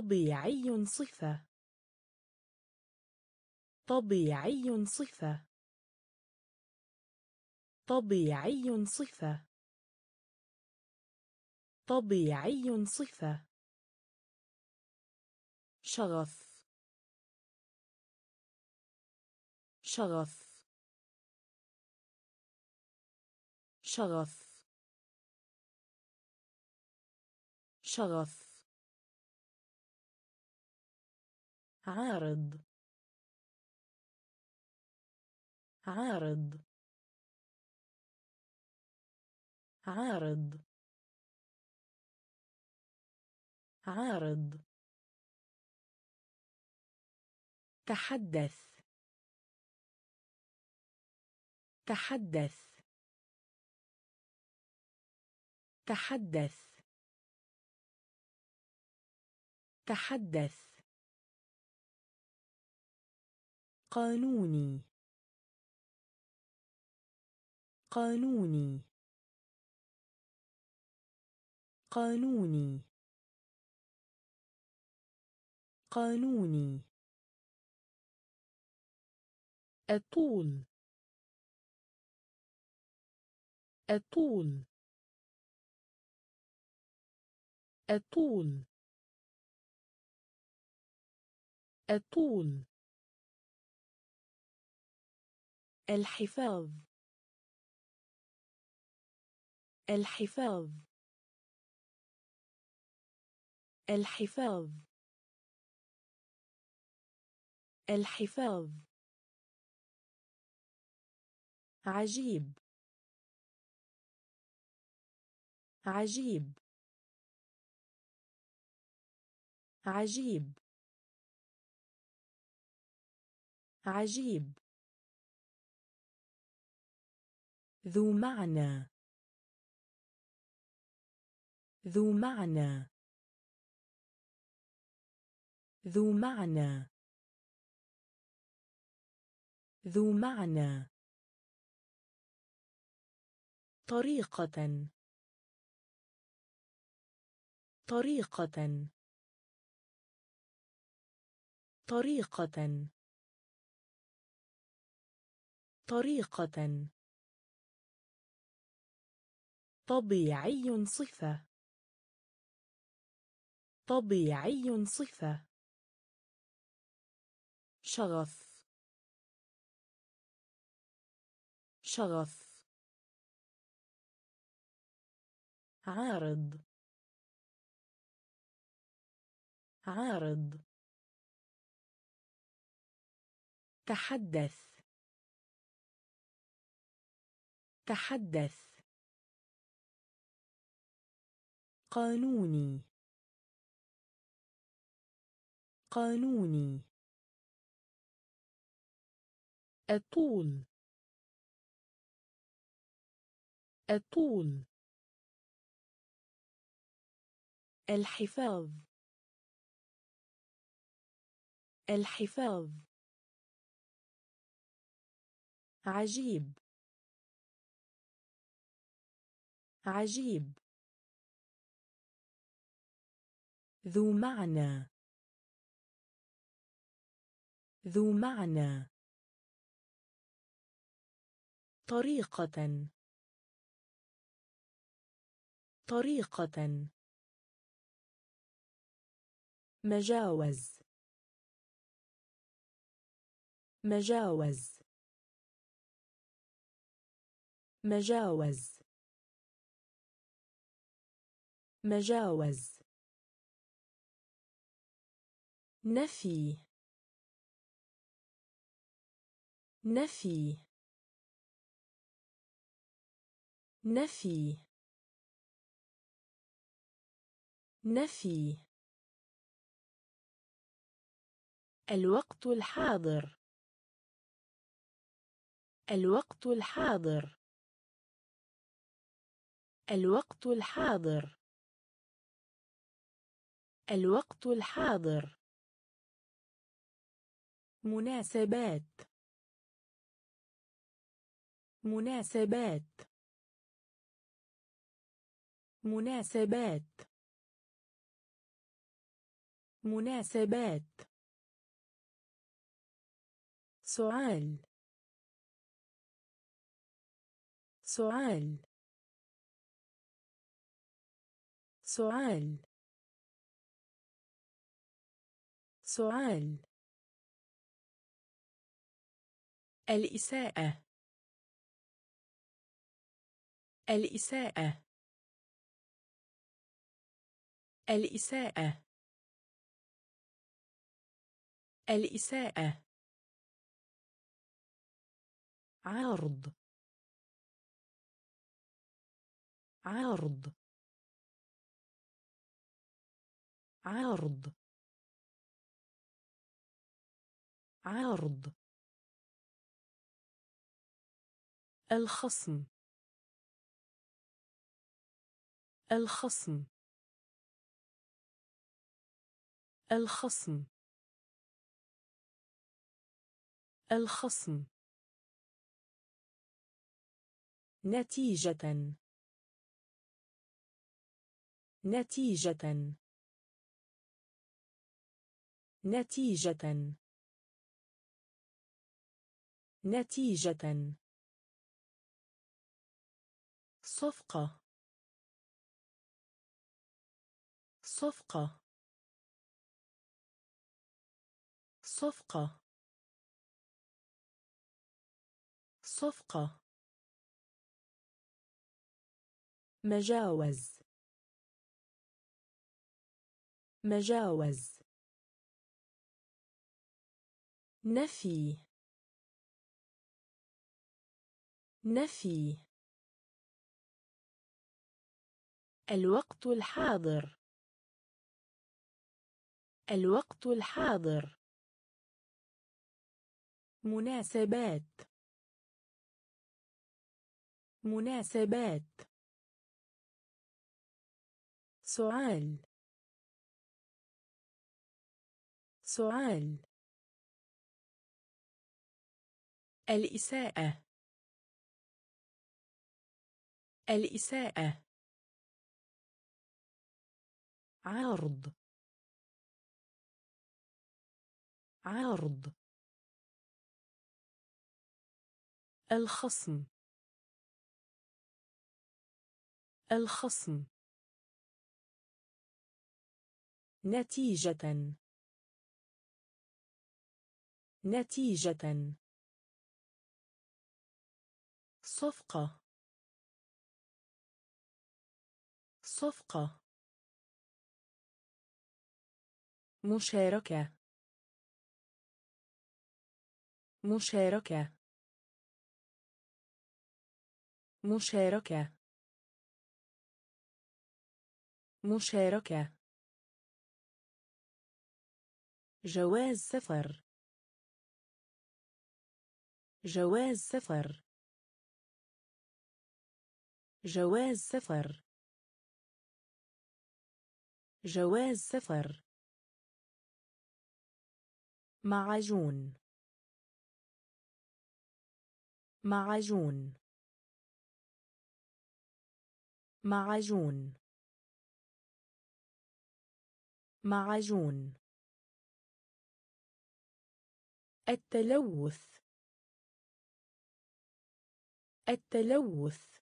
طبيعي صفة. طبيعي صفة. طبيعي صفة. طبيعي صفة. شغف شغف شغف شغف عارض. عارض. عارض. عارض. تحدث. تحدث. تحدث. تحدث. قانوني. قانوني. قانوني. قانوني. الطول الطول الطول الطول الحفاظ. الحفاظ. الحفاظ. الحفاظ. عجيب. عجيب. عجيب. عجيب. ذو معنى. ذو معنى. ذو معنى. ذو معنى. طريقة. طريقة. طريقة. طريقة. طبيعي صفة. طبيعي صفة. شغف شغف عارض. عارض. تحدث. تحدث. قانوني. قانوني. الطول الطول الحفاظ. الحفاظ. عجيب. عجيب. ذو معنى. ذو معنى. طريقة. طريقة. مجاوز. مجاوز. مجاوز. مجاوز. نفي. نفي. نفي. نفي. الوقت الحاضر. الوقت الحاضر. الوقت الحاضر. الوقت الحاضر. مناسبات. مناسبات. مناسبات. مناسبات. سؤال. سؤال. سؤال. سؤال. الإساءة. الإساءة. الإساءة. الإساءة. عرض. عرض. عرض. عرض. الخصم. الخصم. الخصم. الخصم. نتيجة. نتيجة. نتيجة. نتيجة. صفقة. صفقة. صفقة. صفقة. مجاوز. مجاوز. نفي. نفي. الوقت الحاضر. الوقت الحاضر. مناسبات. مناسبات. سؤال. سؤال. الإساءة. الإساءة. عرض. عرض. الخصم. الخصم. نتيجة. نتيجة. صفقة. صفقة. مشاركة. مشاركة. مشاركة. مشاركة. جواز سفر. جواز سفر. جواز سفر. جواز سفر. معجون. معجون. معجون. معجون. التلوث. التلوث.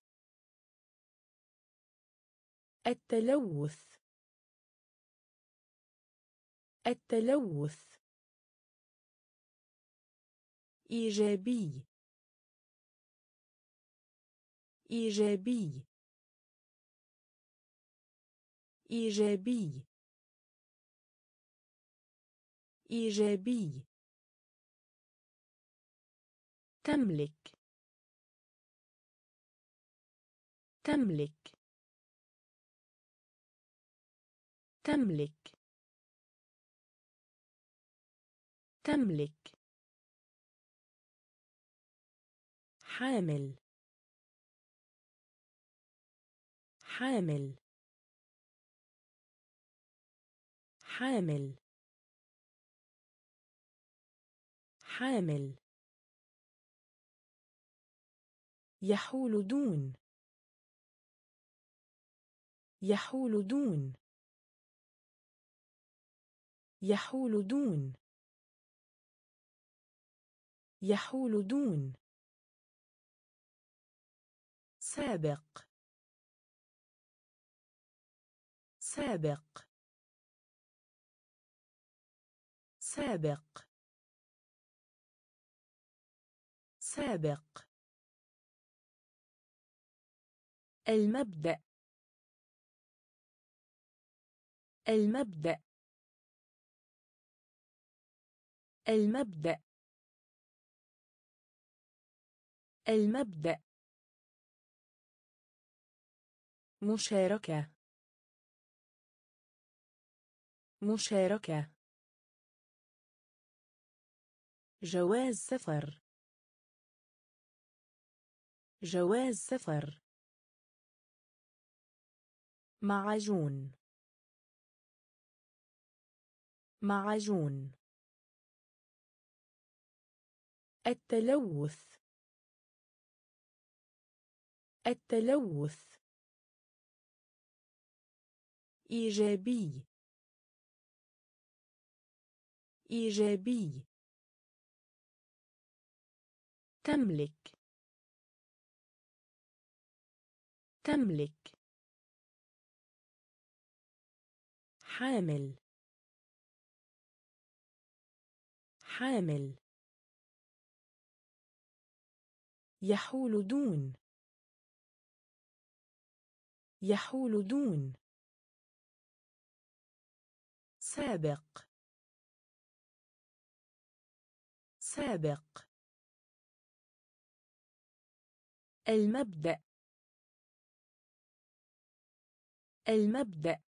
التلوث. التلوث. إيجابي. إيجابي. إيجابي. إيجابي. تملك. تملك. تملك. تملك. حامل. حامل. حامل. حامل. يحول دون. يحول دون. يحول دون. يحول دون. سابق. سابق. سابق. سابق. المبدأ. المبدأ. المبدأ. المبدأ. مشاركة. مشاركة. جواز سفر. جواز سفر. معجون. معجون. التلوث. التلوث. إيجابي. إيجابي. تملك. تملك. حامل. حامل. يحول دون. يحول دون. سابق. سابق. المبدأ. المبدأ.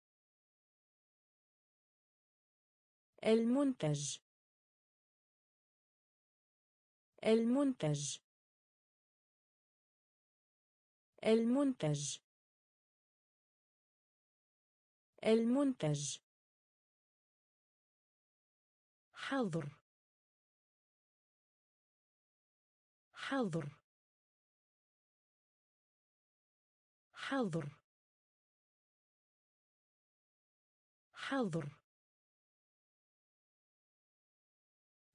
المنتج. المنتج. المنتج. المنتج. حظر حظر حظر حظر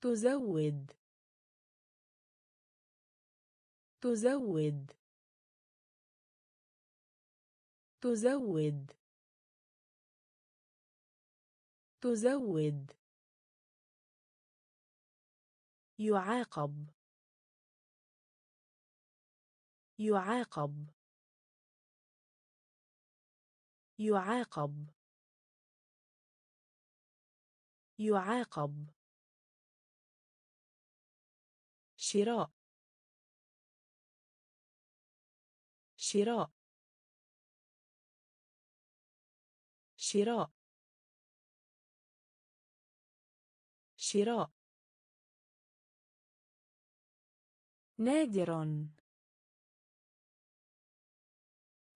تزود. تزود. تزود. تزود. يعاقب. يعاقب. يعاقب. يعاقب. شراء. شراء. شراء. شراء. نادر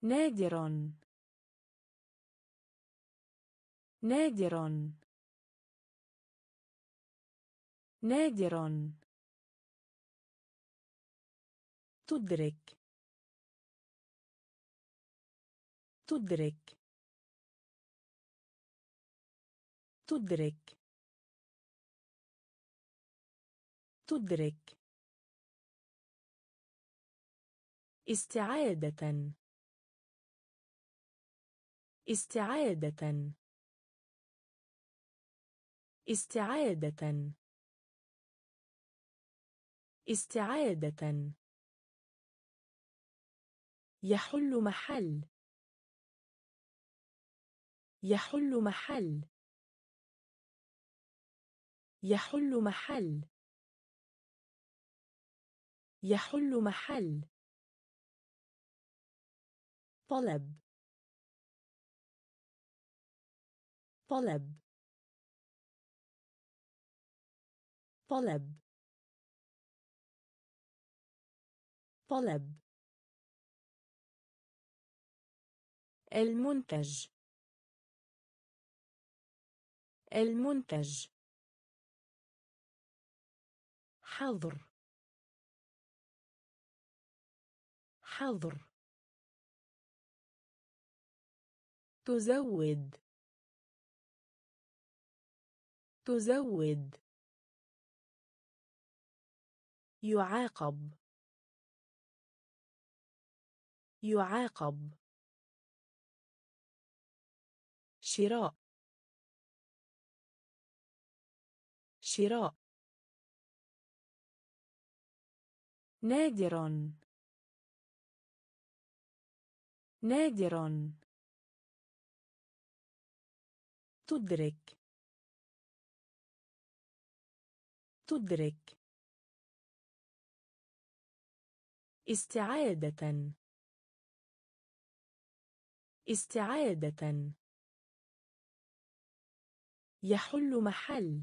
نادر نادر نادر تدرك. تدرك. تدرك. تدرك. استعادة. استعادة. استعادة. استعادة. يحل محل. يحل محل. يحل محل. يحل محل. طلب. طلب. طلب. طلب. المنتج. المنتج. حظر. حظر. تزود. تزود. يعاقب. يعاقب. شراء. شراء. نادر نادر تدرك. تدرك. استعادة. استعادة. يحل محل.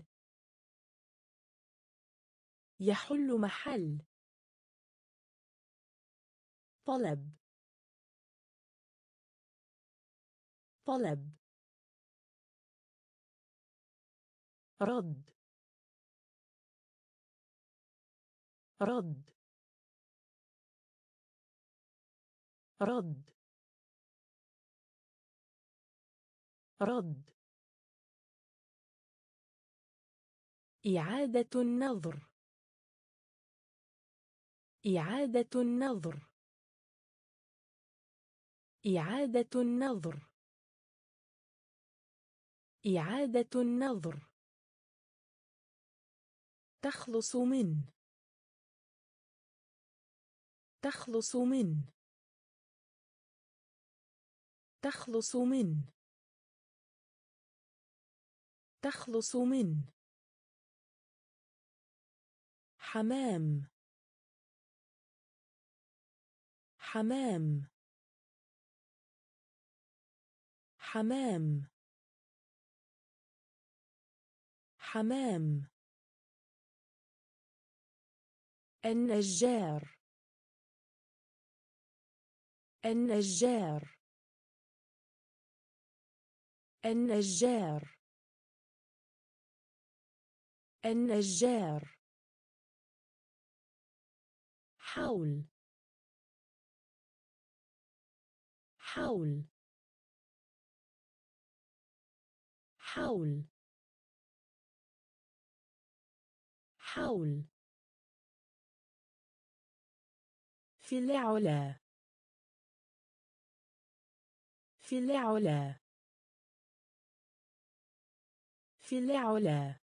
يحل محل. طلب. طلب. رد. رد. رد. رد. إعادة النظر. إعادة النظر. إعادة النظر. إعادة النظر. تخلص من. تخلص من. تخلص من. تخلص من. حمام. حمام. حمام. حمام. النجار. النجار. النجار. النجار. حول. حول. حول. حول. في العلا. في العلا. في العلا.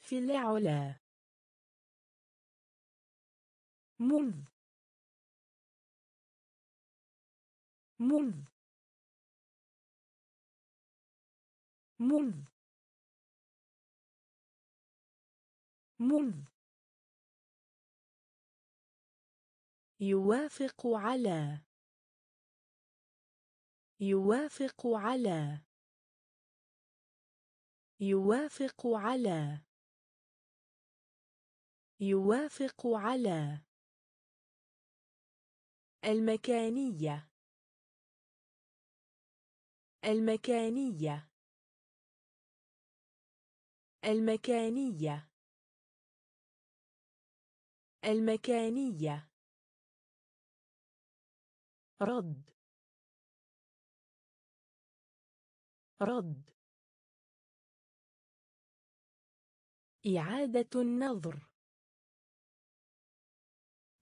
في العلا. منذ. منذ. منذ. منذ. يوافق على. يوافق على. يوافق على. يوافق على. المكانية. المكانية. المكانية. المكانية. رد. رد. إعادة النظر.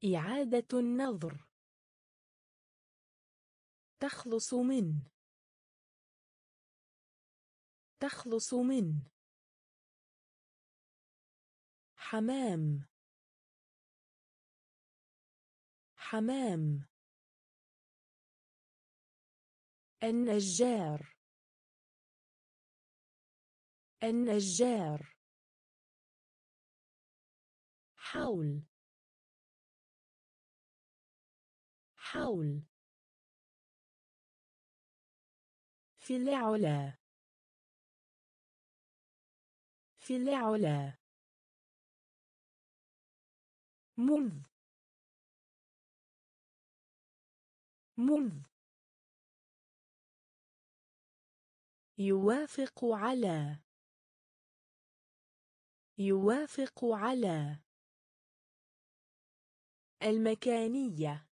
إعادة النظر. تخلص من. تخلص من. حمام. حمام. النجار. النجار. حول. حول. في العلا. في العلا. منذ. منذ. يوافق على. يوافق على. المكانية.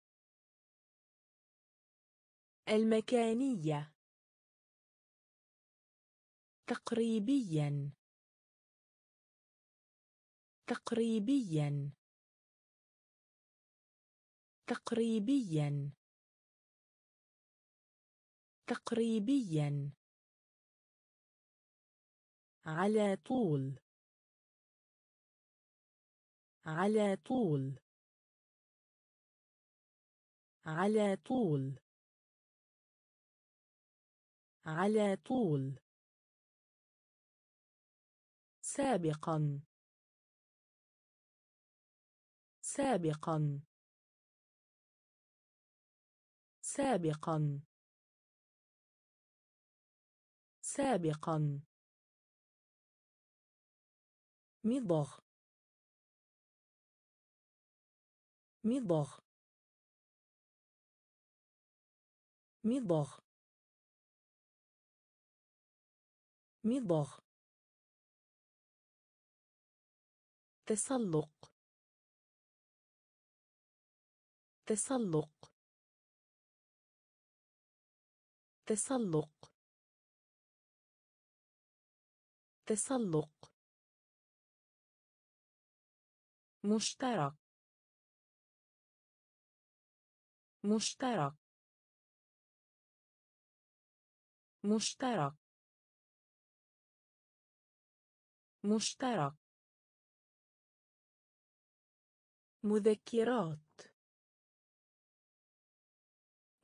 المكانية. تقريبيا. تقريبيا. تقريبيا. تقريبيا. على طول. على طول. على طول. على طول. سابقا. سابقا. سابقا. سابقا. مضغ مضغ مضغ مضغ تسلق. تسلق. تسلق. تسلق. مشترك. مشترك. مشترك. مشترك. مذكرات.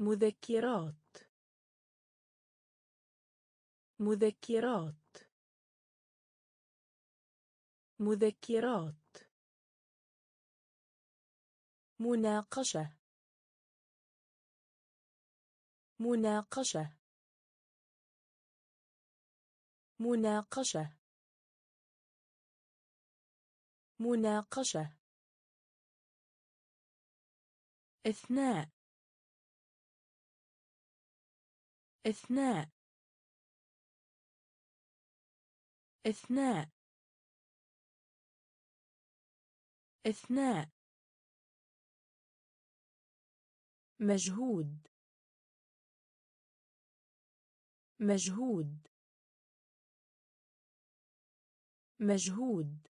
مذكرات. مذكرات. مذكرات. مناقشة. مناقشة. مناقشة. مناقشة. إثناء. إثناء. إثناء. إثناء. مجهود مجهود مجهود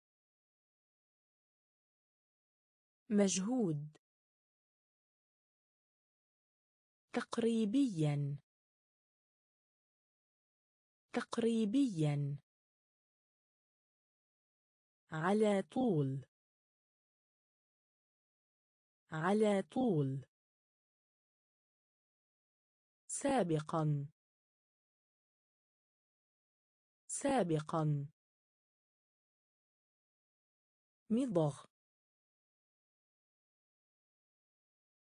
مجهود. تقريبيا تقريبيا. على طول على طول. سابقا. سابقا. مضغ.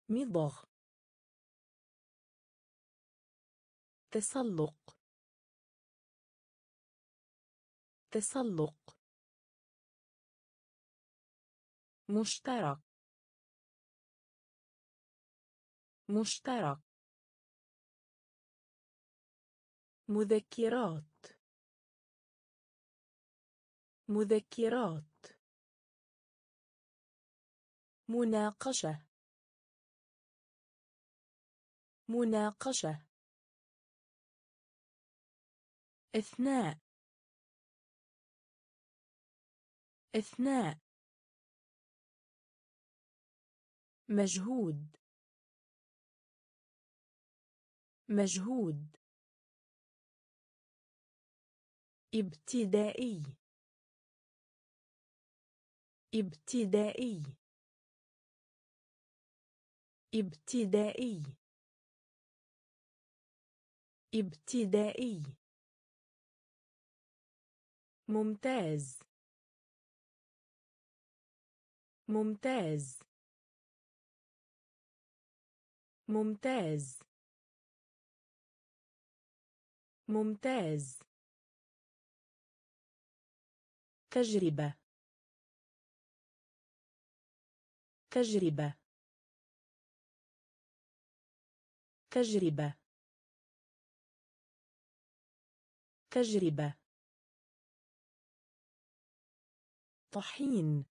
مضغ. تسلق. تسلق. مشترك. مشترك. مذكرات. مذكرات. مناقشة. مناقشة. أثناء. أثناء. مجهود. مجهود. ابتدائي. ابتدائي. ابتدائي. ابتدائي. ممتاز. ممتاز. ممتاز. ممتاز. تجربة. تجربة. تجربة. تجربة. طحين.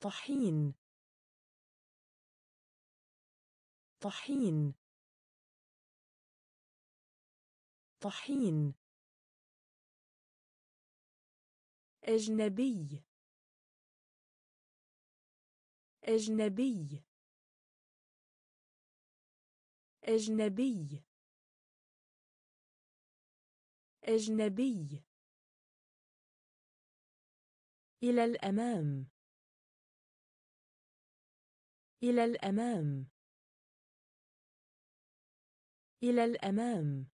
طحين. طحين. طحين. أجنبي. أجنبي. أجنبي. أجنبي. إلى الأمام. إلى الأمام. إلى الأمام.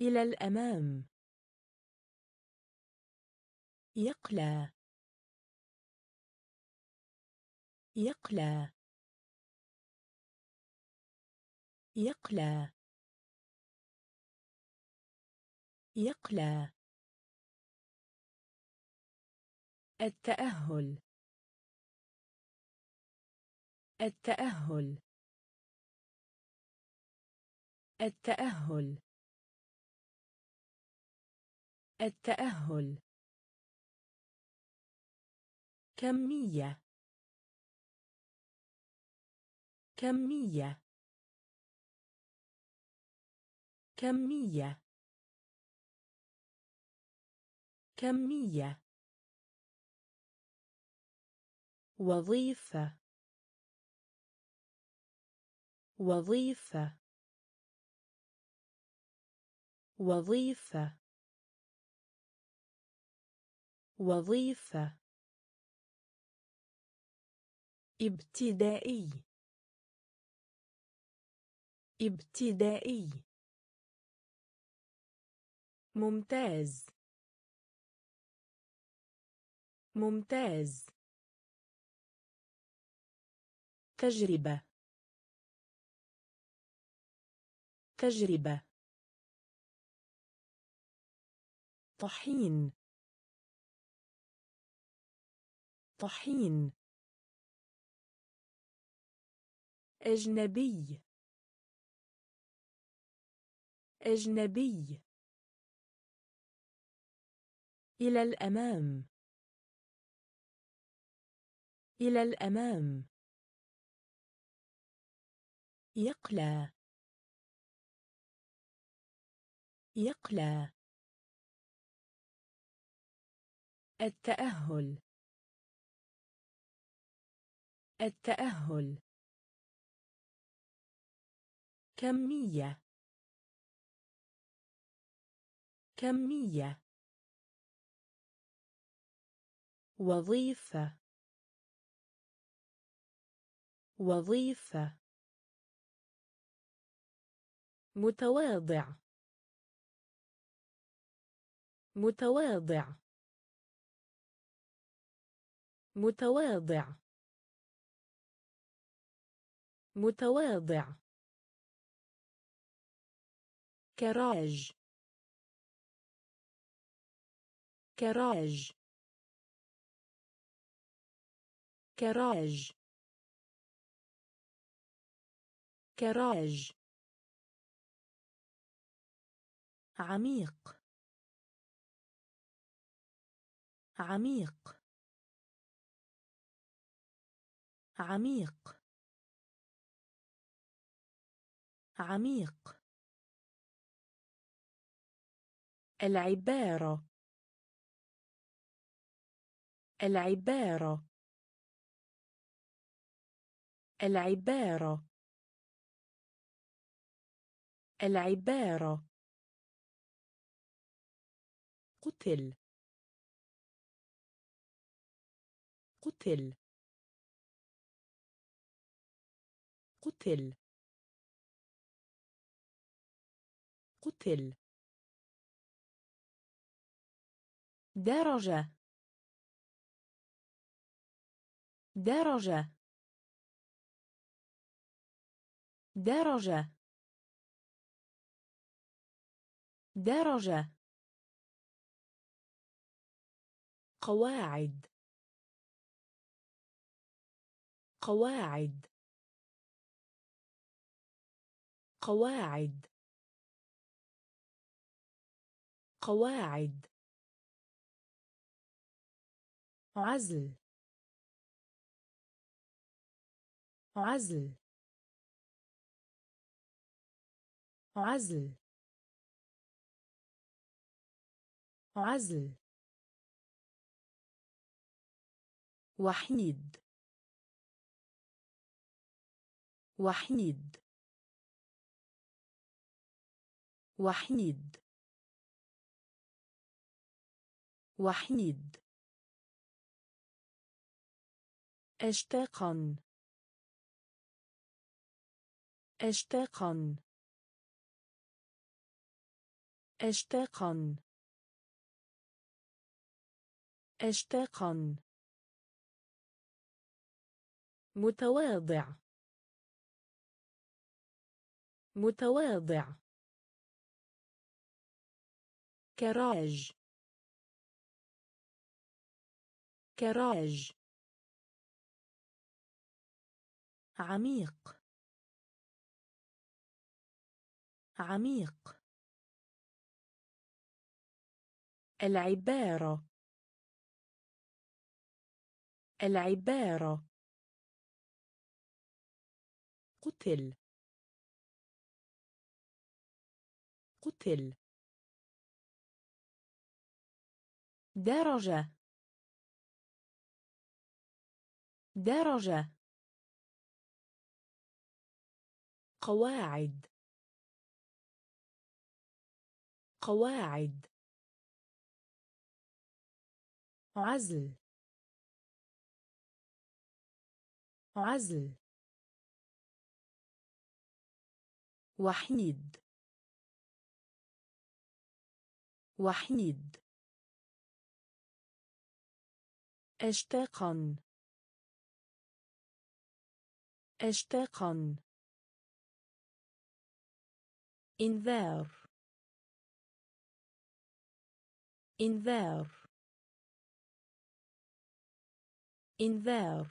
إلى الأمام. يقلى. يقلى. يقلى. يقلى. التأهل. التأهل. التأهل. التأهل. كمية. كمية. كمية. كمية. وظيفة. وظيفة. وظيفة. وظيفة. ابتدائي. ابتدائي. ممتاز. ممتاز. تجربة. تجربة. طحين. طحين. أجنبي. أجنبي. إلى الأمام. إلى الأمام. يقلى. يقلى. التأهل. التأهل. كمية. كمية. وظيفة. وظيفة. متواضع. متواضع. متواضع. متواضع. كراج. كراج. كراج. كراج. عميق. عميق. عميق. عميق. العبارة. العبارة. العبارة. العبارة. قتل. قتل. قتل. قتل. درجة. درجة. درجة. درجة. قواعد. قواعد. قواعد. قواعد. عزل. عزل. عزل. عزل. وحيد. وحيد. وحيد. وحيد. اشتاقا. اشتاقا. اشتاقا. اشتاقا. متواضع. متواضع. كراج. كراج. عميق. عميق. العبارة. العبارة. قتل. قتل. درجة. درجة. قواعد. قواعد. عزل. عزل. وحيد. وحيد. اشتاقا. اشتاقا. إنذار. إنذار. إنذار.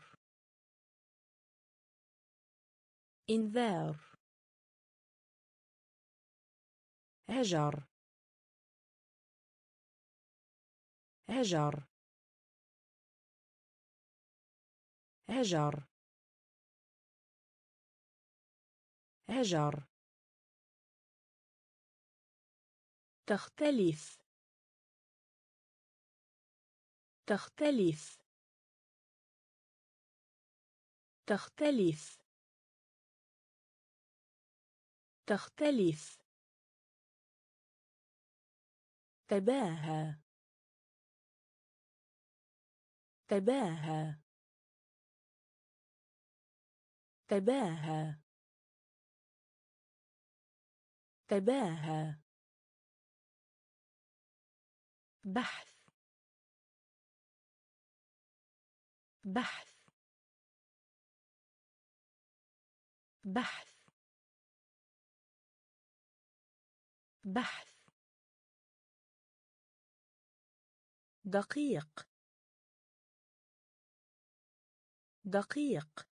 إنذار. هجر. هجر. هجر. هجر. تختلف. تختلف. تختلف. تختلف. تباهى. تباهى. تباهى. تباهى. بحث. بحث. بحث. بحث. دقيق. دقيق.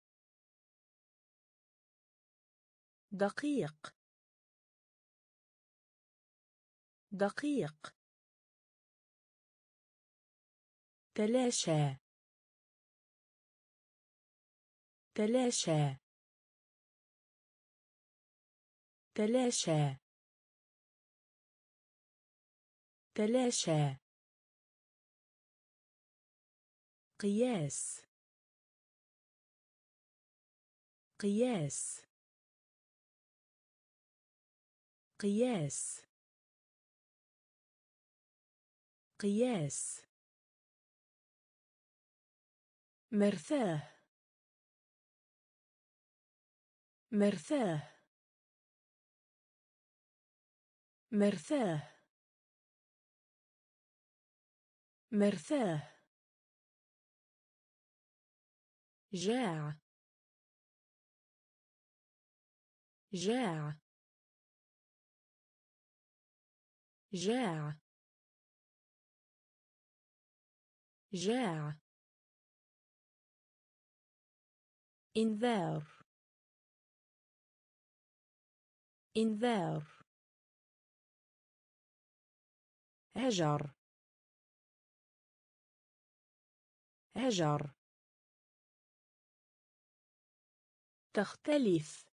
دقيق. دقيق. تلاشى. تلاشى. تلاشى. تلاشى. قياس. قياس. قياس. قياس. مرثاه مرثاه مرثاه مرثاه جاع. جاع. جاع. جاع. إنذار. إنذار. هجر. هجر. تختلف.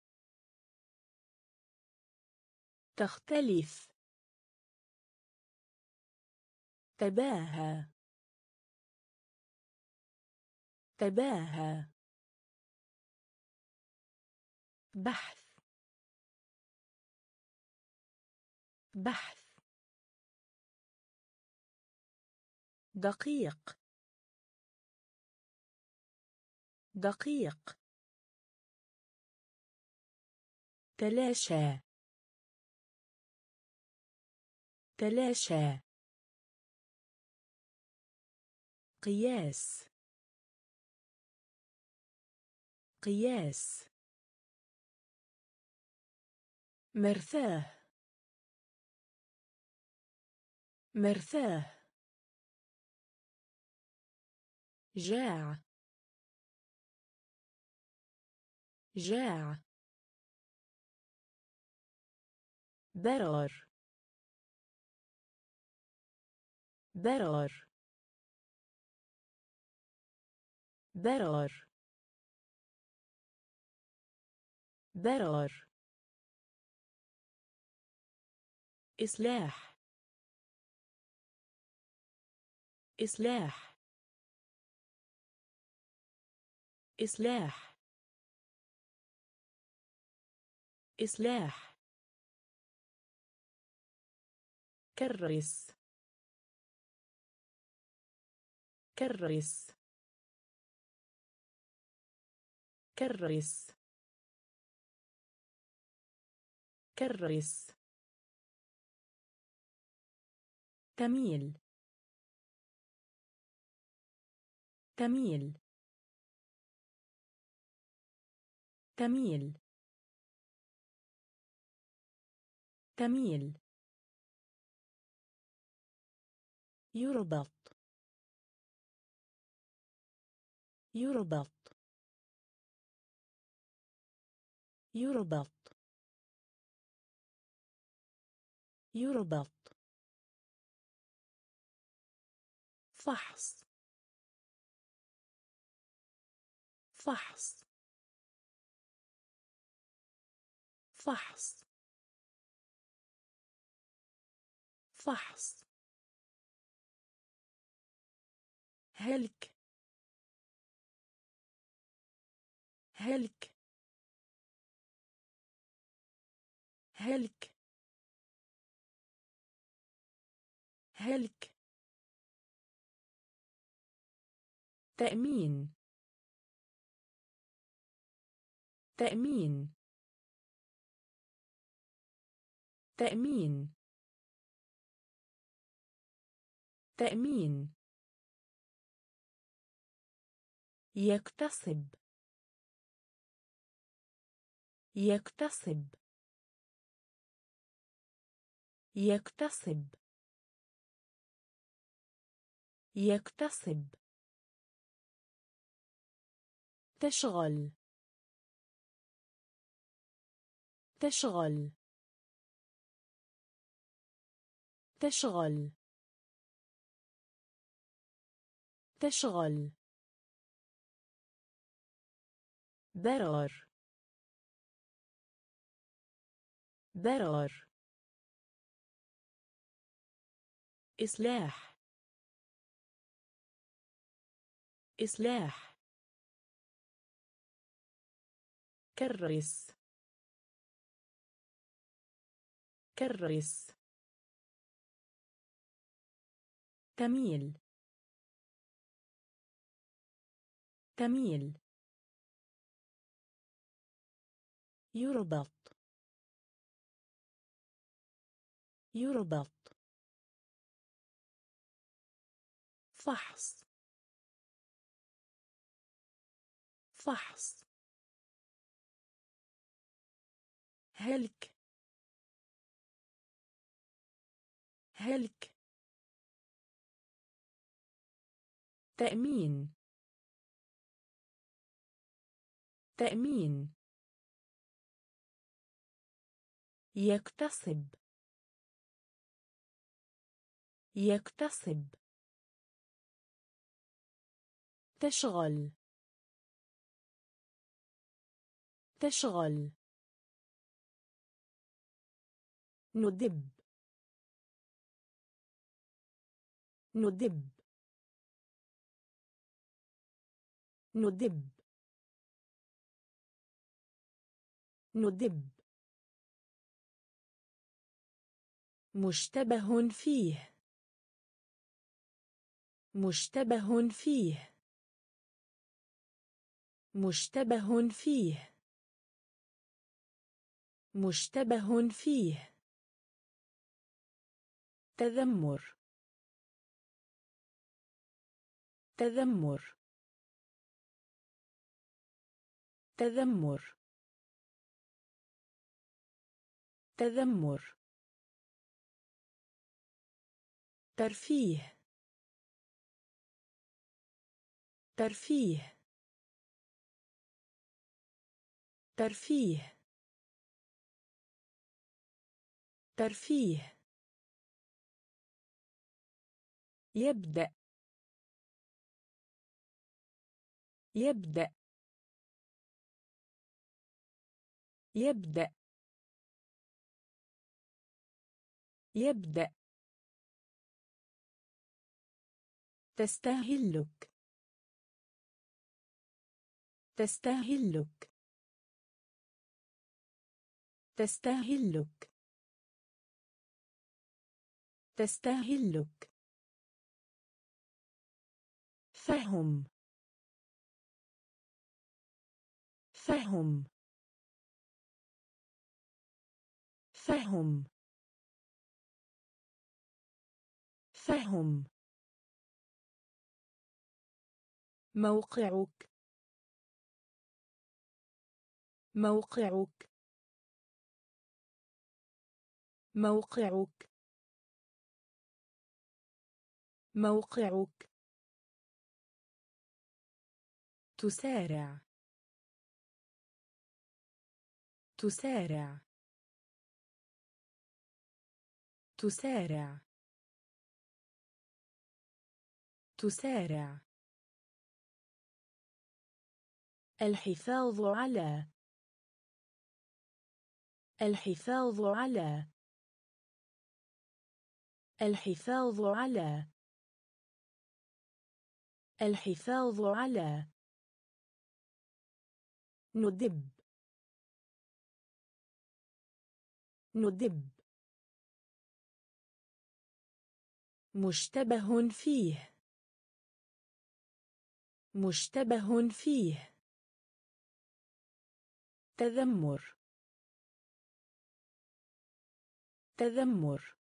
تختلف. تباهى. تباهى. بحث. بحث. دقيق. دقيق. تلاشى. تلاشى. قياس. قياس. مرثاه مرثاه جاع. جاع. برار. برار. برار. برار. إصلاح. إصلاح. إصلاح. إصلاح. كرس. كرس. كرس. كرس. تميل. تميل. تميل. تميل. يربط. يربط. يربط. يربط. فحص. فحص. فحص. فحص. هلك. هلك. هلك. هلك. تأمين. تأمين. تأمين. تأمين. يكتسب. يكتسب. يكتسب. يكتسب. تشغل. تشغل. تشغل. تشغل. برار برار إصلاح. إصلاح. كرس كرس تميل. تميل. يربط. يربط. فحص. فحص. هلك. هلك. تأمين. تأمين. يكتسب. يكتسب. تشغل. تشغل. ندب. ندب. ندب. ندب. مشتبه فيه. مشتبه فيه. مشتبه فيه. مشتبه فيه. تذمر. تذمر. تذمر. تذمر. ترفيه. ترفيه. ترفيه. ترفيه. يبدأ. يبدأ. يبدأ. يبدأ. تستهلك. تستهلك. تستهلك. تستهلك. فهم. فهم. فهم. فهم. موقعك. موقعك. موقعك. موقعك. تسارع. تسارع. تسارع. تسارع. الحفاظ على. الحفاظ على. الحفاظ على. الحفاظ على. ندب. ندب. مشتبه فيه. مشتبه فيه. تذمر. تذمر.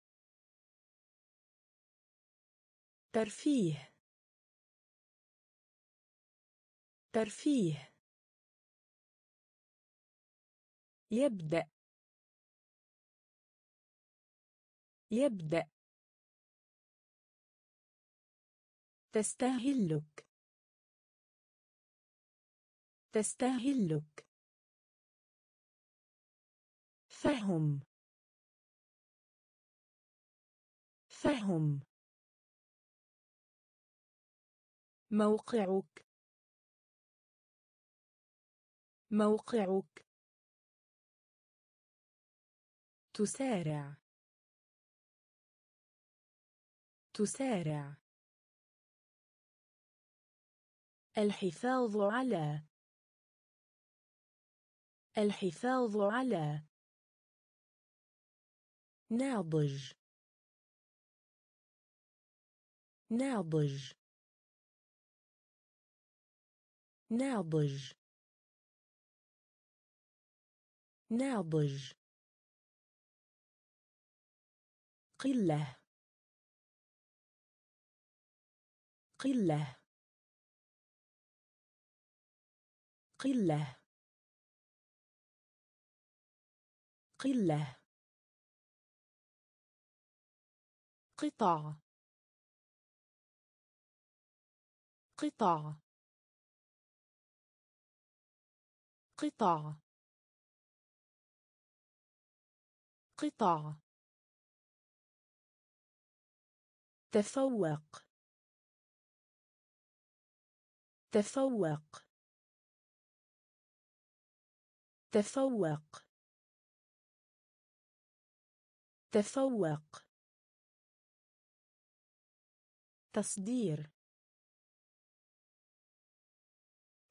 ترفيه. ترفيه. يبدأ. يبدأ. تستهلك. تستهلك. فهم. فهم. موقعك. موقعك. تسارع. تسارع. الحفاظ على. الحفاظ على. ناضج. ناضج. ناضج. ناضج. قلة. قلة. قلة. قلة. قطع. قطع. قطع. قطع. تفوق. تفوق. تفوق. تفوق. تصدير.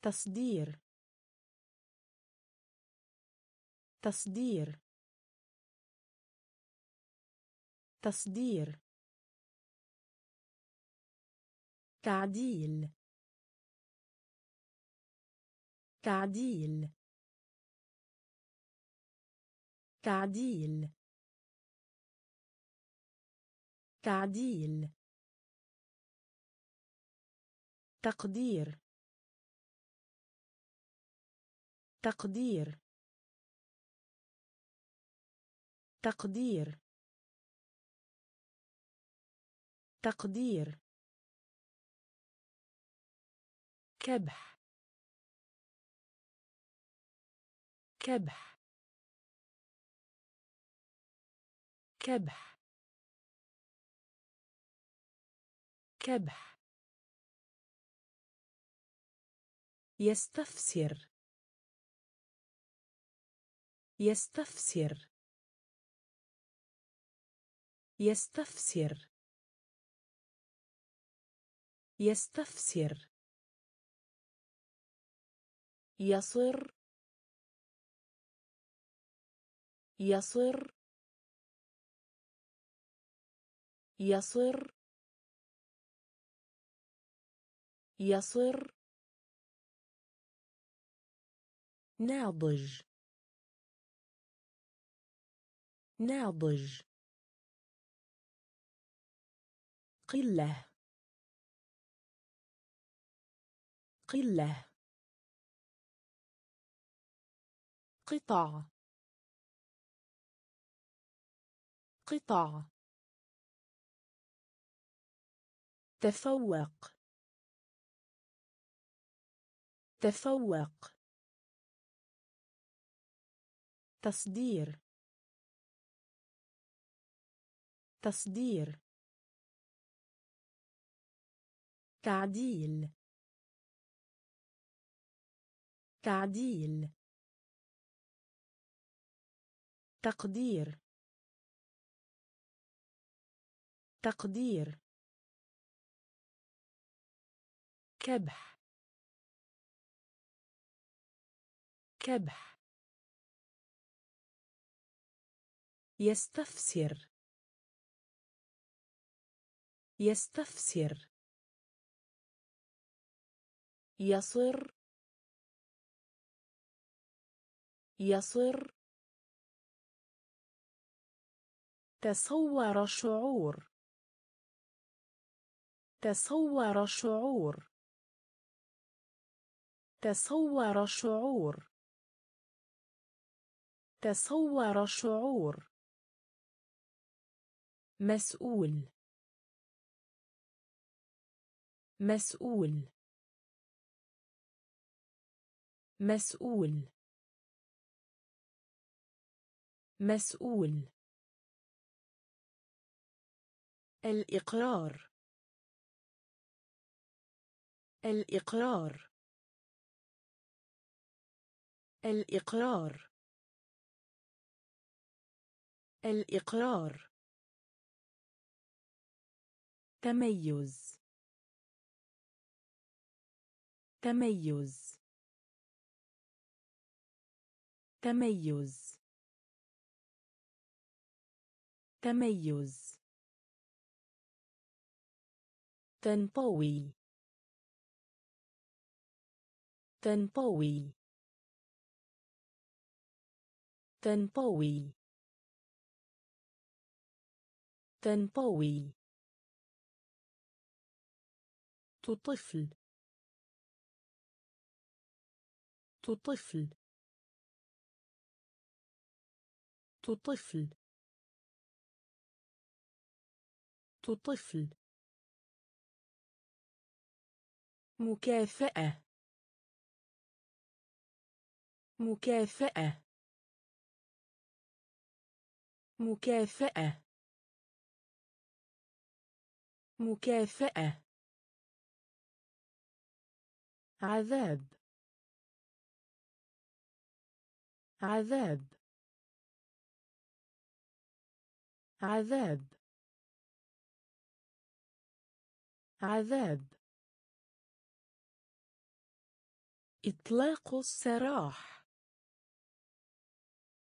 تصدير. تصدير. تصدير. تعديل. تعديل. تعديل. تعديل. تقدير. تقدير. تقدير. تقدير. كبح. كبح. كبح. كبح. يستفسر. يستفسر. يستفسر. يستفسر. يصر يصر يصر يصر. ناضج. ناضج. قلة. قلة. قطع. قطع. تفوق. تفوق. تصدير. تصدير. تعديل. تعديل. تقدير. تقدير. كبح. كبح. يستفسر. يستفسر. يصر. يصر. تصور شعور. تصور شعور. تصور شعور. تصور شعور. مسؤول. مسؤول. مسؤول. مسؤول. الإقرار. الإقرار. الإقرار. الإقرار. تميز. تميز. تميز. تميز. تنطوي. تنطوي. تنطوي. تنطوي. تطفل. تطفل. تطفل. تطفل. مكافأة. مكافأة. مكافأة. مكافأة. عذاب. عذاب. عذاب. عذاب. إطلاق السراح.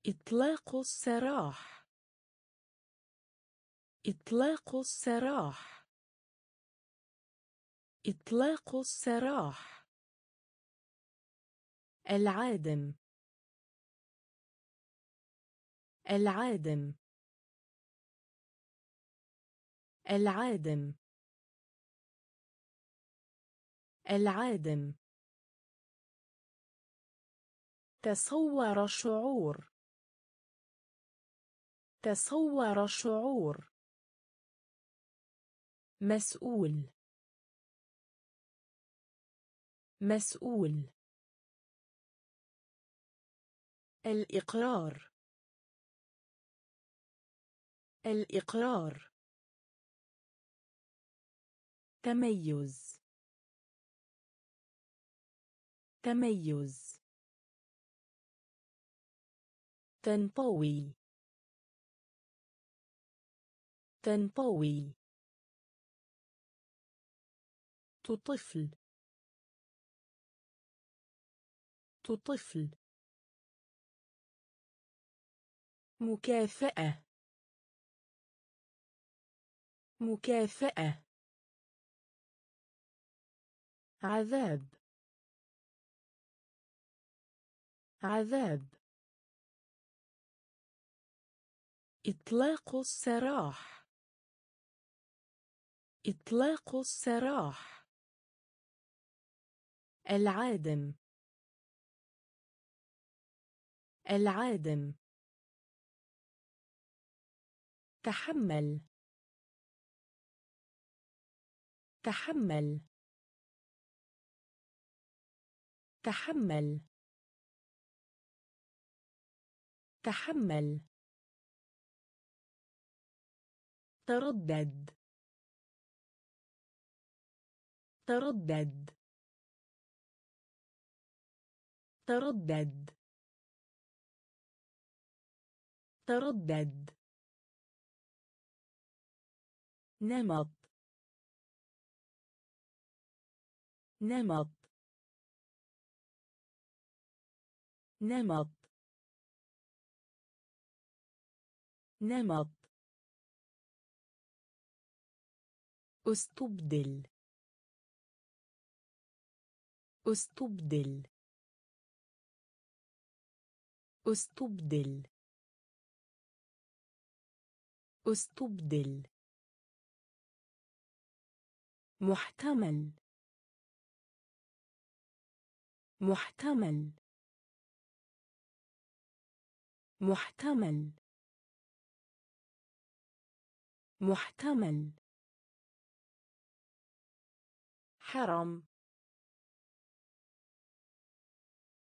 إطلاق السراح. إطلاق السراح. إطلاق السراح. العادم. العادم. العادم. العادم. تصور شعور. تصور شعور. مسؤول. مسؤول. الإقرار. الإقرار. تميز. تميز. تنطوي. تنطوي. تطفل. تطفل. مكافأة. مكافأة. عذاب. عذاب. إطلاق السراح. إطلاق السراح. العادم. العادم. تحمل. تحمل. تحمل. تحمل. تردد. تردد. تردد. تردد. نمط. نمط. نمط. نمط. أستبدل. أستبدل. أستبدل. أستبدل. محتمل. محتمل. محتمل. محتمل. حرم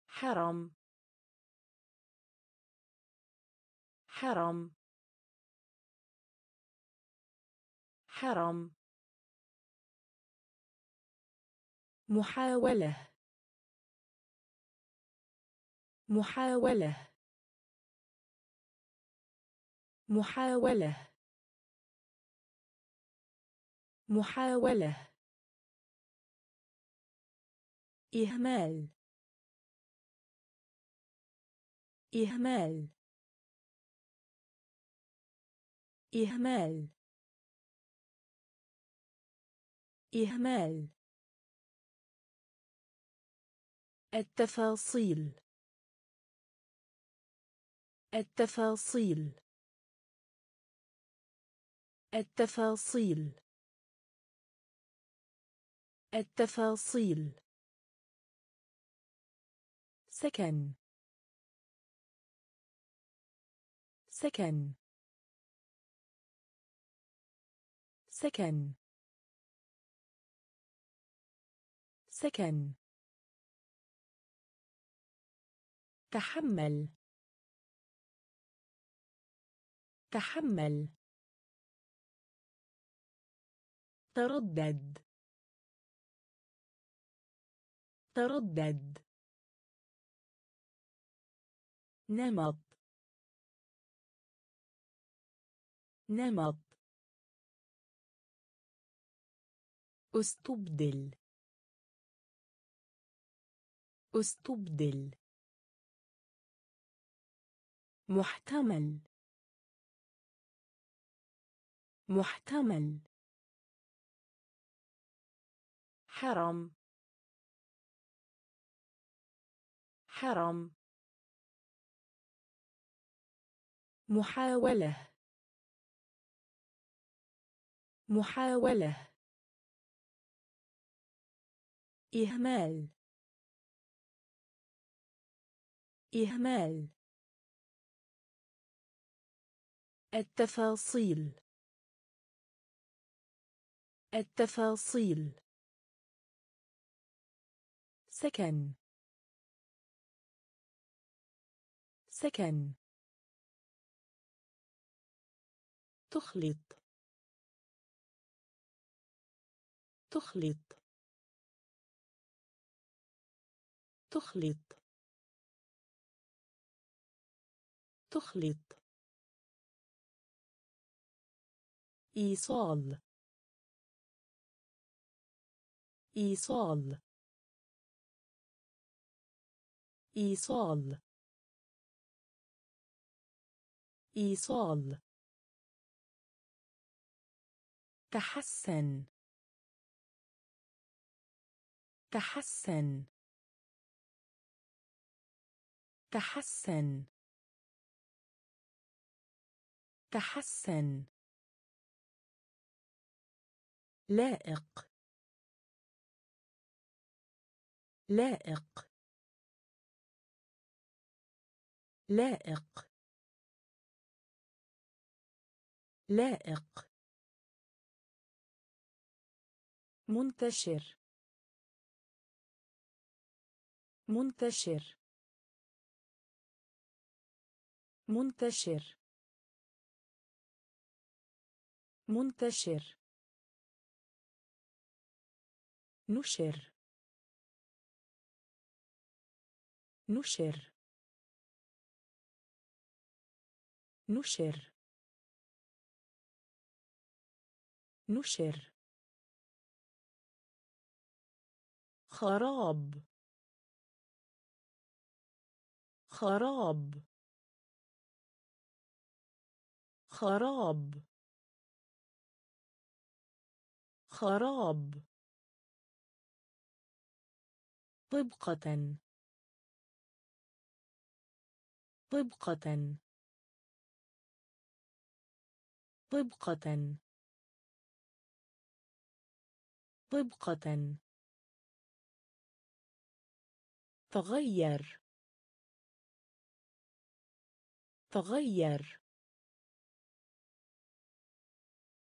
حرم حرم حرم محاولة. محاولة. محاولة. محاولة. إهمال. إهمال. إهمال. إهمال. التفاصيل. التفاصيل. التفاصيل. التفاصيل. سكن. سكن. سكن. سكن. تحمل. تحمل. تردد. تردد. نمط. نمط. أستبدل. أستبدل. محتمل. محتمل. حرم حرم محاولة. محاولة. إهمال. إهمال. التفاصيل. التفاصيل. سكن. سكن. تخلط. تخلط. تخلط. تخلط. إيصال. إيصال. إيصال. إيصال. تحسن. تحسن. تحسن. تحسن. لائق. لائق. لائق. لائق. منتشر. منتشر. منتشر. منتشر. نشر. نشر. نشر. نشر. خراب. خراب. خراب. خراب. طبقة. طبقة. طبقة. طبقة. تغير. تغير.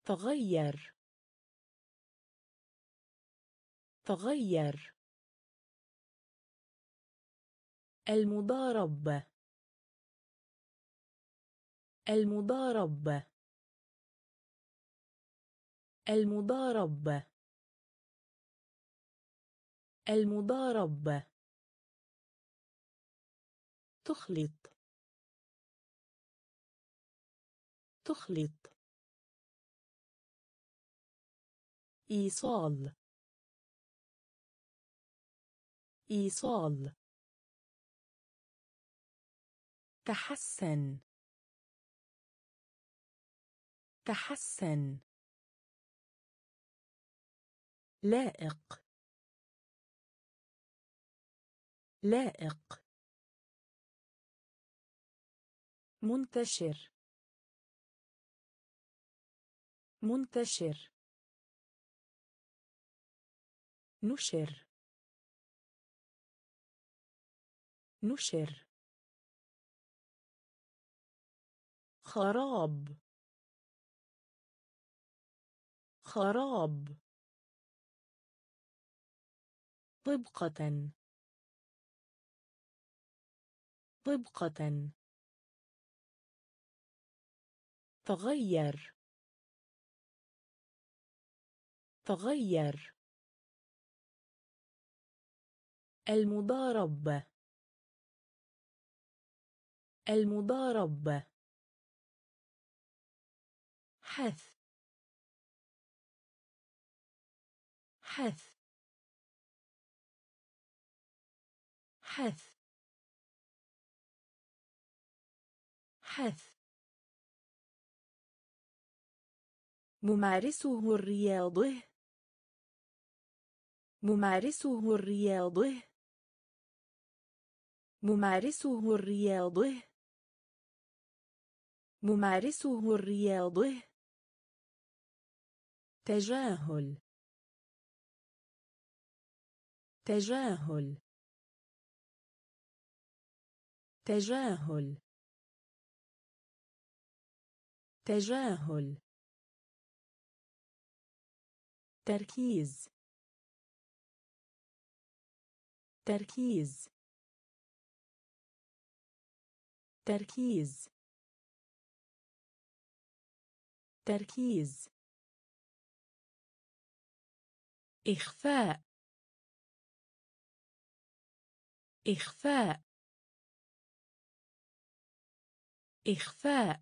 تغير. تغير. المضاربة المضاربة المضاربة المضاربة تخلط. تخلط. إيصال. إيصال. تحسن. تحسن. لائق. لائق. منتشر. منتشر. نشر. نشر. خراب. خراب. طبقة. طبقة. تغير. تغير. المضاربة المضاربة حث. حث. حث. حث. ممارسه الرياضه. ممارسه الرياضه. ممارسه الرياضه. ممارسه الرياضه. تجاهل. تجاهل. تجاهل. تجاهل. تركيز. تركيز. تركيز. تركيز. إخفاء. إخفاء. إخفاء.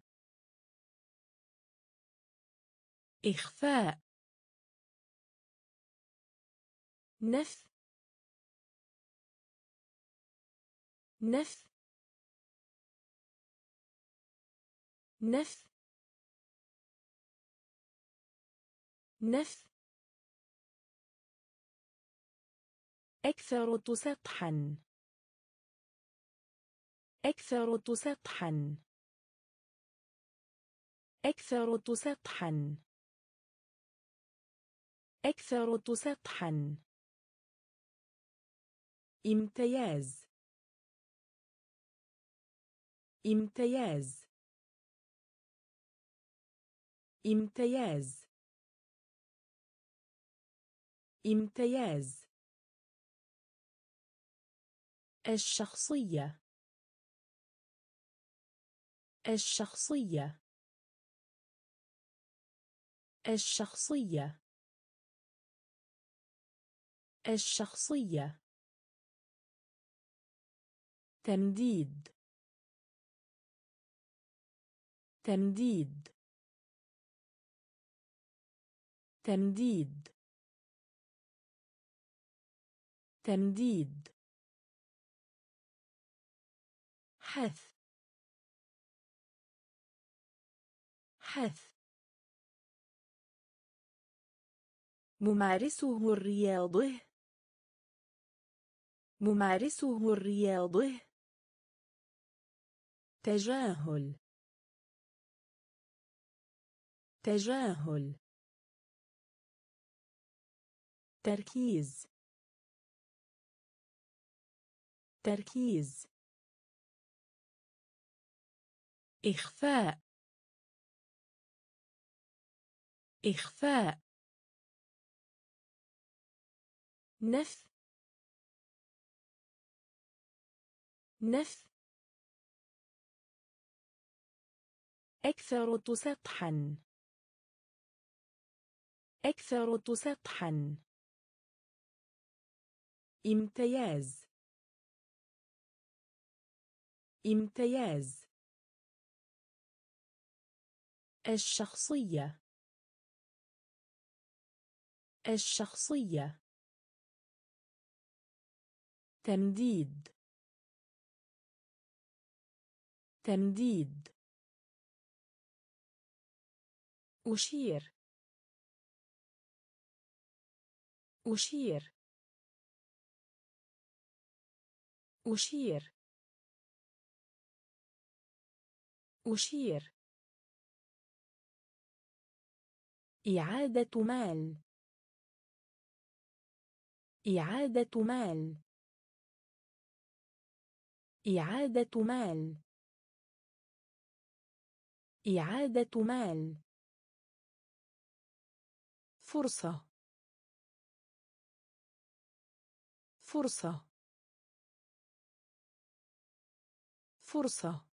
إخفاء. نف نف نف نف. أكثر سطحا أكثر سطحا أكثر سطحا أكثر سطحا امتياز. امتياز. امتياز. امتياز. الشخصية. الشخصية. الشخصية. الشخصية. تمديد تمديد تمديد تمديد حث. حث. ممارسه الرياضه. ممارسه الرياضه. تجاهل. تجاهل. تركيز. تركيز. إخفاء. إخفاء. نف. نف. أكثر سطحا أكثر سطحا امتياز. امتياز. الشخصية. الشخصية. تمديد. تمديد. أشير. أشير. أشير. أشير. إعادة مال. إعادة مال. إعادة مال. إعادة مال. فرصة. فرصة. فرصة.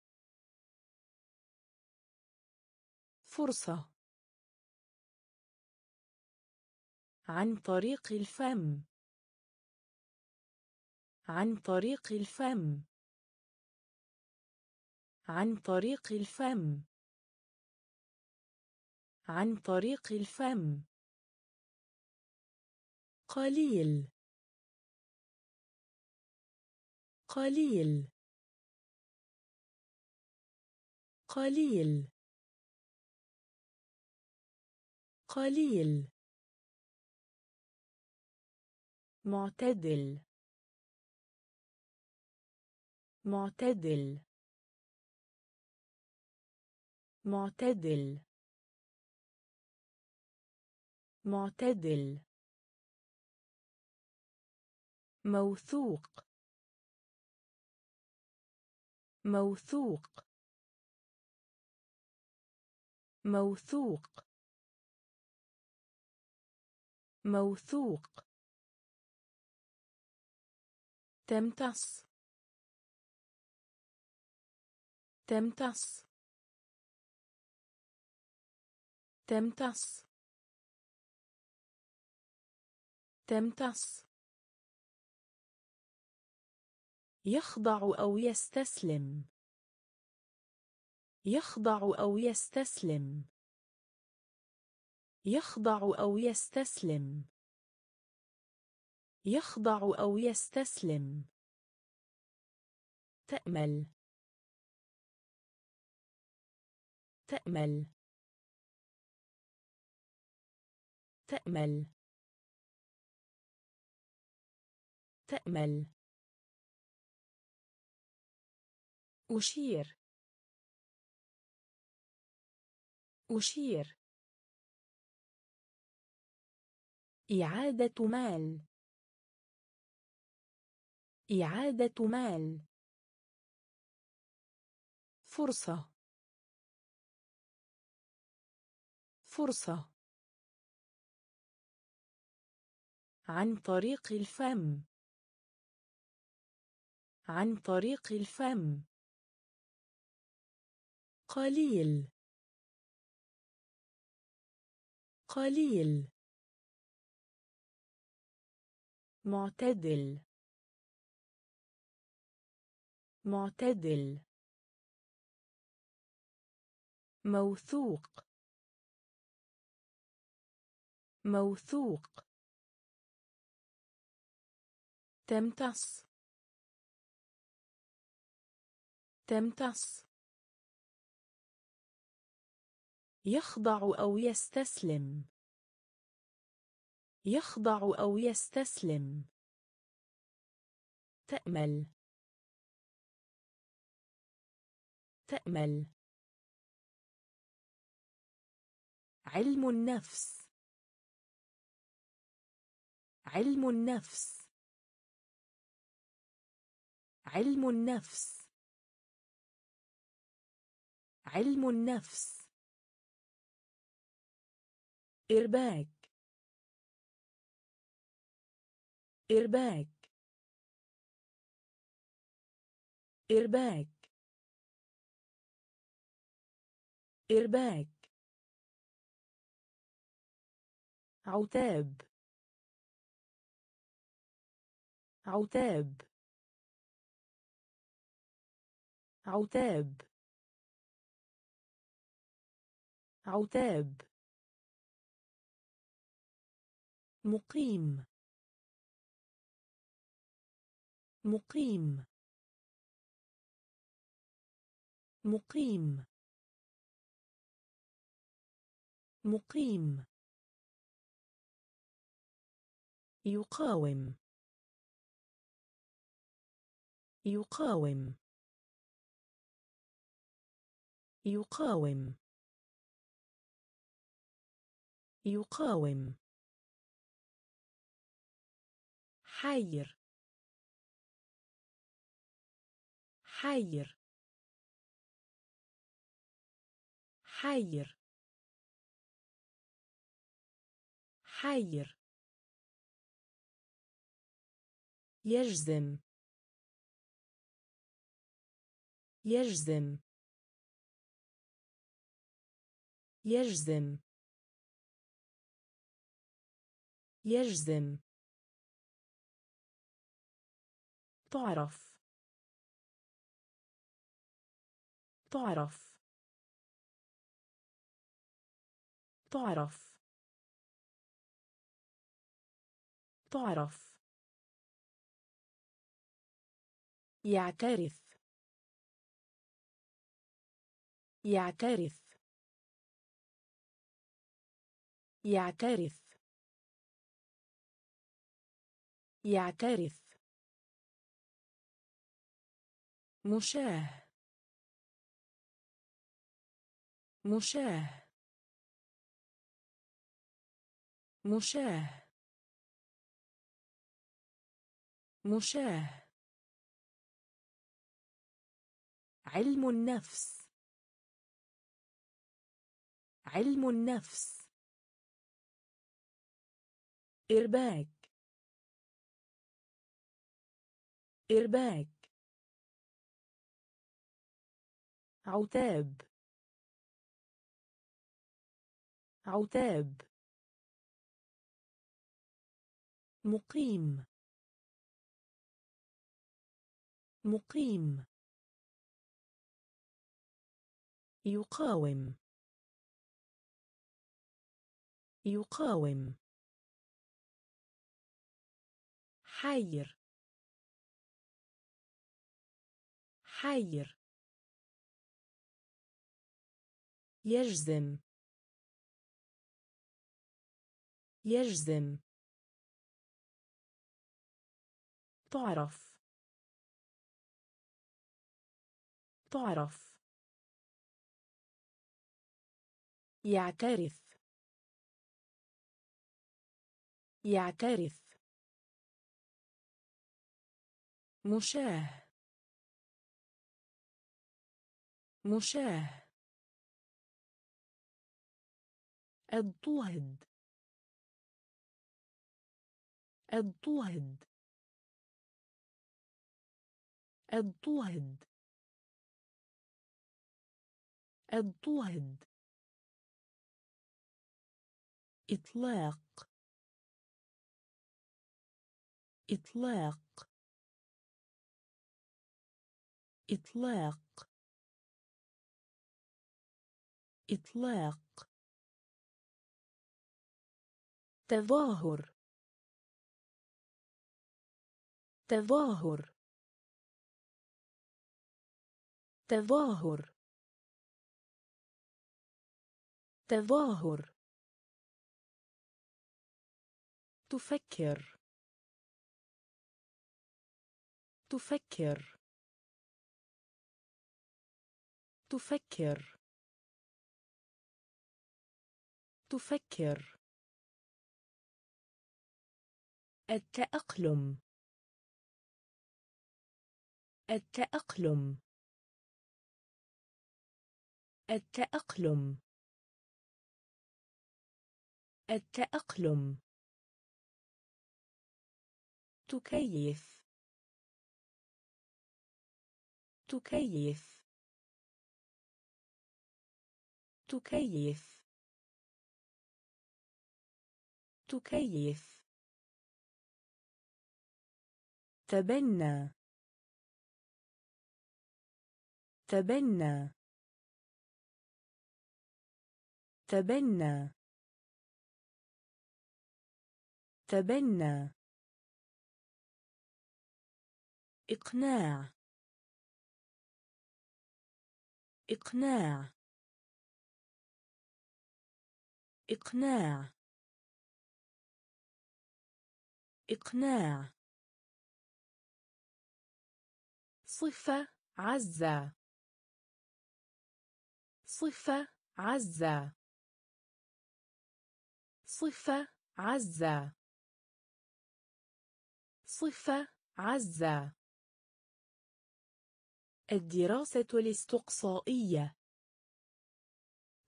فرصة. عن طريق الفم. عن طريق الفم. عن طريق الفم. عن طريق الفم. قليل. قليل. قليل. قليل. معتدل. معتدل. معتدل. معتدل. موثوق. موثوق. موثوق. موثوق. تمتص. تمتص. تمتص. تمتص. يخضع أو يستسلم. يخضع أو يستسلم. يخضع أو يستسلم. يخضع أو يستسلم. تأمل. تأمل. تأمل. تأمل. أشير. أشير. إعادة مال. إعادة مال. فرصة. فرصة. عن طريق الفم. عن طريق الفم. قليل. قليل. معتدل. معتدل. موثوق. موثوق. تمتص. تمتص. يخضع أو يستسلم. يخضع أو يستسلم. تأمل. تأمل. علم النفس. علم النفس. علم النفس. علم النفس. إرباك إرباك إرباك إرباك عتاب. عتاب. عتاب. عتاب. مقيم. مقيم. مقيم. مقيم. يقاوم. يقاوم. يقاوم. يقاوم. حير. حير. حير. حير. يجزم. يجزم. يجزم. يجزم. تعرف. تعرف. تعرف. تعرف. يعترف. يعترف. يعترف. يعترف. مشاه. مشاه. مشاه. مشاه. علم النفس. علم النفس. إرباك. إرباك. عتاب. عتاب. مقيم. مقيم. يقاوم. يقاوم. حير. حير. يجزم. يجزم. تعرف. تعرف. يعترف. يعترف. مشاه. مشاه. الضوهد الضوهد الضوهد الضوهد إطلاق. إطلاق. إطلاق. إطلاق. تظاهر. تظاهر. تظاهر. تظاهر. تفكر. تفكر. تفكر. تفكر. التأقلم. التأقلم. التأقلم. التأقلم. تكيف. تكيف. تكيف. تكيف. تبنى. تبنى. تبنى. تبنى. إقناع. إقناع. إقناع. إقناع. صفة عزة. صفة عزة. صفة عزة. صفة عزة. الدراسة الاستقصائية.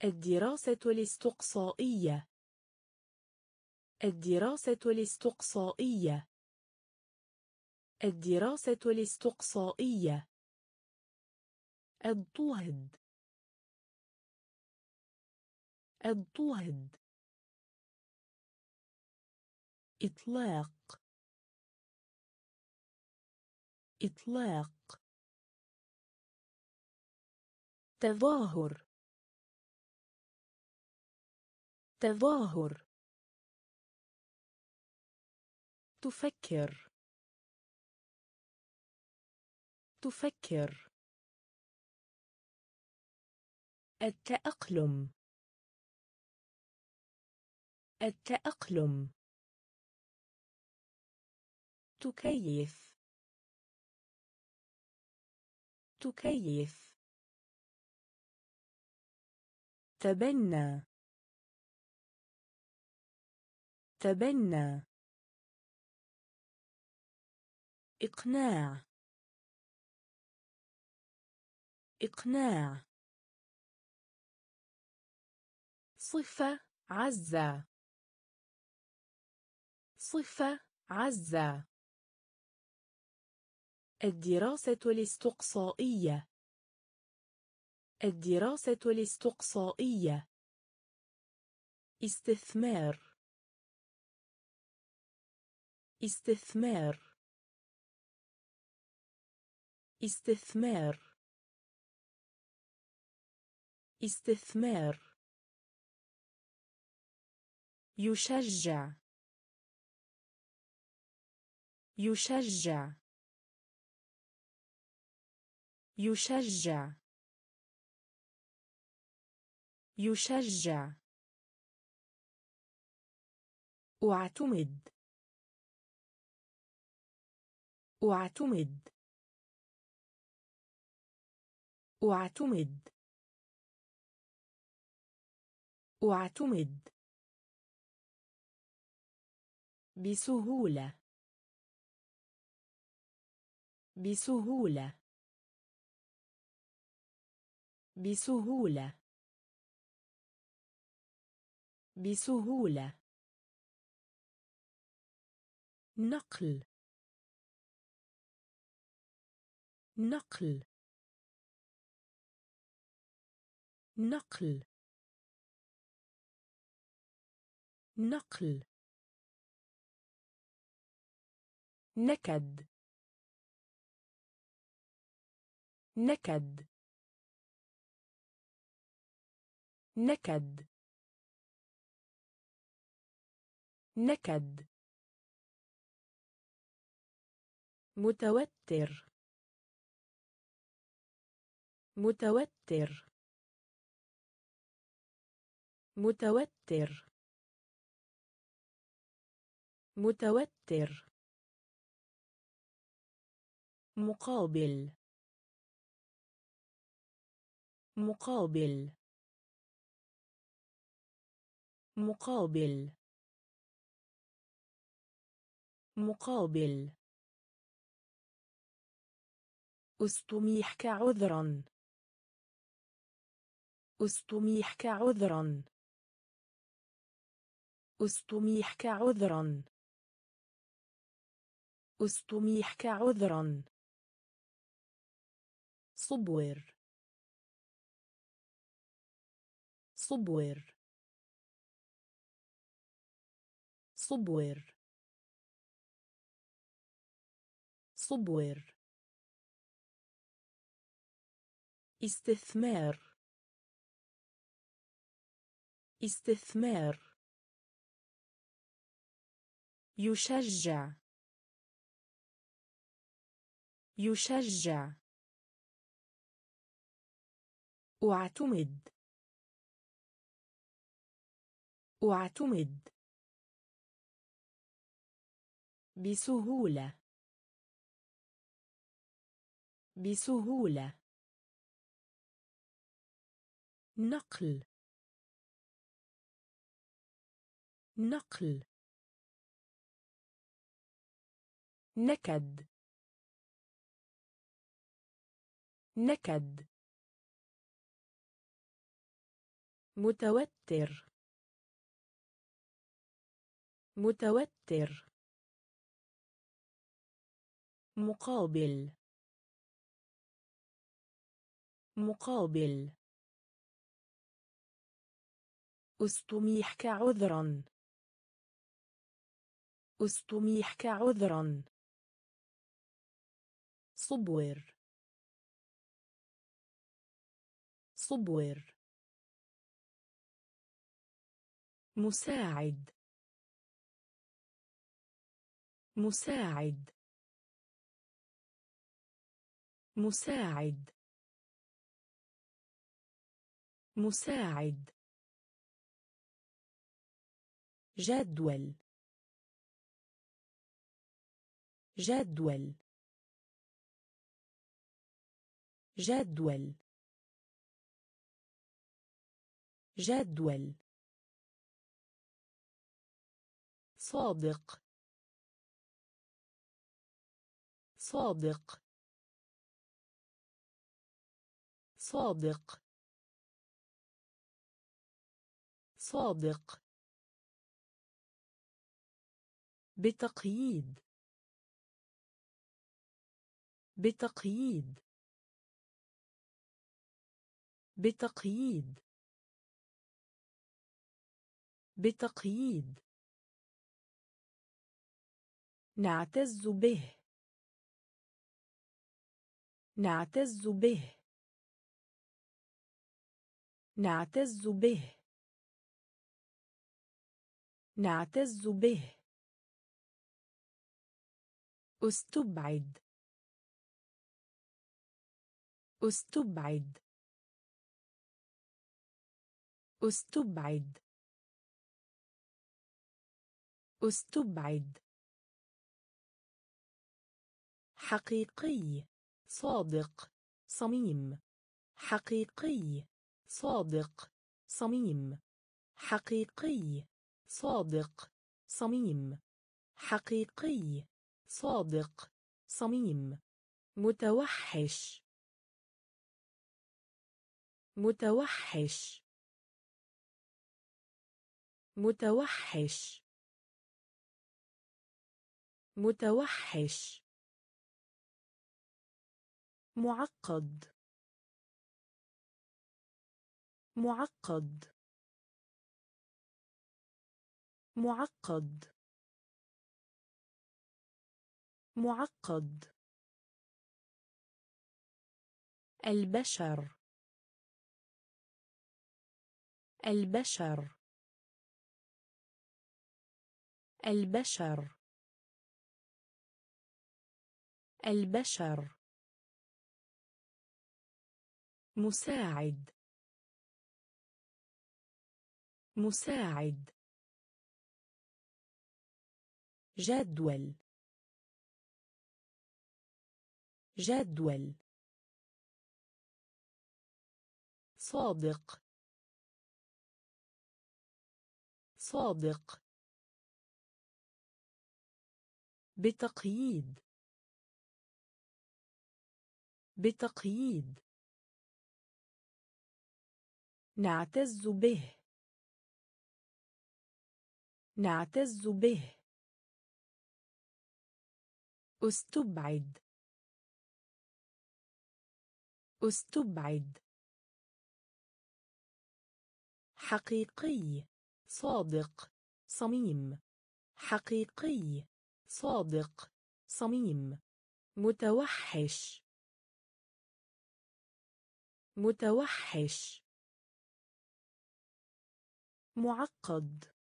الدراسة الاستقصائية. الدراسة الاستقصائية. الدراسة الاستقصائية. الضوهد الضوهد إطلاق. إطلاق. تظاهر. تظاهر. تفكر. تفكر. التأقلم. التأقلم. تكيف. تكيف. تبنى. تبنى. إقناع. إقناع. صفة عزة. صفة عزة. الدراسة الاستقصائية. الدراسة الاستقصائية. استثمار. استثمار. استثمار. استثمار. يشجع. يشجع. يشجع. يشجع. أعتمد. أعتمد. أعتمد. أعتمد. بسهولة. بسهولة. بسهولة. بسهولة. نقل. نقل. نقل. نقل. نكد. نكد. نكد. نكد. متوتر. متوتر. متوتر. متوتر. مقابل. مقابل. مقابل. مقابل. استميحك عذرا. استميحك عذرا. استميحك عذرا. استميحك عذرا صبور. صبور. صبور. صبور. استثمار. استثمار. يشجع. يشجع. أعتمد. أعتمد. بسهولة. بسهولة. نقل. نقل. نكد. نكد. متوتر. متوتر. مقابل. مقابل. استميحك عذرا. استميحك عذرا. صبور صبور. مساعد. مساعد. مساعد. مساعد. جدول. جدول. جدول. جدول. صادق. صادق. صادق. صادق. بتقييد. بتقييد. بتقييد. بتقييد. نعتز به. نعتز به. نعتز به. نعتز به. استبعد. استبعد. استبعد. أستبعد. حقيقي. صادق. صميم. حقيقي. صادق. صميم. حقيقي. صادق. صميم. حقيقي. صادق. صميم. متوحش. متوحش. متوحش. متوحش. معقد. معقد. معقد. معقد. البشر. البشر. البشر. البشر. مساعد. مساعد. جدول. جدول. صادق. صادق. بتقييد. بتقييد. نعتز به. نعتز به. استبعد. استبعد. حقيقي. صادق. صميم. حقيقي. صادق. صميم. متوحش. متوحش. معقد.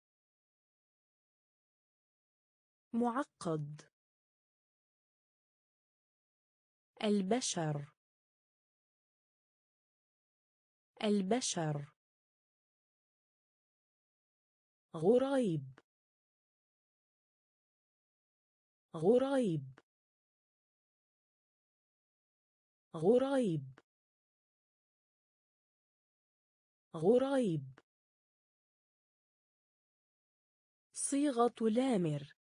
معقد. البشر. البشر. غريب. غريب. غريب. غريب. صيغة لامر.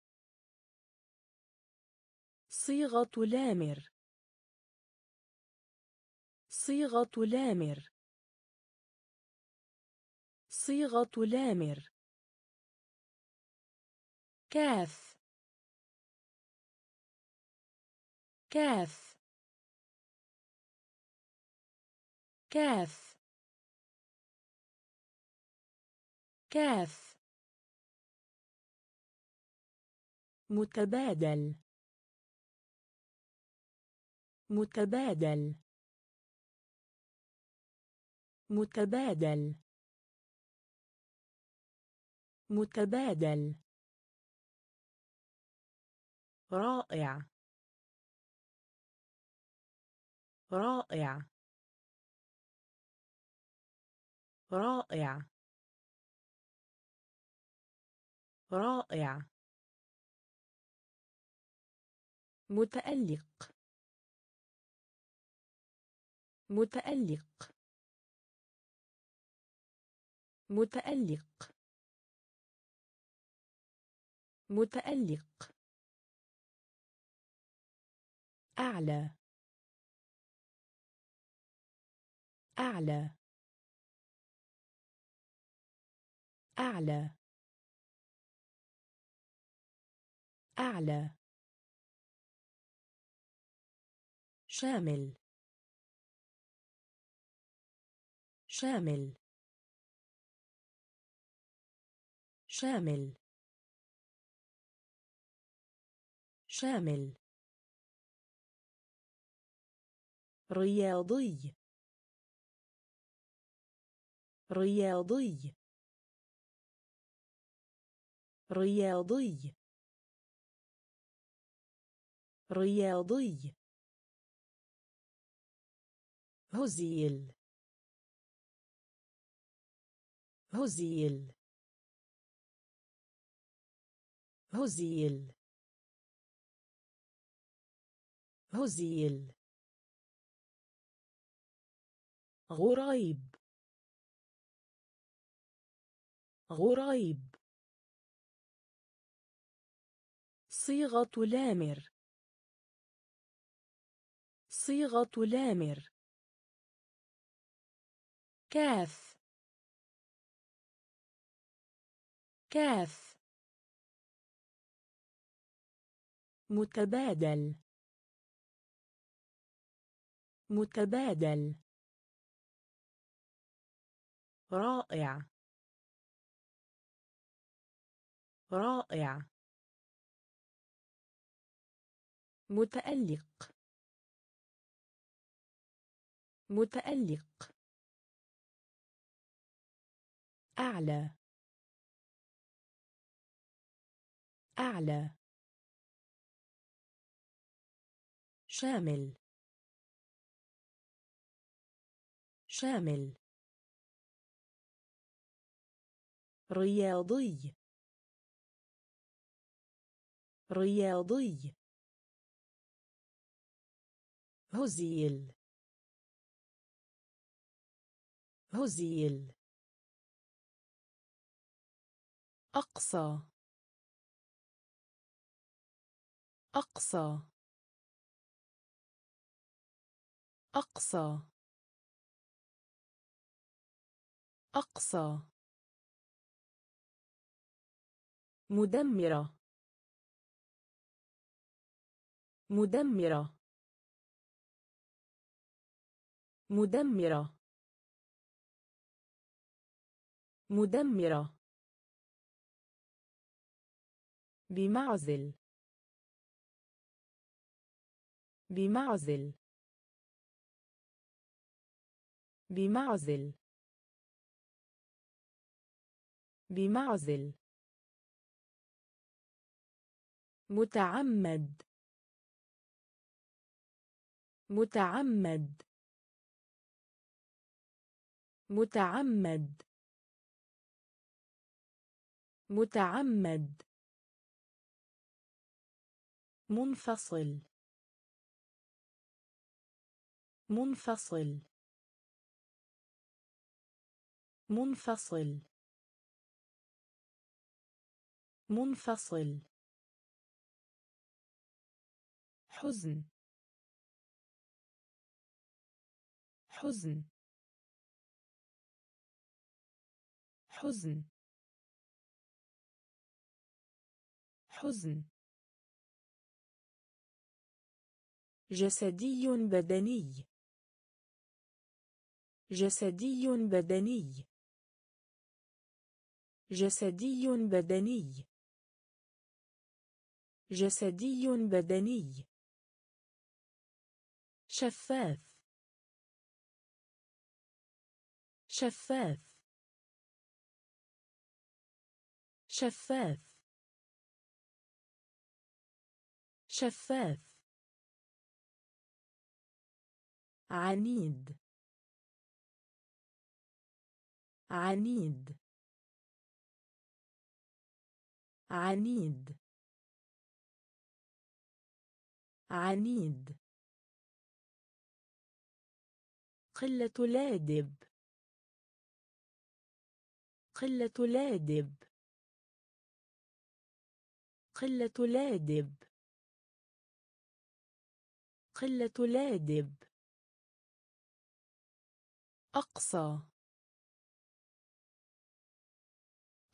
صيغة لامر. صيغة لامر. صيغة لامر. كاف. كاف. كاف. كاف متبادل. متبادل. متبادل. متبادل. رائع. رائع. رائع. رائع. متألق. متألق. متألق. متألق. أعلى. أعلى. أعلى. أعلى. شامل. شامل. شامل. شامل. رياضي. رياضي. رياضي. رياضي. هزيل. هزيل. هزيل. هزيل. غريب. غريب. صيغة لامر. صيغة لامر. كاف. كاف. متبادل. متبادل. رائع. رائع. متألق. متألق. أعلى. أعلى. شامل. شامل. رياضي. رياضي. هزيل. هزيل. أقصى. أقصى. أقصى. أقصى. مدمرة. مدمرة. مدمرة. مدمرة. بمعزل. بمعزل. بمعزل. بمعزل. متعمد. متعمد. متعمد. متعمد. منفصل. منفصل. منفصل. منفصل. حزن. حزن. حزن. حزن. جسدي بدني. جسدي بدني. جسدي بدني. جسدي بدني. شفاف. شفاف. شفاف. شفاف. عنيد. عنيد. عنيد. عنيد. قلة لادب. قلة لادب. قلة لادب. قلة لادب. أقصى.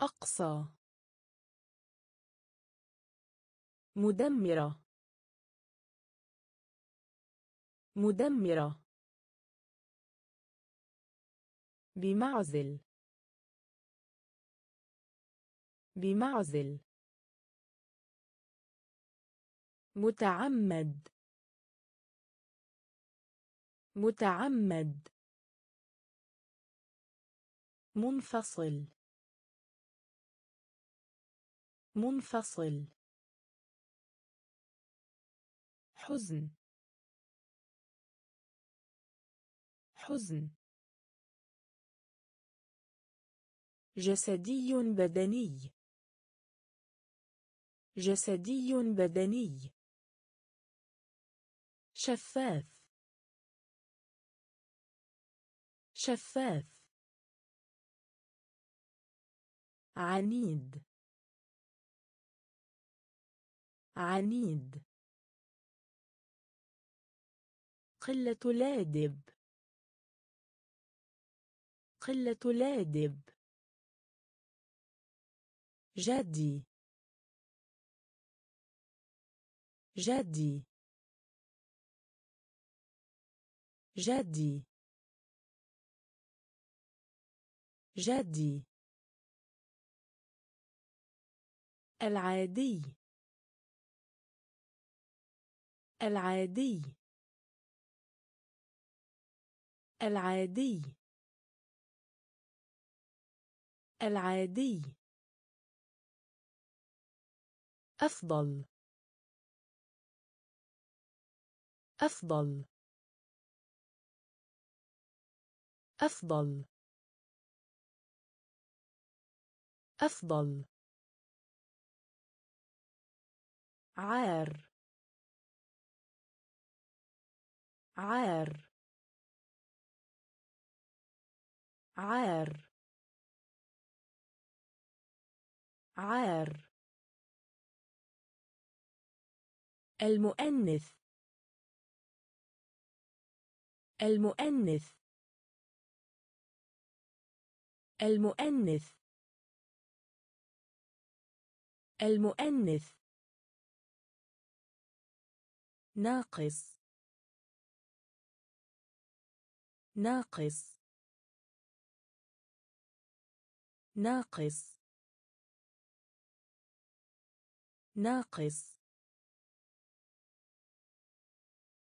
أقصى. مدمرة. مدمرة. بمعزل. بمعزل. متعمد. متعمد. منفصل. منفصل. حزن. حزن. جسدي بدني. جسدي بدني. شفاف. شفاف. عنيد. عنيد. قلة لادب. قلة لادب. جدي. جدي. جدي. جدي. العادي. العادي. العادي. العادي. أفضل. أفضل. أفضل. أفضل. عار. عار. عار. عار. المؤنث. المؤنث. المؤنث. المؤنث. ناقص. ناقص. ناقص. ناقص.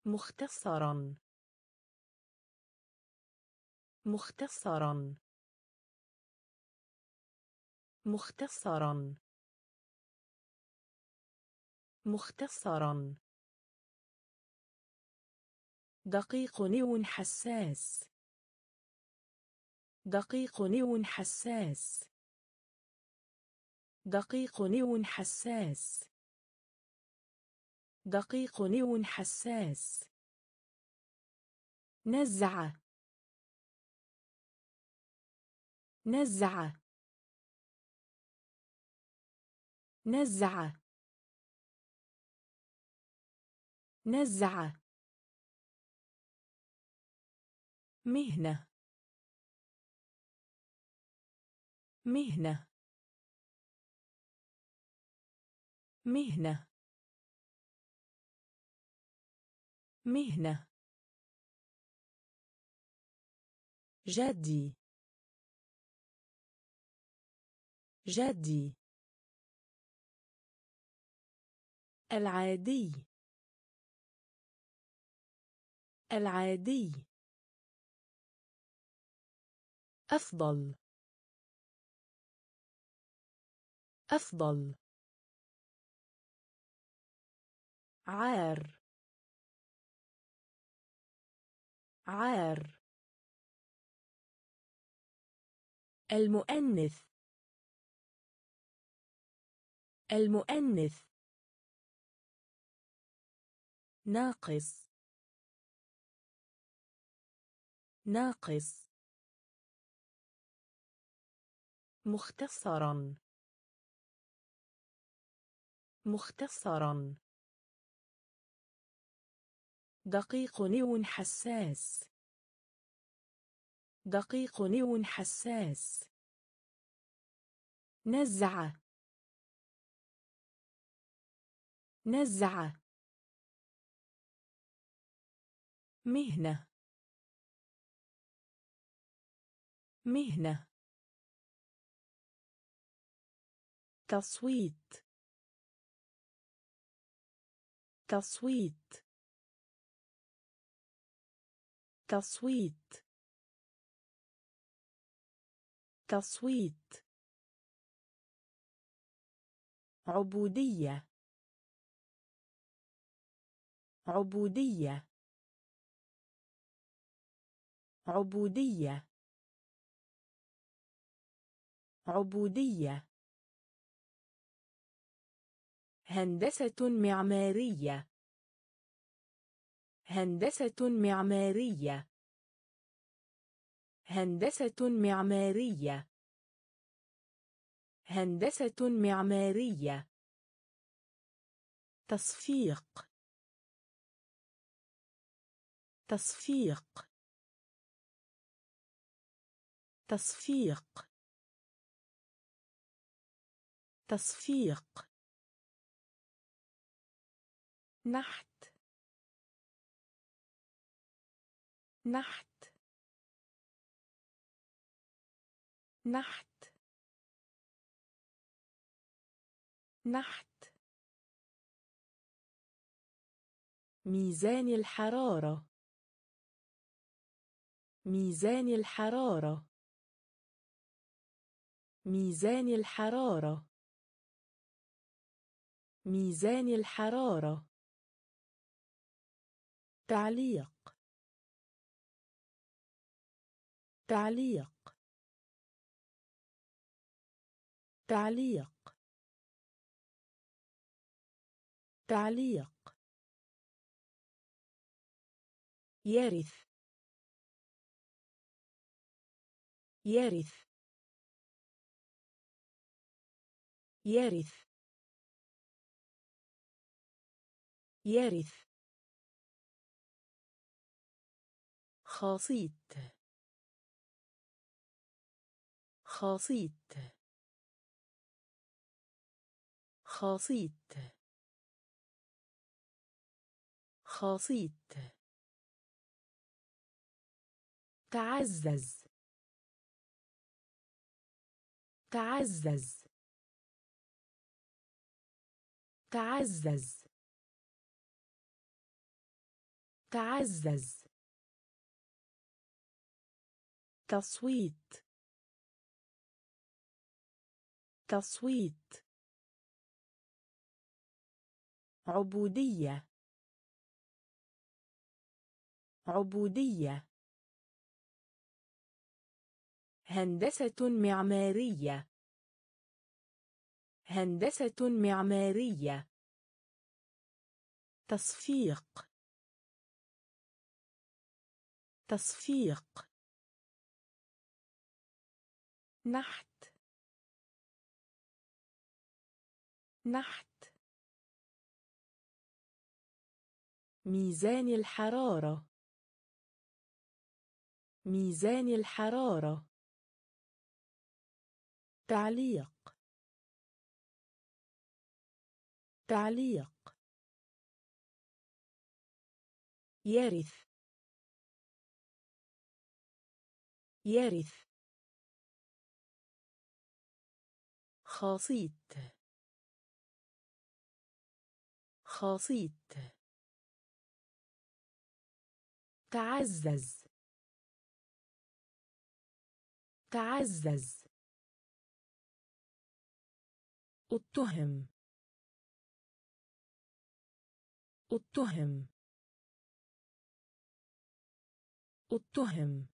مختصرا. مختصرا. مختصرا. مختصرا. دقيق نيون حساس. دقيق نيون حساس. دقيق نيون حساس. دقيق نيون حساس. نزع. نزع. نزع. نزع مهنة. مهنة. مهنة. مهنة. جدي. جدي. العادي. العادي. أفضل. أفضل. عار. عار. المؤنث. المؤنث. ناقص. ناقص. مختصرا. مختصرا. دقيق نيون حساس. دقيق نيون حساس. نزع. نزع. مهنة. مهنة. تصويت. تصويت. تصويت. تصويت. عبودية. عبودية. عبودية. عبودية. هندسة معمارية. هندسة معمارية. هندسة معمارية. هندسة معمارية. تصفيق. تصفيق. تصفيق. تصفيق نحت. نحت. نحت. نحت. ميزان الحرارة. ميزان الحرارة. ميزان الحرارة. ميزان الحرارة. تعليق. تعليق. تعليق. تعليق. يرث. يرث. يرث. يرث. خاصيت. خاصيت. خاصيت. خاصيت. تعزز. تعزز. تعزز. تعزز. تصويت. تصويت. عبودية. عبودية. هندسة معمارية. هندسة معمارية. تصفيق. تصفيق نحت. نحت. ميزان الحرارة. ميزان الحرارة. تعليق. تعليق. يرث. يرث. خاصيت. خاصيت. تعزز. تعزز. اتهم. اتهم. اتهم.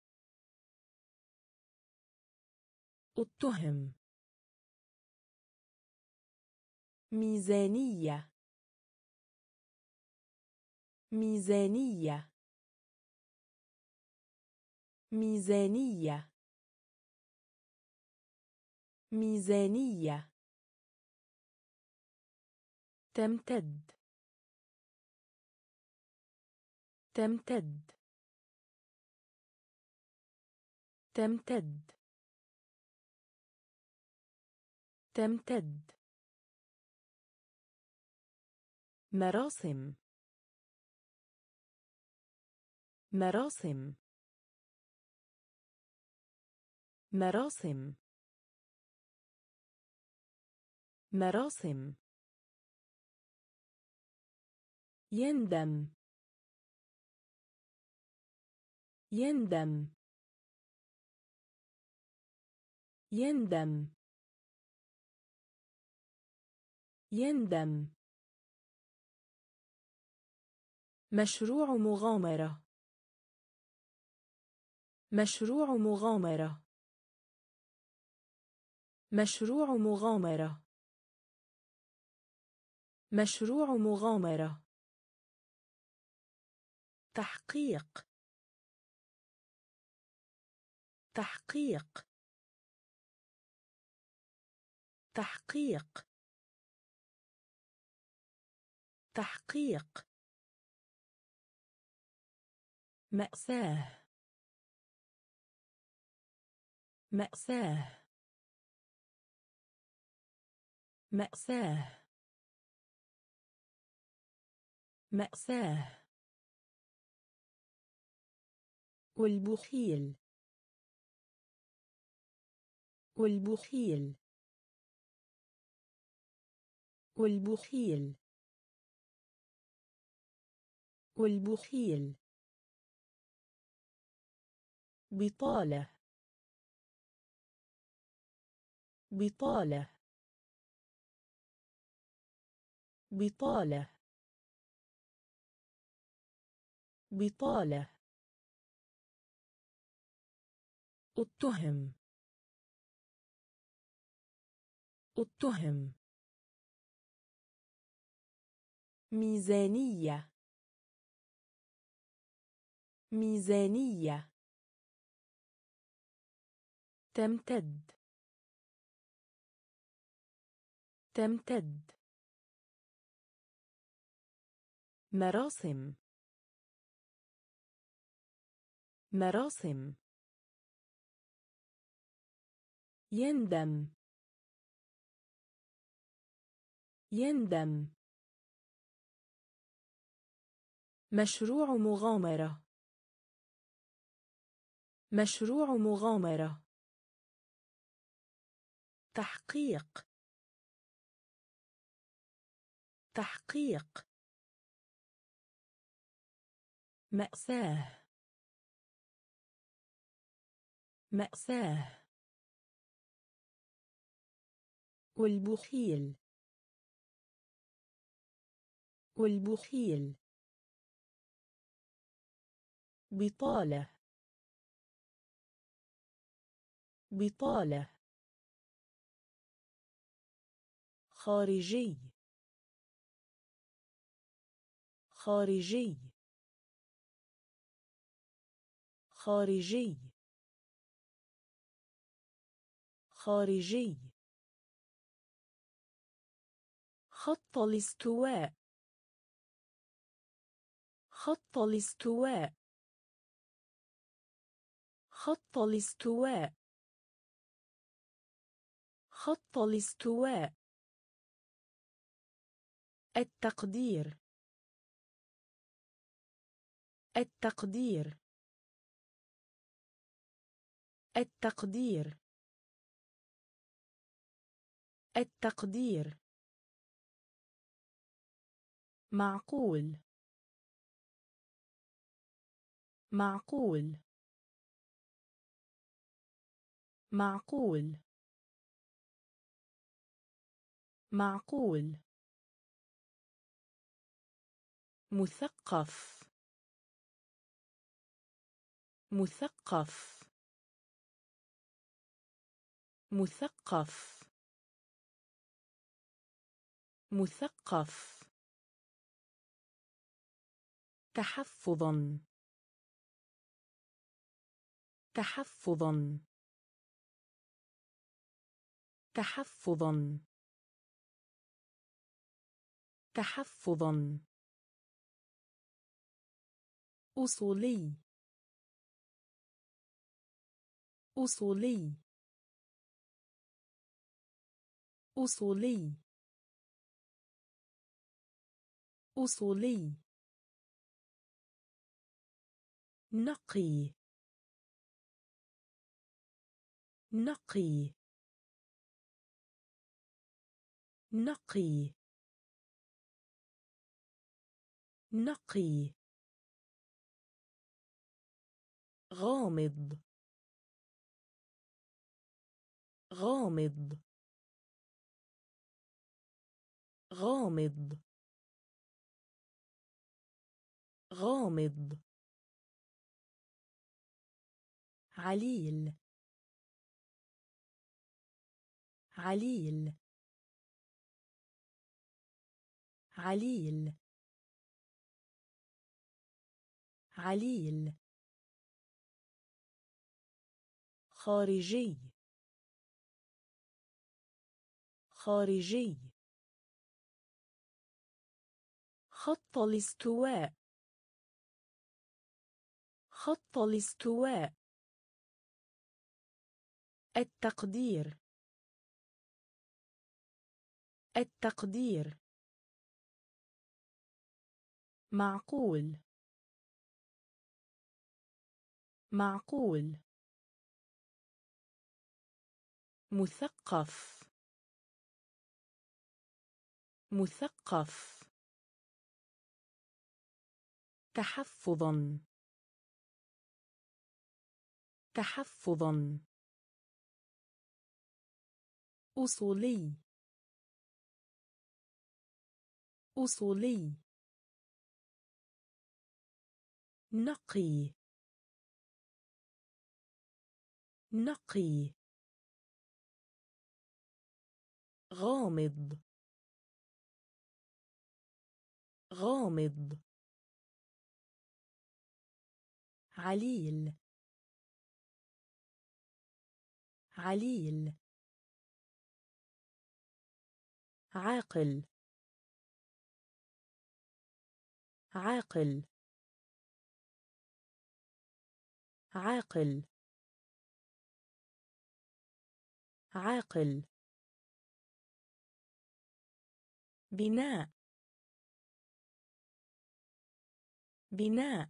اتهم ميزانية. ميزانية. ميزانية. ميزانية. تمتد. تمتد. تمتد. تمتد. مراسم. مراسم. مراسم. مراسم. يندم. يندم. يندم. يندم. مشروع مغامرة. مشروع مغامرة. مشروع مغامرة. مشروع مغامرة. تحقيق. تحقيق. تحقيق. تحقيق. مأساة. مأساة. مأساة. مأساة. والبخيل. والبخيل. والبخيل. والبخيل. بطالة. بطالة. بطالة. بطالة. اتهم. اتهم. ميزانية. ميزانية. تمتد. تمتد. مراسم. مراسم. يندم. يندم. مشروع مغامرة. مشروع مغامرة. تحقيق. تحقيق. مأساة. مأساة. والبخيل. والبخيل. بطالة. بطالة. خارجي. خارجي. خارجي. خارجي. خط الاستواء. خط الاستواء. خط الاستواء. خط الاستواء. التقدير. التقدير. التقدير. التقدير. معقول. معقول. معقول. معقول. مثقف. مثقف. مثقف. مثقف. تحفظا. تحفظا. تحفظا. تحفظا. أصولي. أصولي. أصولي. أصولي. نقي. نقي. نقي. نقي غامض غامض غامض غامض عليل عليل عليل عليل. خارجي. خارجي. خط الاستواء. خط الاستواء. التقدير. التقدير. معقول. معقول. مثقف. مثقف. تحفظا. تحفظا. أصولي. أصولي. نقي. نقي. غامض. غامض. عليل. عليل. عاقل. عاقل. عاقل. عاقل. بناء. بناء.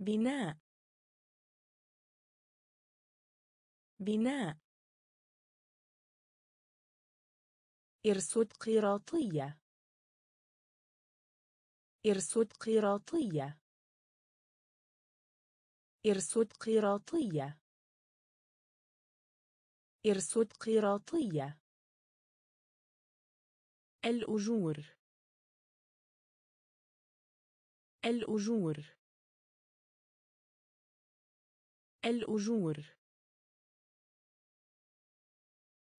بناء. بناء. إرسود قراطية. إرسود قراطية. إرسود قراطية. إرسود قراطية الأجور. الأجور. الأجور.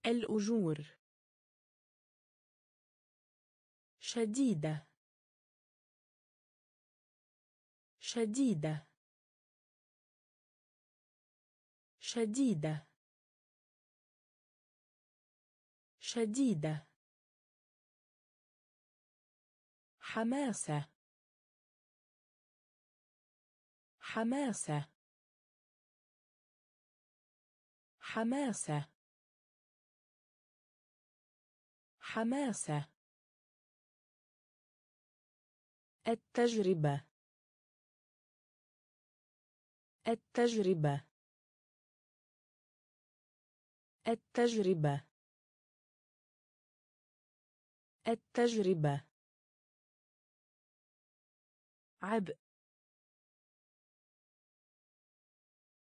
الأجور. شديدة. شديدة. شديدة. شديدة. حماسة. حماسة. حماسة. حماسة. التجربة. التجربة. التجربة. التجربة. عبء.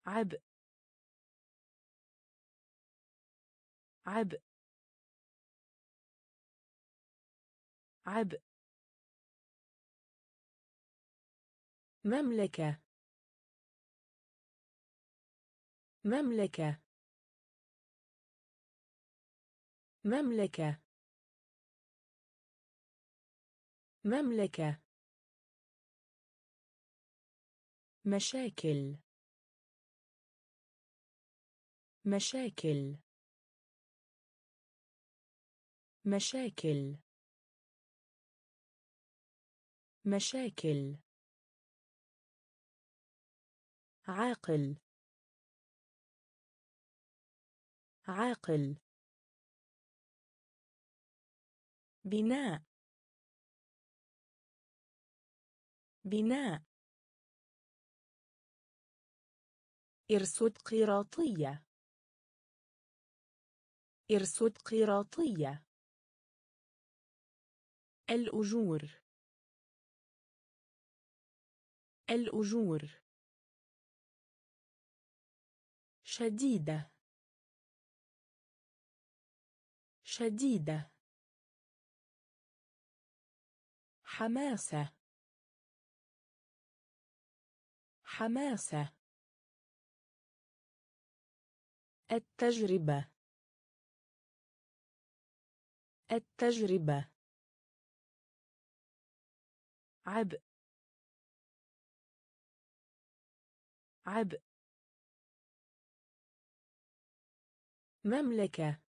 عبء. عبء. عبء. مملكة. مملكة. مملكة. مملكة. مشاكل. مشاكل. مشاكل. مشاكل. عاقل. عاقل. بناء. بناء. ارصد قراطية. ارصد قراطية. الأجور. الأجور. شديدة. شديدة. حماسة. حماسة. التجربة. التجربة. عبء. عبء. مملكة.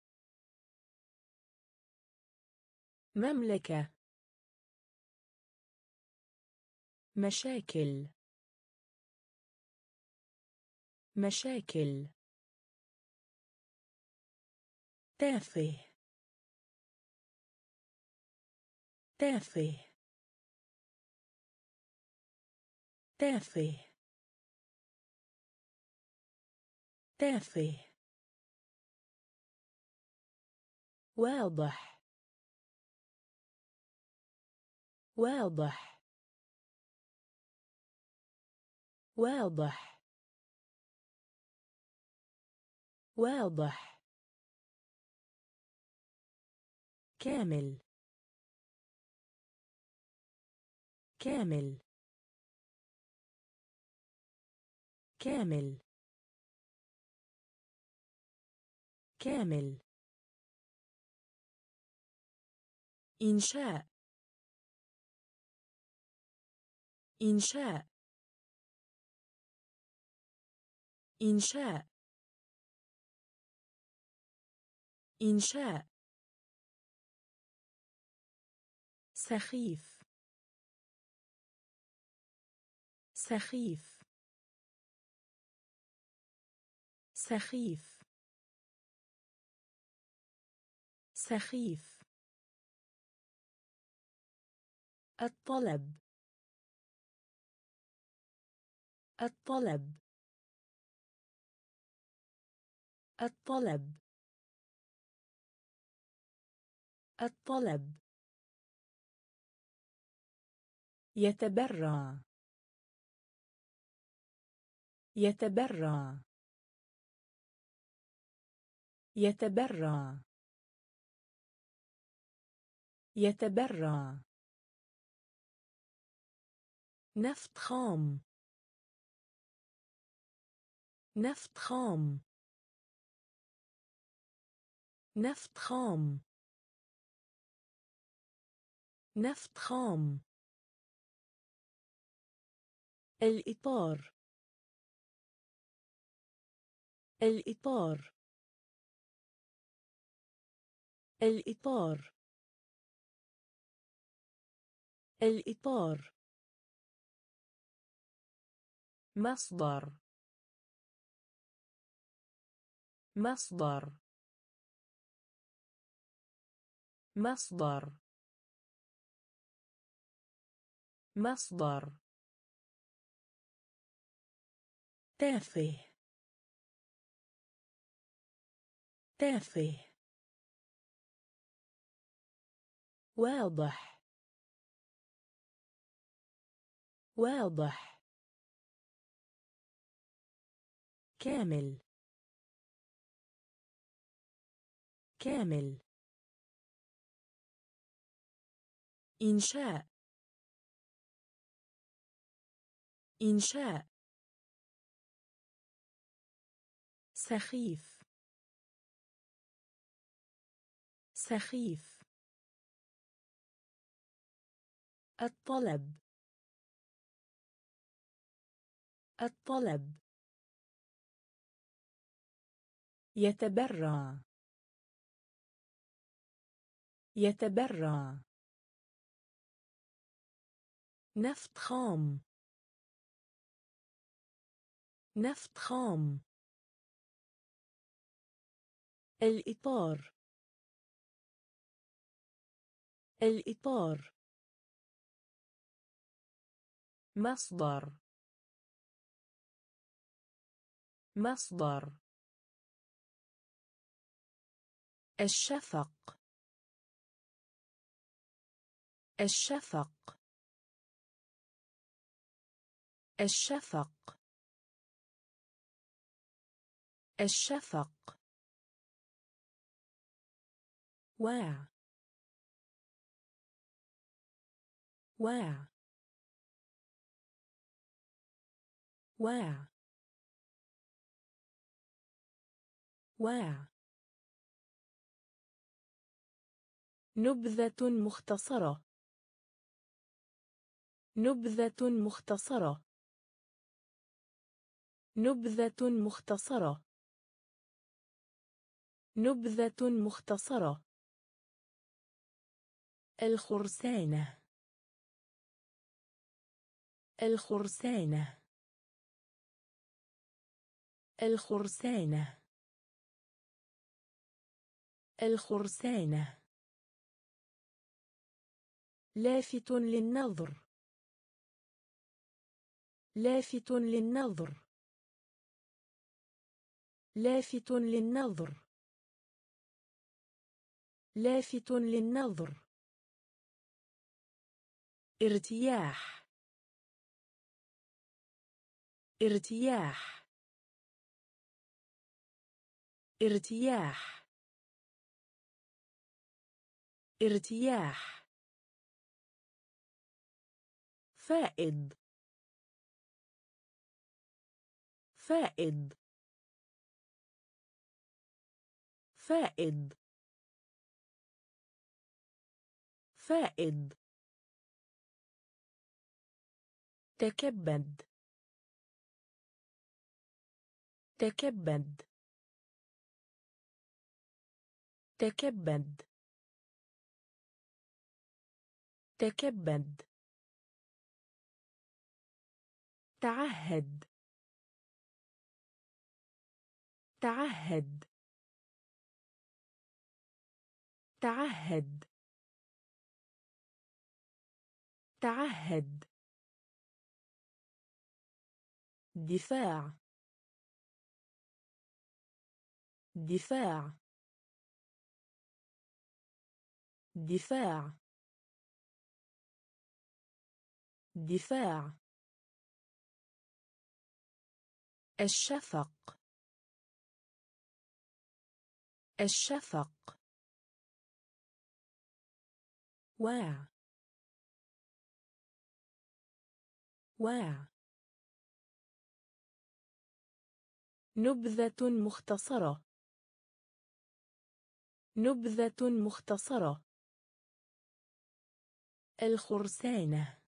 مملكة. مشاكل. مشاكل. تافه. تافه. تافه. تافه. واضح. واضح. واضح. واضح. كامل. كامل. كامل. كامل. إنشاء. إنشاء. إنشاء. إنشاء. سخيف. سخيف. سخيف. سخيف. الطلب. الطلب. الطلب. الطلب. يتبرع. يتبرع. يتبرع. يتبرع. نفط خام. نفط خام. نفط خام. نفط خام. الإطار. الإطار. الإطار. الإطار. مصدر. مصدر. مصدر. مصدر. تافه. تافه. واضح. واضح. كامل. كامل. إنشاء. إنشاء. سخيف. سخيف. الطلب. الطلب. يتبرع. يتبرع. نفط خام. نفط خام. الإطار. الإطار. مصدر. مصدر. الشفق. الشفق. الشفق. الشفق. واع. واع. واع. واع. نبذة مختصرة. نبذة مختصرة. نبذة مختصرة. نبذة مختصرة. الخرسانة. الخرسانة. الخرسانة. الخرسانة. لافت للنظر. لافت للنظر. لافت للنظر. لافت للنظر. ارتياح. ارتياح. ارتياح. ارتياح. فائد فائد فائد فائد تكبد. تكبد. تكبد. تكبد. تعهد. تعهد. تعهد. تعهد. دفاع. دفاع. دفاع. دفاع. الشفق. الشفق. واع. واع. نبذة مختصرة. نبذة مختصرة. الخرسانة.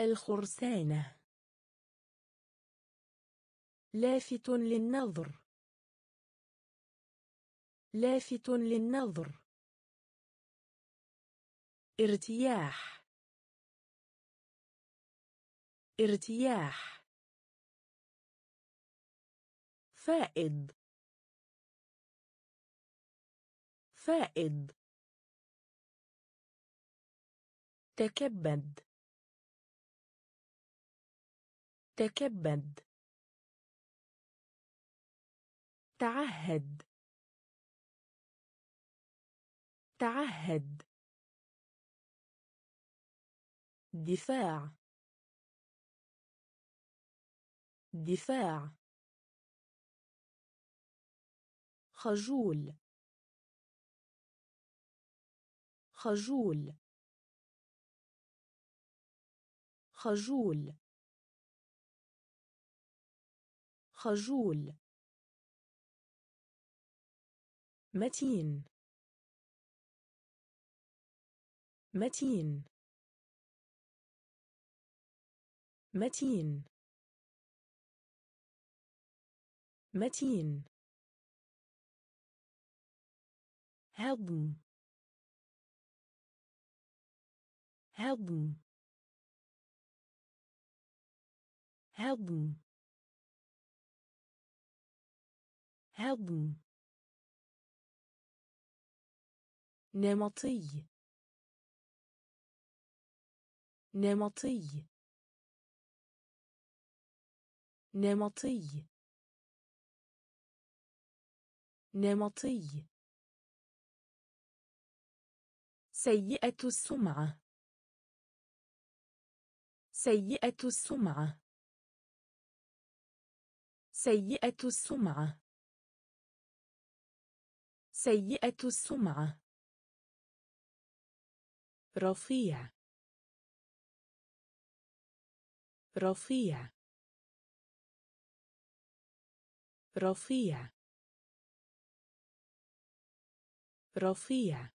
الخرسانة. لافت للنظر. لافت للنظر. ارتياح. ارتياح. فائد فائد تكبد. تكبد. تعهد. تعهد. دفاع. دفاع. خجول. خجول. خجول. خجول. متين. متين. متين. متين. هضم هضم هضم هضم نمطي. نمطي. نمطي. نمطي. سيئة السمعة. سيئة السمعة. سيئة السمعة. سيئة السمعة. رفيع. رفيع. رفيع. رفيع.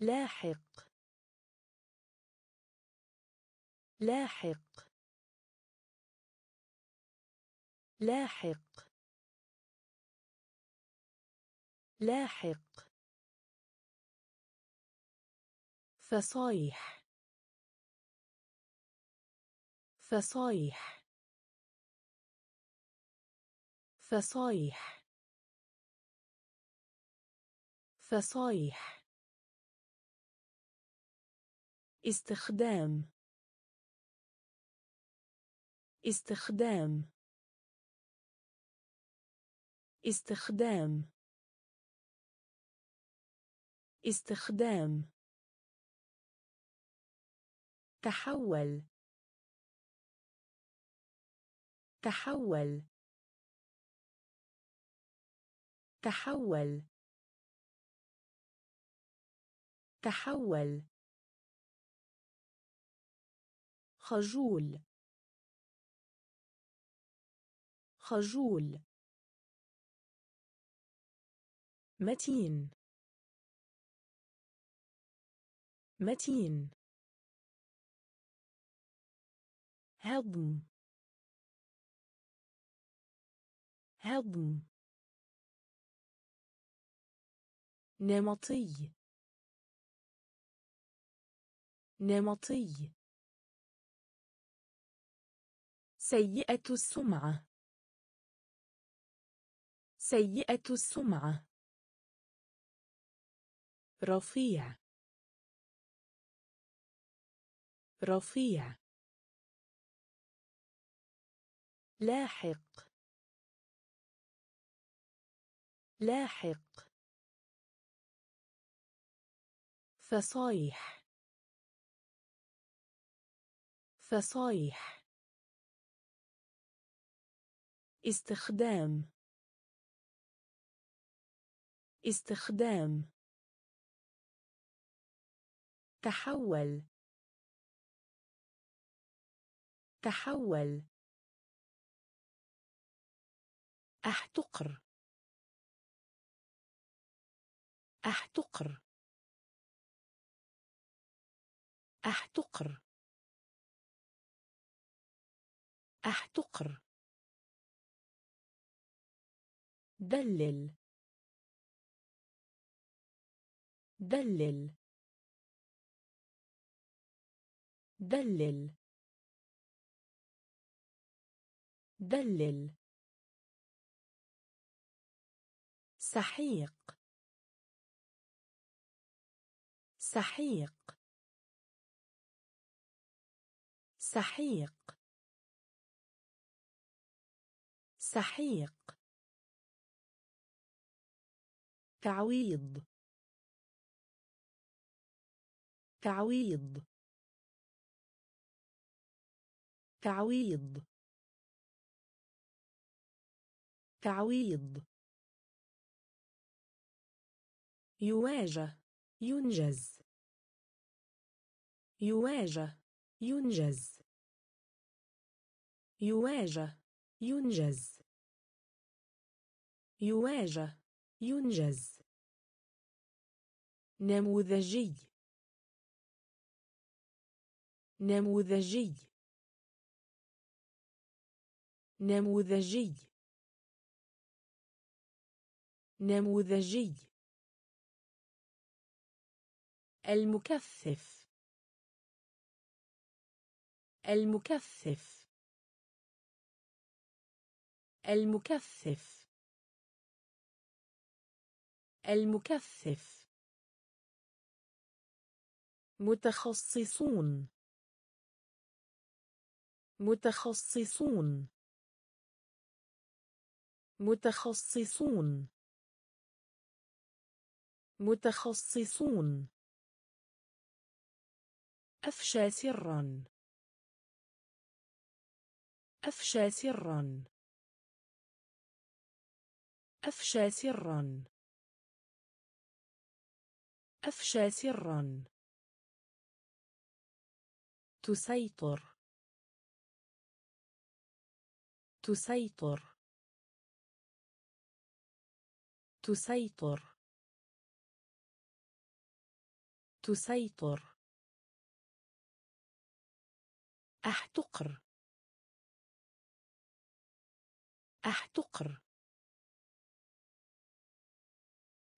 لاحق. لاحق. لاحق. لاحق. فصايح فصايح فصايح فصايح. استخدام. استخدام. استخدام. استخدام. تحول. تحول. تحول. تحول. خجول. خجول. متين. متين. هضم. هضم. نمطي. نمطي. سيئة السمعة. سيئة السمعة. رفيع. رفيع. لاحق. لاحق. فصايح فصايح. استخدام. استخدام. تحول. تحول. أحتقر. أحتقر. أحتقر. أحتقر. دلل. دلل. دلل. دلل. سحيق. سحيق. سحيق. سحيق. تعويض. تعويض. تعويض. تعويض. يواجه. ينجز. يواجه. ينجز. يواجه. ينجز. يواجه. ينجز. نموذجي. نموذجي. نموذجي. نموذجي. المكثف. المكثف. المكثف. المكثف. متخصصون. متخصصون. متخصصون. متخصصون. أفشى سرا. أفشى سرا. أفشى سرا. أفشى سرا. تسيطر. تسيطر. تسيطر. تسيطر. أحتقر. أحتقر.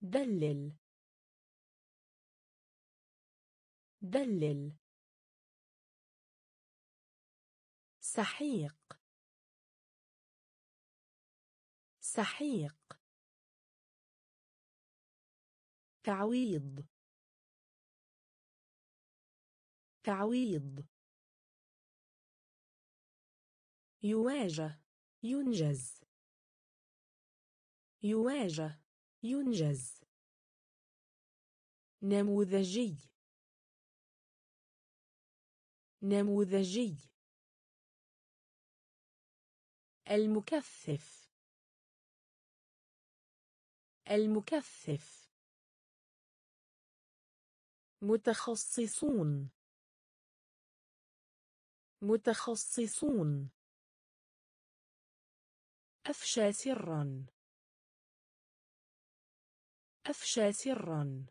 دلل. دلل. سحيق. سحيق. تعويض. تعويض. يواجه. ينجز. يواجه. ينجز. نموذجي. نموذجي. المكثف. المكثف. متخصصون. متخصصون. أفشى سرا. أفشى سرا.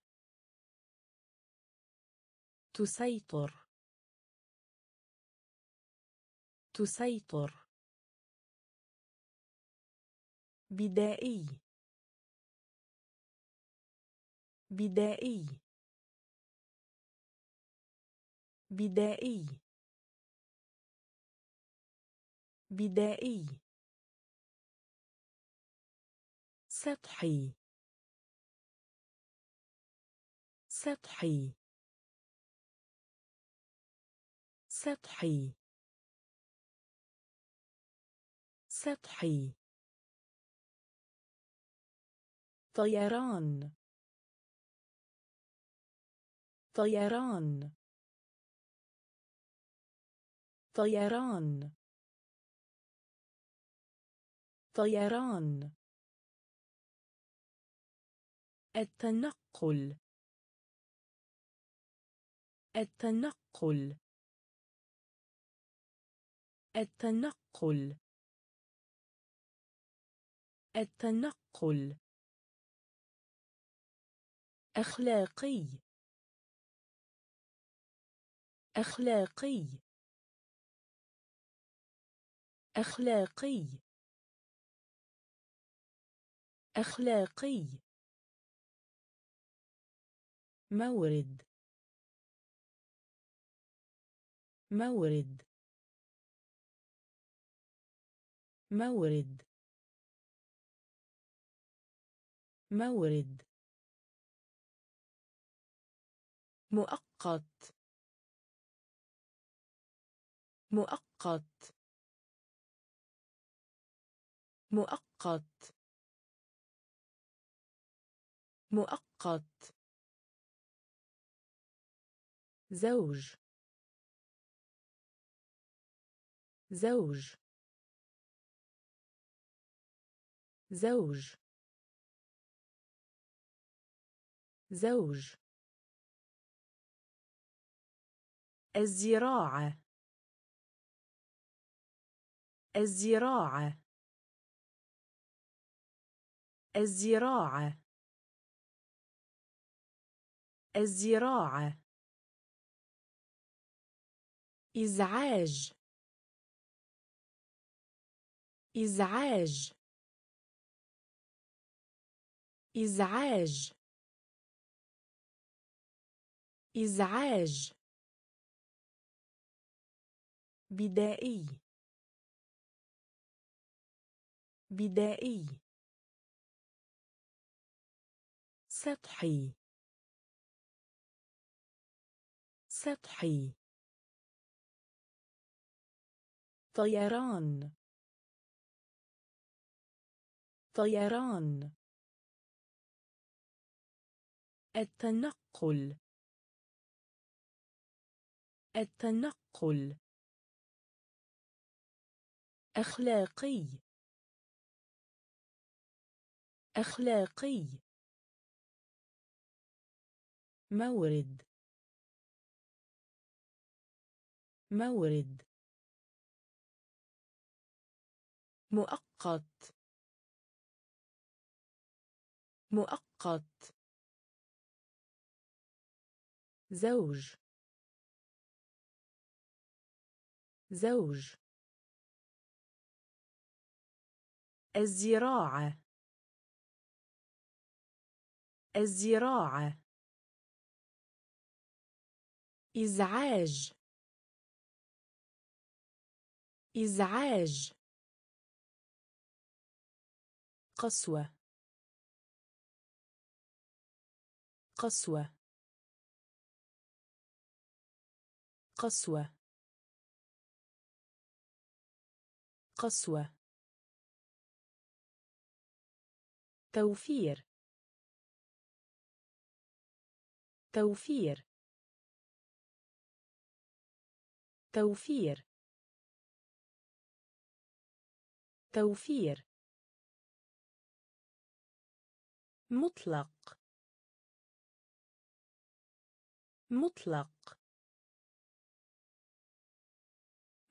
تسيطر. تسيطر. بدائي. بدائي. بدائي. بدائي. سطحي. سطحي. سطحي. سطحي. طيران. طيران. طيران. طيران. التنقل. التنقل. التنقل. التنقل. أخلاقي. أخلاقي. أخلاقي. أخلاقي. مورد. مورد. مورد. مورد. مؤقت. مؤقت. مؤقت. مؤقت. زوج. زوج. زوج. زوج. الزراعة. الزراعة. الزراعة. الزراعة. إزعاج. إزعاج. إزعاج. إزعاج. بدائي. بدائي. سطحي. سطحي. طيران. طيران التنقل. التنقل. أخلاقي. أخلاقي. مورد. مورد. مؤقت. مؤقت. زوج. زوج. الزراعة. الزراعة. إزعاج. إزعاج. قسوة. قسوة. قسوة. قسوة. توفير. توفير. توفير. توفير. مطلق. مطلق.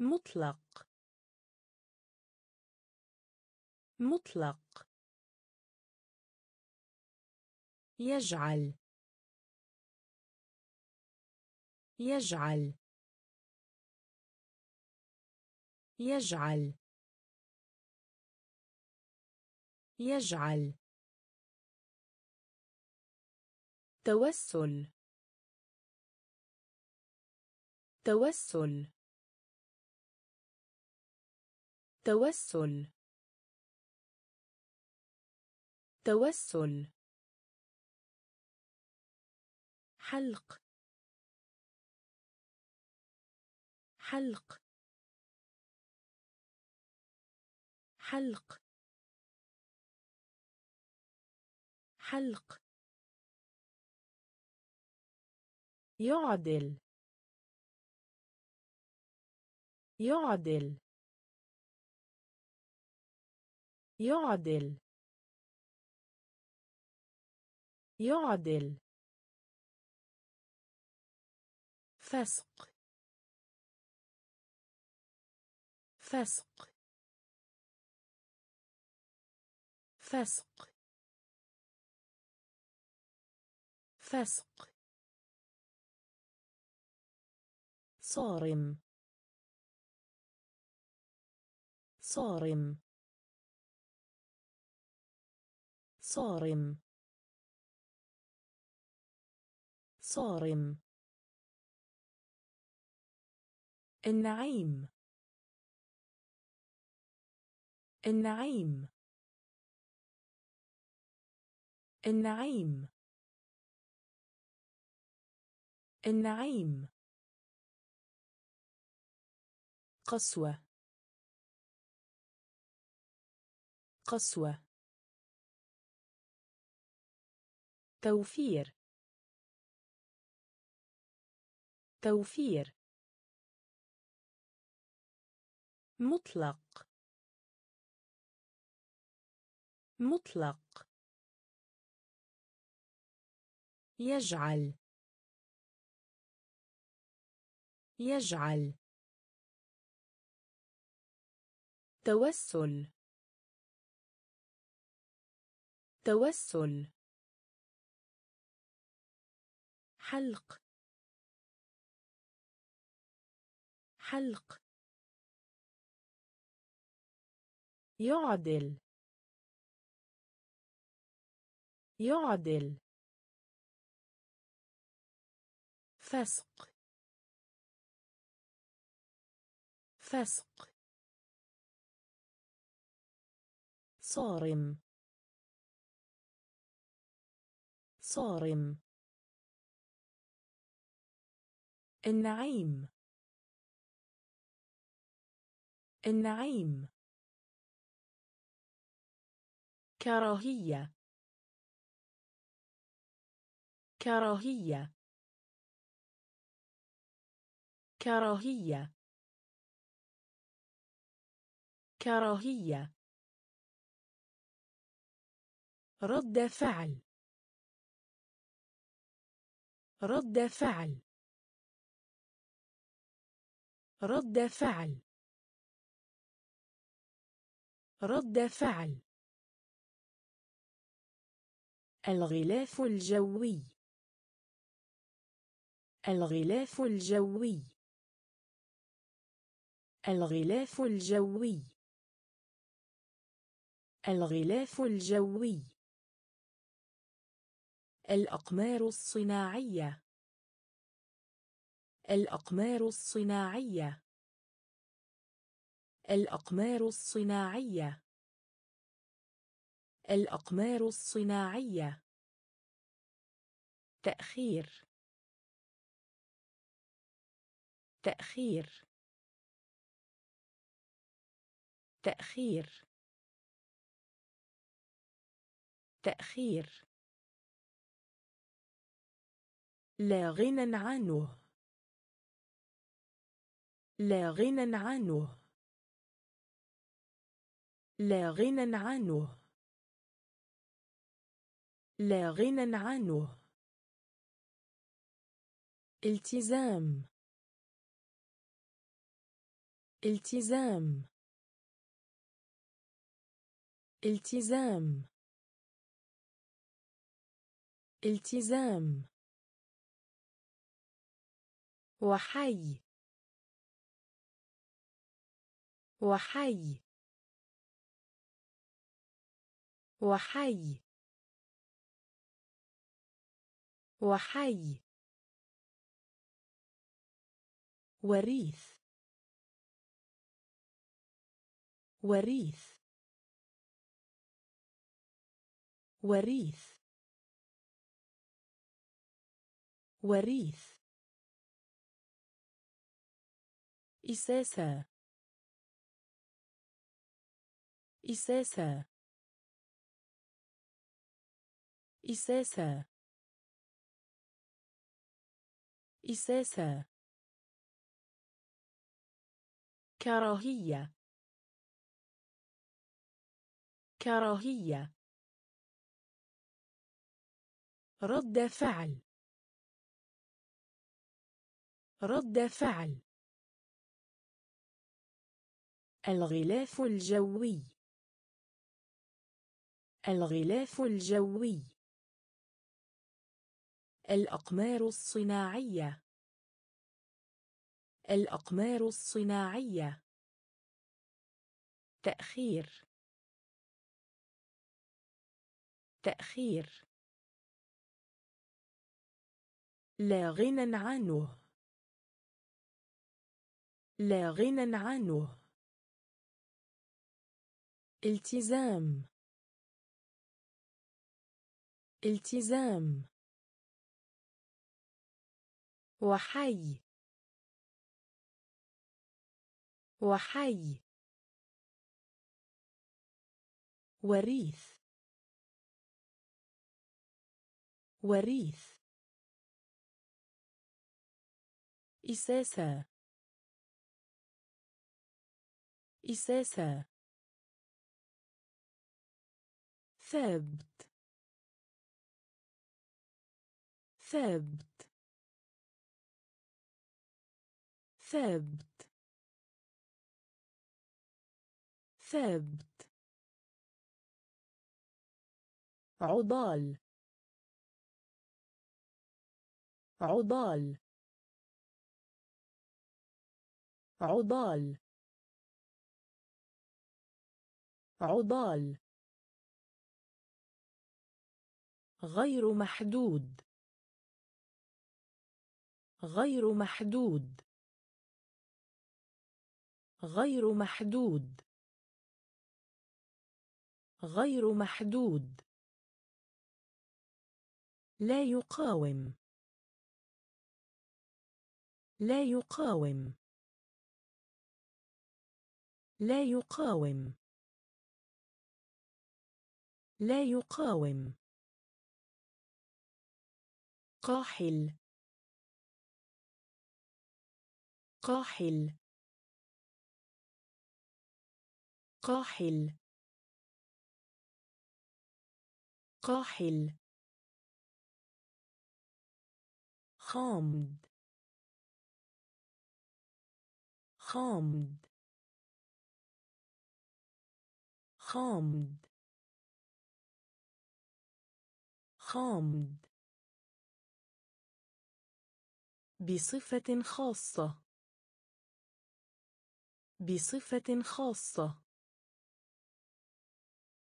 مطلق. مطلق. يجعل. يجعل. يجعل. يجعل. توسل. توسل. توسل. توسل. حلق. حلق. حلق. حلق. يعدل. يعدل. يعدل. يعدل. فسق. فسق. فسق. فسق. صارم. صارم. صارم. صارم. النعيم. النعيم. النعيم. النعيم. قسوة. قسوة. توفير. توفير. مطلق. مطلق. يجعل. يجعل. توسل. توسل. حلق. حلق. يعدل. يعدل. فسق. فسق. صارم. صارم. النعيم. النعيم. كراهية. كراهية. كراهية. كراهية. رد فعل. رد فعل. رد فعل. رد فعل. الغلاف الجوي. الغلاف الجوي. الغلاف الجوي. الغلاف الجوي. الأقمار الصناعية. الأقمار الصناعية. الأقمار الصناعية. الأقمار الصناعية. تأخير. تأخير. تأخير. تأخير. لا غنى عنه. لا غنى عنه. لا غنى عنه. لا غنى عنه. التزام. التزام. التزام. التزام. وحي. وحي. وحي. وحي. وريث. وريث. وريث. وريث. إساسة إساسة إساسة إساسة كراهية. كراهية. رد فعل. رد فعل. الغلاف الجوي. الغلاف الجوي. الأقمار الصناعية. الأقمار الصناعية. تأخير. تأخير. لا غنى عنه. لا غنى عنه. التزام. التزام. وحي. وحي. وريث. وريث. إساسة. إساسة. ثابت ثابت ثابت ثابت عضال. عضال. عضال. عضال. غير محدود. غير محدود. غير محدود. غير محدود. لا يقاوم. لا يقاوم. لا يقاوم. لا يقاوم. قاحل. قاحل. قاحل. قاحل. خامد. خامد. خامد. خامد. بصفة خاصة. بصفة خاصة.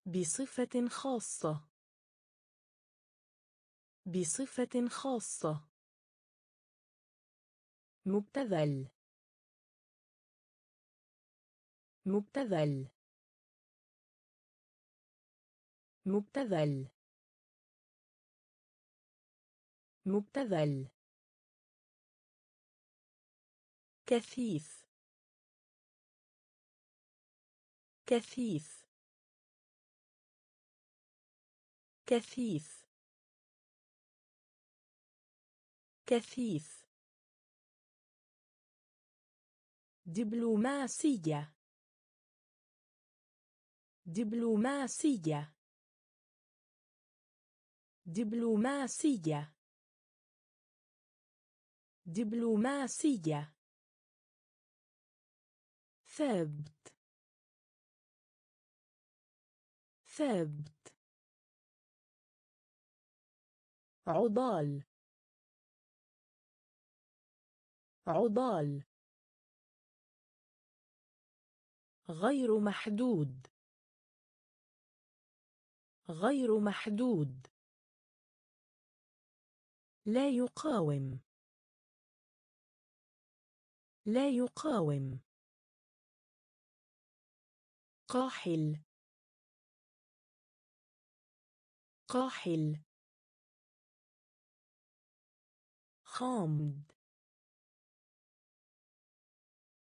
بصفة خاصة. بصفة خاصة. مبتذل. مبتذل. مبتذل. مبتذل. كثيف. كثيف. كثيف. كثيف. دبلوماسية. دبلوماسية. دبلوماسية. دبلوماسية. ثابت ثابت عضال. عضال. غير محدود. غير محدود. لا يقاوم. لا يقاوم. قاحل. قاحل. خامد.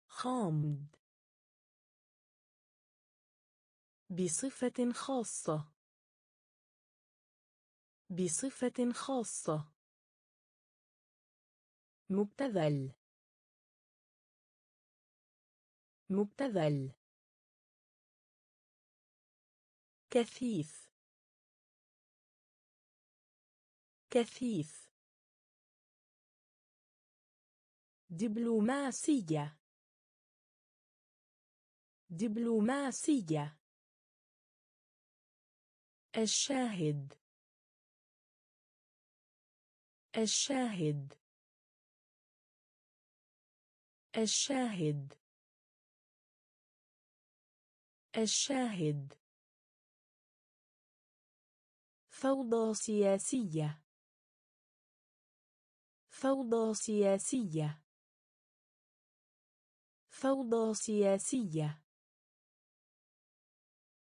خامد. بصفة خاصة. بصفة خاصة. مبتذل. مبتذل. كثيف. كثيف. دبلوماسية. دبلوماسية. الشاهد. الشاهد. الشاهد. الشاهد. فوضى سياسية. فوضى سياسية. فوضى سياسية.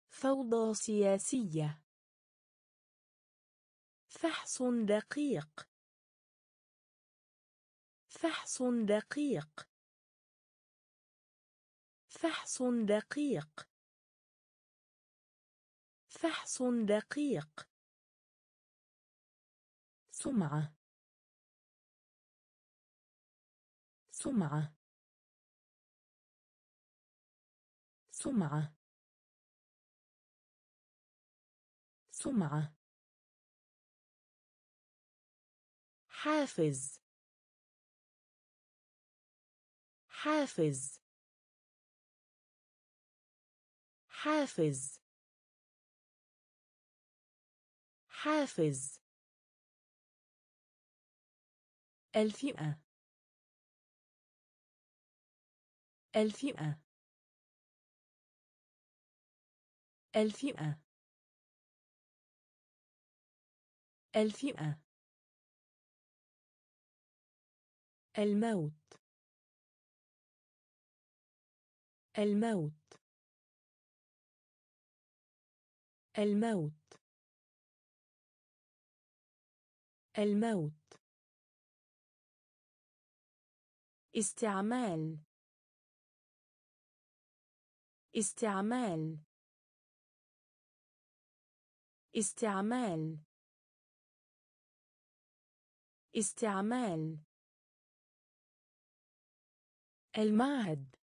فوضى سياسية. فحص دقيق. فحص دقيق. فحص دقيق. فحص دقيق. سمعة. سمعة. سمعة. سمعة. حافز. حافز. حافز. حافز. الفئة الفئة الفئة الفئة الموت الموت الموت الموت استعمال. استعمال. استعمال. استعمال. المعهد.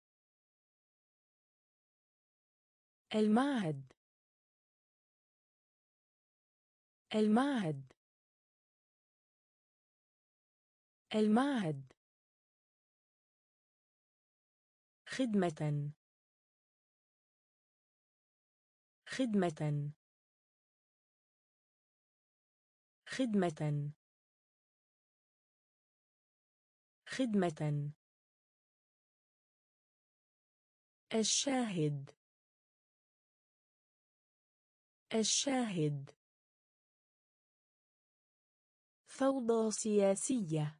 المعهد. المعهد. المعهد. خدمة. خدمة. خدمة. خدمة. الشاهد. الشاهد. فوضى سياسية.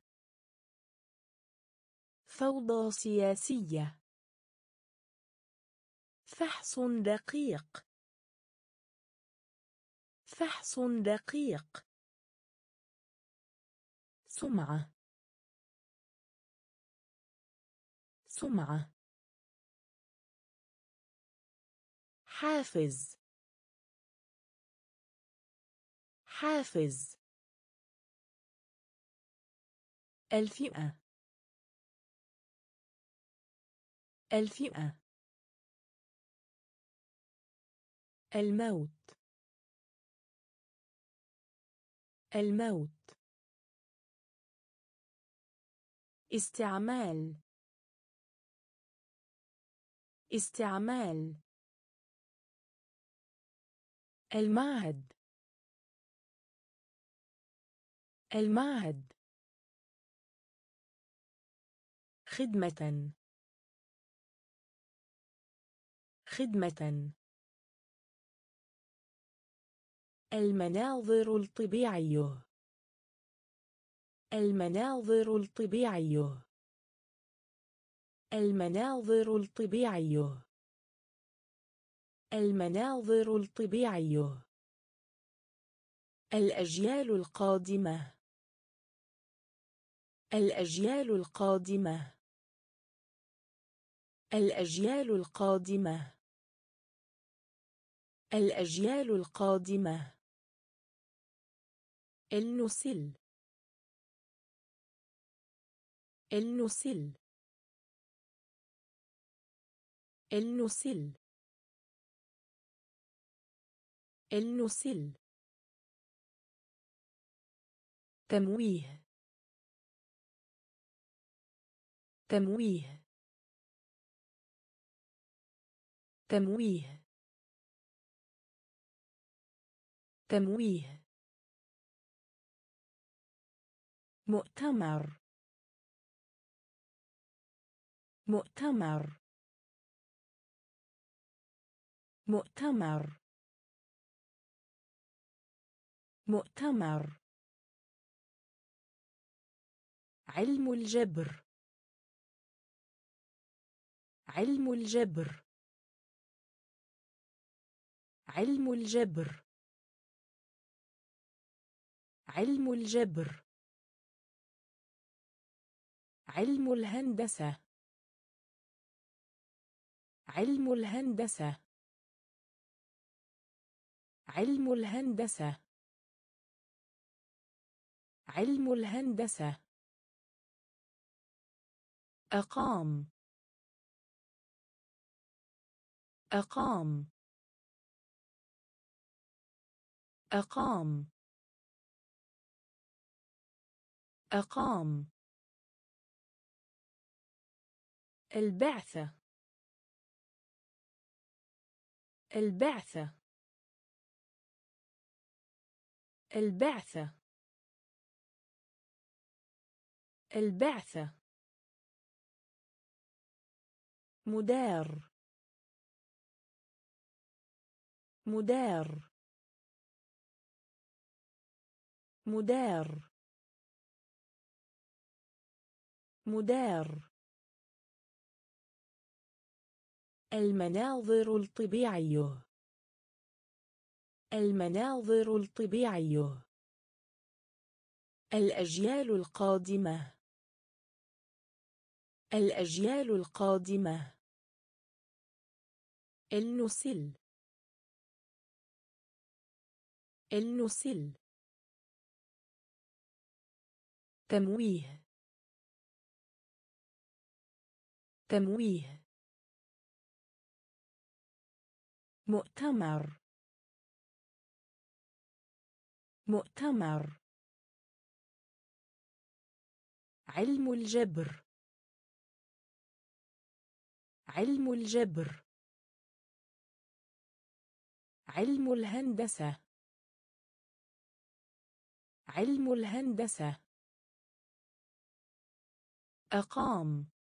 فوضى سياسية. فحص دقيق. فحص دقيق. سمعة. سمعة. حافز. حافز. الفئة. الفئة. الموت. الموت. استعمال. استعمال. المعهد. المعهد. خدمة. خدمة. المناظر الطبيعية. المناظر الطبيعية. المناظر الطبيعية. المناظر الطبيعية. الأجيال القادمة. الأجيال القادمة. الأجيال القادمة. الأجيال القادمة. النسل النسل النسل النسل تمويه. تمويه. تمويه. تمويه. مؤتمر. مؤتمر. مؤتمر. مؤتمر. علم الجبر. علم الجبر. علم الجبر. علم الجبر. علم الهندسة. علم الهندسة. علم الهندسة. علم الهندسة. أقام. أقام. أقام. أقام. البعثة. البعثة. البعثة. البعثة. مدار. مدار. مدار. مدار. المناظر الطبيعية. المناظر الطبيعية. الأجيال القادمة. الأجيال القادمة. النسل. النسل. تمويه. تمويه. مؤتمر. مؤتمر. علم الجبر. علم الجبر. علم الهندسة. علم الهندسة. أقام.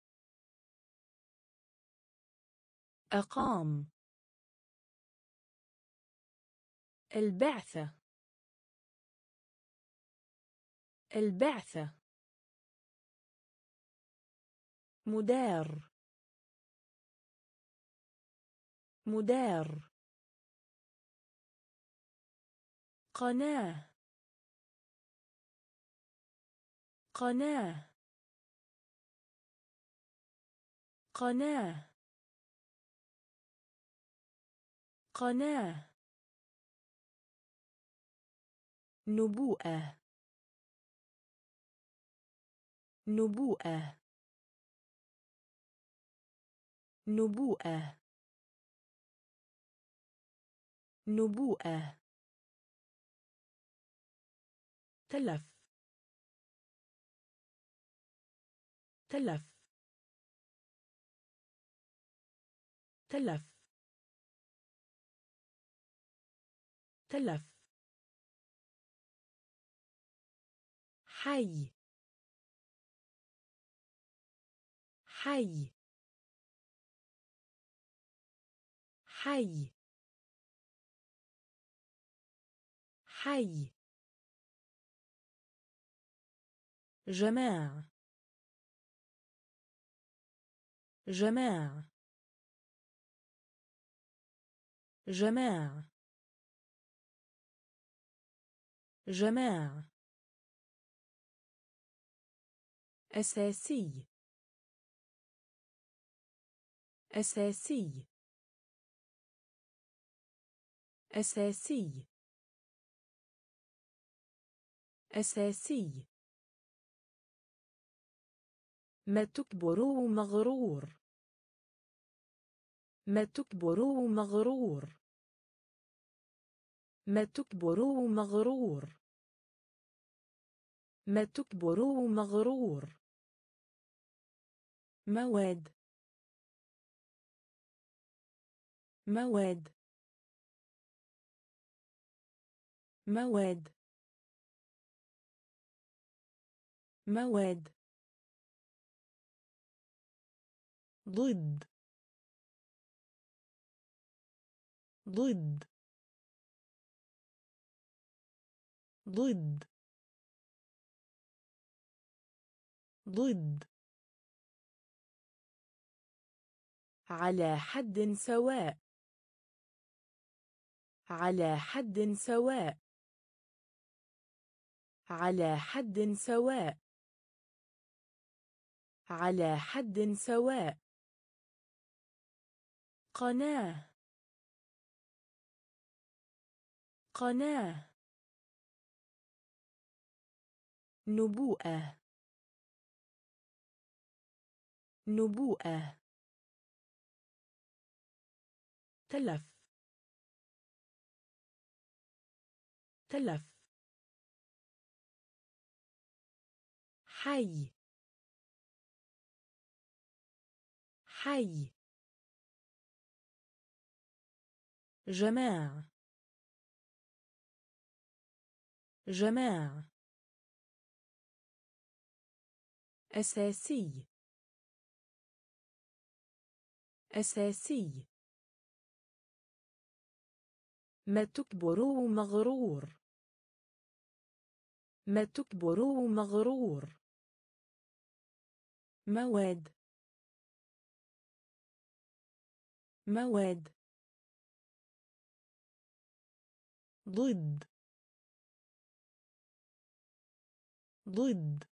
أقام. البعثة. البعثة. مدار. مدار. قناة. قناة. قناة. قناة. نبوءة. نبوءة. نبوءة. نبوءة. تلف. تلف. تلف. تلف. حي. حي. حي. حي. جماع. جماع. جماع. جماع. أساسي. أساسي. أساسي. أساسي. ما تكبروا مغرور. ما تكبروا مغرور. ما تكبروا مغرور. ما تكبروا مغرور. مواد. مواد. مواد. مواد. ضد. ضد. ضد. ضد. على حد سواء. على حد سواء. على حد سواء. على حد سواء. قناة. قناة. نبوءة. نبوءة. تلف. تلف. حي. حي. جماع. جماع. أساسي. أساسي. ما تكبر مغرور. ما تكبر مغرور. مواد. مواد. ضد. ضد.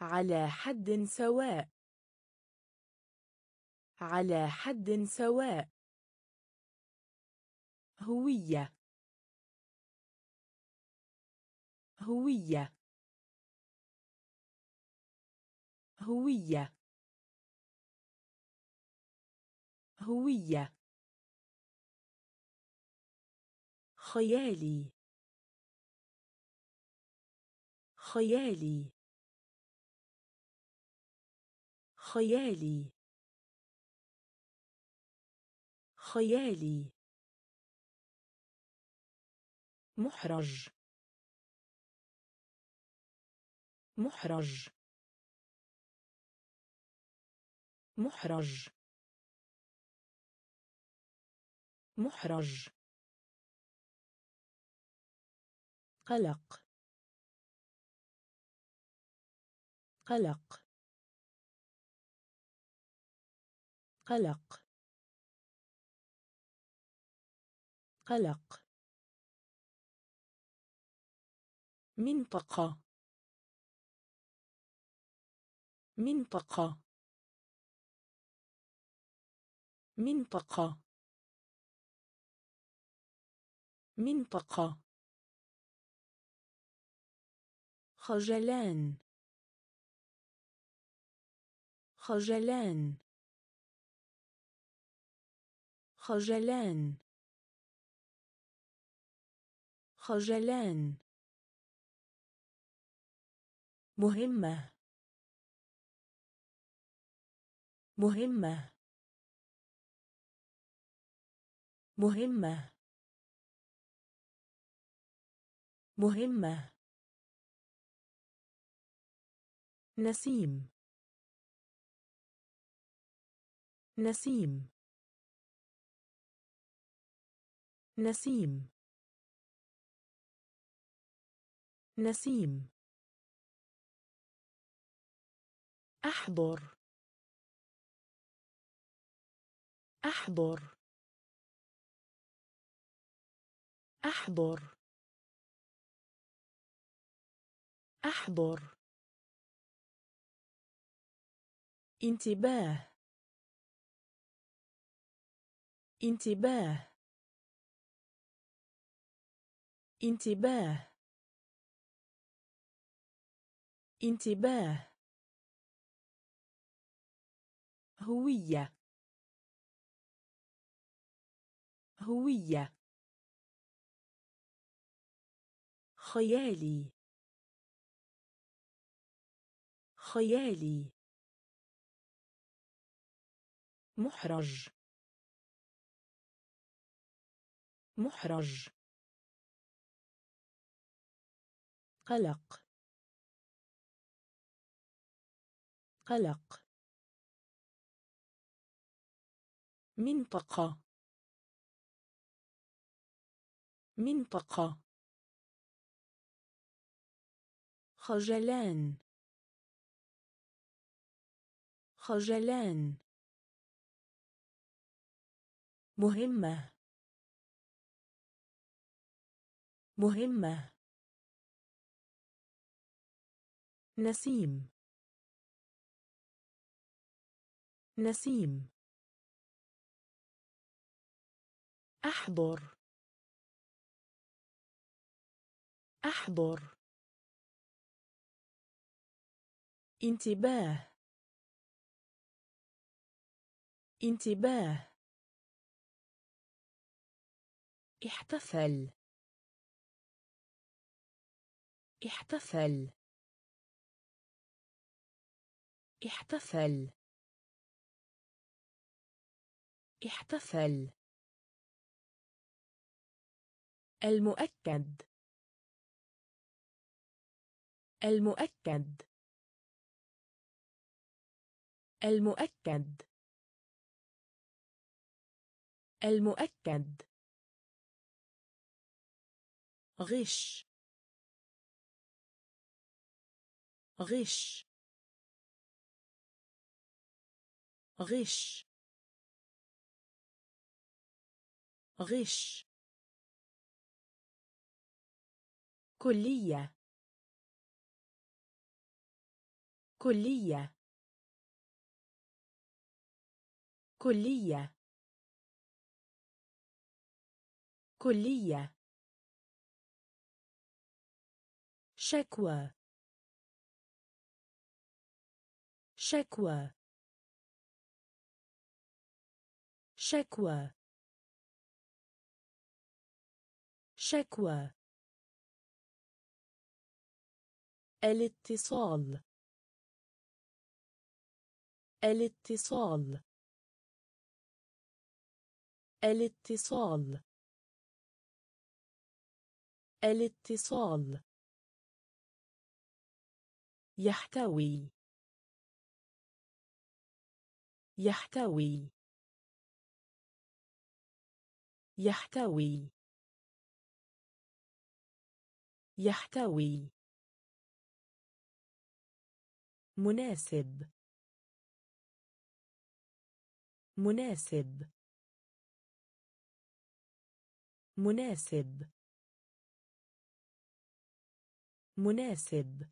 على حد سواء. على حد سواء. هوية. هوية. هوية. هوية. خيالي. خيالي. خيالي. خيالي. محرج. محرج. محرج. محرج. قلق. قلق. قلق. قلق. منطقة. منطقة. منطقة. منطقة. خجلان. خجلان. خجلان. خجلان. مهمة. مهمة. مهمة. مهمة. نسيم. نسيم. نسيم. نسيم. أحضر. أحضر. أحضر. أحضر. انتباه. انتباه. انتباه. انتباه. هوية. هوية. خيالي. خيالي. محرج. محرج. قلق. قلق. منطقة. منطقة. خجلان. خجلان. مهمة. مهمة. نسيم. نسيم. أحضر. أحضر. انتباه. انتباه. احتفل. احتفل. احتفل. احتفل. المؤكد. المؤكد. المؤكد. المؤكد. غش. غش. غش. غش. كلية. كلية. كلية. كلية. شكوى. شكوى. شكوى. شكوى. الاتصال. الاتصال. الاتصال. الاتصال. يحتوي. يحتوي. يحتوي. يحتوي. مناسب. مناسب. مناسب. مناسب.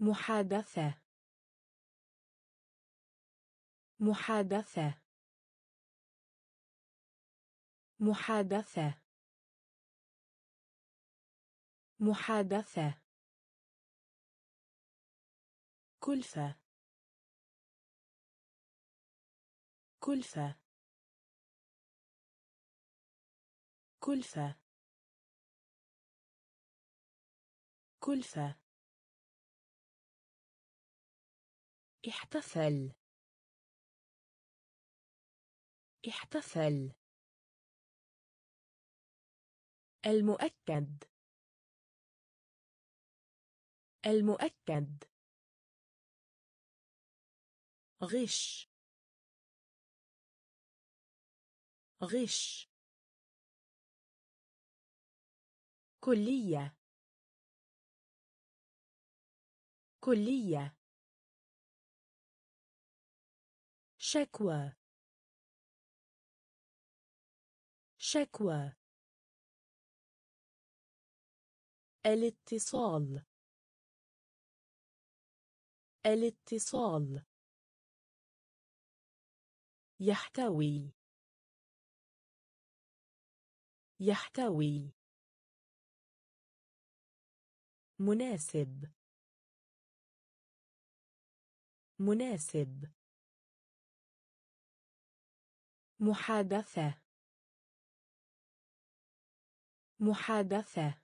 محادثة. محادثة. محادثة. محادثة. كلفة. كلفة. كلفة. كلفة. احتفل. احتفل. المؤكد. المؤكد. غش. غش. كلية. كلية. شكوى. شكوى. الاتصال. الاتصال. يحتوي. يحتوي. مناسب. مناسب. محادثة. محادثة.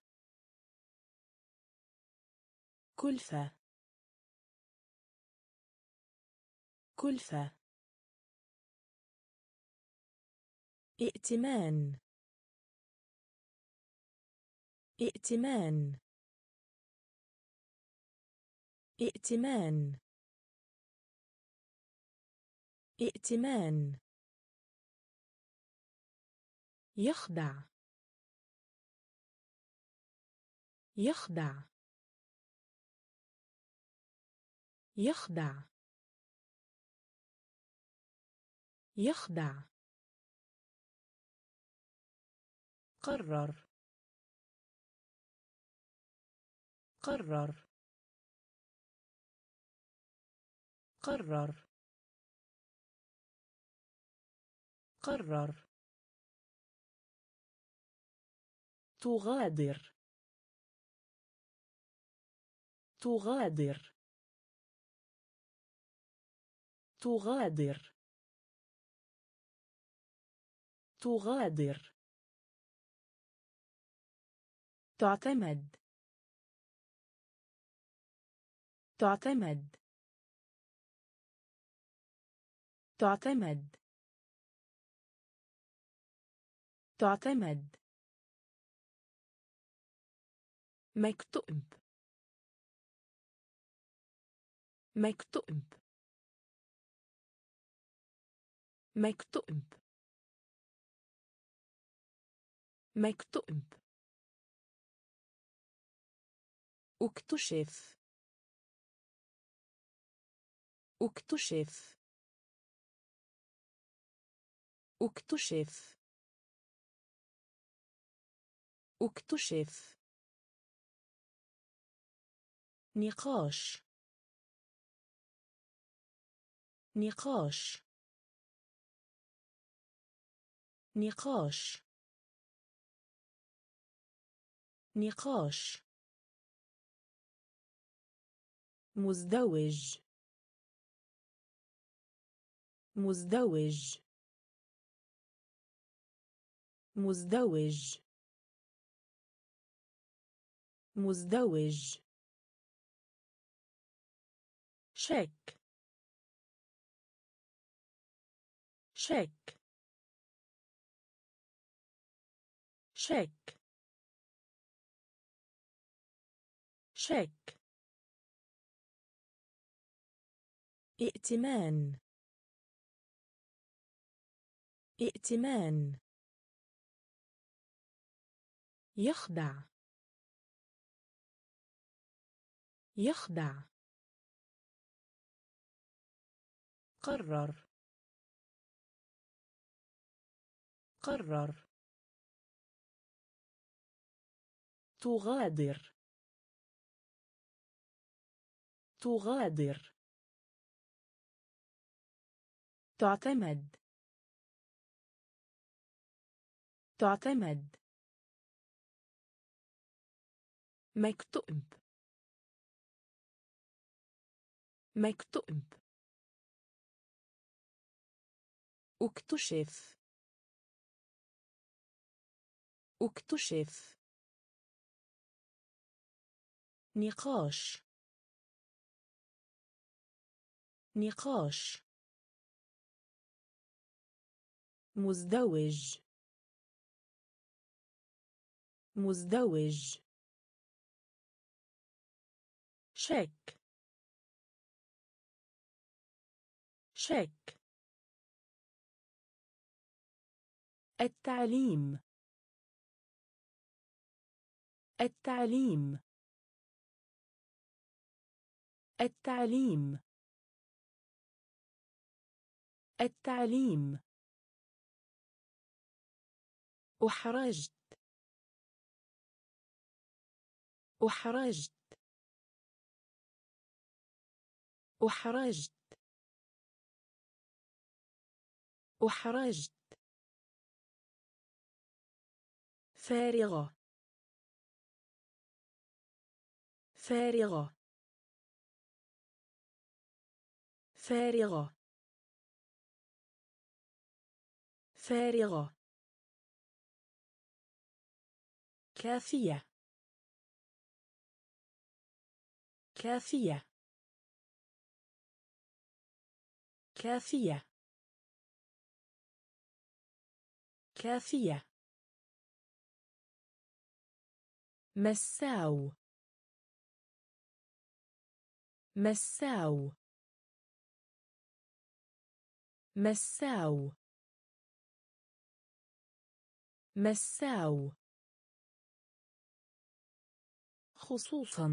كلفة. كلفة. ائتمان. ائتمان. ائتمان. ائتمان. يخدع. يخدع. يخدع. يخدع. قرر. قرر. قرر. قرر. تغادر. تغادر. تغادر. تغادر. تعتمد. تعتمد. تعتمد. تعتمد. مكتوب مكتوب مكتوب مكتوب اكتشف اكتشف اكتشف اكتشف نقاش نقاش نقاش نقاش مزدوج. مزدوج. مزدوج. مزدوج. شك شك شك شك ائتمان. ائتمان. يخدع. يخدع. قرر. قرر. تغادر. تغادر. تعتمد. تعتمد. مكتوب مكتوب اكتشف. اكتشف. نقاش. نقاش. مزدوج. مزدوج. شك. شك. التعليم. التعليم. التعليم. التعليم. أحرجت أحرجت أحرجت أحرجت فارغة. فارغة. فارغة. فارغة. كافية. كافية. كافية. كافية. مساو. مساو. مساو. مساو. خصوصا.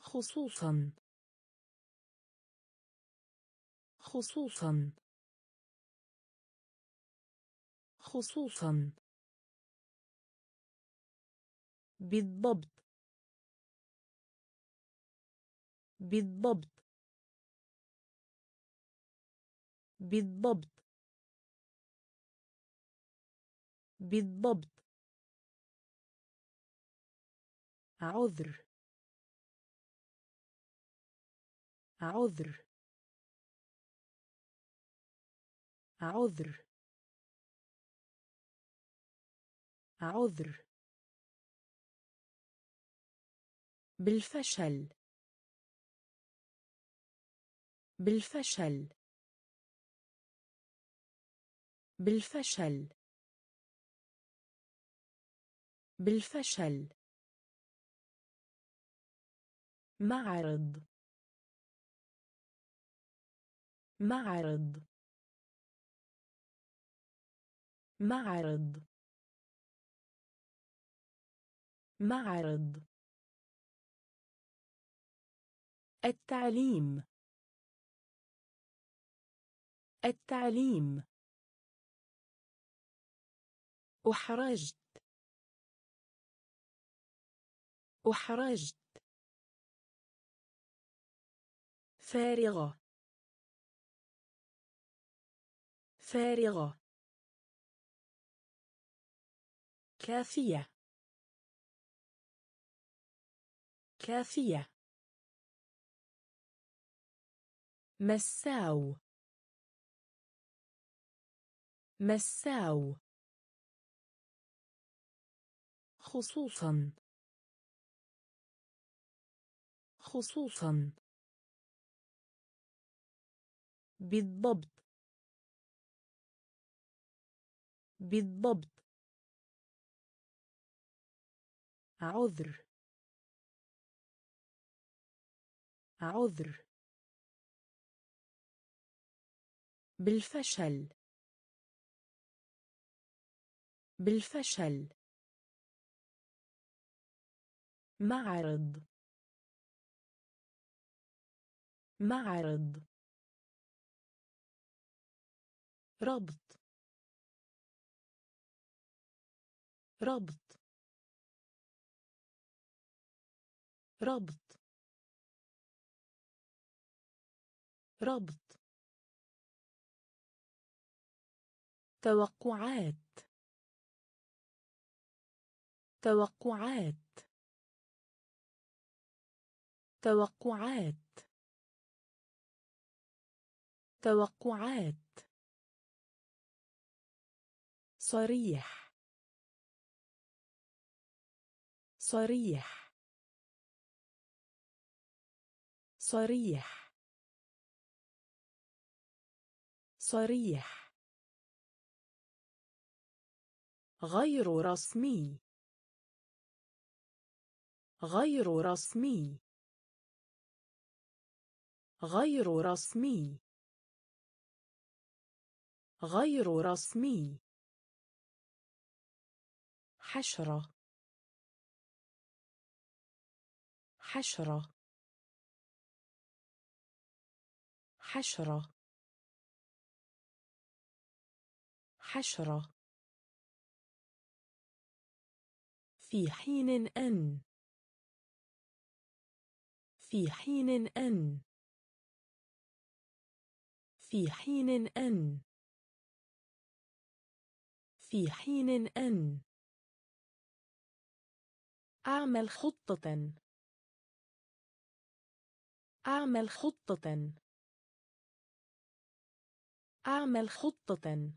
خصوصا. خصوصا. خصوصا. بالضبط. بالضبط. بالضبط. بالضبط. عذر. عذر. عذر. عذر. بالفشل. بالفشل. بالفشل. بالفشل. معرض. معرض. معرض. معرض. التعليم. التعليم. أحرجت. أحرجت. فارغة. فارغة. كافية. كافية. مساو. مساو. خصوصا. خصوصا. بالضبط. بالضبط. عذر. عذر. بالفشل. بالفشل. معرض. معرض. ربط ربط ربط ربط توقعات. توقعات. توقعات. توقعات. صريح. صريح. صريح. صريح. غير رسمي. غير رسمي. غير رسمي. غير رسمي. حشرة. حشرة. حشرة. حشرة. في حين أن. في حين أن. في حين أن. في حين أن. أعمل خطة. أعمل خطة. أعمل خطة.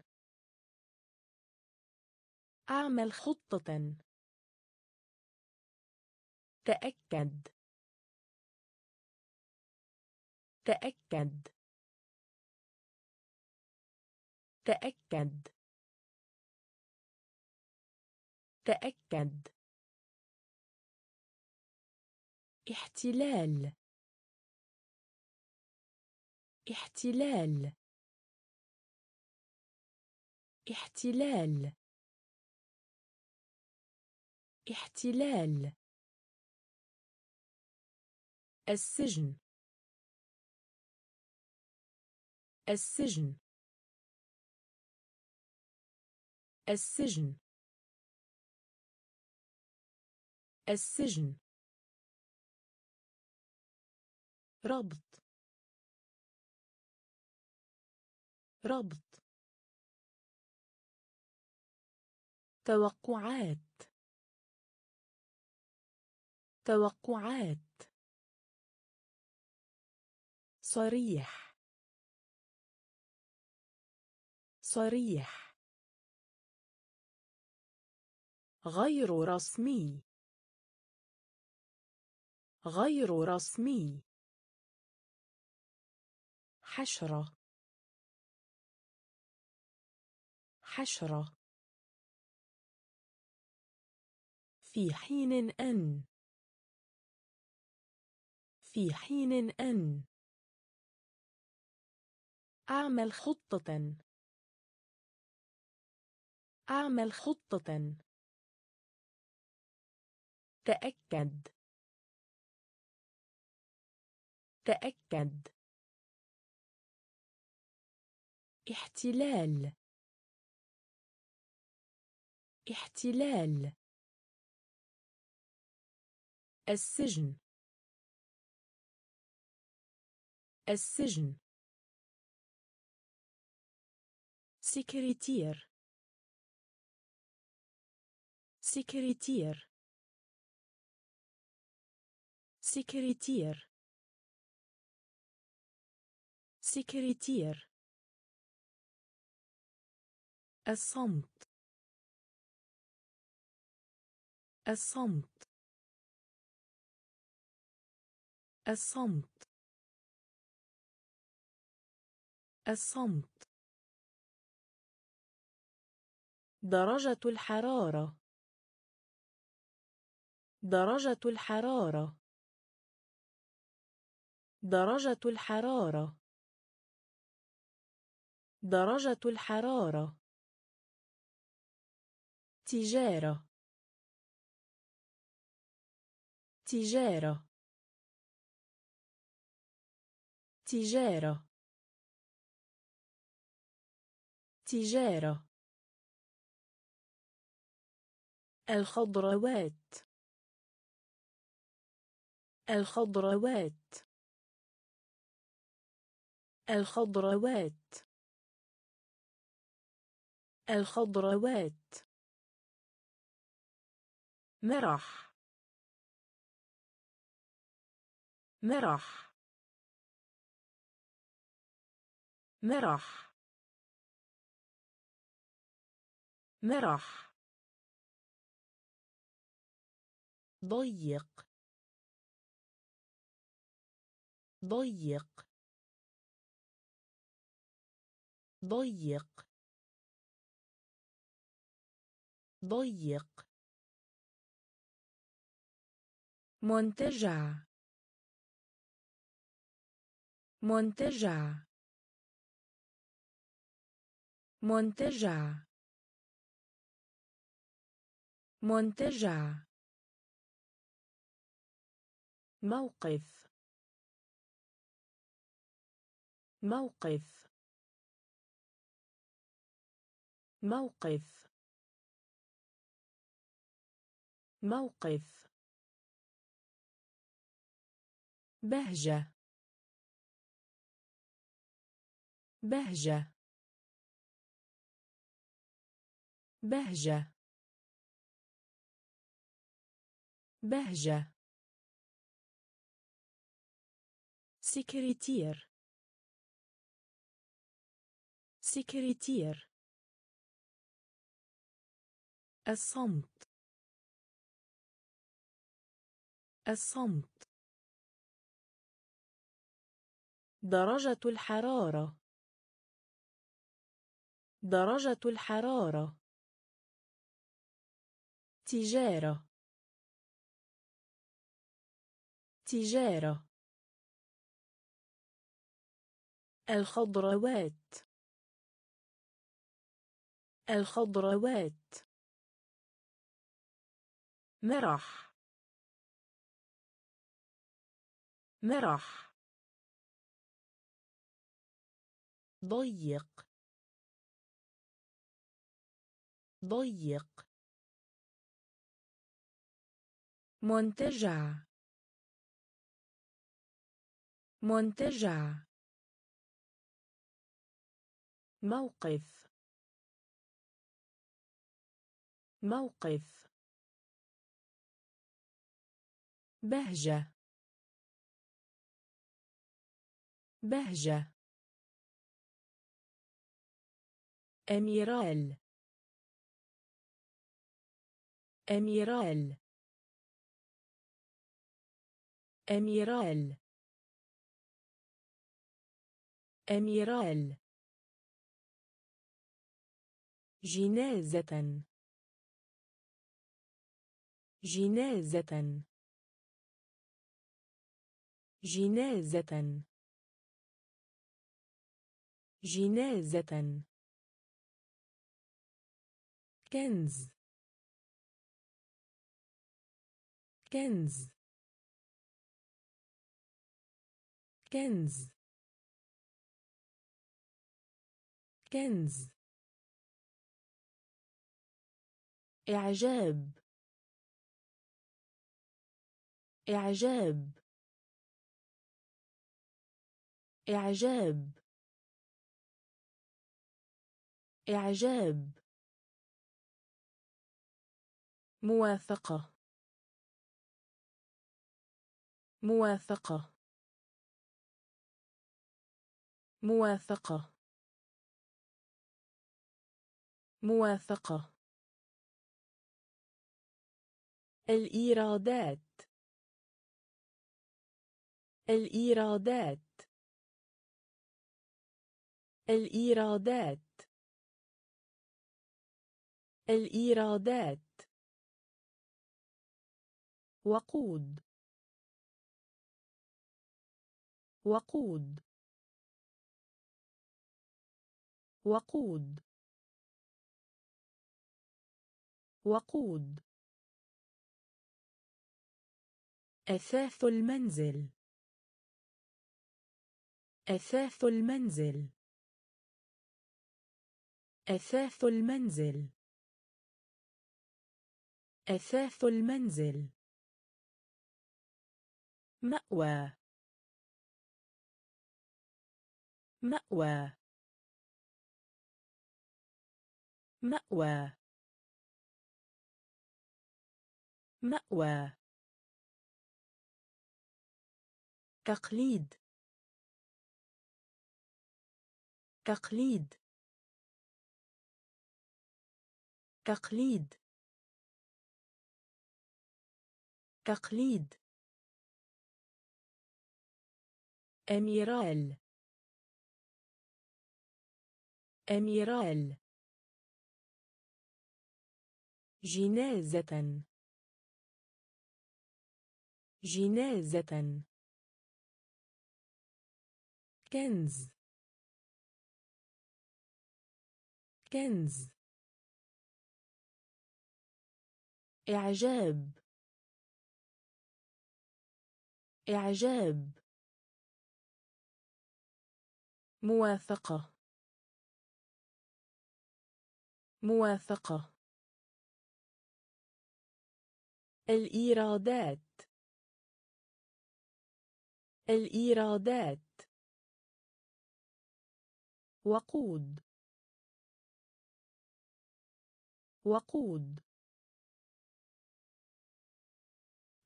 أعمل خطة. تأكد. تأكد. تأكد. تأكد. احتلال. احتلال. احتلال. احتلال. السجن. السجن. السجن. السجن. ربط ربط توقعات. توقعات. صريح. صريح. غير رسمي. غير رسمي. حشرة. حشرة. في حين أن. في حين أن. أعمل خطة. أعمل خطة. تأكد. تأكد. احتلال. احتلال. السجن. السجن. سكرتير. سكرتير. سكرتير. سكرتير. الصمت. الصمت. الصمت. الصمت. درجة الحرارة. درجة الحرارة. درجة الحرارة. درجة الحرارة. تجارة تجارة تجارة تجارة الخضروات الخضروات الخضروات الخضروات مرح. مرح. مرح. مرح. ضيق. ضيق. ضيق. ضيق. منتجع. منتجع. منتجع. منتجع. موقف. موقف. موقف. موقف. بهجة. بهجة. بهجة. بهجة. سكرتير. سكرتير. الصمت. الصمت. درجة الحرارة. درجة الحرارة. تجارة. تجارة. الخضروات. الخضروات. مرح. مرح. ضيق. ضيق. منتجع. منتجع. موقف. موقف. بهجة. بهجة. أميرال. أميرال. أميرال. أميرال. جنازة. جنازة. جنازة. جنازة. كنز. كنز. كنز. كنز. إعجاب. إعجاب. إعجاب. إعجاب. موافقة. موافقة. موافقة. موافقة. الإيرادات. الإيرادات. الإيرادات. الإيرادات. وقود. وقود. وقود. وقود. أثاث المنزل. أثاث المنزل. أثاث المنزل. أثاث المنزل. مأوى. مأوى. مأوى. مأوى. تقليد. تقليد. تقليد. تقليد. أميرال. أميرال. جنازة. جنازة. كنز. كنز. إعجاب. إعجاب. موافقة. موافقة. الإيرادات. الإيرادات. وقود. وقود.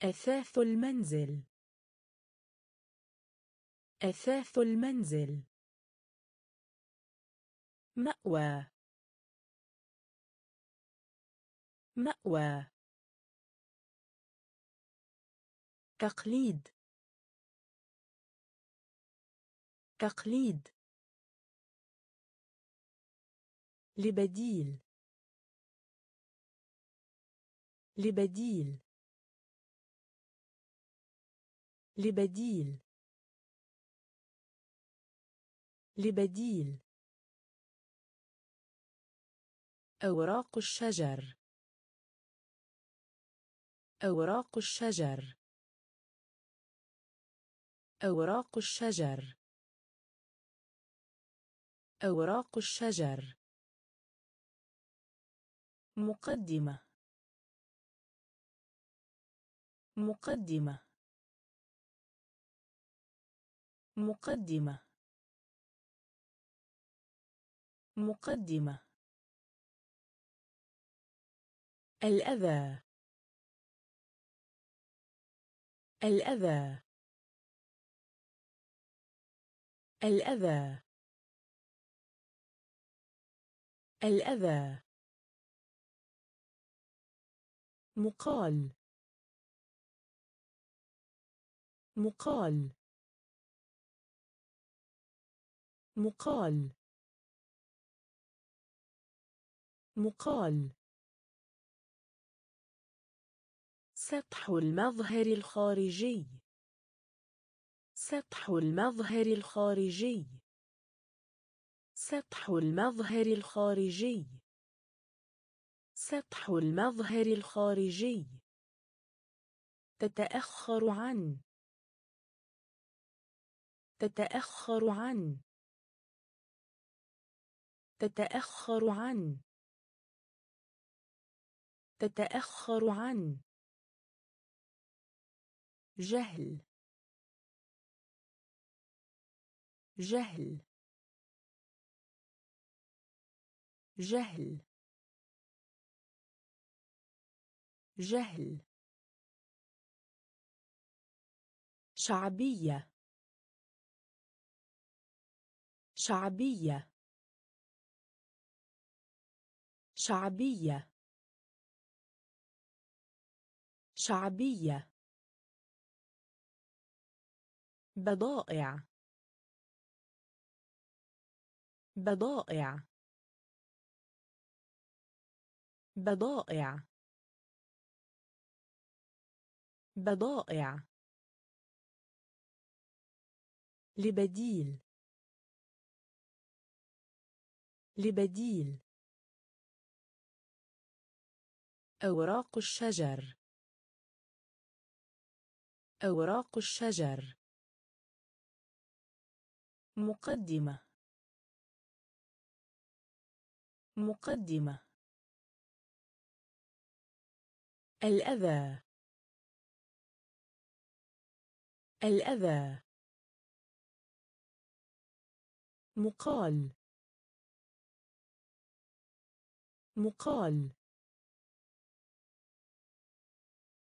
أثاث المنزل. أثاث المنزل. مأوى. مأوى. تقليد. تقليد. لبديل. لبديل. لبديل. لبديل. أوراق الشجر. أوراق الشجر. أوراق الشجر. أوراق الشجر. مقدمة. مقدمة. مقدمة. مقدمة. الأذى. الأذى. الأذى. الأذى. مقال. مقال. مقال. مقال. سطح المظهر الخارجي. سطح المظهر الخارجي. سطح المظهر الخارجي. سطح المظهر الخارجي. تتأخر عن. تتأخر عن. تتأخر عن. تتأخر عن. جهل. جهل. جهل. جهل. شعبية. شعبية. شعبية. شعبية. بضائع. بضائع. بضائع. بضائع. لبديل. لبديل. أوراق الشجر. أوراق الشجر. مقدمة. مقدمة. الأذى. الأذى. مقال. مقال.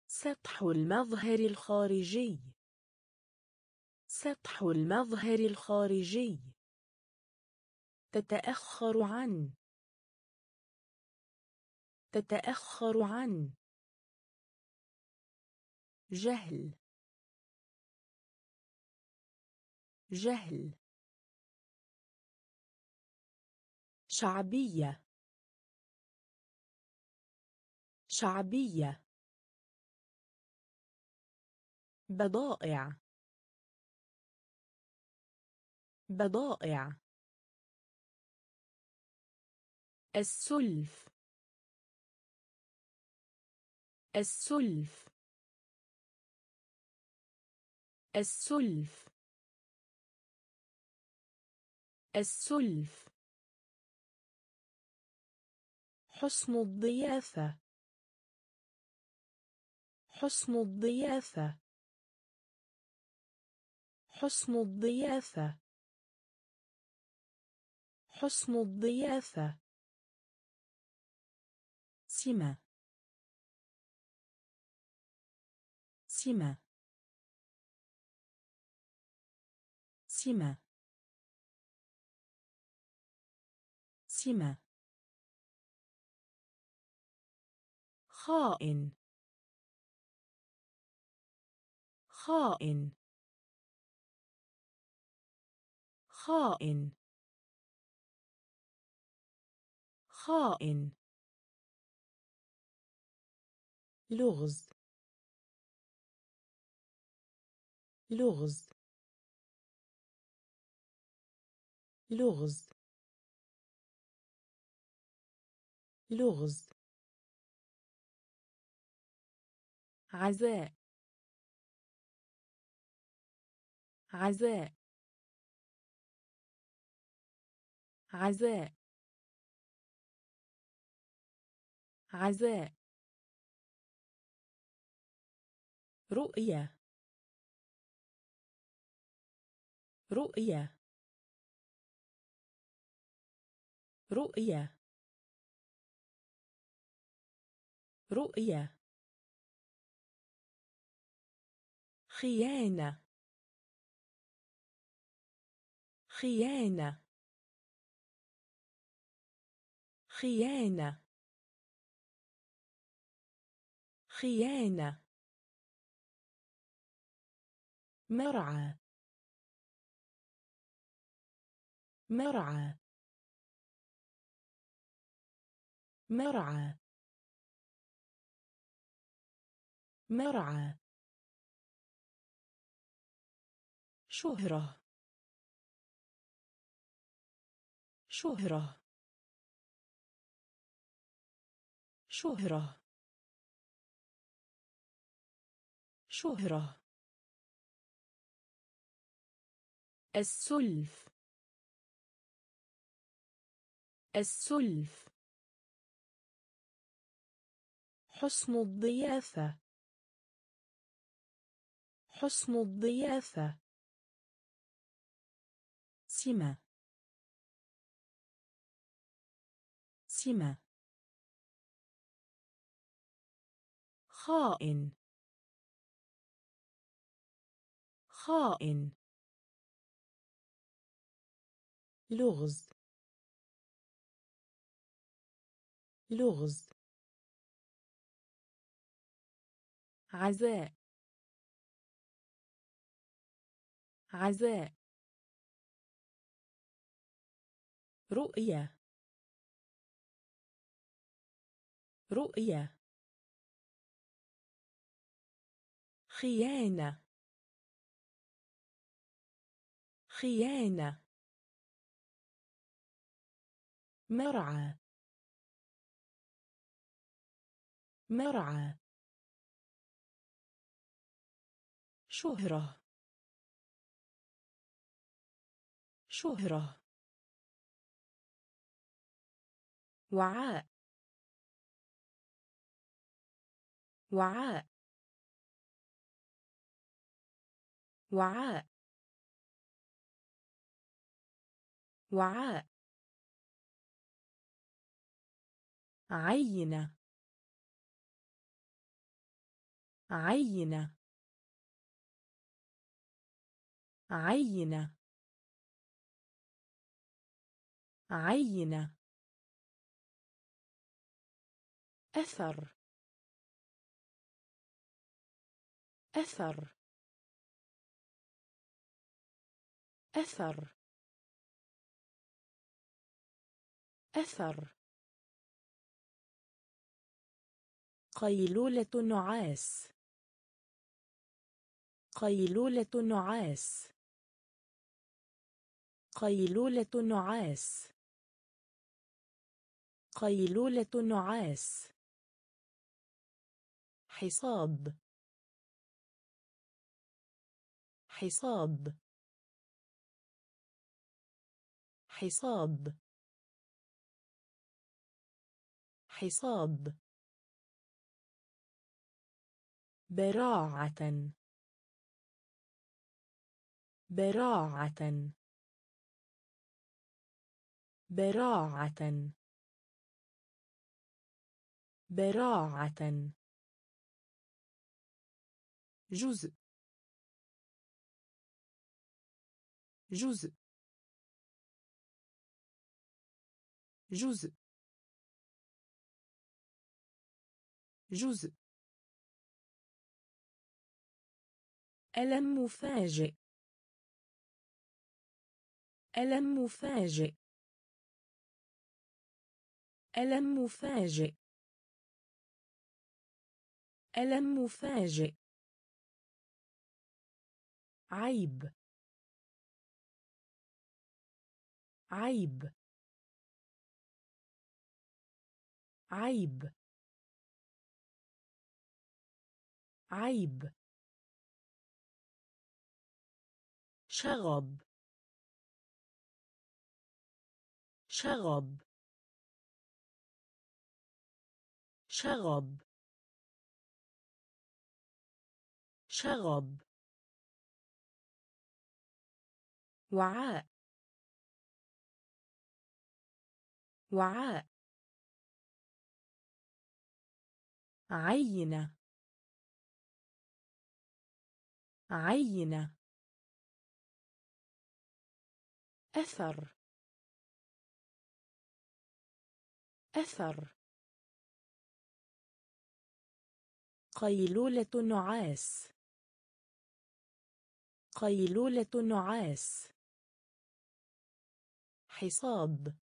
سطح المظهر الخارجي. سطح المظهر الخارجي. تتأخر عن. تتأخر عن. جهل. جهل. شعبية. شعبية. بضائع. بضائع السلف. السلف. السلف. السلف. حسن الضيافة. حسن الضيافة. حسن الضيافة. حسن الضيافة. سمة. سمة. سمة. سمة. خائن. خائن. خائن. خائن. لغز. لغز. لغز. لغز. عزاء. عزاء. عزاء. عزاء. رؤية. رؤية. رؤية. رؤية. خيانة. خيانة. خيانة. خيانة. مرعى. مرعى. مرعى. مرعى. شهرة. شهرة. شهرة. شهرة. السلف. السلف. حسن الضيافة. حسن الضيافة. سمة. سمة. خائن. خائن. لغز. لغز. عزاء. عزاء. رؤية. رؤية. خيانة. خيانة. مرعى. مرعى. شهرة. شهرة. وعاء. وعاء. وعاء. وعاء. عينة. عينة. عينة. عينة. أثر. أثر. أثر. أثر. قيلولة نعاس. قيلولة نعاس. قيلولة نعاس. قيلولة نعاس. حصاد حصاد حصاد حصاد. براعة. براعة. براعة. براعة. جزء. جزء. جزء. جزء. ألم مفاجئ. ألم مفاجئ. ألم مفاجئ. ألم مفاجئ. عيب. عيب. عيب. عيب. شغب. شغب. شغب. شغب. وعاء. وعاء. عينة. عينة. أثر. أثر. قيلولة نعاس. قيلولة نعاس. حصاد.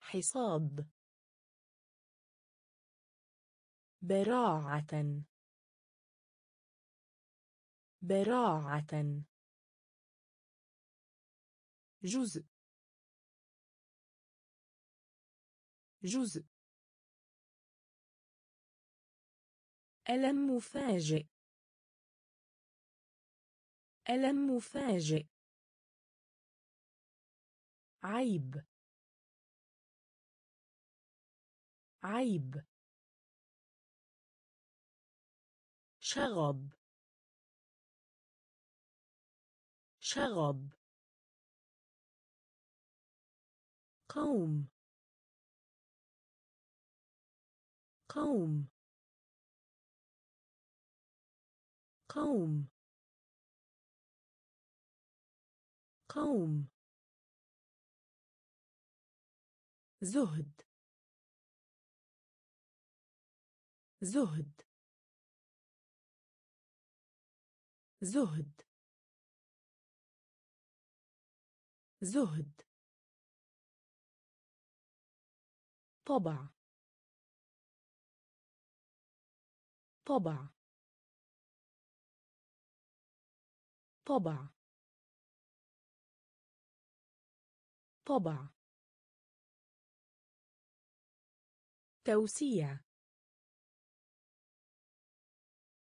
حصاد. براعة. براعة. جزء. جزء. ألم مفاجئ. ألم مفاجئ. عيب. عيب. شغب. شغب. قوم. قوم. قوم. قوم. زهد. زهد. زهد. زهد. طبع. طبع. طبع. طبع. توسيع.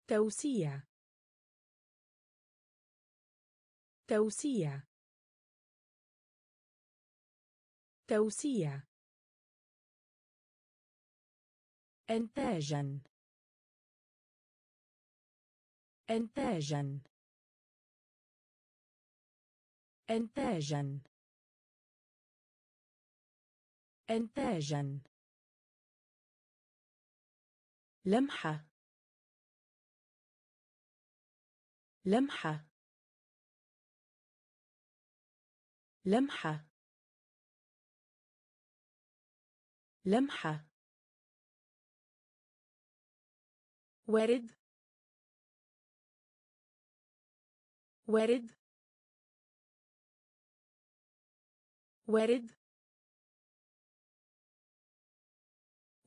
توسيع. توسيع. توسيع. إنتاجا. إنتاجا. إنتاجا. إنتاجا. لمحة. لمحة. لمحة. لمحة. ورد ورد ورد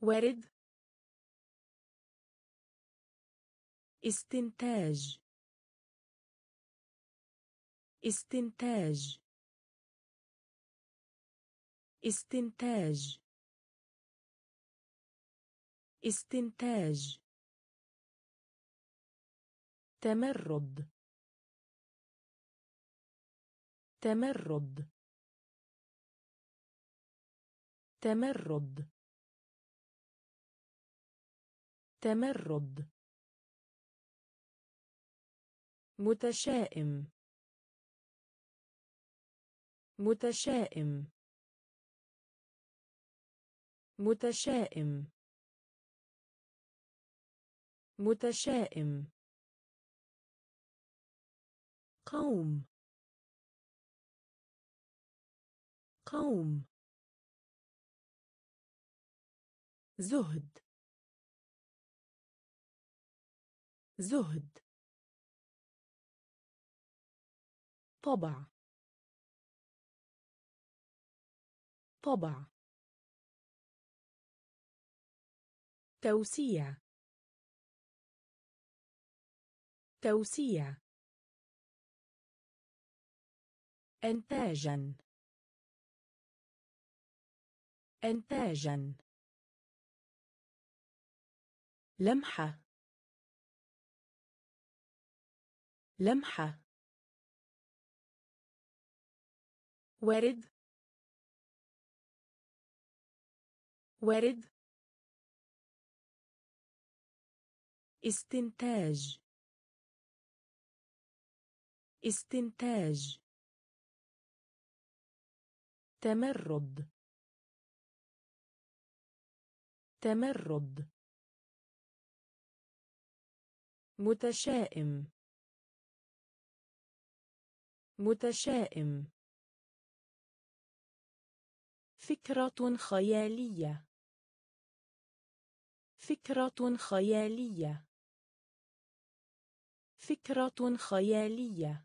ورد استنتاج. استنتاج. استنتاج. استنتاج. تمرد. تمرد. تمرد. تمرد. متشائم. متشائم. متشائم. متشائم. قوم. قوم. زهد. زهد. طبع. طبع. توسيع. توسيع. إنتاجا. إنتاجا. لمحة. لمحة. ورد. ورد. استنتاج. استنتاج. تمرد. تمرد. متشائم. متشائم. فكرة خيالية. فكرة خيالية. فكرة خيالية.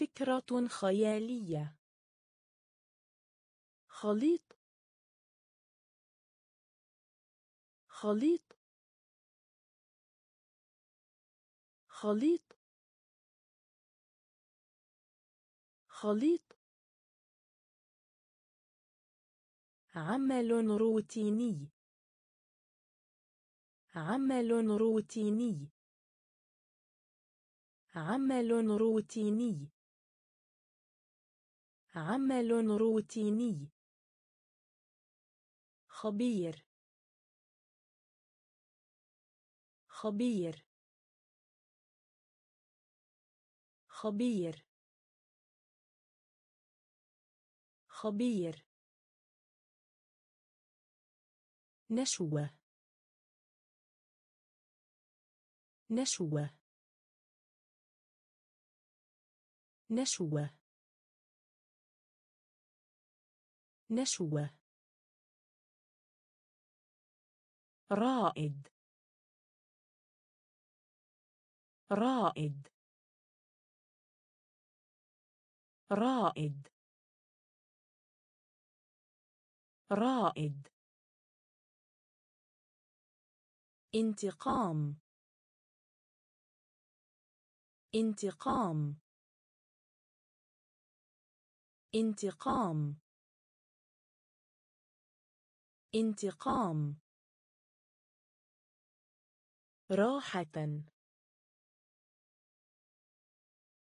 فكرة خيالية. خليط. خليط. خليط. خليط. عمل روتيني. عمل روتيني. عمل روتيني. عمل روتيني. خبير. خبير. خبير. خبير. نشوة. نشوة. نشوة. نشوة. رائد. رائد. رائد. رائد. انتقام. انتقام. انتقام. انتقام. راحة.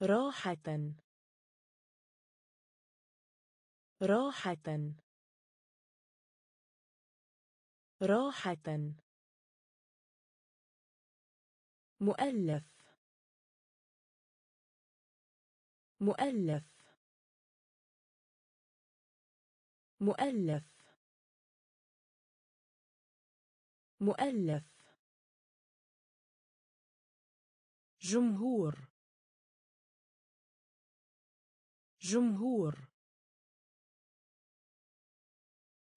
راحة. راحة. راحة. مؤلف. مؤلف. مؤلف. مؤلف. جمهور. جمهور.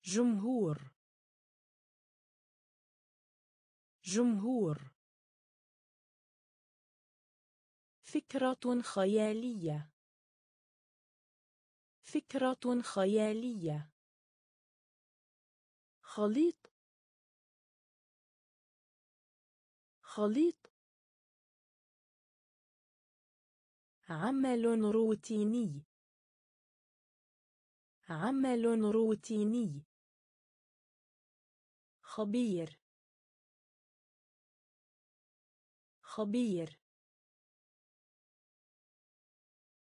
جمهور. جمهور. فكرة خيالية. فكرة خيالية. خليط خليط. عمل روتيني. عمل روتيني. خبير. خبير.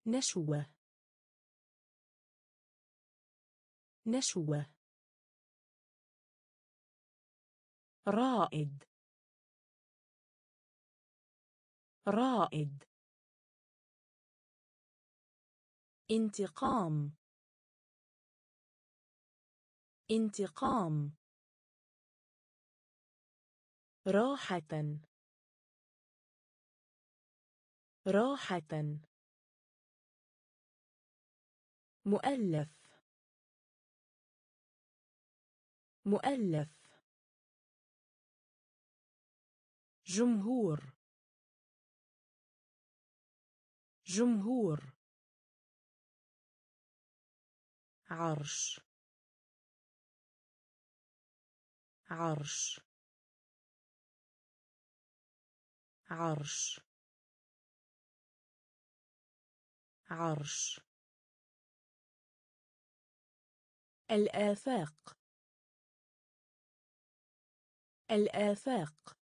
نشوة. نشوة. رائد. رائد. انتقام. انتقام. راحة. راحة. مؤلف. مؤلف. جمهور. جمهور. عرش. عرش. عرش. عرش. الآفاق. الآفاق.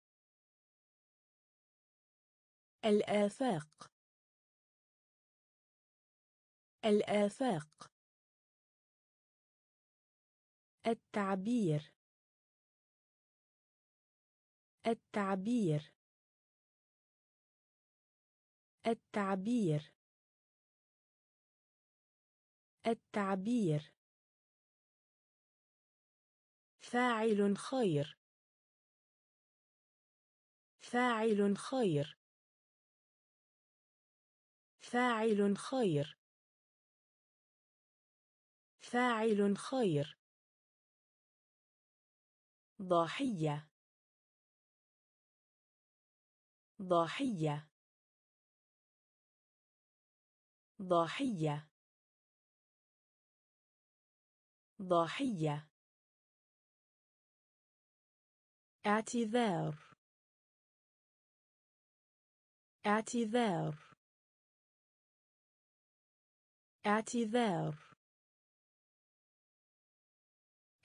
الآفاق. الآفاق. التعبير. التعبير. التعبير. التعبير. فاعل خير. فاعل خير. فاعل خير. فاعل خير. ضاحية. ضاحية. ضاحية. ضاحية. اعتذار. اعتذار. اعتذار.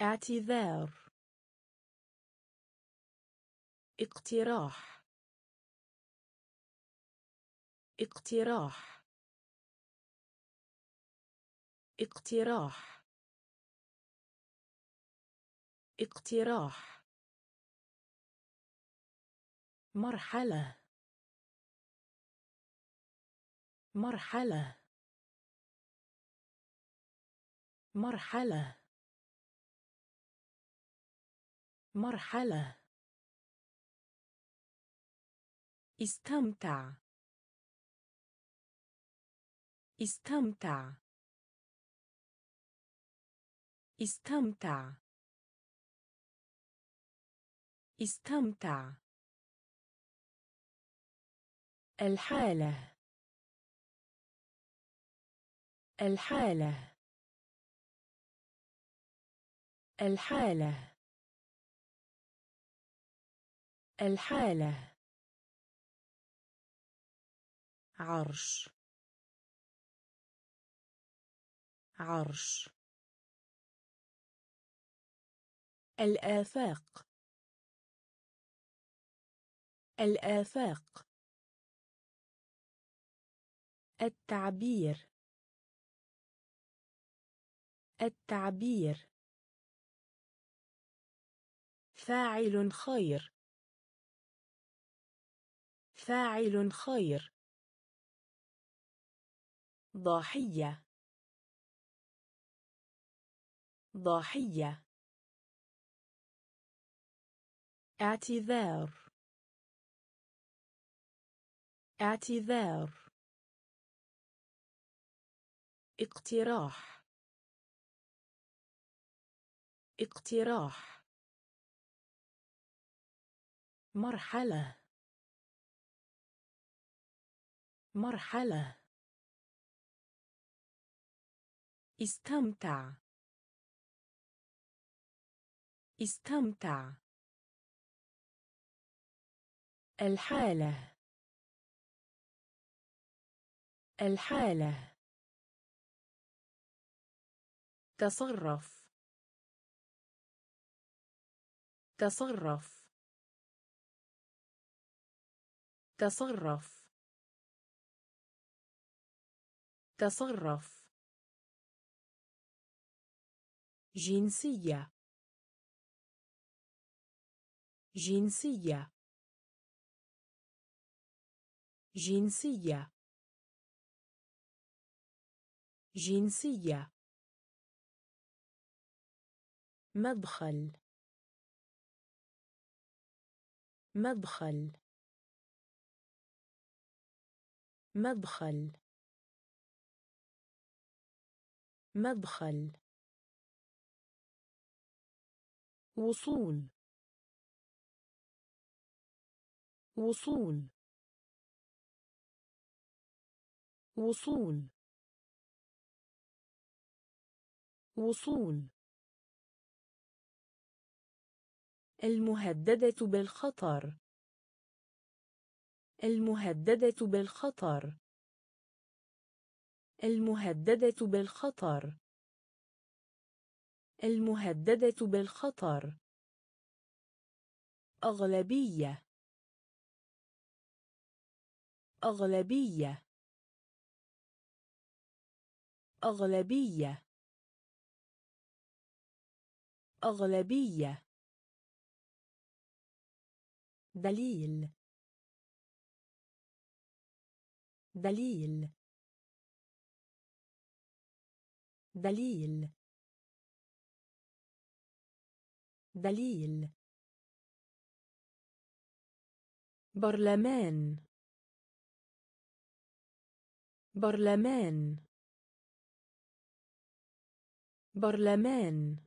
اعتذار. اقتراح. اقتراح. اقتراح. اقتراح. مرحلة. مرحلة. مرحلة. مرحلة. استمتع. استمتع. استمتع. استمتع. الحالة. الحالة. الحالة. الحالة. عرش. عرش. الآفاق. الآفاق. التعبير. التعبير. فاعل خير. فاعل خير. ضاحية. ضاحية. اعتذار. اعتذار. اقتراح. اقتراح. مرحلة. مرحلة. استمتع. استمتع. الحالة. الحالة. تصرف. تصرف. تصرف. تصرف جنسية. جنسية. جنسية. جنسية. مدخل. مدخل. مدخل. مدخل وصول وصول وصول وصول المهددة بالخطر المهددة بالخطر المهددة بالخطر. المهددة بالخطر. أغلبية. أغلبية. أغلبية. أغلبية. دليل. دليل. دليل. دليل. برلمان. برلمان. برلمان.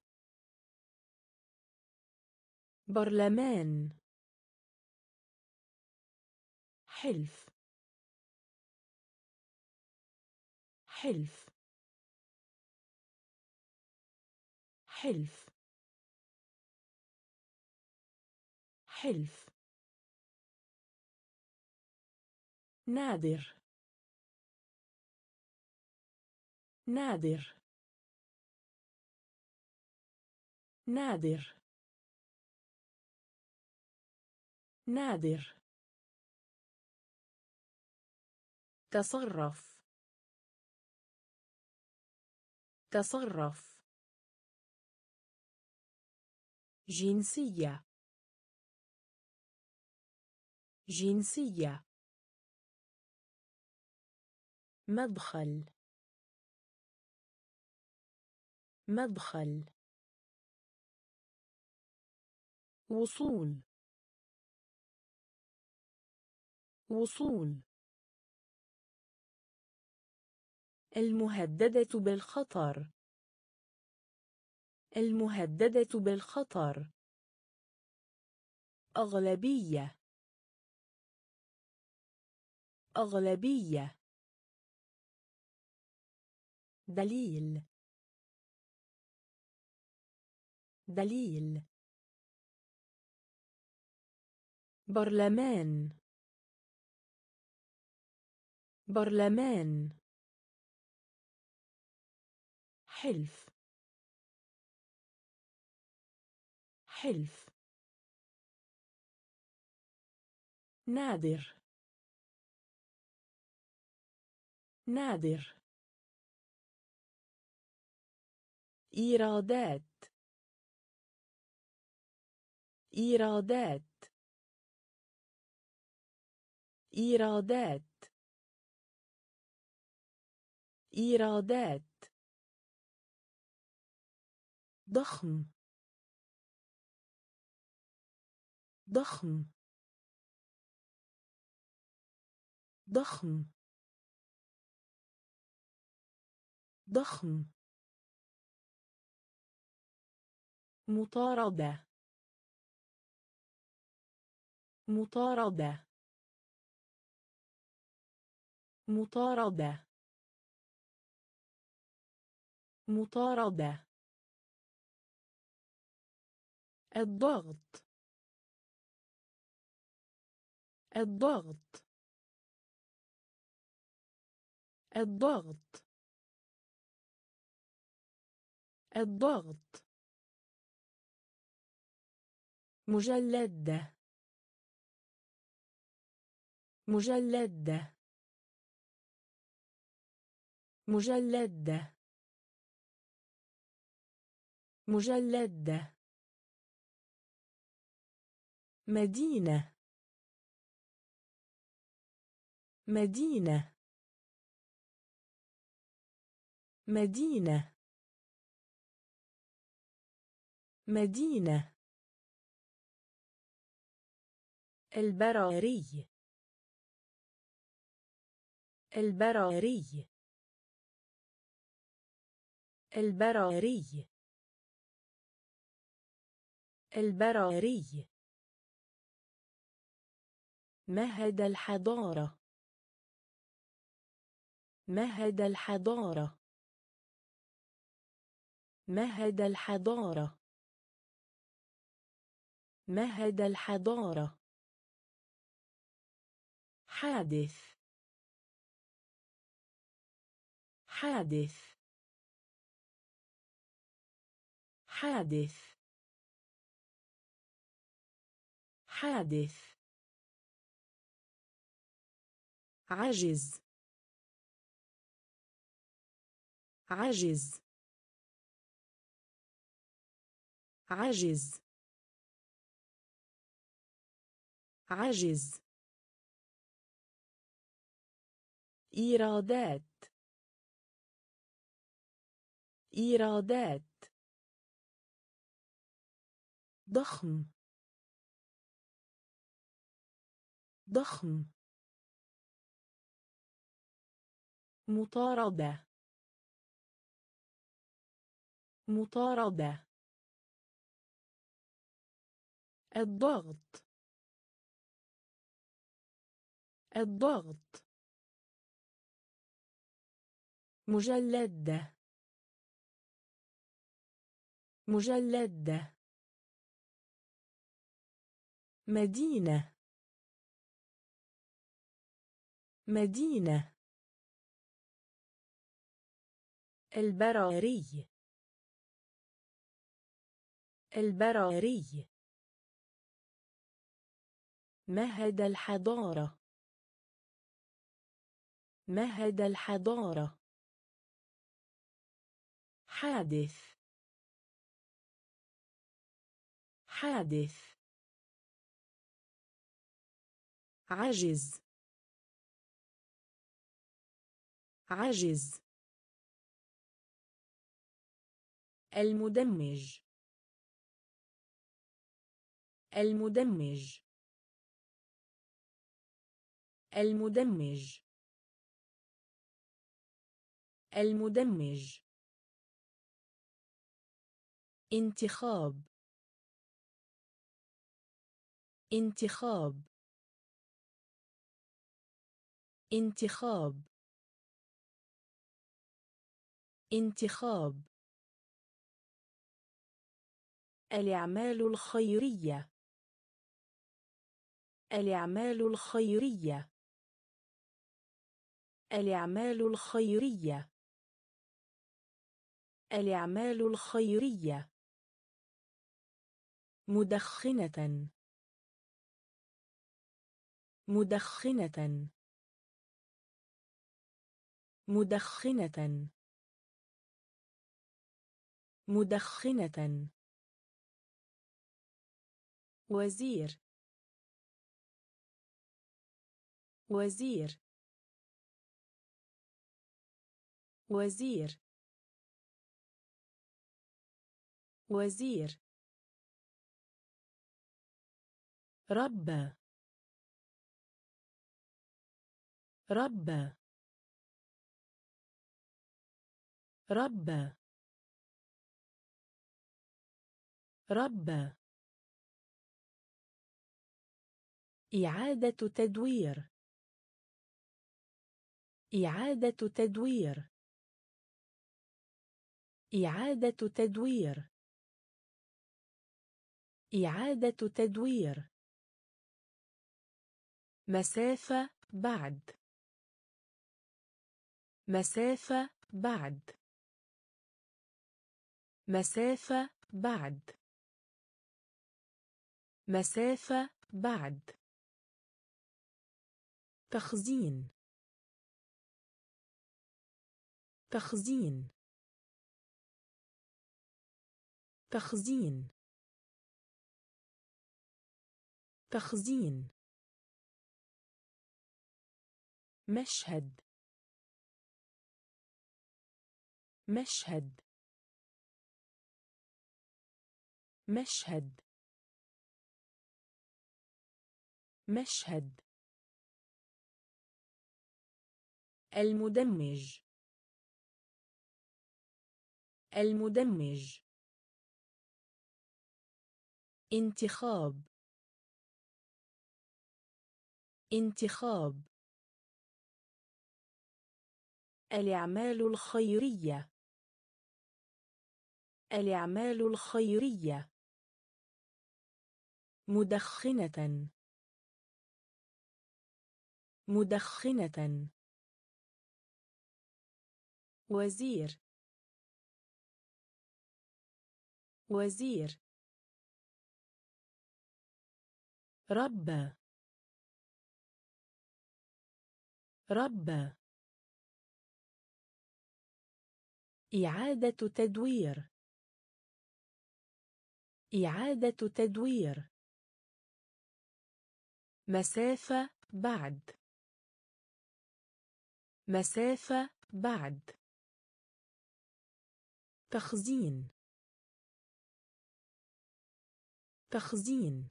برلمان. حلف. حلف. حلف. حلف. نادر. نادر. نادر. نادر. تصرف. تصرف. جنسية. جنسية. مدخل. مدخل. وصول. وصول. المهددة بالخطر. المهددة بالخطر. أغلبية. أغلبية. دليل. دليل. برلمان. برلمان. حلف. حلف. نادر. نادر. إيرادات. إيرادات. إيرادات. إيرادات. ضخم. ضخم. ضخم. ضخم. مطاردة. مطاردة. مطاردة. مطاردة. الضغط. الضغط. الضغط. الضغط. مجلد مجلد مجلد مجلد مدينة. مدينة. مدينة. مدينة. البراري. البراري. البراري. البراري. مهد الحضارة. مهد الحضارة. مهد الحضارة. مهد الحضارة. حادث. حادث. حادث. حادث. عجز. عجز عجز عجز إيرادات. إيرادات. ضخم. ضخم. مطاردة. مطاردة. الضغط. الضغط. مجلد مجلد مدينة. مدينة. البراري. البراري. مهد الحضارة. مهد الحضارة. حادث. حادث. عجز. عجز. المدمج. المدمج. المدمج. المدمج. انتخاب. انتخاب. انتخاب. انتخاب. الأعمال الخيرية. الأعمال الخيرية. الأعمال الخيرية. الأعمال الخيرية. مدخنة. مدخنة. مدخنة. مدخنة. وزير. وزير. وزير. وزير. رب. رب. رب. رب. إعادة تدوير. إعادة تدوير. إعادة تدوير. إعادة تدوير. مسافة بعد. مسافة بعد. مسافة بعد. مسافة بعد. تخزين. تخزين. تخزين. تخزين. مشهد. مشهد. مشهد. مشهد. المدمج. المدمج. انتخاب. انتخاب. الأعمال الخيرية. الأعمال الخيرية. مدخنة. مدخنة. وزير. وزير. رب. رب. إعادة تدوير. إعادة تدوير. مسافة بعد. مسافة بعد. تخزين. تخزين.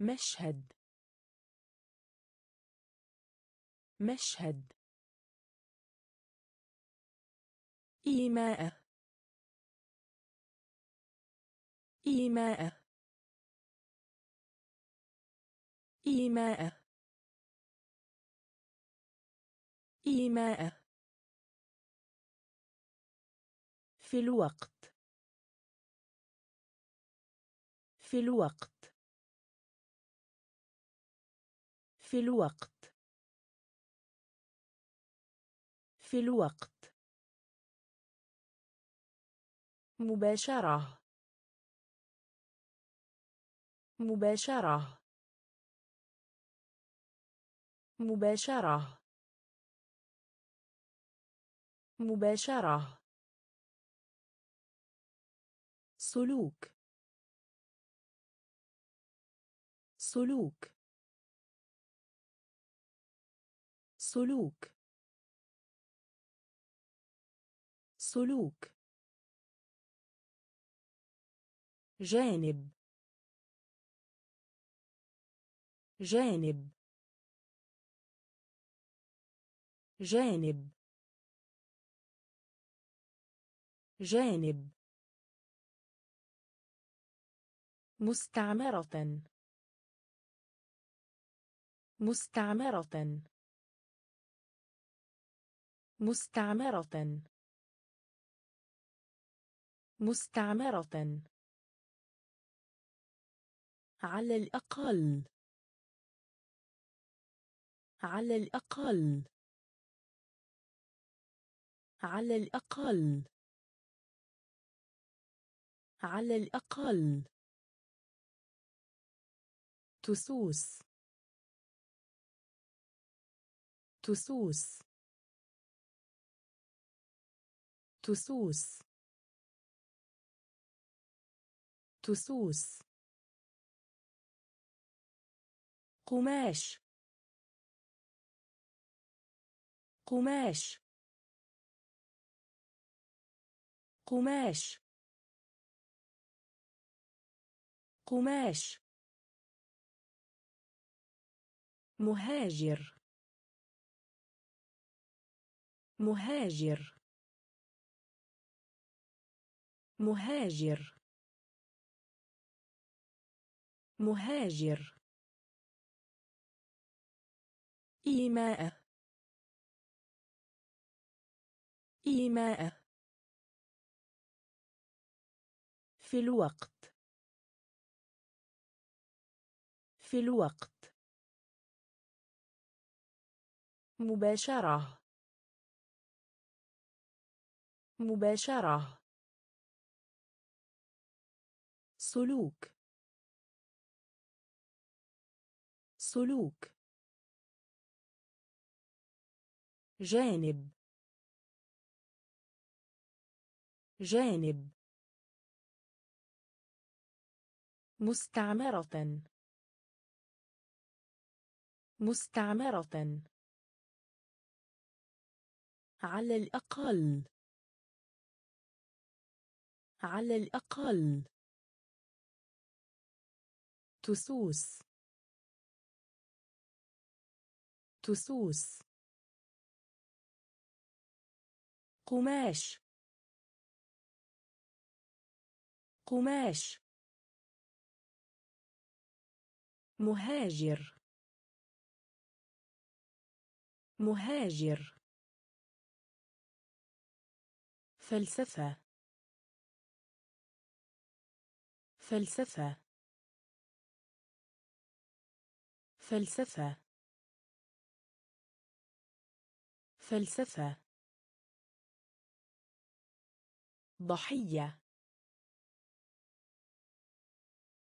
مشهد. مشهد. إيماء. إيماء. إيماء. إيماء. في الوقت. في الوقت. في الوقت. في الوقت. مباشرة. مباشرة. مباشرة. مباشرة. سلوك. سلوك. سلوك. سلوك. جانب. جانب. جانب. جانب. مستعمرة. مستعمرة. مستعمرة. مستعمرة. على الأقل. على الأقل. على الأقل. على الأقل. تسوس. تسوس. تسوس. تسوس. قماش. قماش. قماش. قماش. مهاجر. مهاجر. مهاجر. مهاجر. إيماء. إيماء. في الوقت. في الوقت. مباشرة. مباشرة. سلوك. سلوك. جانب. جانب. مستعمرة. مستعمرة. على الأقل. على الأقل. تسوس. تسوس. قماش. قماش. مهاجر. مهاجر. فلسفة. فلسفة. فلسفة. فلسفة. ضحية.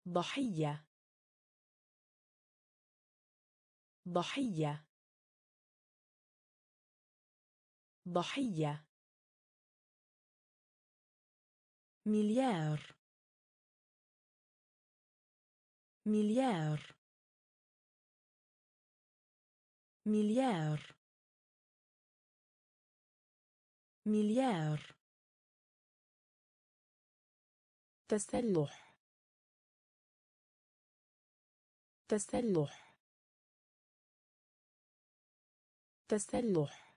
ضحية. ضحية. ضحية. مليار. مليار. مليار. مليار. تسلح. تسلح. تسلح.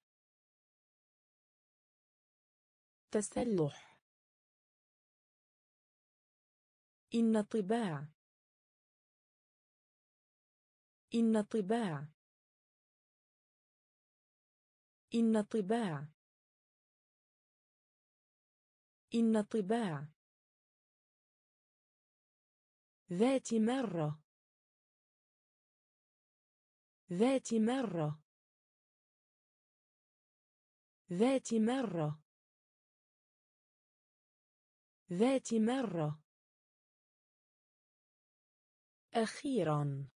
تسلح. إن طباع إن طباع. إن طباع. إن طباع. ذات مرة. ذات مرة. ذات مرة. ذات مرة. أخيرا.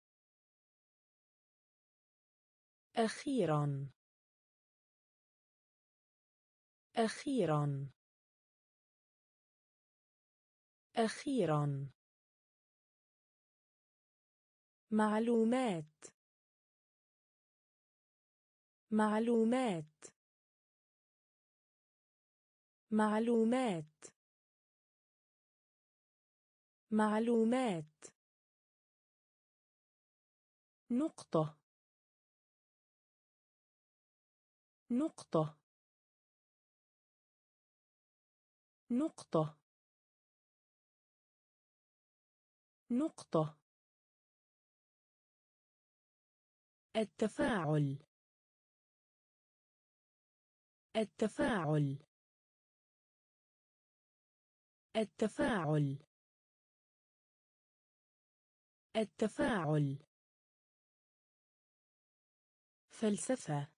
أخيرا. أخيرا. أخيرا. معلومات. معلومات. معلومات. معلومات. نقطة. نقطة. نقطة. نقطة. التفاعل. التفاعل. التفاعل. التفاعل. فلسفة.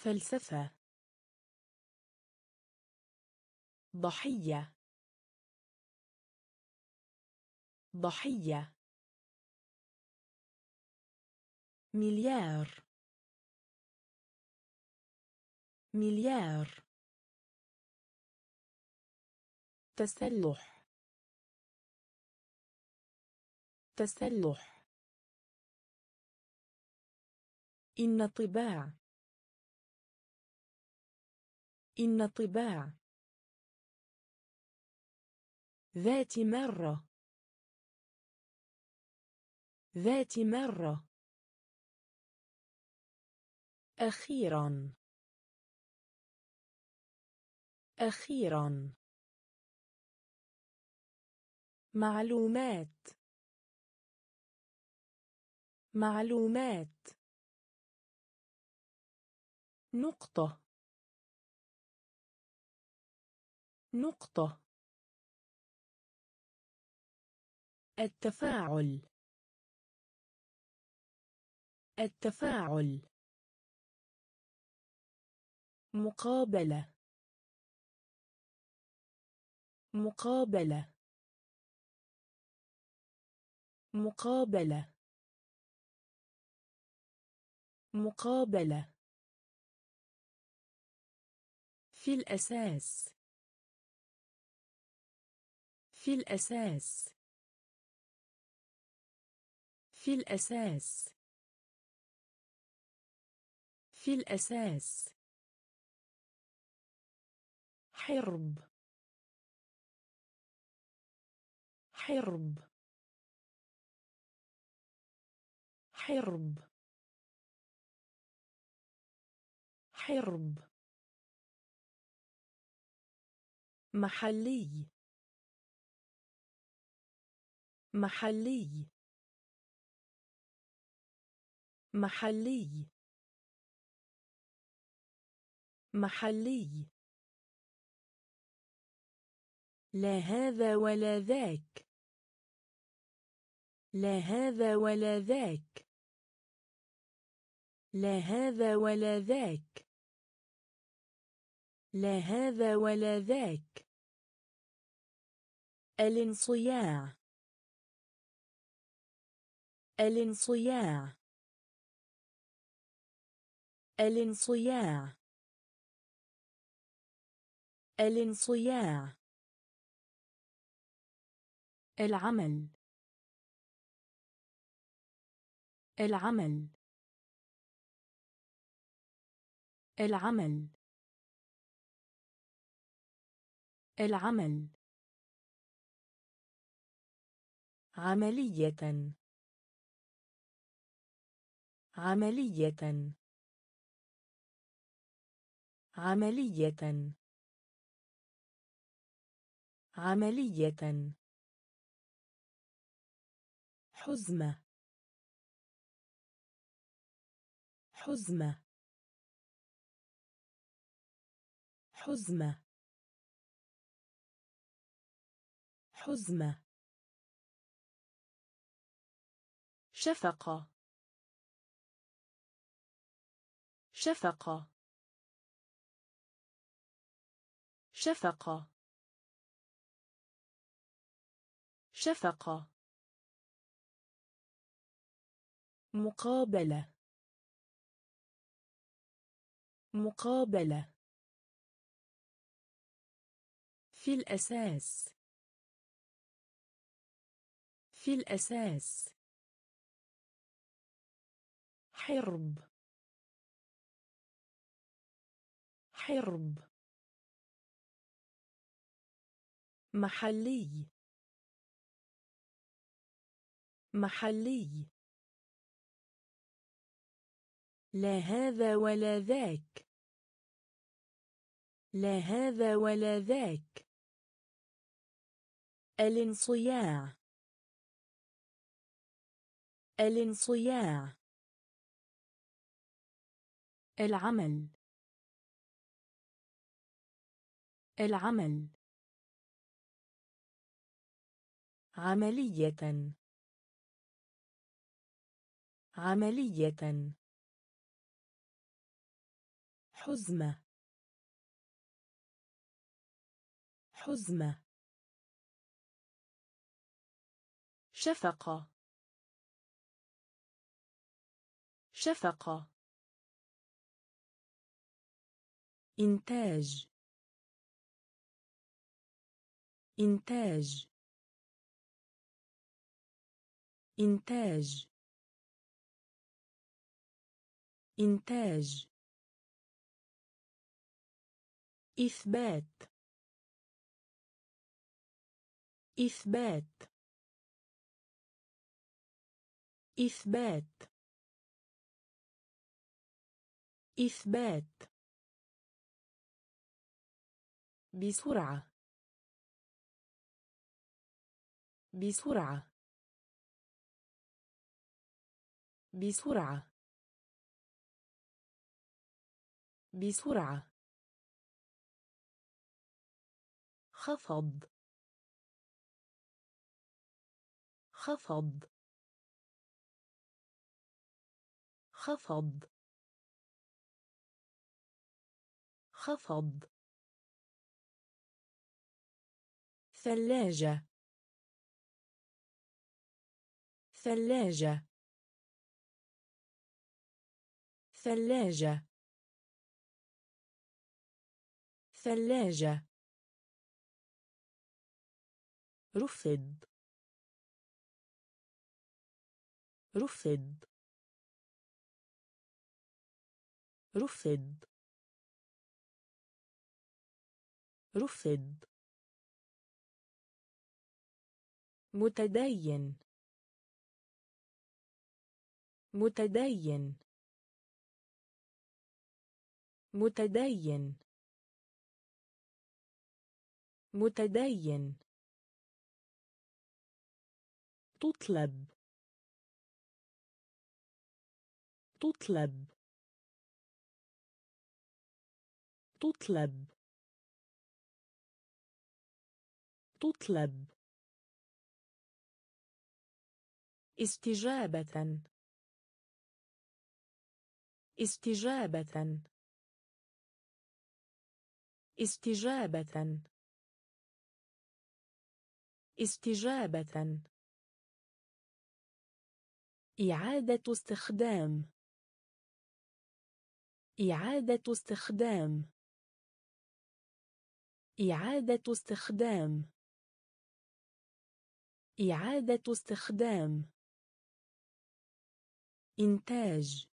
فلسفة. ضحية. ضحية. مليار. مليار. تسلح. تسلح. إن طباع إن طباع. ذات مرة. ذات مرة. أخيرا. أخيرا. معلومات. معلومات. نقطة. نقطة. التفاعل. التفاعل. مقابلة. مقابلة. مقابلة. مقابلة. في الأساس. في الأساس. في الأساس. في الأساس. حرب. حرب. حرب. حرب. محلي. محلي. محلي. محلي. لا هذا ولا ذاك. لا هذا ولا ذاك. لا هذا ولا ذاك. لا هذا ولا ذاك. الانصياع. الانصياع. الانصياع. الانصياع. العمل. العمل. العمل. العمل. عملية. عملية. عملية. عملية. حزمة. حزمة. حزمة. حزمة. شفقة. شفقة. شفقة. شفقة. مقابلة. مقابلة. في الأساس. في الأساس. حرب. حرب. محلي. محلي. لا هذا ولا ذاك. لا هذا ولا ذاك. الانصياع. الانصياع. العمل. العمل. عملية. عملية. حزمة. حزمة. شفقة. شفقة. إنتاج. إنتاج. إنتاج. إنتاج. إثبات. إثبات. إثبات. إثبات. بسرعة. بسرعة. بسرعة. بسرعة. خفض. خفض. خفض. خفض. ثلاجة. ثلاجة. ثلاجة. ثلاجة. رفض. رفض. رفض. رفض. متدين. متدين. متدين. متدين. تطلب. تطلب. تطلب. تطلب. استجابة. استجابة. استجابة. استجابة. إعادة استخدام. إعادة استخدام. إعادة استخدام. إعادة استخدام. إنتاج.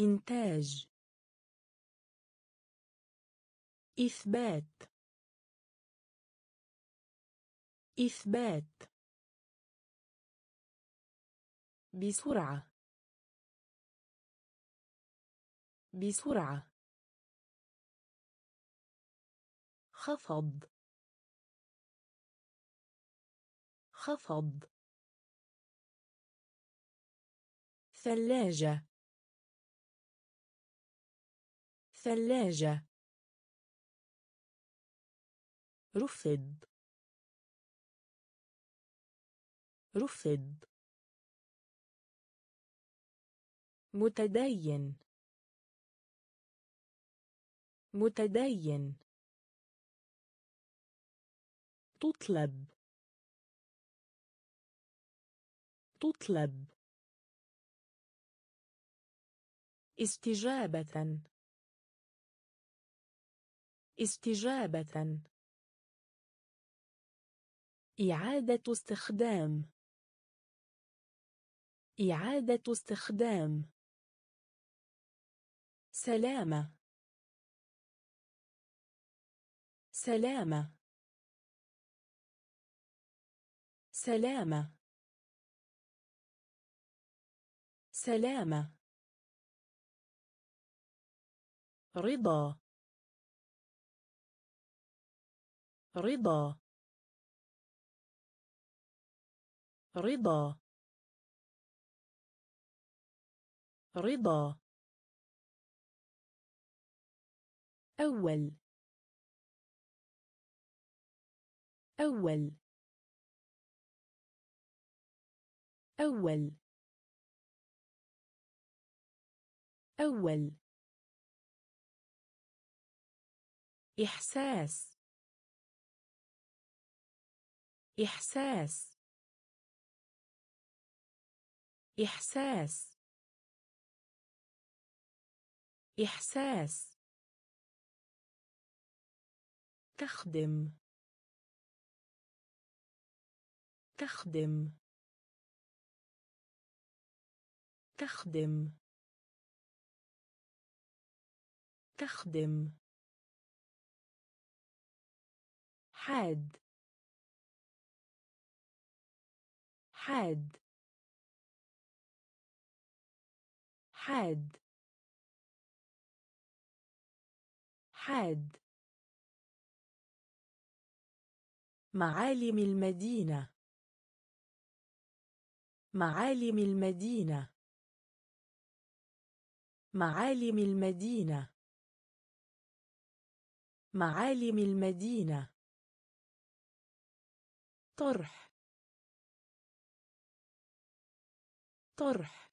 إنتاج. إثبات. إثبات. بسرعة. بسرعة. خفض. خفض. ثلاجة. ثلاجة. رفض. رفض. متدين. متدين. تطلب. تطلب. استجابة. استجابة. إعادة استخدام. إعادة استخدام. سلامة. سلامة. سلامة. سلامة. رضا. رضا. رضا. رضا. أول. أول. أول. أول. إحساس. إحساس. إحساس. إحساس. تخدم. تخدم. تخدم. تخدم. حاد. حاد. حاد. حاد. معالم المدينة. معالم المدينة. معالم المدينة. معالم المدينة. طرح. طرح.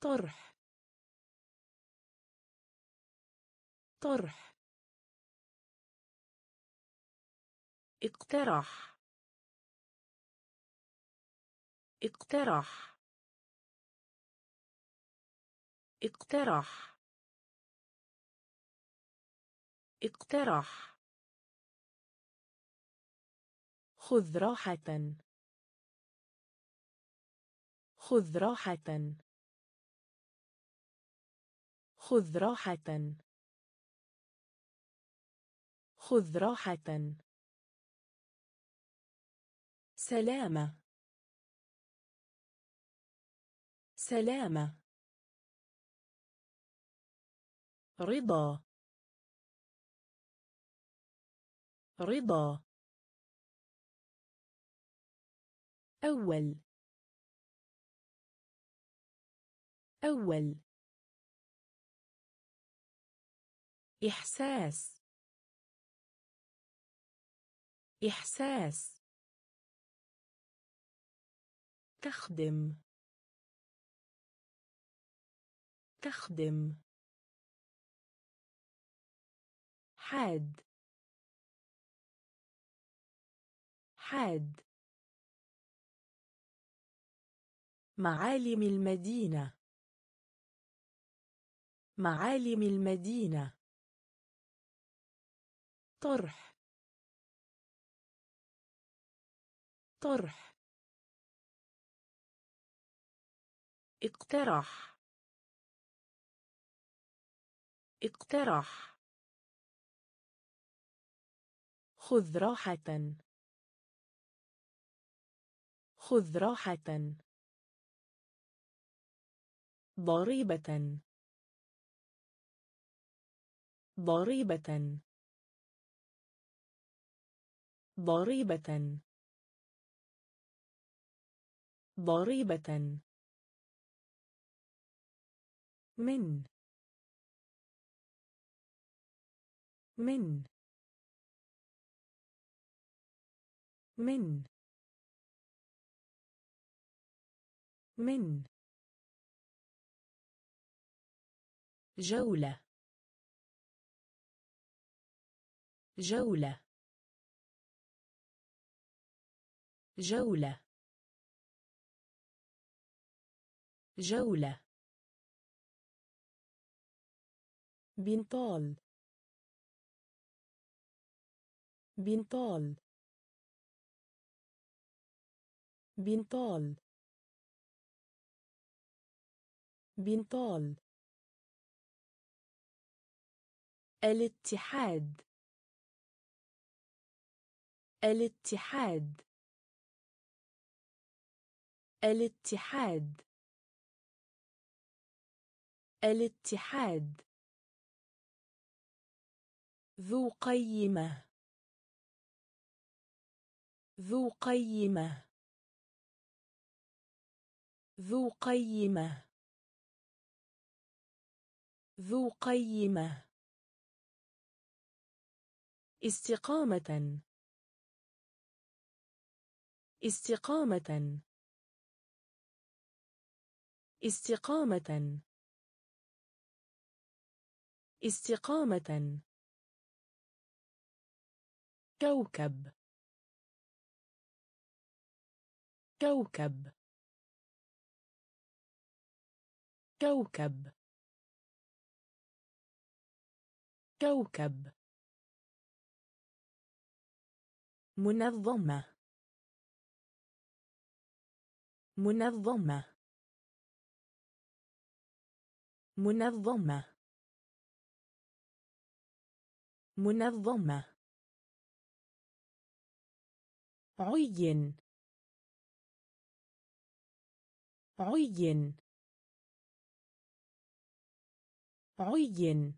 طرح. طرح. اقترح. اقترح. اقترح. اقترح. خذ راحة. خذ راحة. خذ راحة. خذ راحة. سلامة. سلامة. رضا. رضا. أول. أول. إحساس. إحساس. تخدم. تخدم. حاد. حاد. معالم المدينة. معالم المدينة. طرح. طرح. اقترح. اقترح. خذ راحة. خذ راحة. ضريبة. ضريبة. ضريبة. ضريبة. من. من. من. من. جولة. جولة. جولة. جولة. بنطال. بنطال. بنطال. بنطال. الاتحاد. الاتحاد. الاتحاد. الاتحاد. ذو قيمة. ذو قيمة. ذو قيمة. ذو قيمة. استقامة. استقامة. استقامة. استقامة. كوكب. كوكب. كوكب. كوكب. منظمة. منظمة. منظمة. منظمة. عين. عين. عين.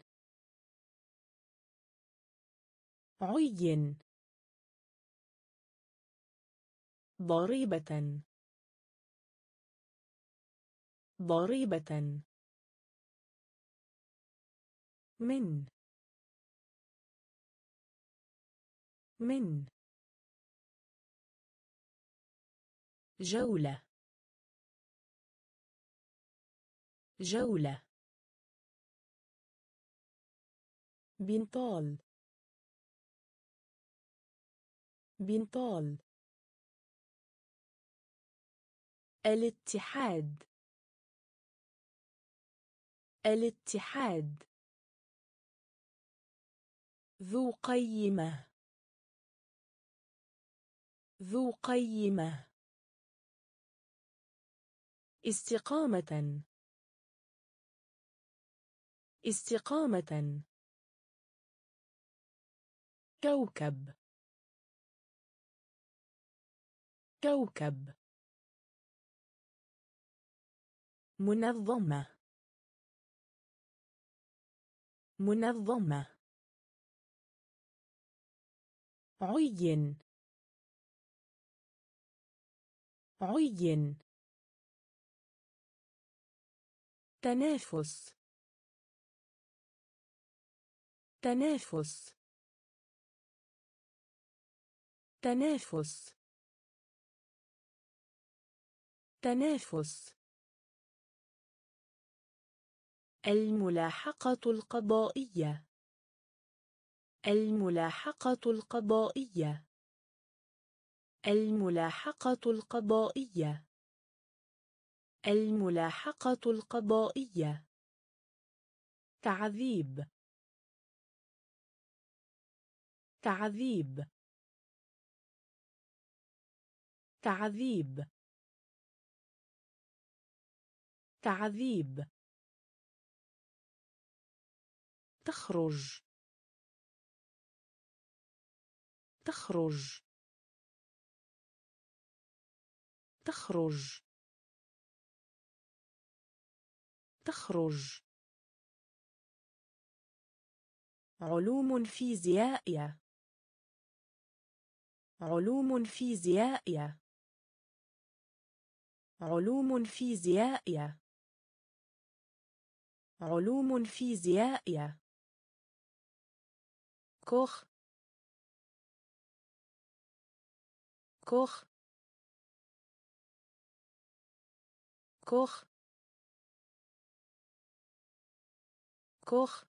عين. ضريبة. ضريبة. من. من. جولة. جولة. بنطال. بنطال. الاتحاد. الاتحاد. ذو قيمة. ذو قيمة. استقامة. استقامة. كوكب. كوكب. منظمة. منظمة. عين. عين. تنافس. تنافس. تنافس. تنافس. الملاحقة القضائية. الملاحقة القضائية. الملاحقة القضائية. الملاحقة القضائية. تعذيب. تعذيب. تعذيب. تعذيب. تخرج. تخرج. تخرج. تخرج. علوم فيزيائية علوم فيزيائية علوم فيزيائية علوم فيزيائية كوخ كوخ كوخ كوخ.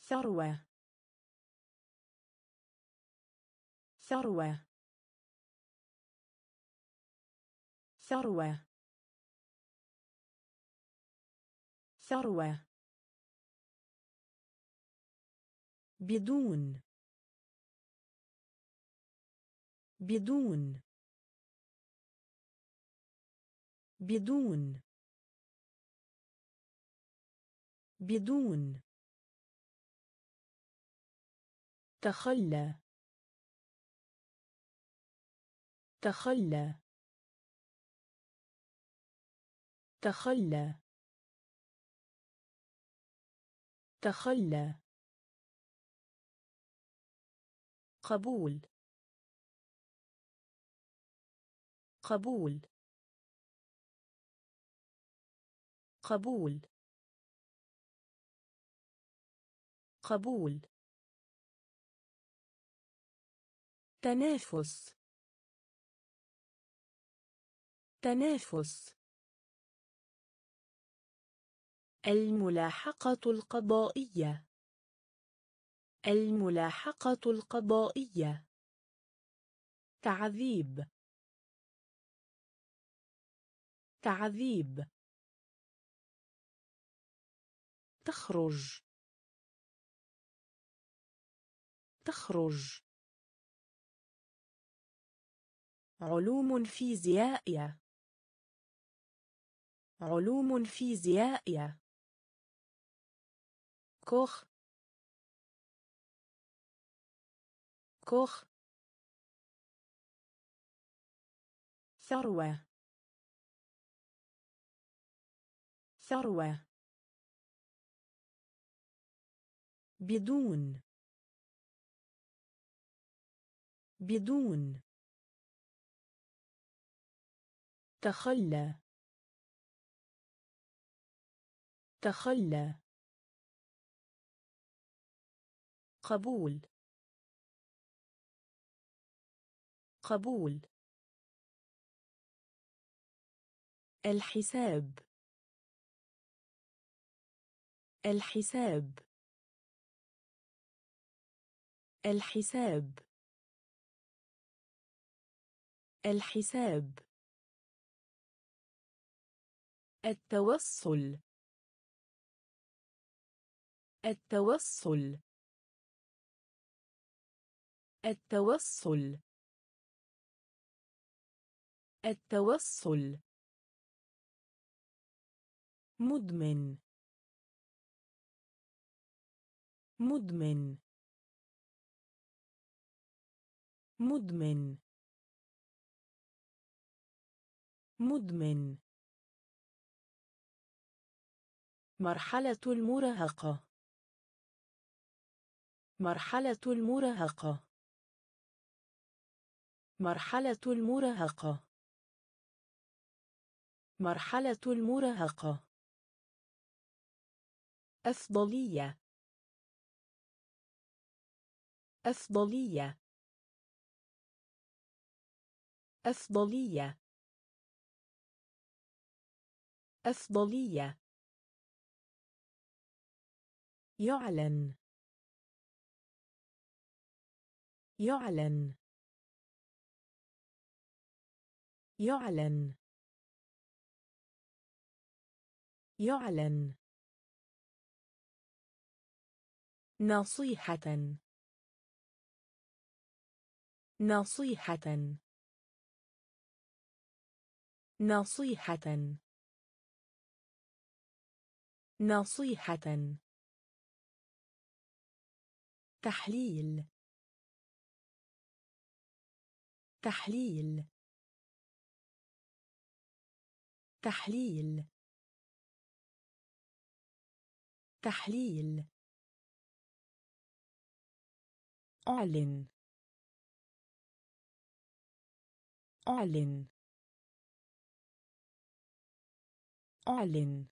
ثروة. ثروة. ثروة. ثروة. بدون. بدون. بدون. بدون. تخلى. تخلى. تخلى. تخلى. قبول. قبول. قبول. قبول. تنافس. تنافس. الملاحقة القضائية. الملاحقة القضائية. تعذيب. تعذيب. تخرج. تخرج. علوم فيزيائية علوم فيزيائية كوخ كوخ ثروة. ثروة. بدون. بدون. تخلى. تخلى. قبول. قبول الحساب. الحساب. الحساب. الحساب. التوصل. التوصل. التوصل. التوصل. مدمن. مدمن. مدمن. مدمن. مرحلة المراهقة. مرحلة المراهقة. مرحلة المراهقة. مرحلة المراهقة. أفضلية. أفضلية. أفضلية. أفضلية. يعلن. يعلن. يعلن. يعلن. نصيحة. نصيحة. نصيحة. نصيحة. تحليل. تحليل. تحليل. تحليل. أعلن. أعلن. أعلن.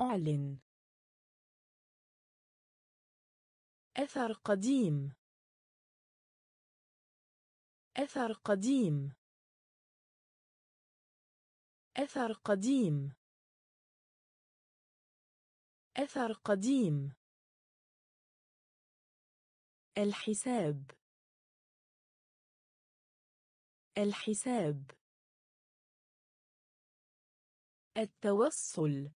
أعلن. أثر قديم. أثر قديم. أثر قديم. أثر قديم. الحساب. الحساب. التوصل.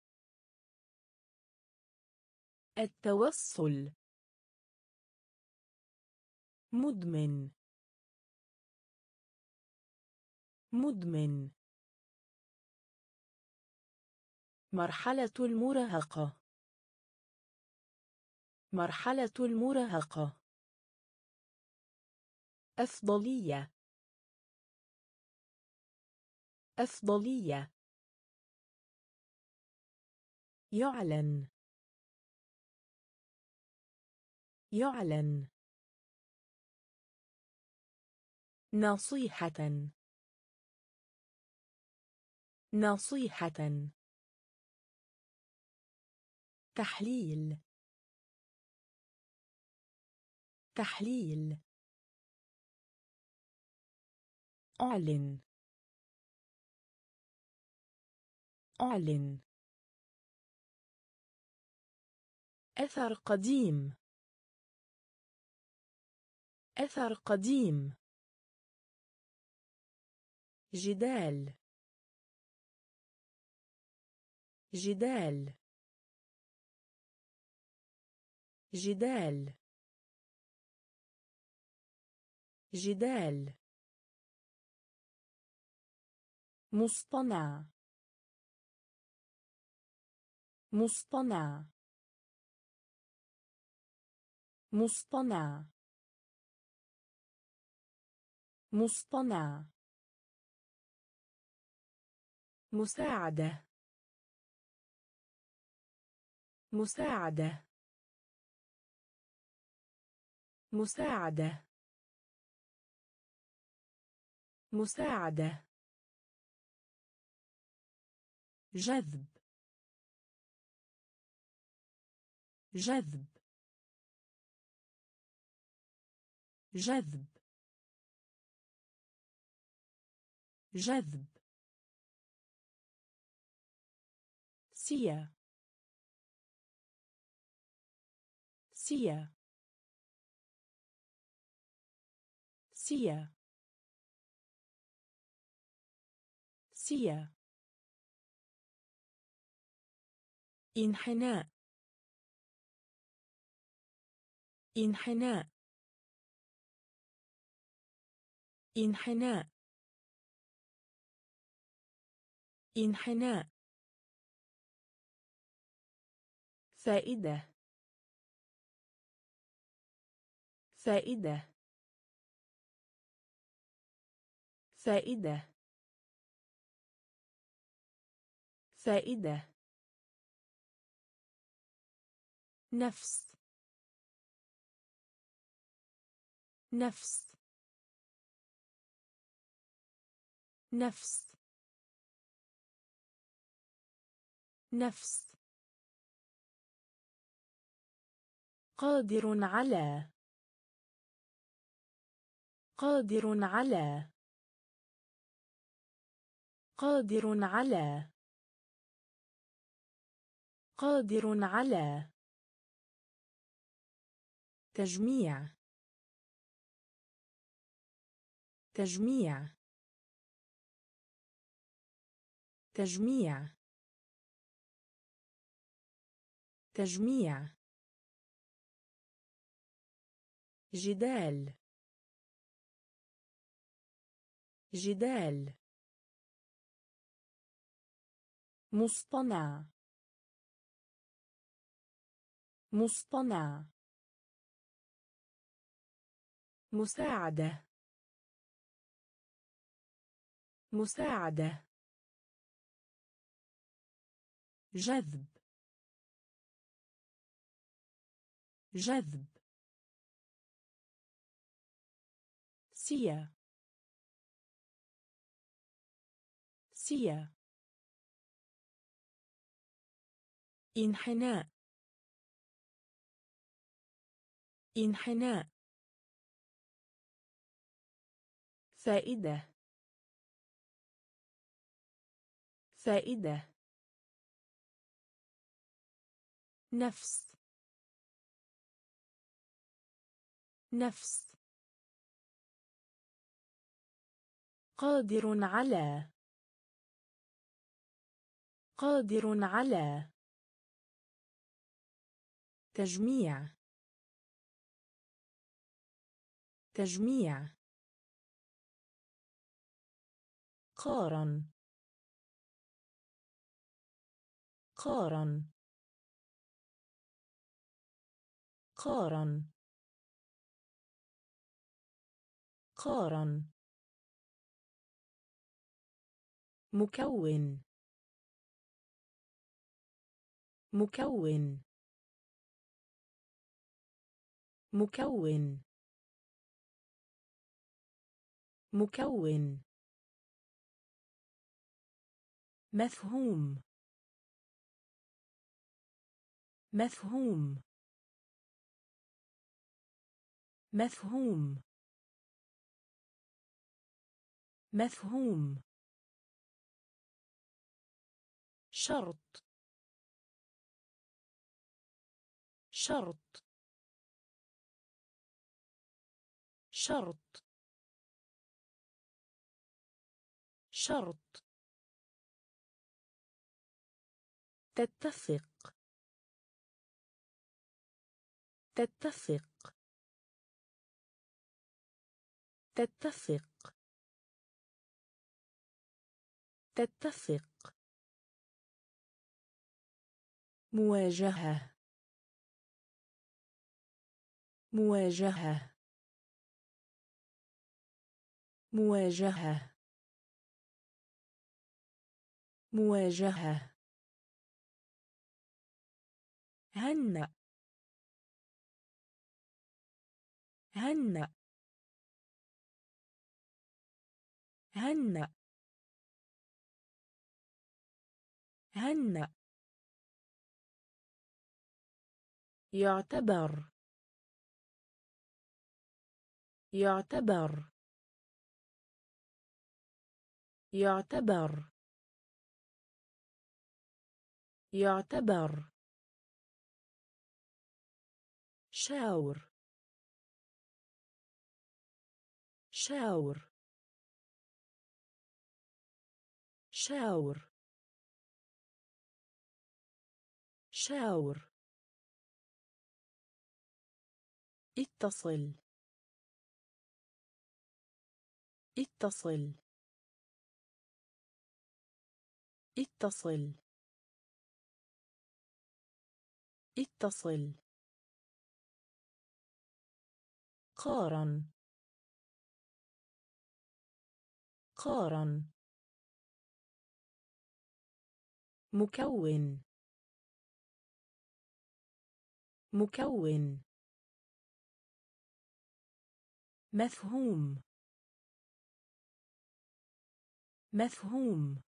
التوصل. مدمن. مدمن. مرحلة المراهقة. مرحلة المراهقة. أفضلية. أفضلية. يعلن. يعلن. نصيحة. نصيحة. تحليل. تحليل. أعلن. أعلن. أثر قديم. أثر قديم. جدال. جدال. جدال. جدال. مصطنع. مصطنع. مصطنع. مصطنع. مساعدة. مساعدة. مساعدة. مساعدة. جذب. جذب. جذب. جذب. سيا. سيا. سيا. سيا انحناء. انحناء. انحناء. انحناء. فائدة. فائدة. فائدة. فائدة. نفس. نفس. نفس. نفس. قادر على. قادر على. قادر على. قادر على تجميع. تجميع. تجميع. تجميع. جدال. جدال. مصطنع. مصطنع. مساعدة. مساعدة. جذب. جذب. سيا. سيا. انحناء. انحناء. فائدة. فائدة. نفس. نفس. قادر على. قادر على. تجميع. تجميع. قارن. قارن. قارن. قارن. مكون. مكون. مكون. مكون. مفهوم. مفهوم. مفهوم. مفهوم. شرط. شرط. شرط. شرط. تتفق. تتفق. تتفق. تتفق. مواجهة. مواجهة. مواجهة. مواجهة. هنأ. هنأ. هنأ. هنأ. يعتبر. يعتبر. يعتبر. يعتبر. شاور. شاور. شاور. شاور. اتصل. اتصل. اتصل. اتصل. قارن. قارن. مكون. مكون. مفهوم. مفهوم.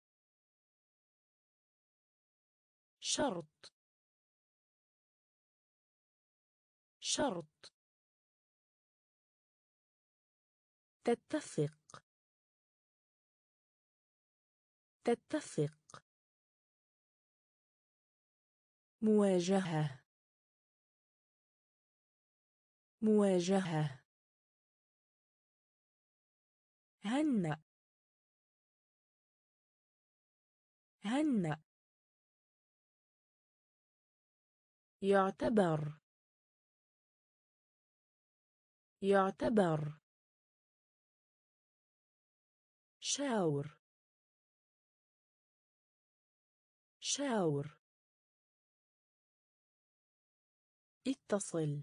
شرط. شرط. تتفق. تتفق. مواجهة. مواجهة. هنأ. هنأ. يعتبر. يعتبر. شاور. شاور. اتصل.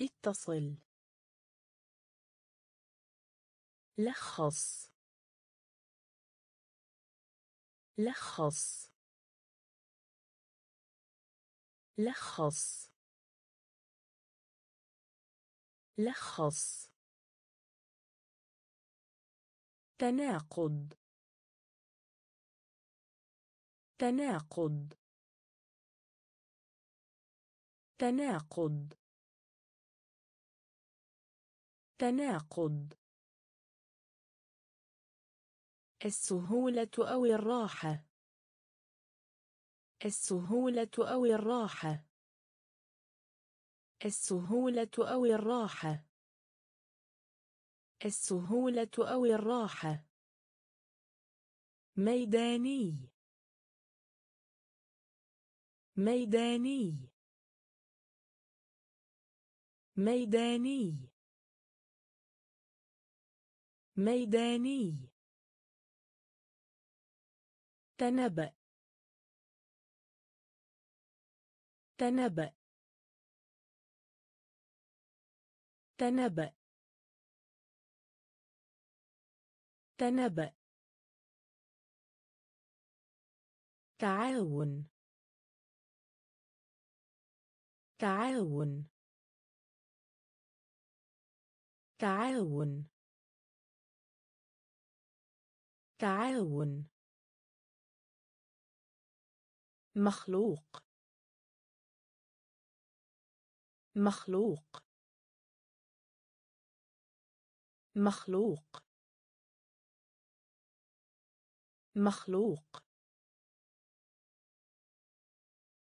اتصل. لخص. لخص. لخص. لخص. تناقض. تناقض. تناقض. تناقض. السهولة أو الراحة. السهولة أو الراحة. السهولة أو الراحة. السهولة أو الراحة. ميداني. ميداني. ميداني. ميداني. تنبأ. تنبأ. تنبأ تنبأ تعاون. تعاون. تعاون. تعاون. مخلوق. مخلوق. مخلوق. مخلوق.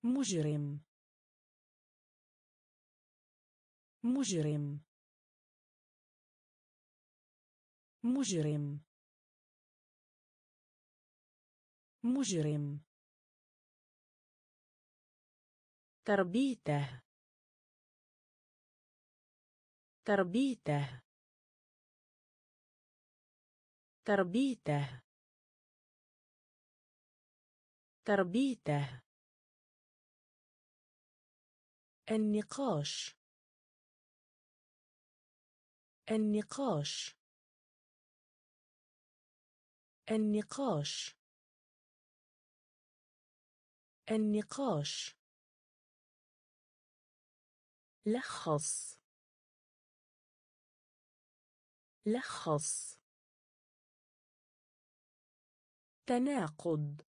مجرم. مجرم. مجرم. مجرم. تربيته. تربيته. تربيته. تربيته. النقاش. النقاش. النقاش. النقاش. لخص. لخص. تناقض.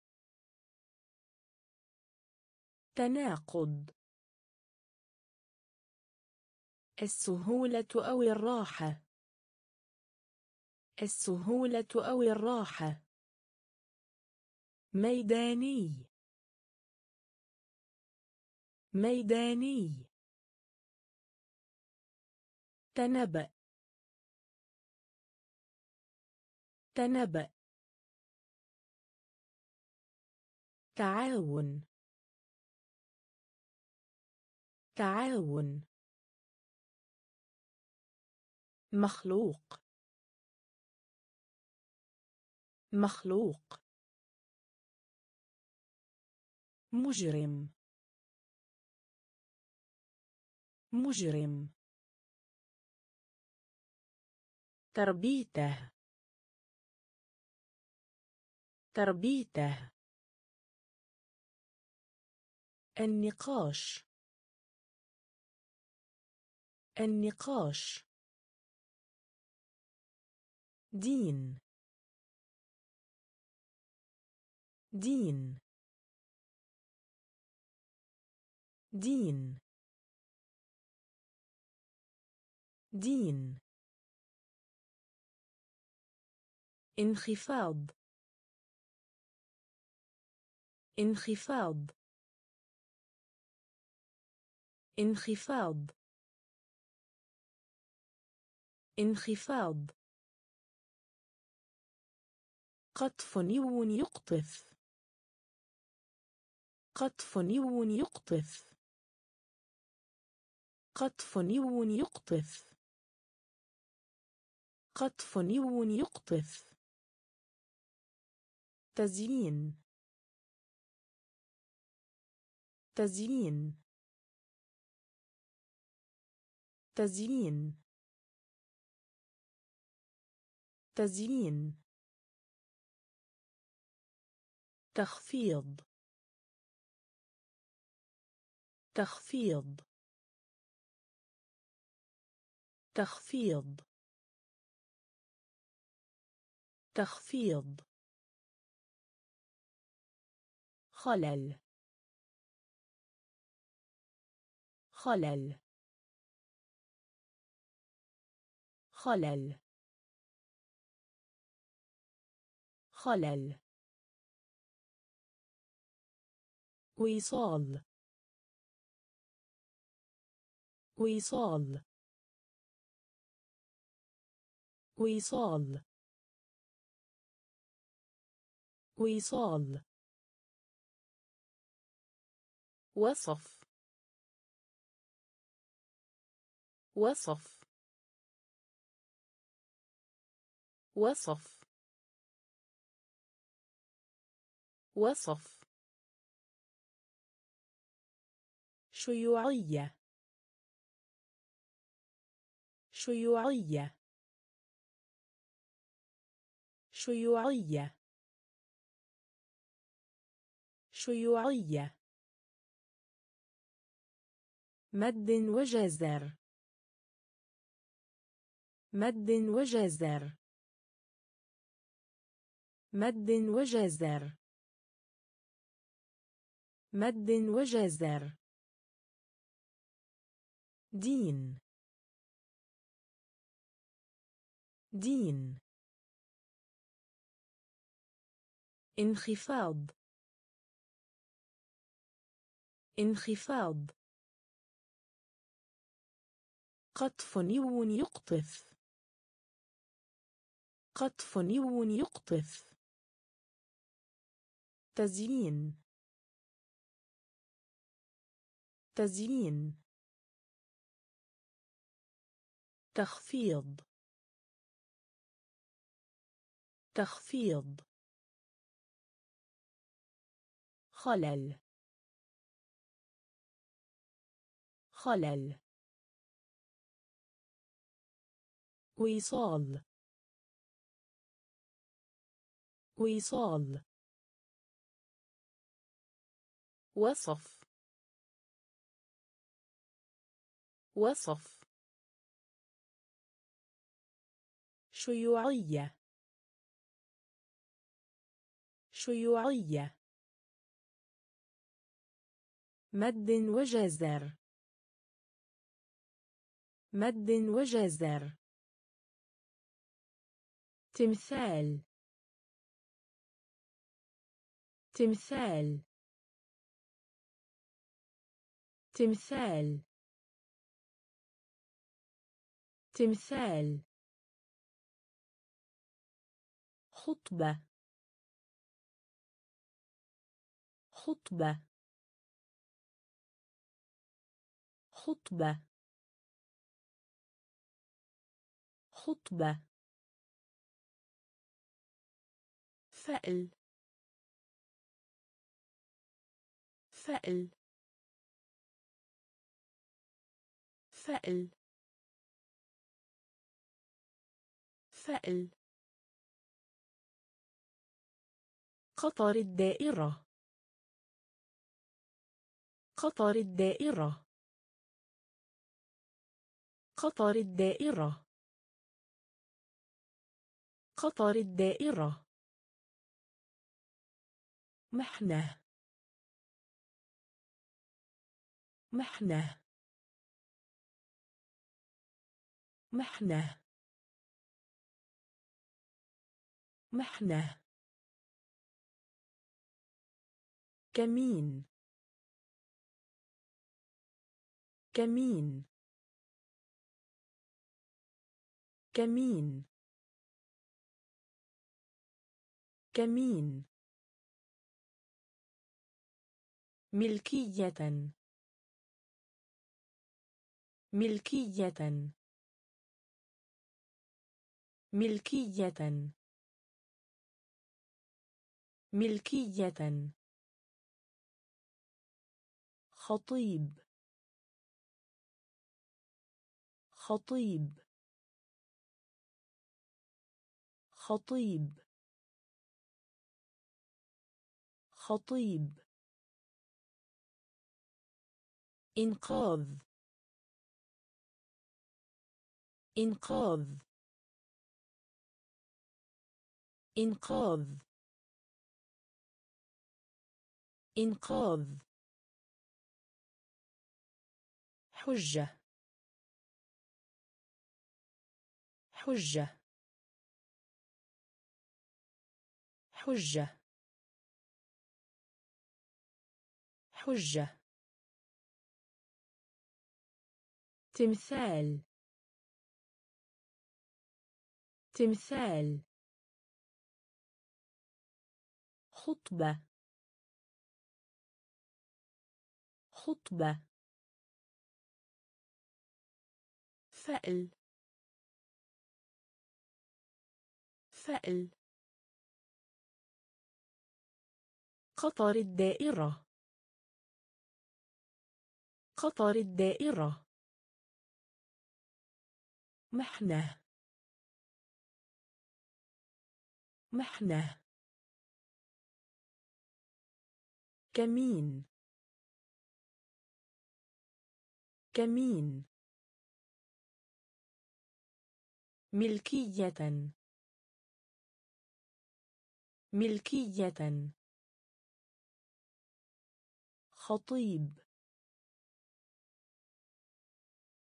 تناقض. السهولة أو الراحة. السهولة أو الراحة. ميداني. ميداني. تنبأ. تنبأ. تعاون. تعاون. مخلوق. مخلوق. مجرم. مجرم. تربيته. تربيته. النقاش. النقاش. دين. دين. دين. دين. انخفاض. انخفاض. انخفاض. انخفاض. قطف نيو يقطف. قطف نيو يقطف. قطف نيو يقطف. قطف نيو يقطف. تزيين. تزيين. تزيين. تزيين. تخفيض. تخفيض. تخفيض. تخفيض. خلل. خلل. خلل. خلل. وصال. وصال. وصال. وصال. وصف. وصف. وصف. وصف. شيوعية. شيوعية. شيوعية. شيوعية. مد وجزر. مد وجزر. مد وجزر. مد وجزر. دين. دين. انخفاض. انخفاض. قطف نيون يقطف. قطف نيون يقطف. تزيين. تزيين. تخفيض. تخفيض. خلل. خلل. وصال. وصال. وصف. وصف. شيوعية. شيوعية. مد وجزر. مد وجزر. تمثال. تمثال. تمثال. تمثال. خطبة. خطبة. خطبة. خطبة. فأل. فأل. فأل. فأل. قطر الدائرة. قطر الدائرة. قطر الدائرة. قطر الدائرة. محنة. محنة. محنة. محنة. كمين. كمين. كمين. كمين. ملكية. ملكية. ملكية. ملكية. خطيب. خطيب. خطيب. خطيب. إنقاذ. إنقاذ. إنقاذ. إنقاذ. حجة. حجة. حجة. حجة. تمثال. تمثال. خطبة. خطبة. فأل. فأل. قطر الدائرة. قطر الدائرة. محنة. محنة. كمين. كمين. ملكية. ملكية. خطيب.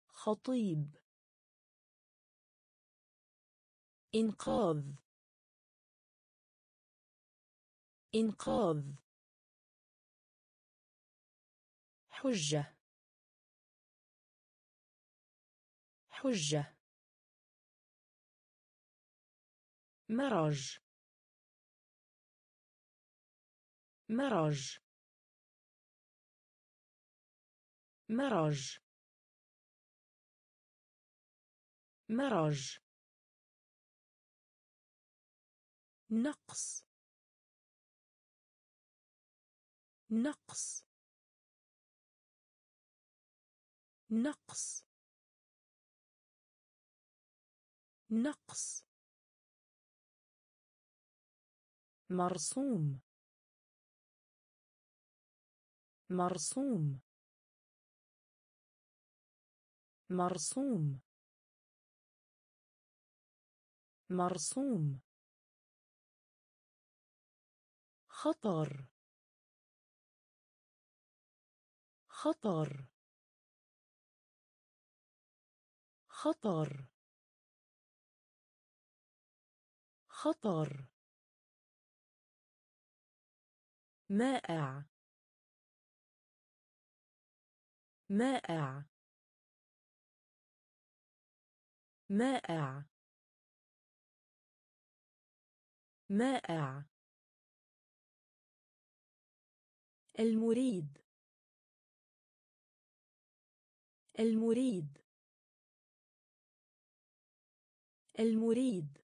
خطيب. إنقاذ. إنقاذ. حجة. حجة. مرج مرج مرج مرج نقص. نقص. نقص. نقص. مرسوم. مرسوم. مرسوم. مرسوم. خطر. خطر. خطر. خطر. مائع. مائع. مائع. مائع. المريد. المريد. المريد.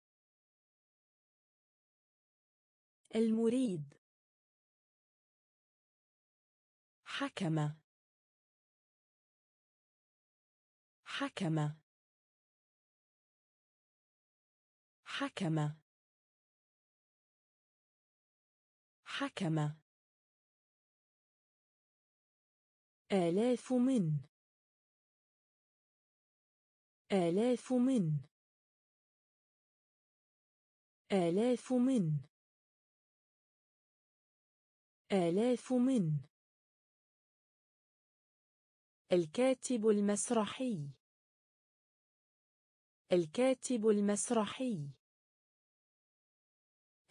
المريد. حكم حكم حكم حكم آلاف من. آلاف من. آلاف من. آلاف من. الكاتب المسرحي. الكاتب المسرحي.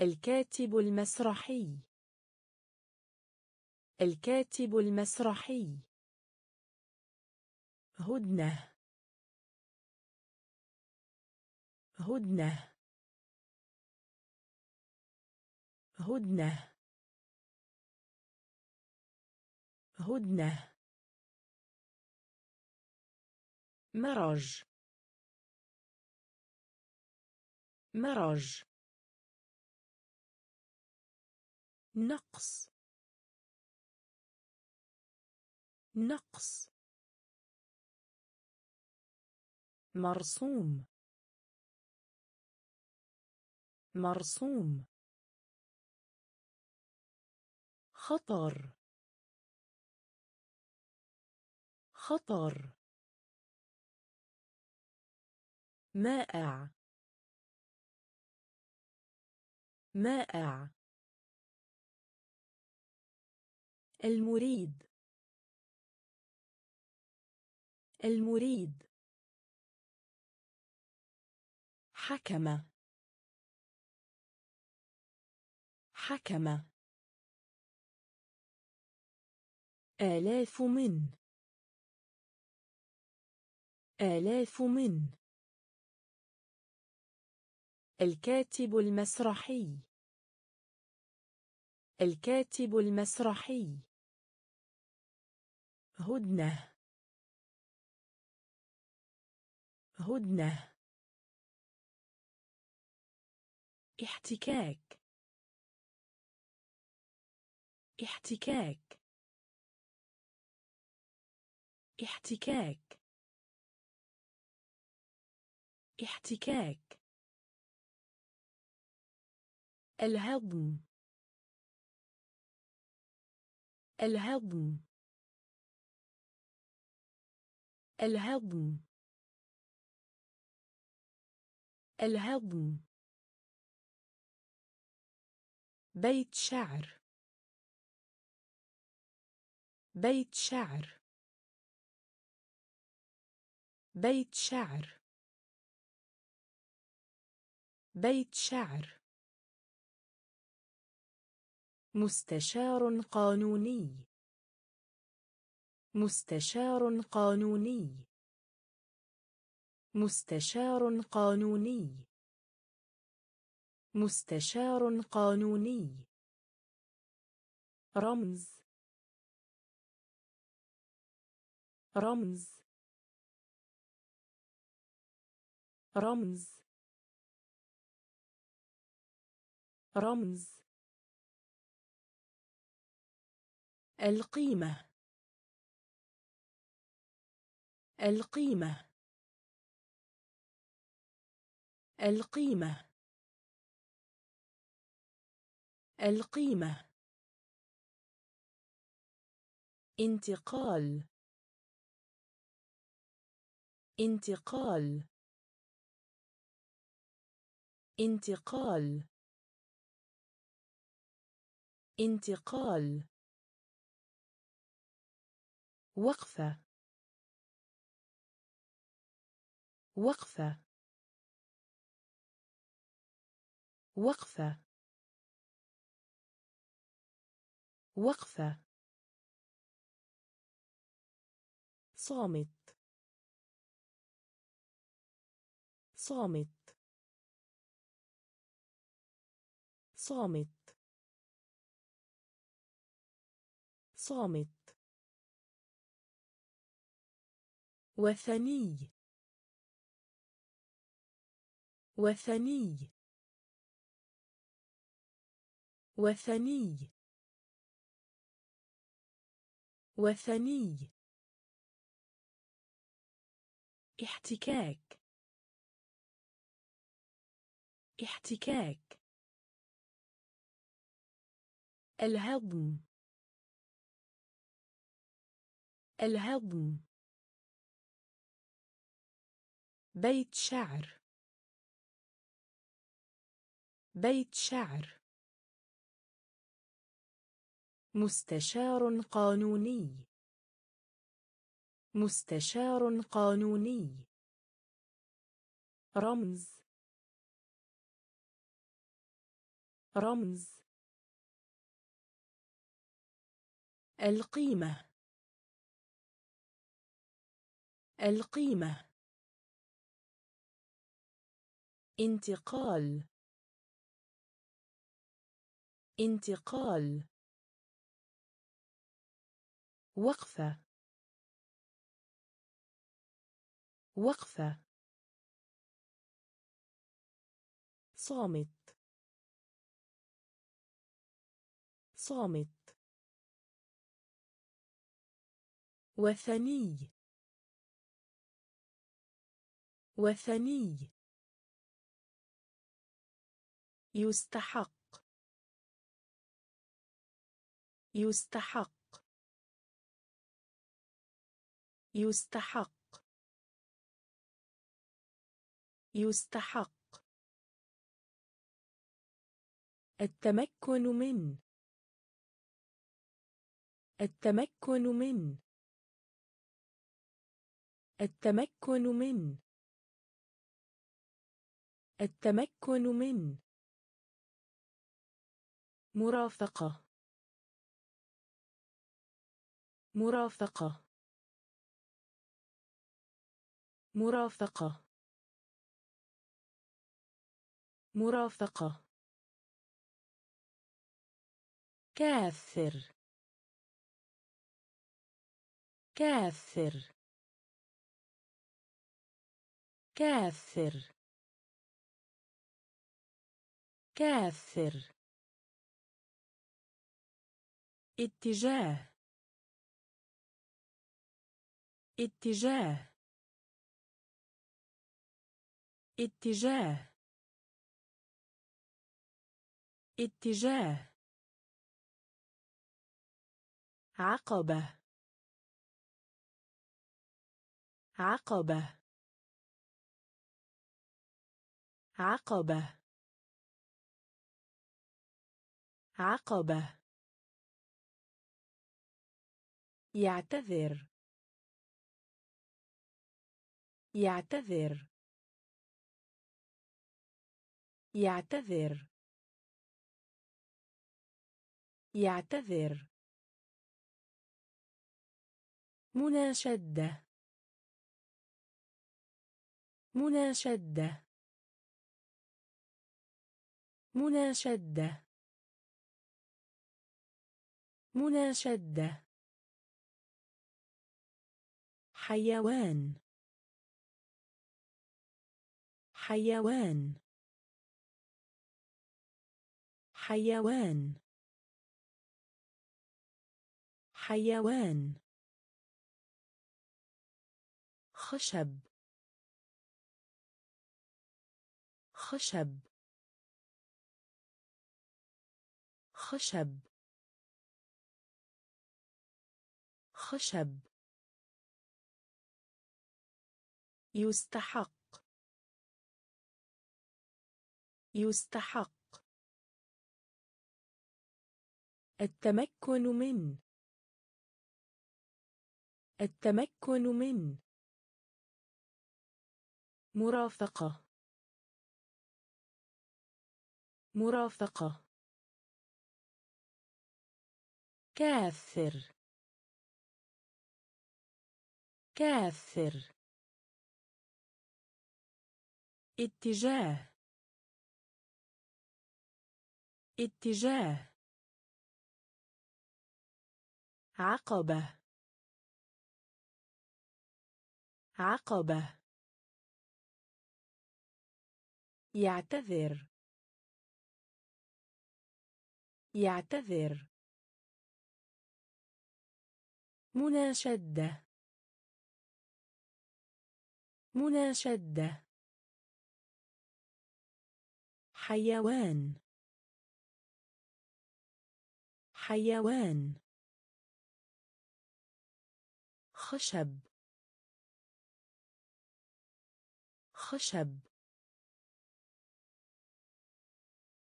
الكاتب المسرحي. الكاتب المسرحي. هدنة. هدنة. هدنة. هدنة. مرج. مرج. نقص. نقص. مرسوم. مرسوم. خطر. خطر. مائع. مائع. المريد. المريد. حكم حكم آلاف من. آلاف من. الكاتب المسرحي. الكاتب المسرحي. هدنة. هدنة. احتكاك. احتكاك. احتكاك. احتكاك. الهضم. الهضم. الهضم. الهضم. بيت شعر. بيت شعر. بيت شعر. بيت شعر. مستشار قانوني. مستشار قانوني. مستشار قانوني. مستشار قانوني. رمز. رمز. رمز. رمز. القيمة. القيمة. القيمة. القيمة. انتقال. انتقال. انتقال. انتقال. وقفة. وقفة. وقفة. وقفة. صامت. صامت. صامت. صامت. وثني. وثني. وثني. وثني. احتكاك. احتكاك. الهضم. الهضم. بيت شعر. بيت شعر. مستشار قانوني. مستشار قانوني. رمز. رمز. القيمة. القيمة. انتقال. انتقال. وقفة. وقفة. صامت. صامت. وثني. وثني. يستحق. يستحق. يستحق. يستحق. التمكن من. التمكن من. التمكن من. التمكن من. مرافقة. مرافقة. مرافقة. مرافقة. كافر. كافر. كافر. كافر. اتجاه. اتجاه. اتجاه. اتجاه. عقبة. عقبة. عقبة. عقبة. يعتذر. يعتذر. يعتذر. يعتذر. مناشدة. مناشدة. مناشدة. مناشدة. حيوان. حيوان. حيوان. حيوان. خشب. خشب. خشب. خشب. يستحق. يستحق. التمكن من. التمكن من. مرافقة. مرافقة. كافر. كافر. اتجاه. اتجاه. عقبة. عقبة. يعتذر. يعتذر. مناشدة. مناشدة. حيوان. حيوان. خشب. خشب.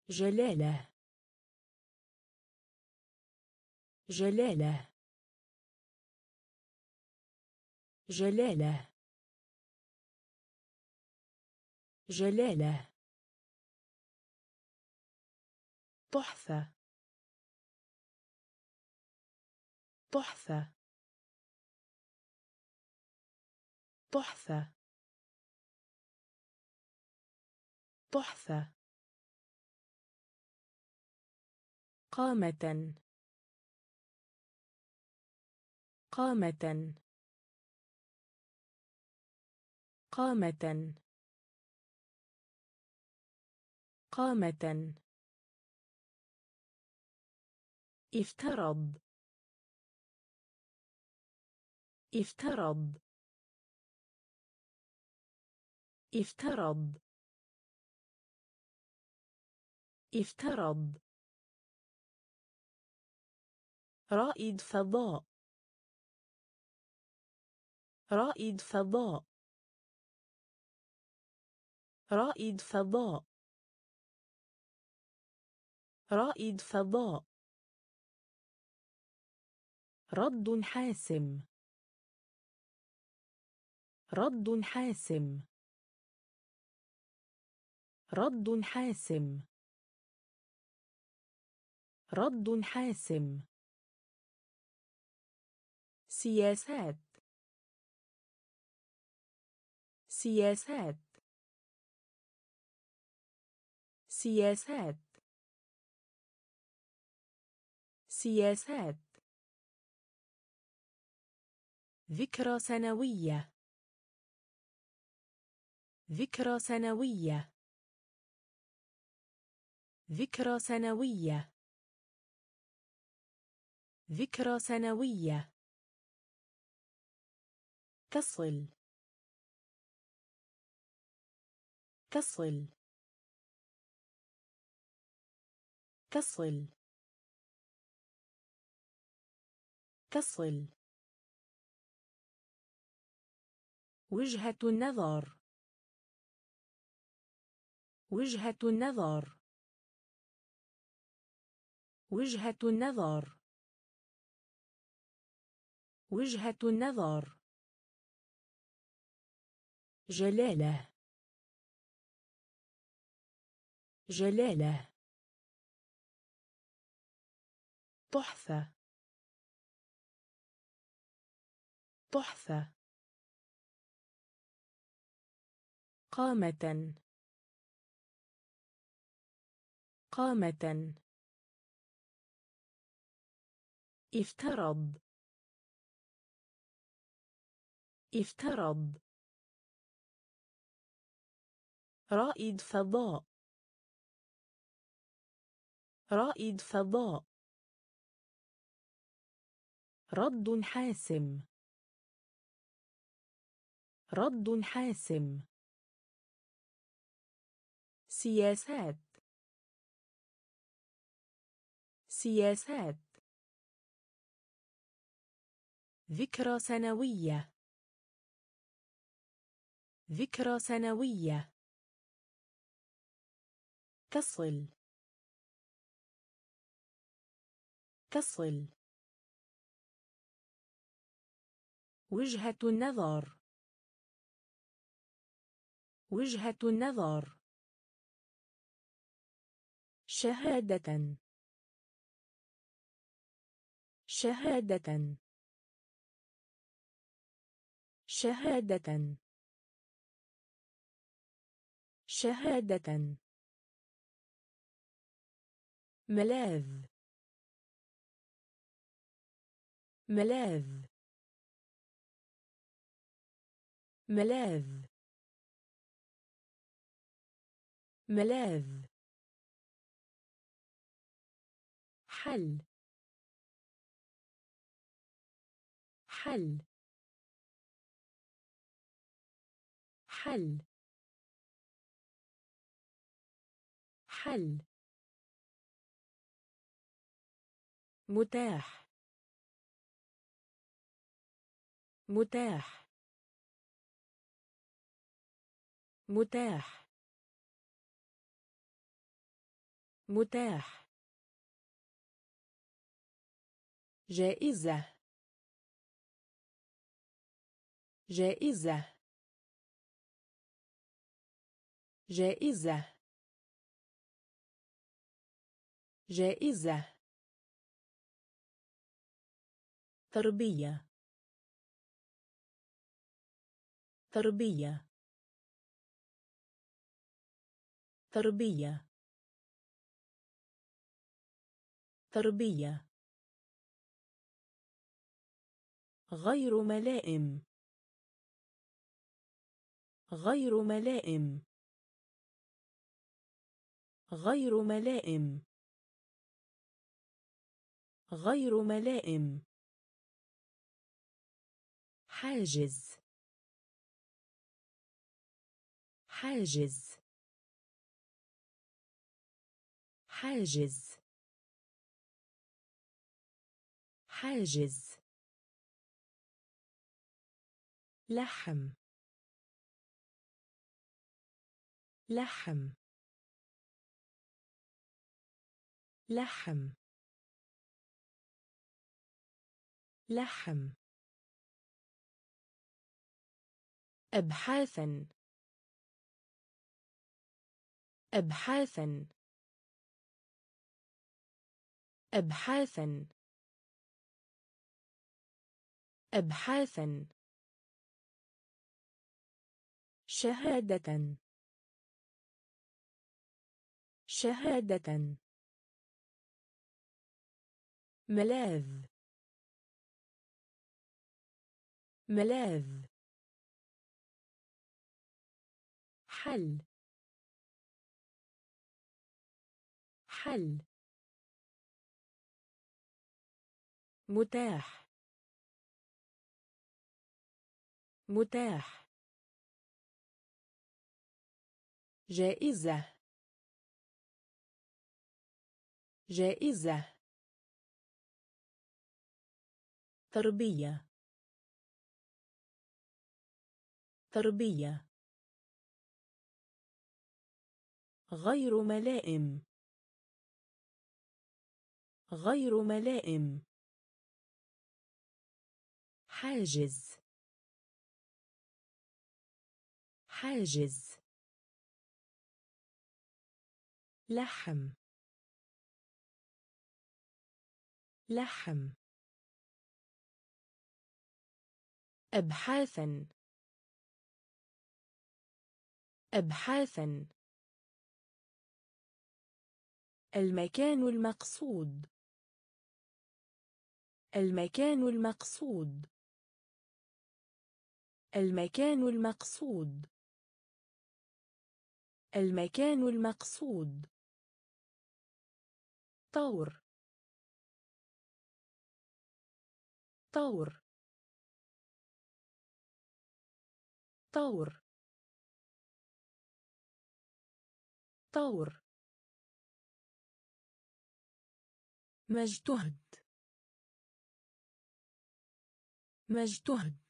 جلالة. جلالة. جلالة. جلالة. تحفة. تحفة. تحفة. تحفة. قامة. قامة. قامة. قامة. افترض. افترض. افترض. افترض. رائد فضاء. رائد فضاء. رائد فضاء. رائد فضاء. رد حاسم. رد حاسم. رد حاسم. رد حاسم. سياسات. سياسات. سياسات. سياسات. ذكرى سنوية. ذكرى سنوية. ذكرى سنوية. ذكرى سنوية. تصل. تصل. تصل تصل وجهة النظر. وجهة النظر. وجهة النظر. وجهة النظر. جلالة. جلالة. تحفة. تحفة. قامة. قامة. افترض. افترض. رائد فضاء. رائد فضاء. رد حاسم. رد حاسم. سياسات. سياسات. ذكرى سنوية. ذكرى سنوية. تصل تصل وجهة النظر. وجهة النظر. شهادة. شهادة. شهادة. شهادة. ملاذ. ملاذ. ملاذ. ملاذ. حل. حل. حل. حل. متاح. متاح. متاح. متاح. جائزة. جائزة. جائزة. جائزة. تربية. تربية. تربية. تربية. غير ملائم. غير ملائم. غير ملائم. غير ملائم. حاجز. حاجز. حاجز. حاجز. لحم. لحم. لحم. لحم. أبحاثا. أبحاثا. أبحاثا. أبحاثا. شهادة. شهادة. ملاذ. ملاذ. حل. حل. متاح. متاح. جائزة. جائزة. تربية. تربية. غير ملائم. غير ملائم. حاجز. حاجز. لحم. لحم. أبحاثا. أبحاثا. المكان المقصود. المكان المقصود. المكان المقصود. المكان المقصود. طور. طور. طور. طور. مجتهد. مجتهد.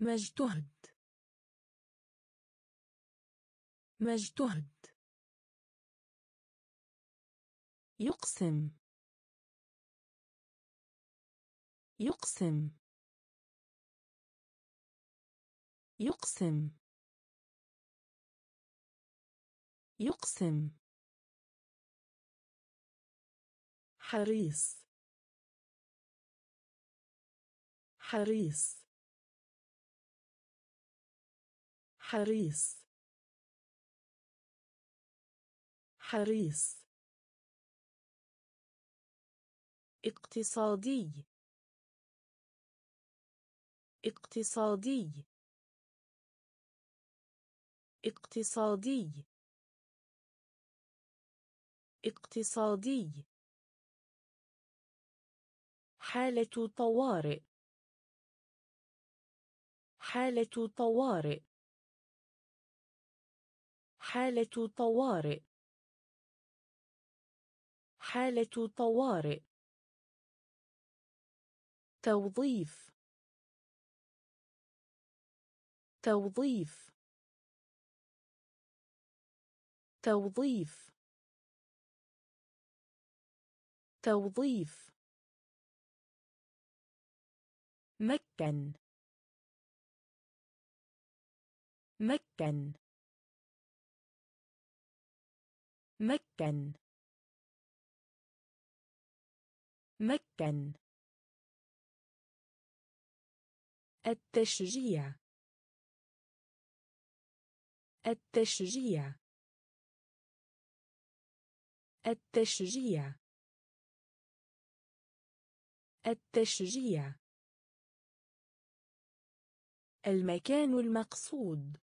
مجتهد. مجتهد. يقسم. يقسم. يقسم. يقسم. حريص. حريص. حريص. حريص. اقتصادي. اقتصادي. اقتصادي. اقتصادي. حالة طوارئ. حالة طوارئ. حالة طوارئ. حالة طوارئ. توظيف. توظيف. توظيف. توظيف. مكن. مكن. مكن. مكن. التشجيع. التشجيع. التشجيع. التشجيع. المكان المقصود.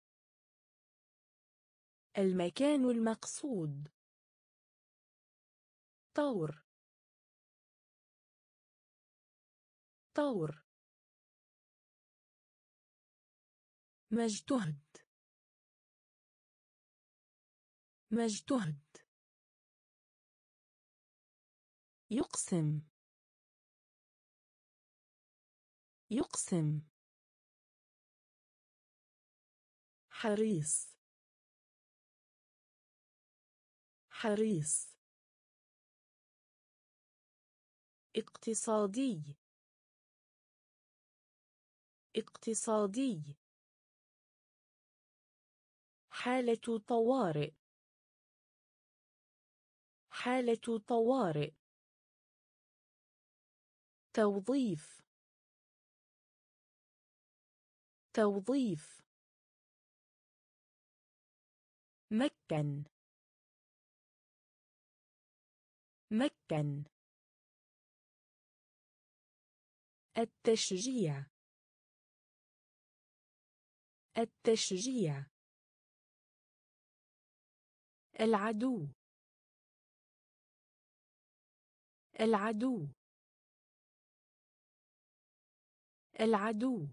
المكان المقصود. طور. طور. مجتهد مجتهد يقسم. يقسم. حريص. حريص. اقتصادي. اقتصادي. حالة طوارئ. حالة طوارئ. توظيف. توظيف. مكن. مكن. التشجيع. التشجيع. العدو. العدو. العدو.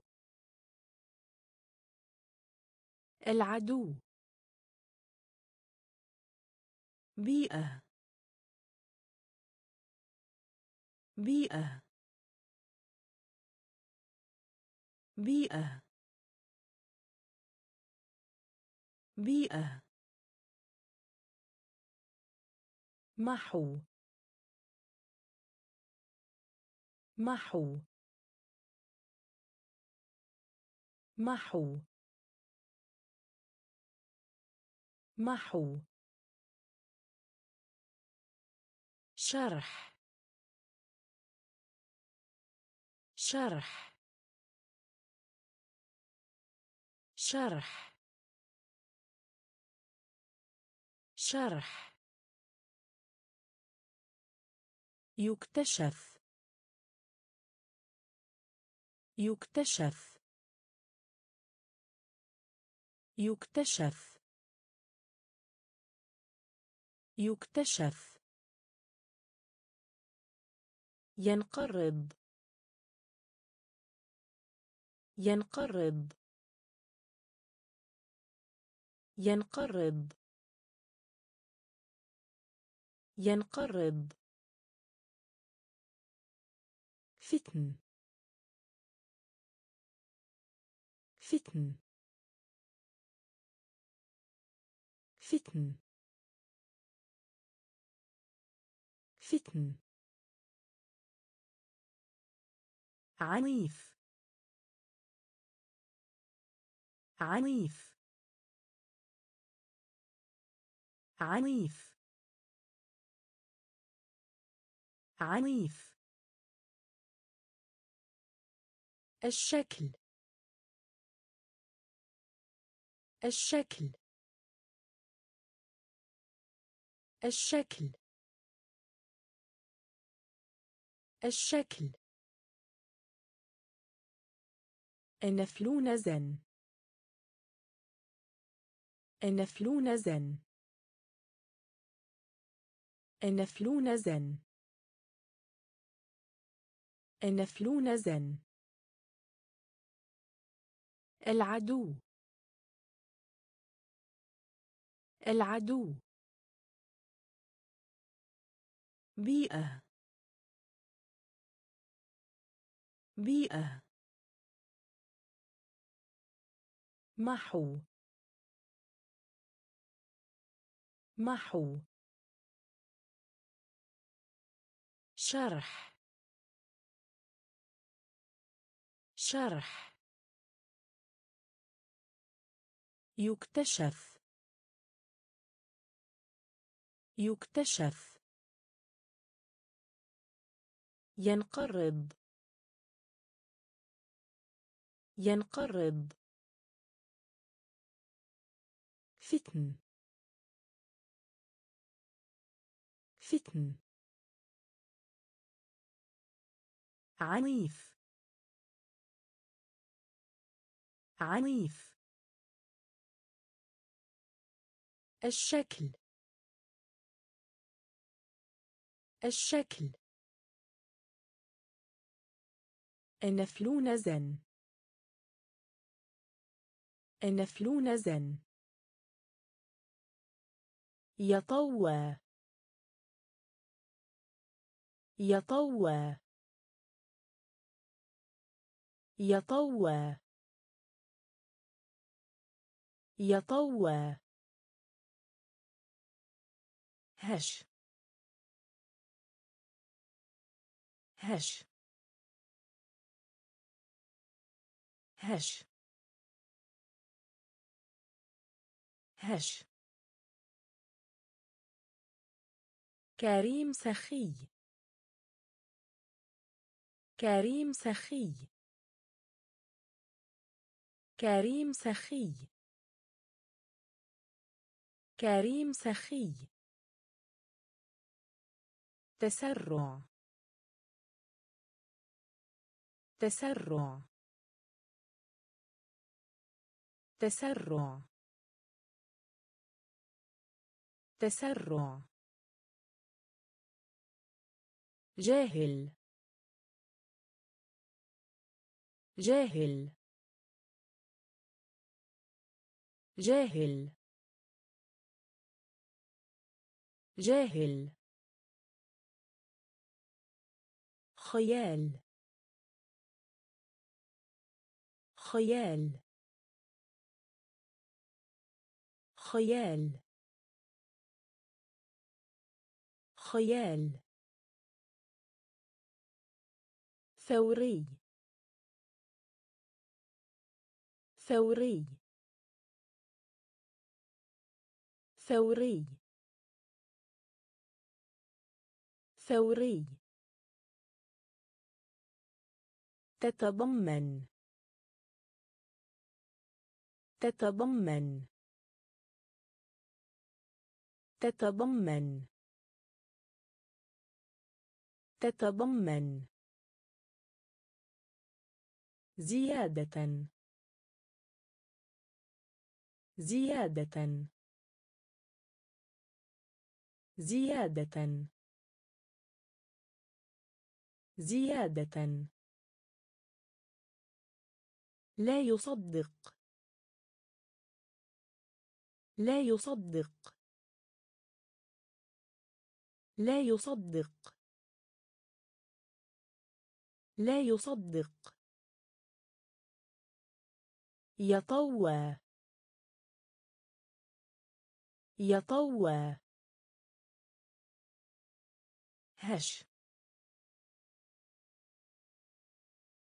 العدو. بيئة. بيئة. بيئة بيئة. محو محو. محو. محو. شرح. شرح. شرح. شرح. يكتشف. يكتشف. يكتشف. يكتشف. ينقرض. ينقرض. ينقرض. ينقرض. فتن. فتن. فتن. فتن. عنيف. عنيف. عنيف. عنيف. الشكل. الشكل. الشكل. الشكل. النفلونزن النفلونزن النفلونزن النفلونزن العدو. العدو. بيئة. بيئة. محو. محو. شرح. شرح. يكتشف. يكتشف. ينقرض. ينقرض. فتن. فتن. عنيف. عنيف. الشكل. الشكل. النفلونزن النفلونزن يطوى. يطوى. يطوى. يطوى. هش. هش. هش. هش. كريم سخي. كريم سخي. كريم سخي. كريم سخي. تسرع. تسرع. تسرع. تسرع. جاهل. جاهل. جاهل. جاهل. خيال. خيال. خيال. خيال. ثوري. ثوري. ثوري. ثوري. تتضمن. تتضمن. تتضمن. تتضمن. زيادة. زيادة. زيادة. زيادة. لا يصدق. لا يصدق. لا يصدق. لا يصدق. يطوى. يطوى. هش.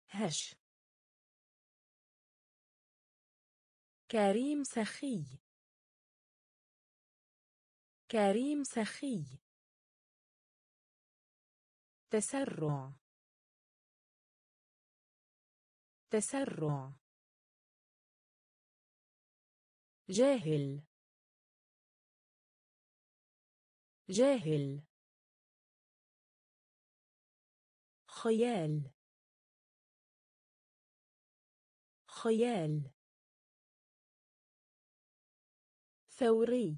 هش. كريم سخي. كريم سخي. تسرع. تسرع. جاهل. جاهل. خيال. خيال. ثوري.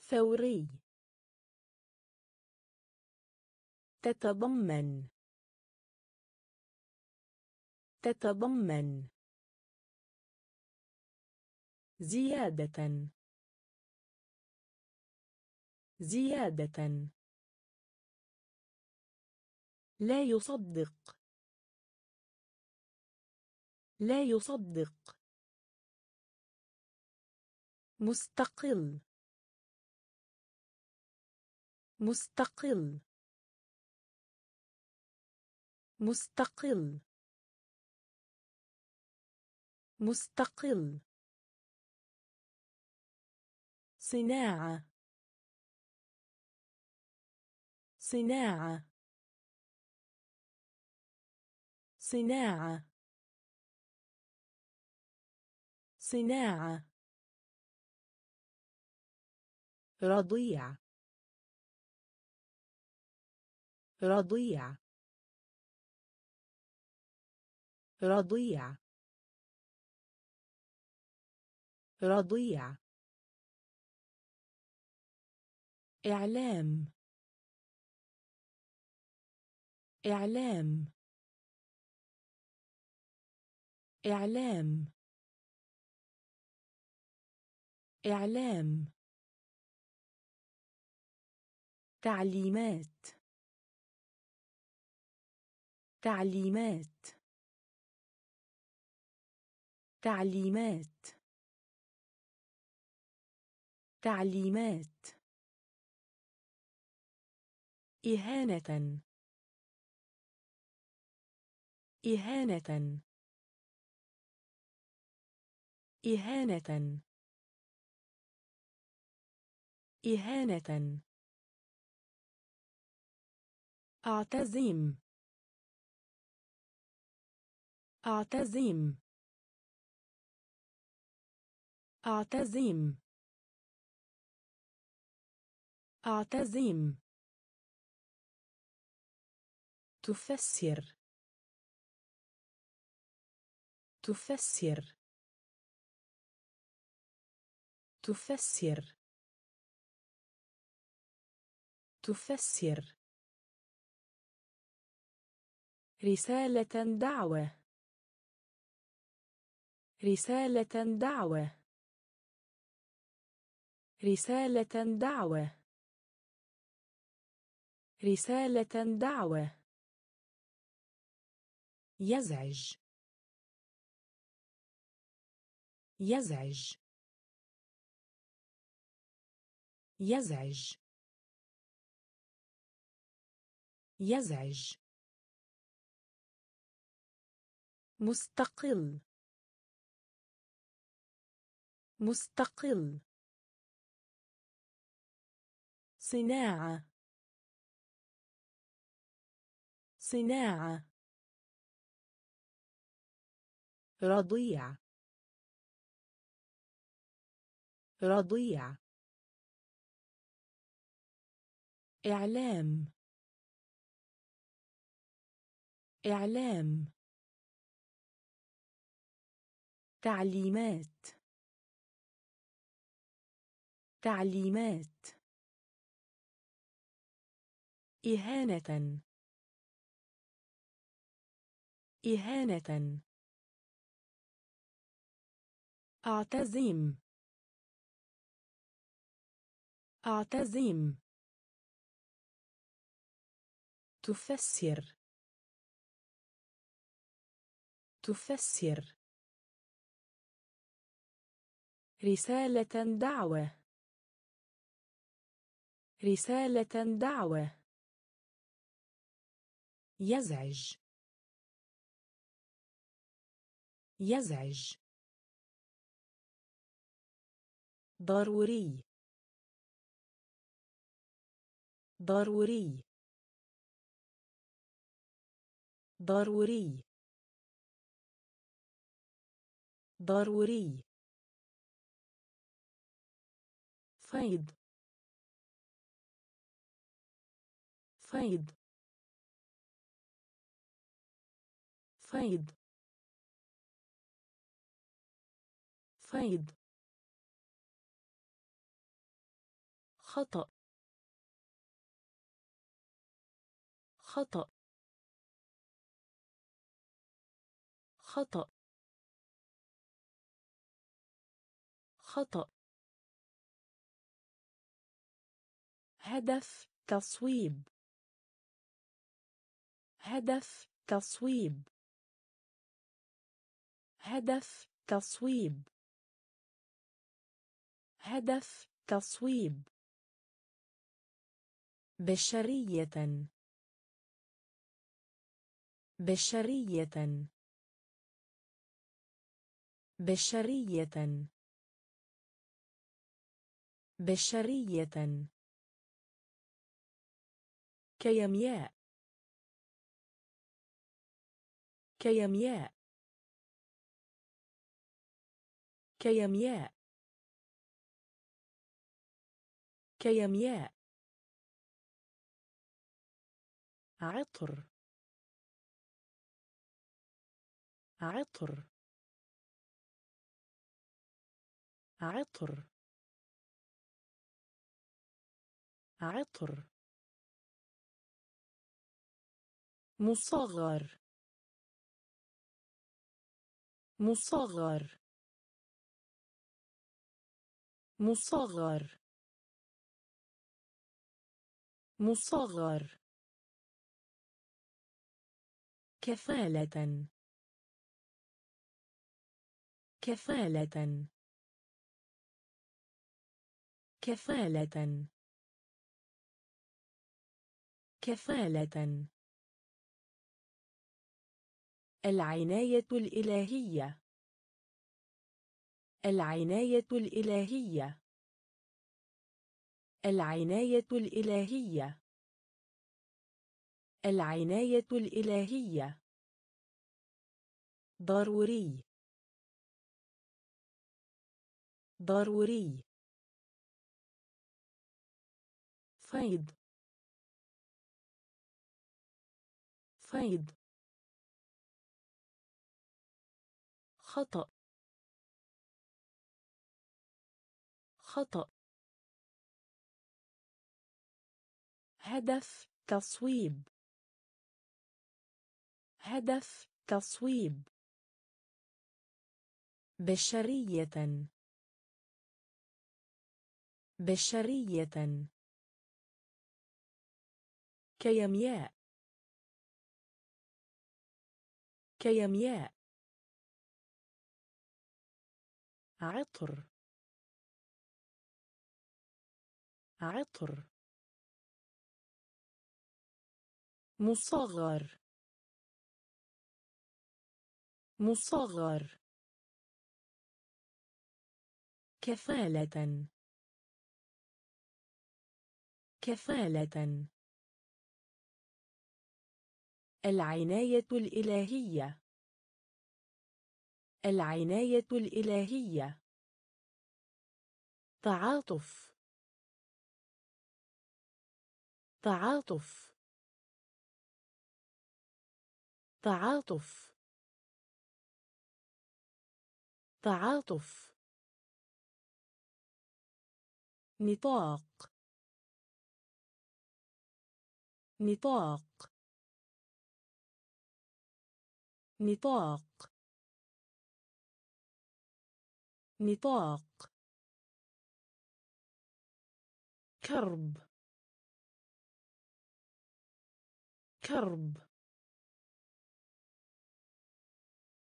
ثوري. تتضمن. تتضمن. زيادة. زيادة. لا يصدق. لا يصدق. مستقل. مستقل. مستقل. مستقل. صناعة. صناعة. صناعة. صناعة. رضيع. رضيع. رضيع. رضيع. إعلام. إعلام. إعلام. إعلام. تعليمات. تعليمات. تعليمات. تعليمات. إهانة. إهانة. إهانة. إهانة. أعتزم. أعتزم. أعتزم. أعتزم. تفسر. تفسر. تفسر. تفسر. رسالة دعوة. رسالة دعوة. رسالة دعوة. رسالة دعوة. يزعج. يزعج. يزعج. يزعج. مستقل. مستقل. صناعة. صناعة. رضيع. رضيع. إعلام. إعلام. تعليمات. تعليمات. إهانة. إهانة. أعتزم. أعتزم. تفسر. تفسر. رسالة دعوة. رسالة دعوة. يزعج. يزعج. ضروري. ضروري. ضروري. ضروري. فيض. فيض. فيض. فيض. خطأ. خطأ. خطأ. خطأ. هدف تصويب. هدف تصويب. هدف تصويب. هدف تصويب. بشرية. بشرية. بشرية. بشرية. كيمياء. كيمياء. كيمياء. كيمياء. عطر. عطر. عطر. عطر. مصغر. مصغر. مصغر. مصغر. كفالة. كفالة. كفالة. كفالة. العناية الإلهية. العناية الإلهية. العناية الإلهية. العناية الإلهية. ضروري. ضروري. فيض. فيض. خطأ. خطأ. هدف تصويب. هدف تصويب. بشرية. بشرية. كيمياء. كيمياء. عطر. عطر. مصغر. مصغر. كفالة. كفالة. العناية الإلهية. العناية الإلهية. تعاطف. تعاطف. تعاطف. تعاطف. نطاق. نطاق. نطاق. نطاق. كرب. كرب.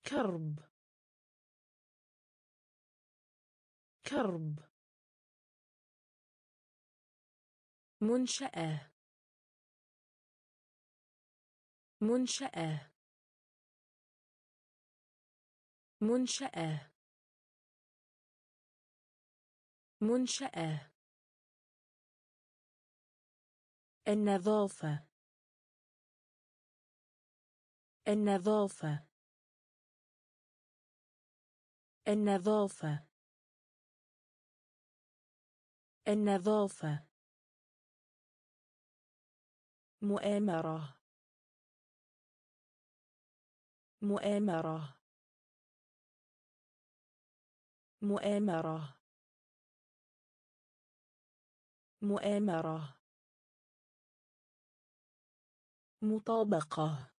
كرب. كرب. منشأة. منشأة. منشأة. منشأة. النظافة. النظافة. النظافة. النظافة. مؤامرة. مؤامرة. مؤامرة. مؤامرة. مطابقة.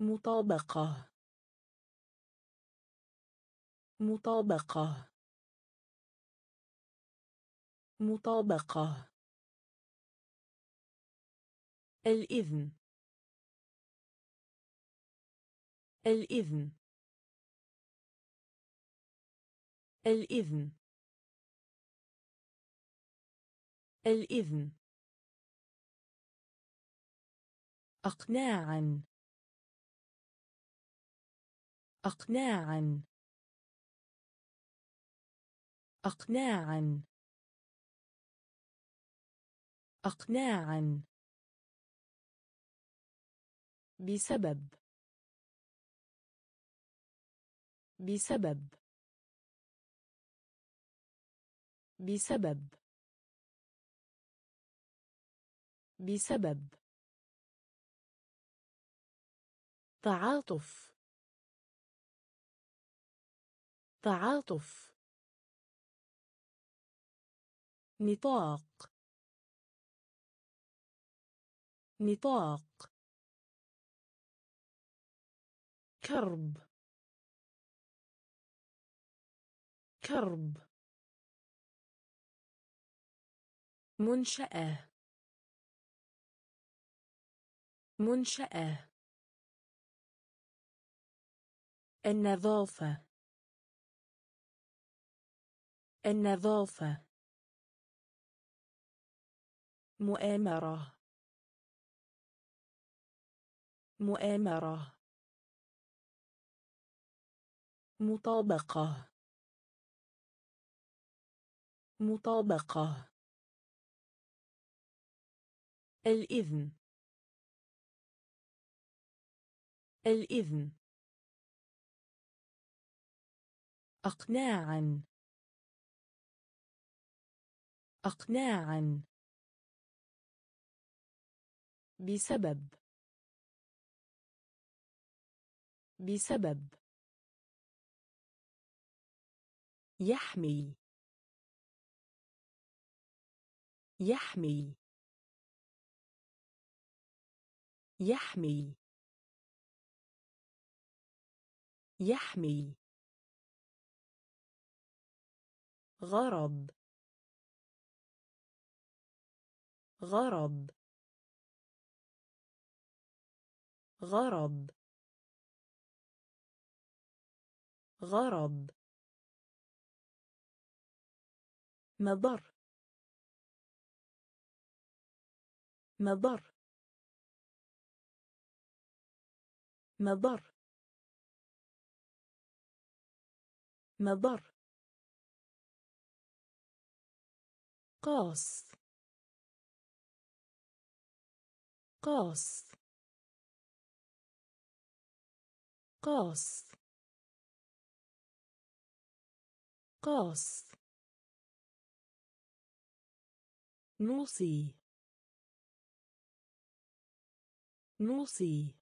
مطابقة. مطابقة. مطابقة. الإذن. الإذن. الإذن. الإذن. أقناعا. أقناعا. أقناعا. أقناعا. بسبب. بسبب. بسبب. بسبب. تعاطف. تعاطف. نطاق. نطاق. كرب. كرب. منشأة. منشأة. النظافة. النظافة. مؤامرة. مؤامرة. مطابقة. مطابقة. الإذن. الإذن. أقناعا. أقناعا. بسبب. بسبب. يحمي يحمي يحمي يحمي غرض. غرض. غرض. غرض. مضر. مضر. مضر. مضر. قاص. قاص. قاص. قاص. نوصي. نوصي.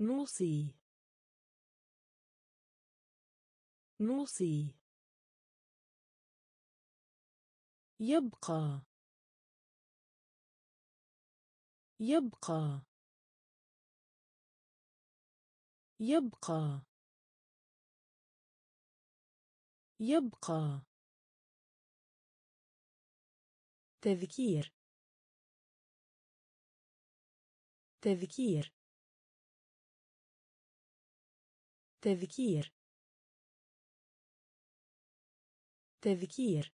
نوصي. نوصي. يبقى. يبقى. يبقى. يبقى. تذكير. تذكير. تذكير. تذكير.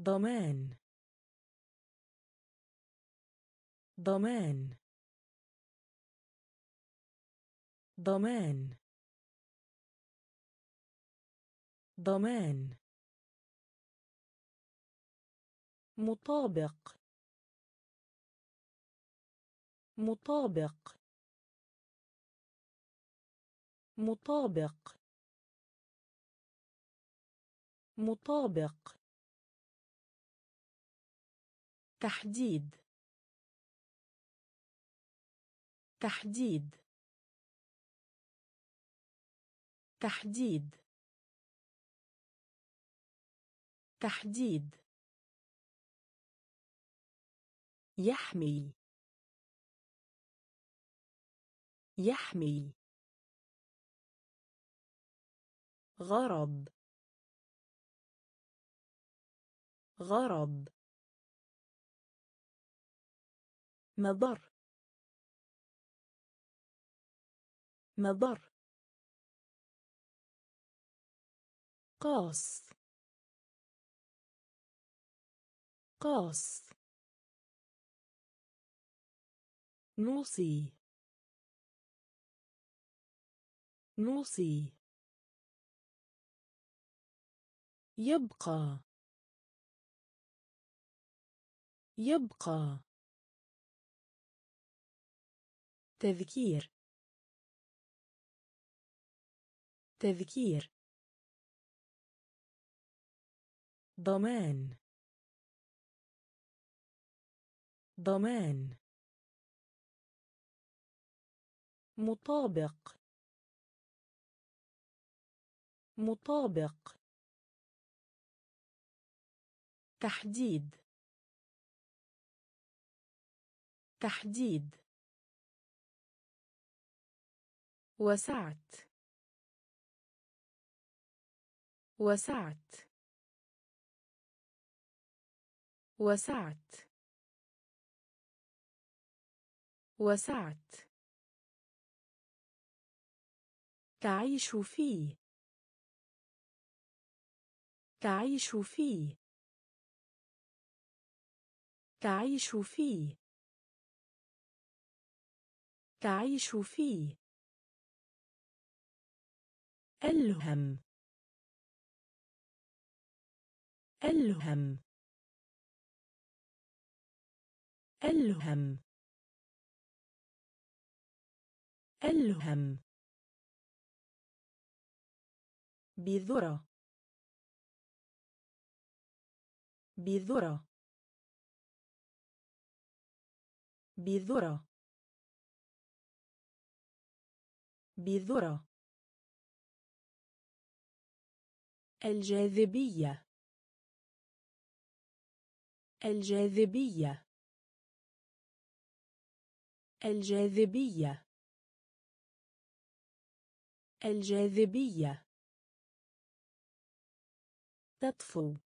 ضمان. ضمان. ضمان. ضمان. مطابق. مطابق. مطابق. مطابق. تحديد. تحديد. تحديد. تحديد. يحمي يحمي غرض. غرض. مضر. مضر. قاص. قاص. نوصي. نوصي. يبقى. يبقى. تذكير. تذكير. ضمان. ضمان. مطابق. مطابق. تحديد. تحديد. وسعت. وسعت. وسعت. وسعت. تعيش فيه. تعيش فيه. تعيش فيه. تعيش فيه. ألهم. ألهم. ألهم. ألهم. بذرة. بذرة. بذرة. بذرة. الجاذبية. الجاذبية. الجاذبية. الجاذبية. تطفو.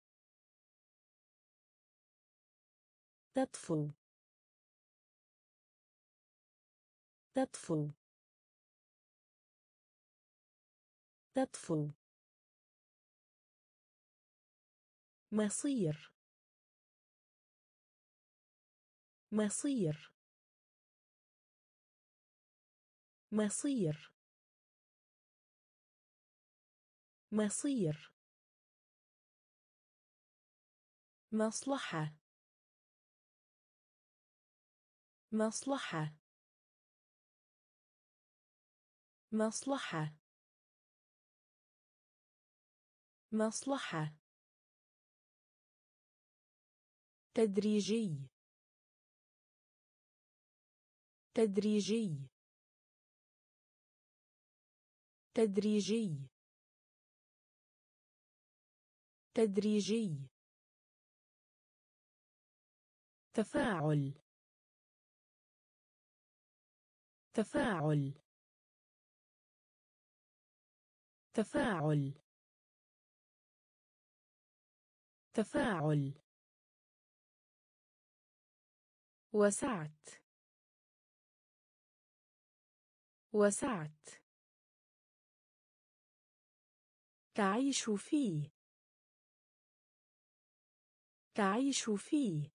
تطفو. تطفو تطفو مصير. مصير. مصير. مصير. مصلحة. مصلحة. مصلحة. مصلحة. تدريجي. تدريجي. تدريجي. تدريجي. تفاعل. تفاعل. تفاعل. تفاعل. وسعت. وسعت. تعيش فيه. تعيش فيه.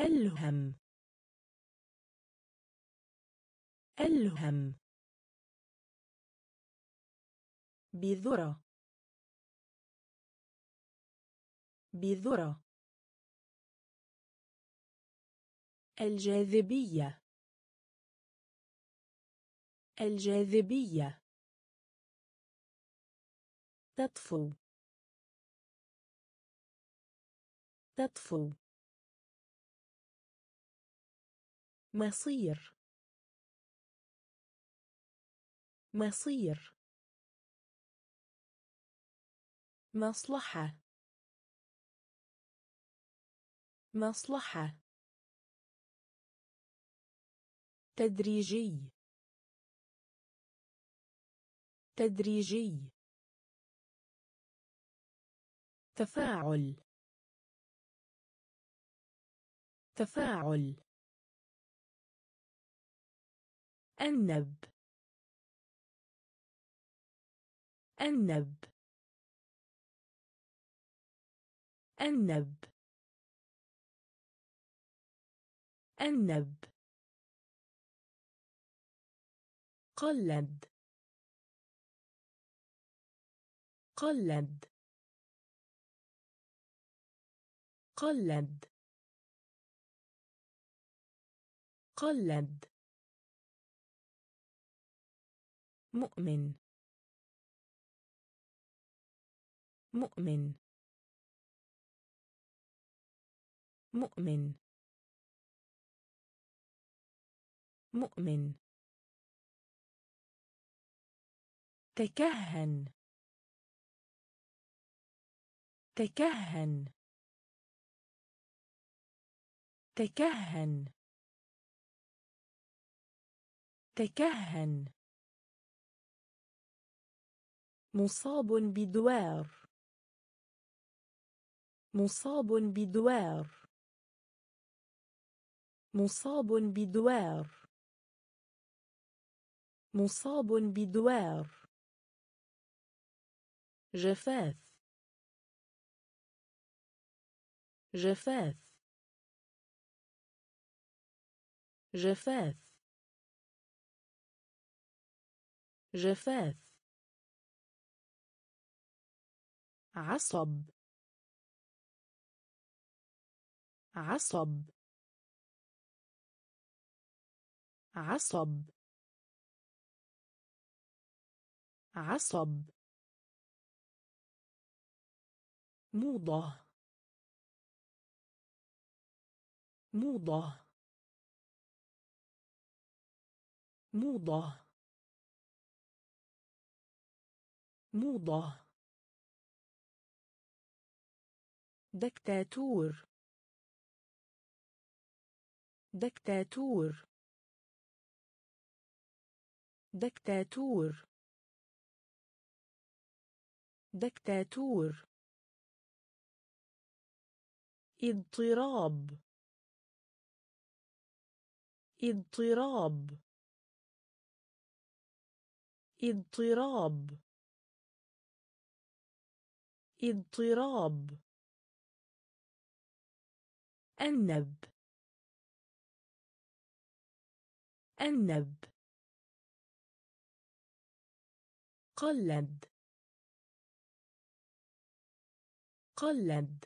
ألهم. ألهم. بذرة. بذرة. الجاذبية. الجاذبية. تطفو. تطفو. مصير. مصير. مصلحة. مصلحة. تدريجي. تدريجي. تفاعل. تفاعل. النب النب النب. النب. قلد. قلد. قلد. قلد. مؤمن. مؤمن. مؤمن. مؤمن. تكهن. تكهن. تكهن. تكهن. مصاب بدوار. مصاب بدوار. مصاب بدوار. مصاب بدوار. جفاف. جفاف. جفاف. جفاف. عصب. عصب. عصب. عصب. موضة. موضة. موضة. موضة. دكتاتور. دكتاتور. دكتاتور. دكتاتور. اضطراب. اضطراب. اضطراب. اضطراب. النب النب قلد. قلد.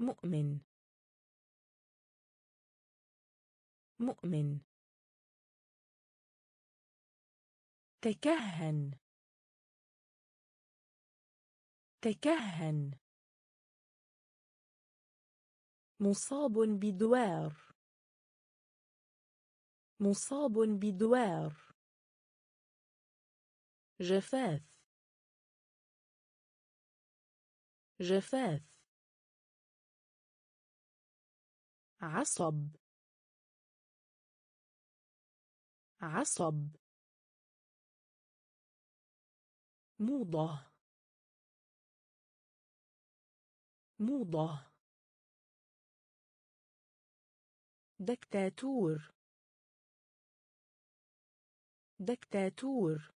مؤمن. مؤمن. تكهن. تكهن. مصاب بدوار. مصاب بدوار. جفاف جفاف عصب. عصب. موضة. موضة. دكتاتور. دكتاتور.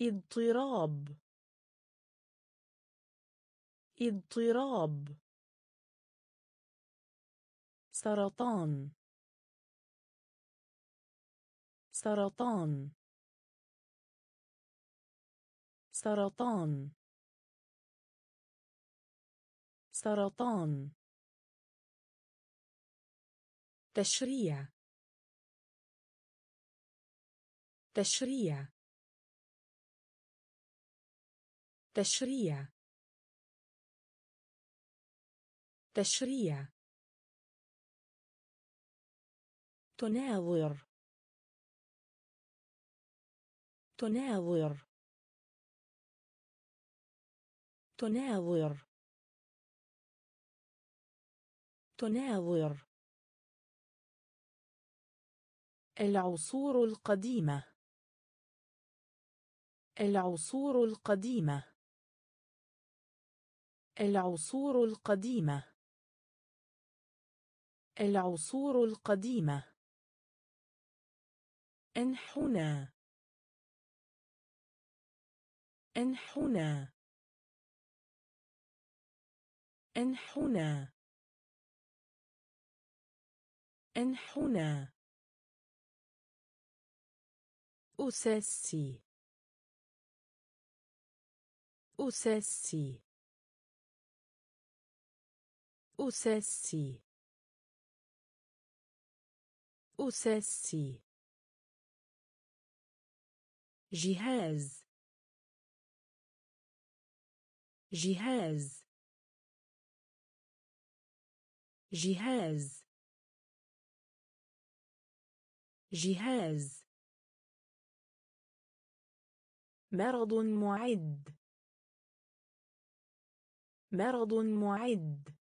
اضطراب. اضطراب. سرطان. سرطان. سرطان. سرطان. تشريع. تشريع. تشريع. تشريع. تناظر. تناظر. تناظر. تناظر. العصور القديمة. العصور القديمة. العصور القديمة. العصور القديمة. انحنى انحنى انحنى انحنى أساسي. أساسي. أساسي. أساسي. جهاز. جهاز. جهاز. جهاز. مرض معد. مرض معد.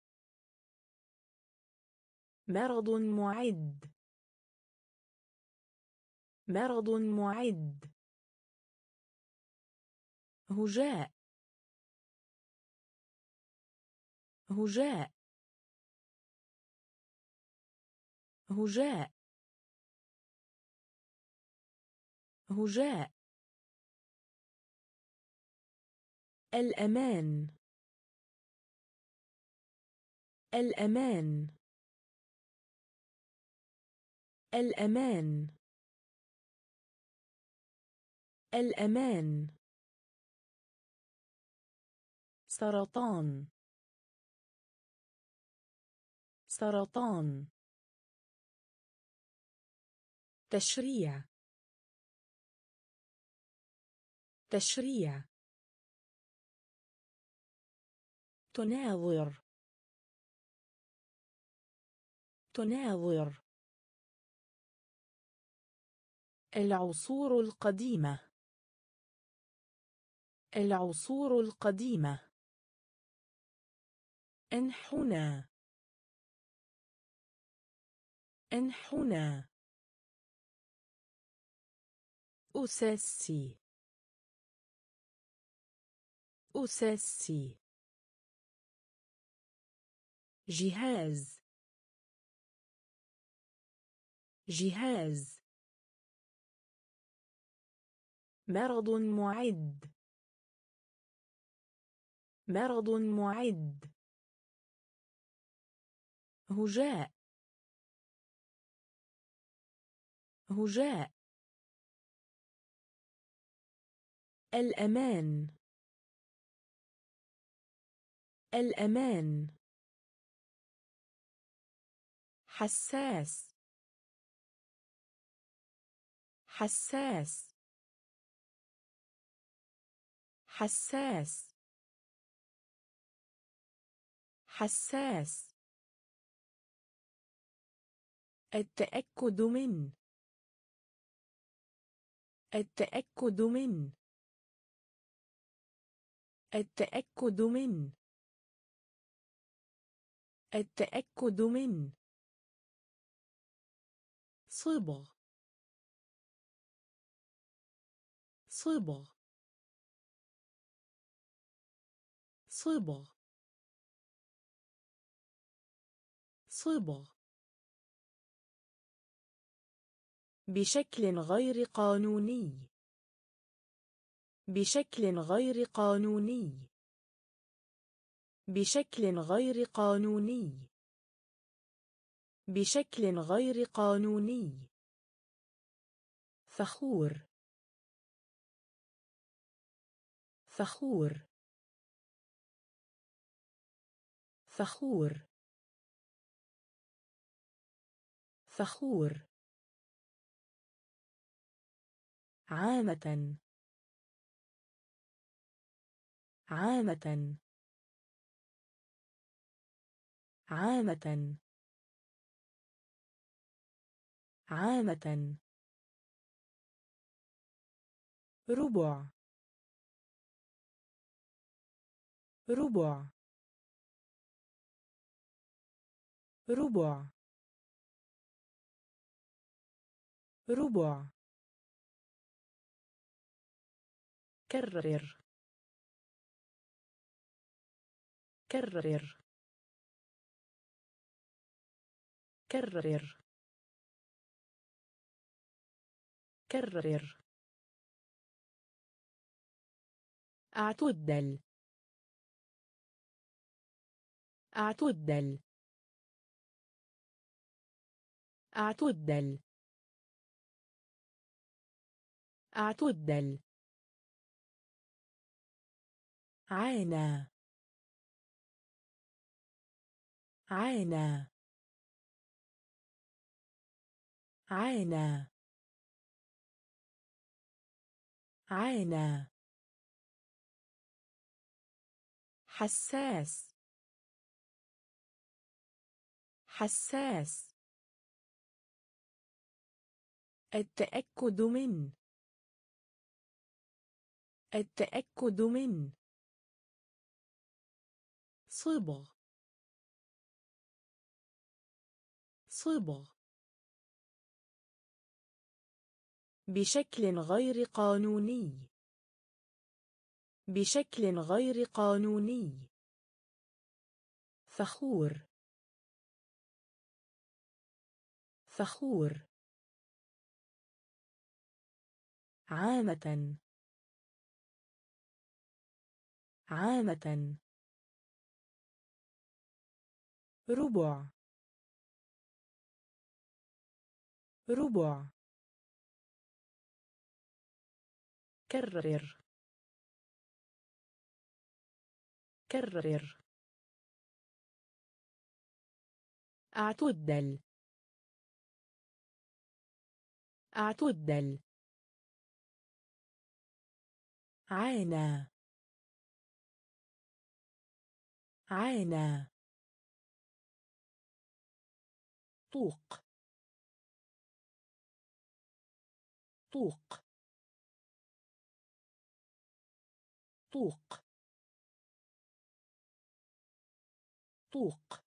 مرض معد. مرض معد. هجاء. هجاء. هجاء. هجاء. الأمان. الأمان. الأمان. الأمان. سرطان. سرطان. تشريع. تشريع. تناظر. تناظر. العصور القديمة. العصور القديمة. انحنى انحنى أساسي أساسي جهاز. جهاز. مرض معد. مرض معد. هجاء. هجاء. الأمان. الأمان. حساس. حساس. حساس. حساس. التأكد من. التأكد من. التأكد من. التأكد من. صبغ. صبغ. صبغ. صبغ. بشكل غير قانوني. بشكل غير قانوني. بشكل غير قانوني. بشكل غير قانوني. فخور. فخور. فخور. فخور. عامة. عامة. عامة. عامة. ربع. ربع. ربع. ربع. كرر. كرر. كرر. كرر. أعتدل. أعتدل. أعتدل. أعتدل. عانى. عانى. عانى. عانى. حساس. حساس. التأكد من. التأكد من. صبغ. صبغ. بشكل غير قانوني. بشكل غير قانوني. فخور. فخور. عامة. عامة. ربع. ربع. كرر. كرر. أعتدل. أعتدل. عانى. عانى. طوق. طوق. طوق. طوق.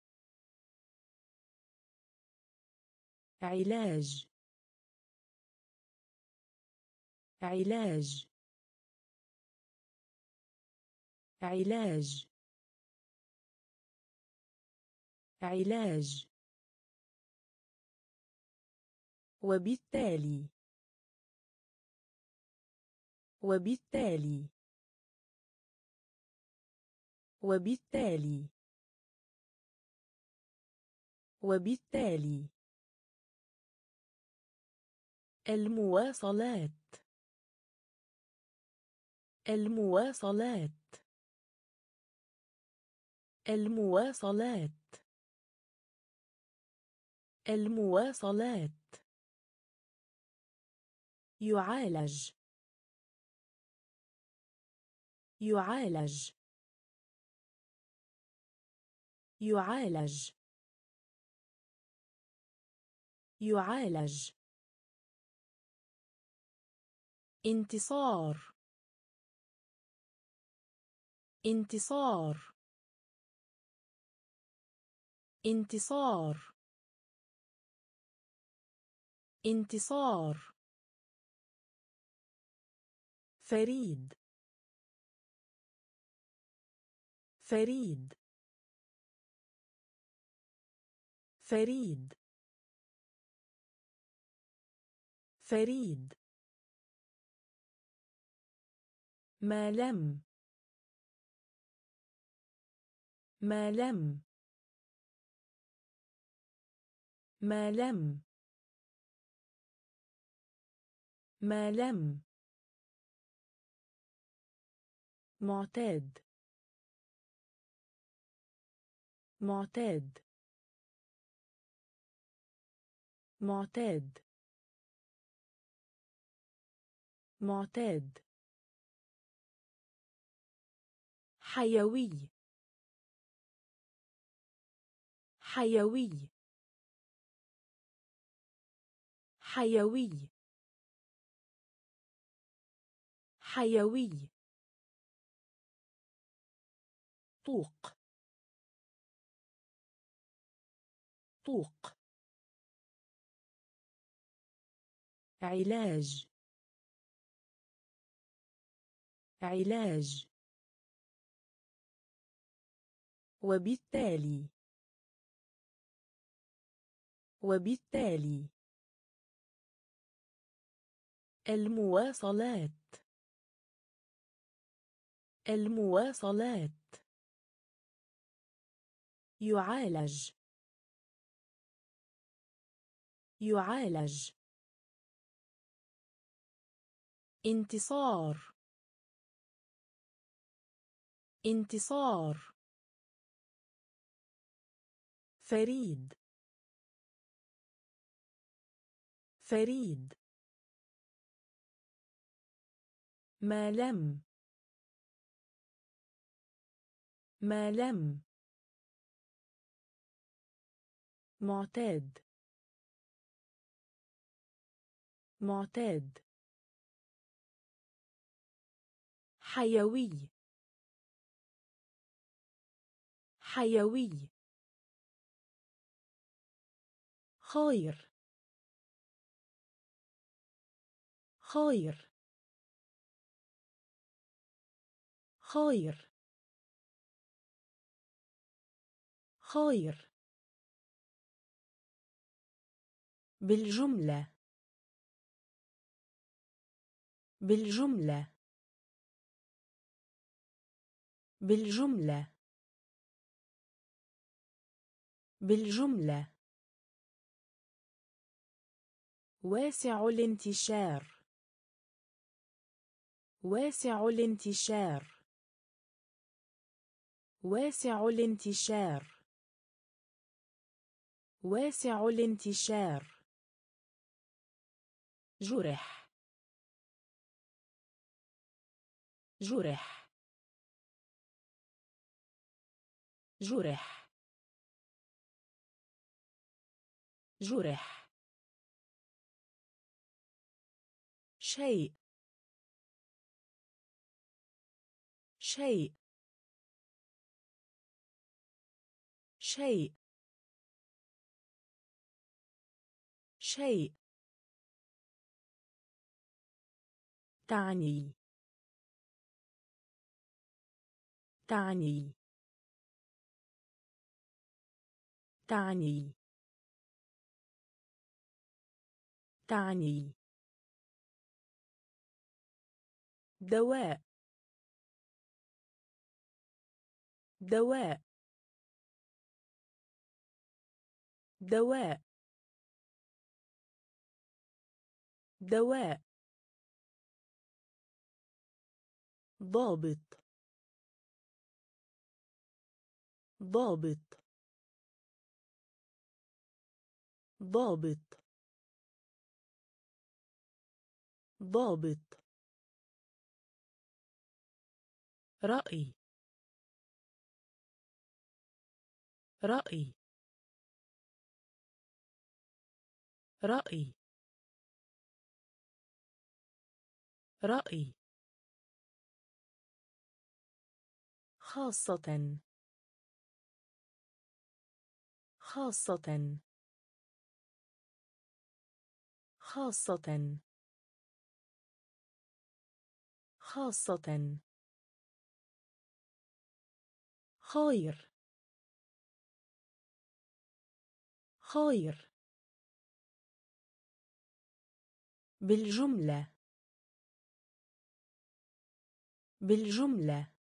علاج. علاج. علاج. علاج. وبالتالي. وبالتالي. وبالتالي. وبالتالي. المواصلات. المواصلات. المواصلات. المواصلات. يعالج. يعالج. يعالج. يعالج. انتصار. انتصار. انتصار. انتصار. فريد. فريد. فريد. فريد. ما لم. ما لم. ما لم. ما لم. معتاد. معتاد. معتاد. معتاد. حيوي. حيوي. حيوي. حيوي. طوق. طوق. علاج. علاج. وبالتالي. وبالتالي. المواصلات. المواصلات. يعالج. يعالج. انتصار. انتصار. فريد. فريد. ما لم. ما لم. معتاد. معتاد. حيوي. حيوي. خير. خير. خير خير بالجملة. بالجملة. بالجملة. بالجملة. واسع الانتشار. واسع الانتشار. واسع الانتشار. واسع الانتشار. جرح. جرح. جرح. جرح. شيء. شيء. شيء. شيء. تعني. تعني. تعني. تعني. دواء. دواء. دواء. دواء. ضابط. ضابط. ضابط. ضابط. رأي. رأي. رأي. رأي. خاصة. خاصة. خاصة. خاصة. خير. خير. بالجملة. بالجملة.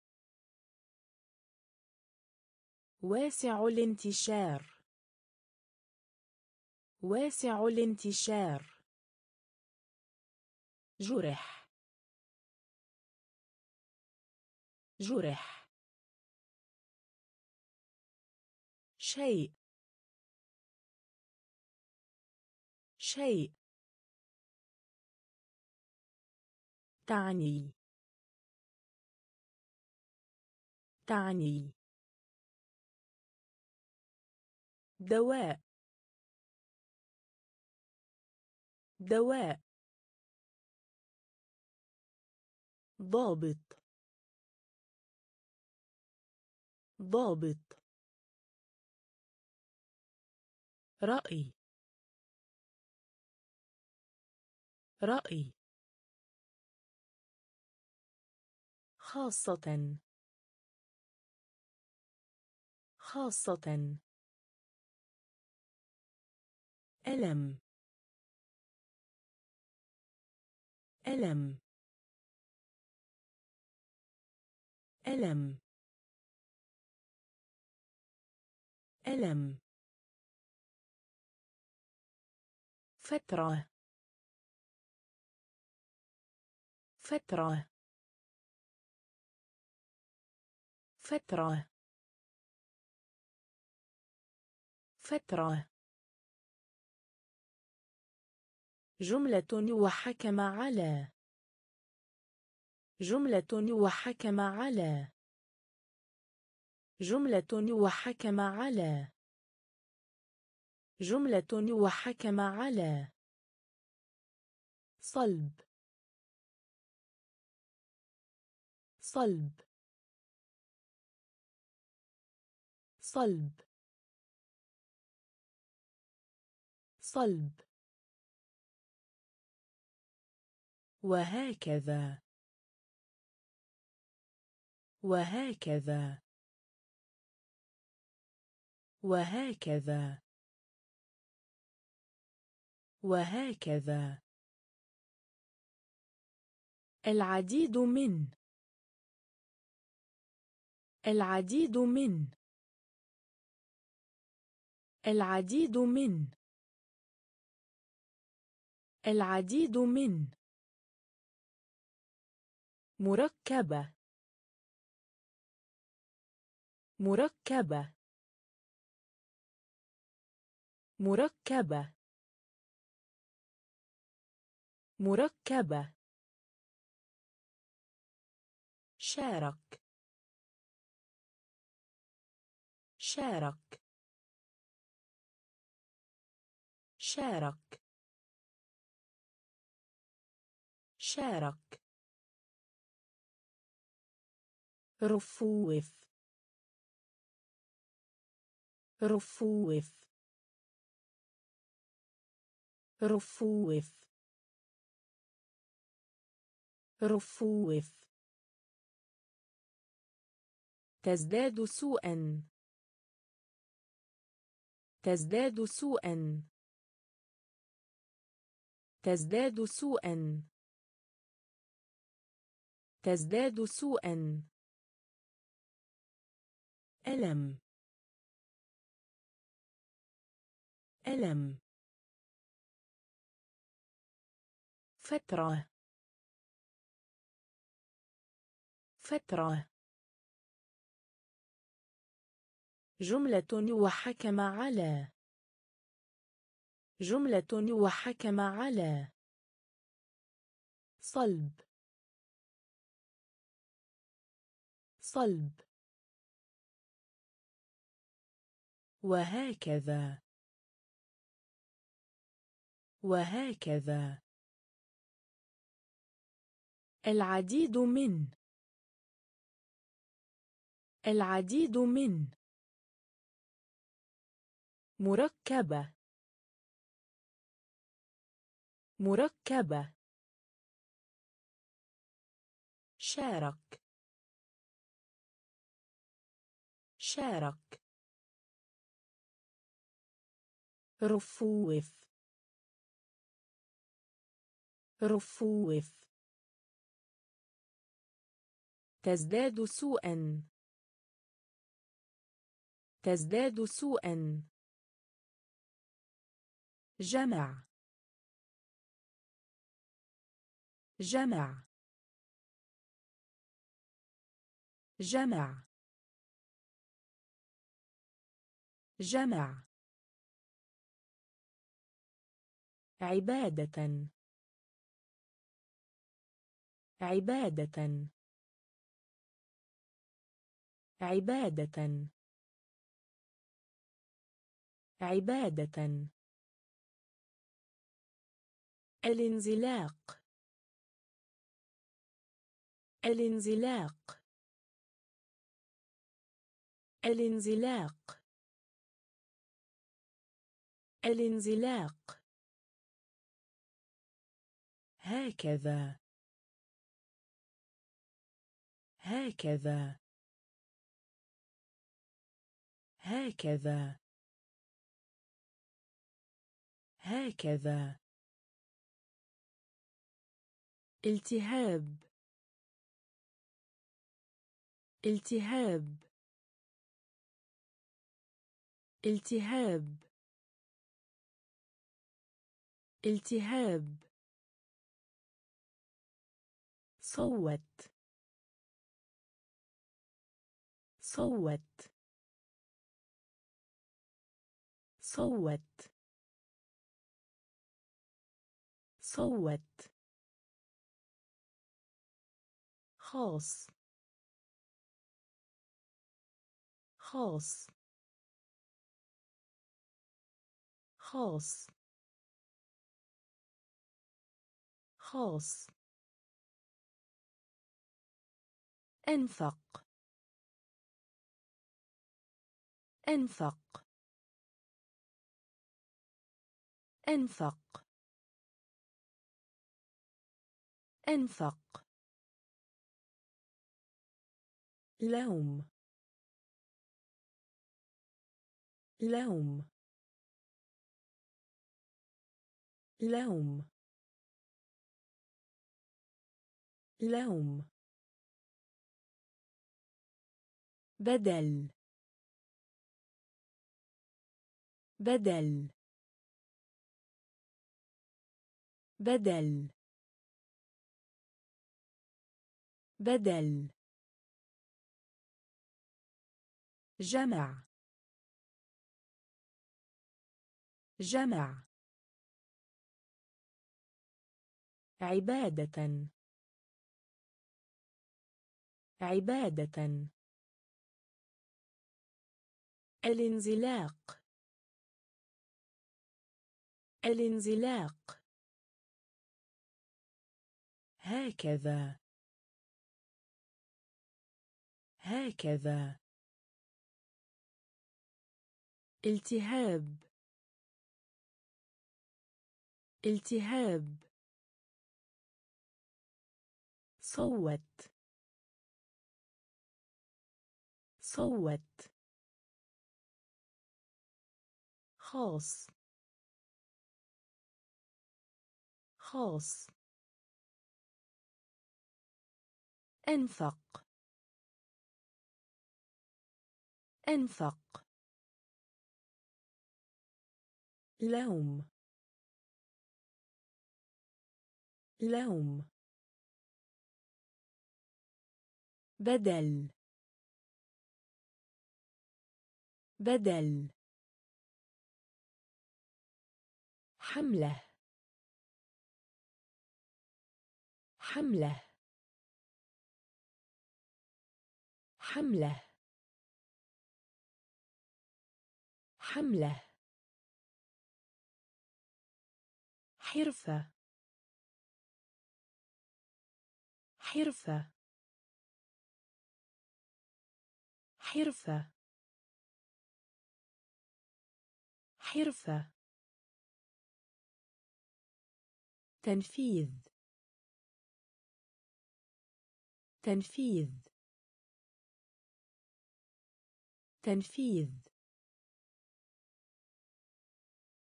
واسع الانتشار. واسع الانتشار. جرح. جرح. شيء. شيء. تعني. تعني. دواء. دواء. ضابط. ضابط. رأي. رأي. خاصة. خاصة. ألم. ألم. ألم. ألم. فترة. فترة. فترة. فترة. جملة وحكم على. جملة وحكم على. جملة وحكم على. جملة وحكم على. صلب. صلب. صلب. صلب. وهكذا. وهكذا. وهكذا. وهكذا. العديد من. العديد من. العديد من. العديد من. مركبة. مركبة. مركبة. مركبة. شارك. شارك. شارك. شارك. رفوف. رفوف. رفوف. رفوف. تزداد سوءا. تزداد سوءا. تزداد سوءا. تزداد سوءا. ألم. ألم. فترة. فترة. جملة وحكم على. جملة وحكم على. صلب. صلب. وهكذا. وهكذا. العديد من. العديد من. مركبة. مركبة. شارك. شارك. رفوف. رفوف. تزداد سوءا. تزداد سوءا. جمع. جمع. جمع. جمع. عبادة. عبادة. عبادة. عبادة. الانزلاق. الانزلاق. الانزلاق. الانزلاق. هكذا. هكذا. هكذا. هكذا. التهاب. التهاب. التهاب. التهاب. صوت. صوت. صوت. صوت. خاص. خاص. خاص. خاص. أنفق. أنفق. أنفق. أنفق. لوم. لوم لوم لوم بدل. بدل. بدل. بدل. جمع. جمع. عبادة. عبادة. الانزلاق. الانزلاق. هكذا. هكذا. التهاب. التهاب. صوت. صوت. خاص. خاص. أنفق. أنفق. لوم. لوم بدل. بدل. حملة. حملة. حملة. حملة. حرفة. حرفة. حرفة. حرفة. تنفيذ. تنفيذ. تنفيذ.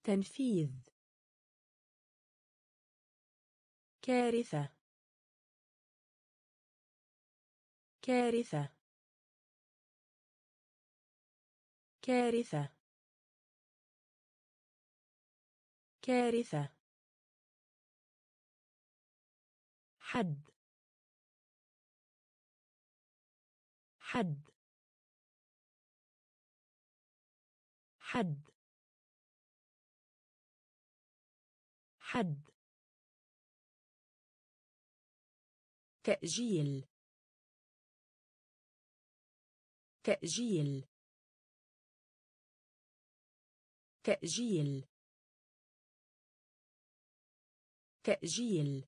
تنفيذ. كارثة. كارثة. كارثة. كارثة. حد. حد. حد. حد. تأجيل. تأجيل. تأجيل. تأجيل.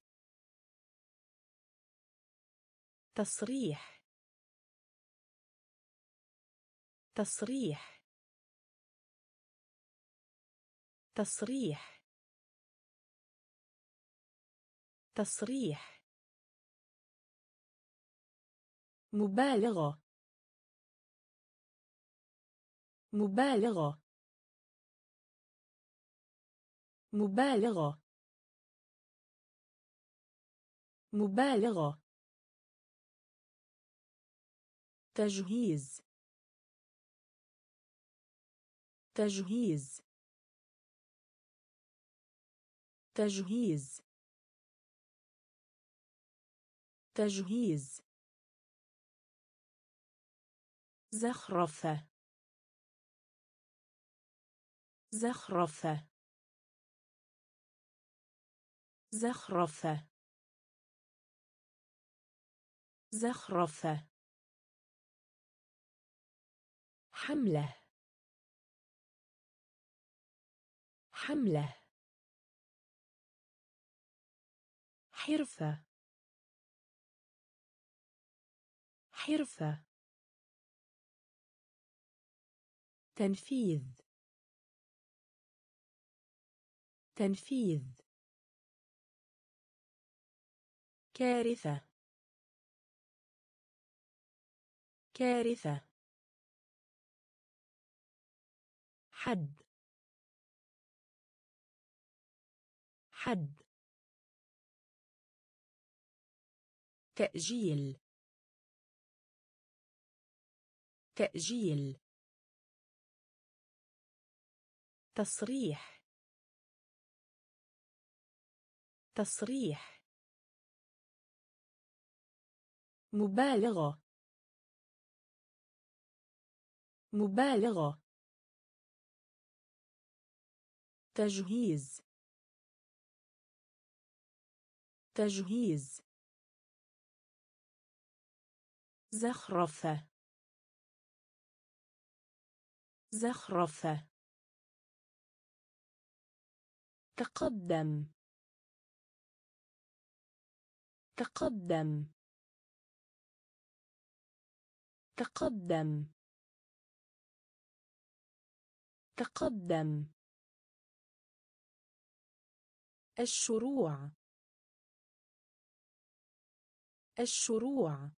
تصريح. تصريح. تصريح. تصريح. مبالغة. مبالغة. مبالغة. مبالغة. تجهيز. تجهيز. تجهيز. تجهيز. زخرفة. زخرفة. زخرفة. زخرفة. حملة. حملة. حرفة. حرفة. تنفيذ. تنفيذ. كارثة. كارثة. حد. حد. تأجيل. تأجيل. تصريح. تصريح. مبالغة. مبالغة. تجهيز. تجهيز. زخرفة. زخرفة. تقدم. تقدم. تقدم. تقدم. الشروع. الشروع.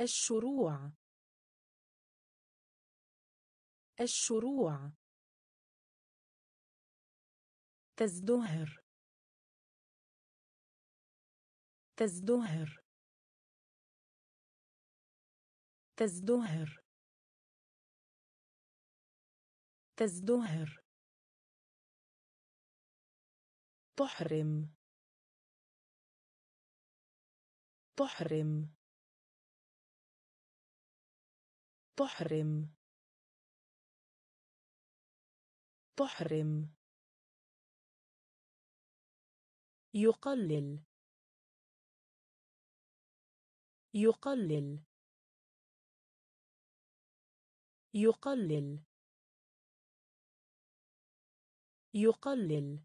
الشروع. الشروع. تزدهر. تزدهر. تزدهر. تزدهر. تحرم. تحرم. تحرم. تحرم. يقلل. يقلل. يقلل. يقلل.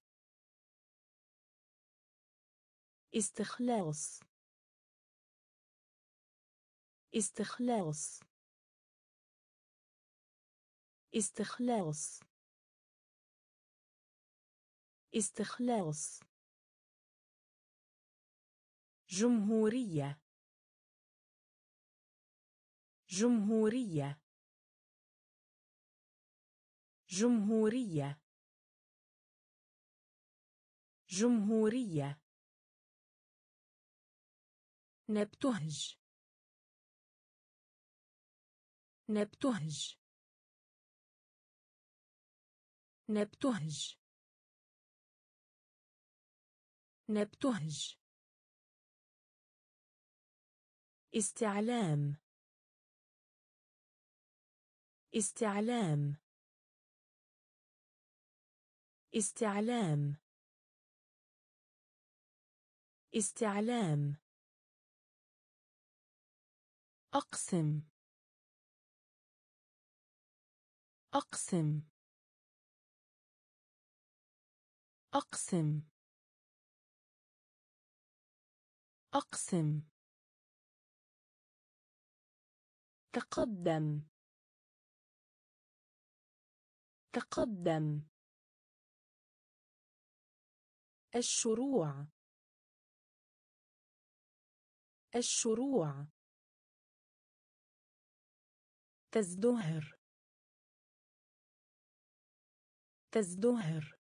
استخلاص. استخلاص. استخلاص. استخلاص. جمهورية. جمهورية. جمهورية. جمهورية. نبتهج. نبتهج. نبتهج. نبتهج. استعلام. استعلام. استعلام. استعلام. أقسم. أقسم. أقسم. أقسم. تقدم. تقدم. الشروع. الشروع. تزدهر. تزدهر.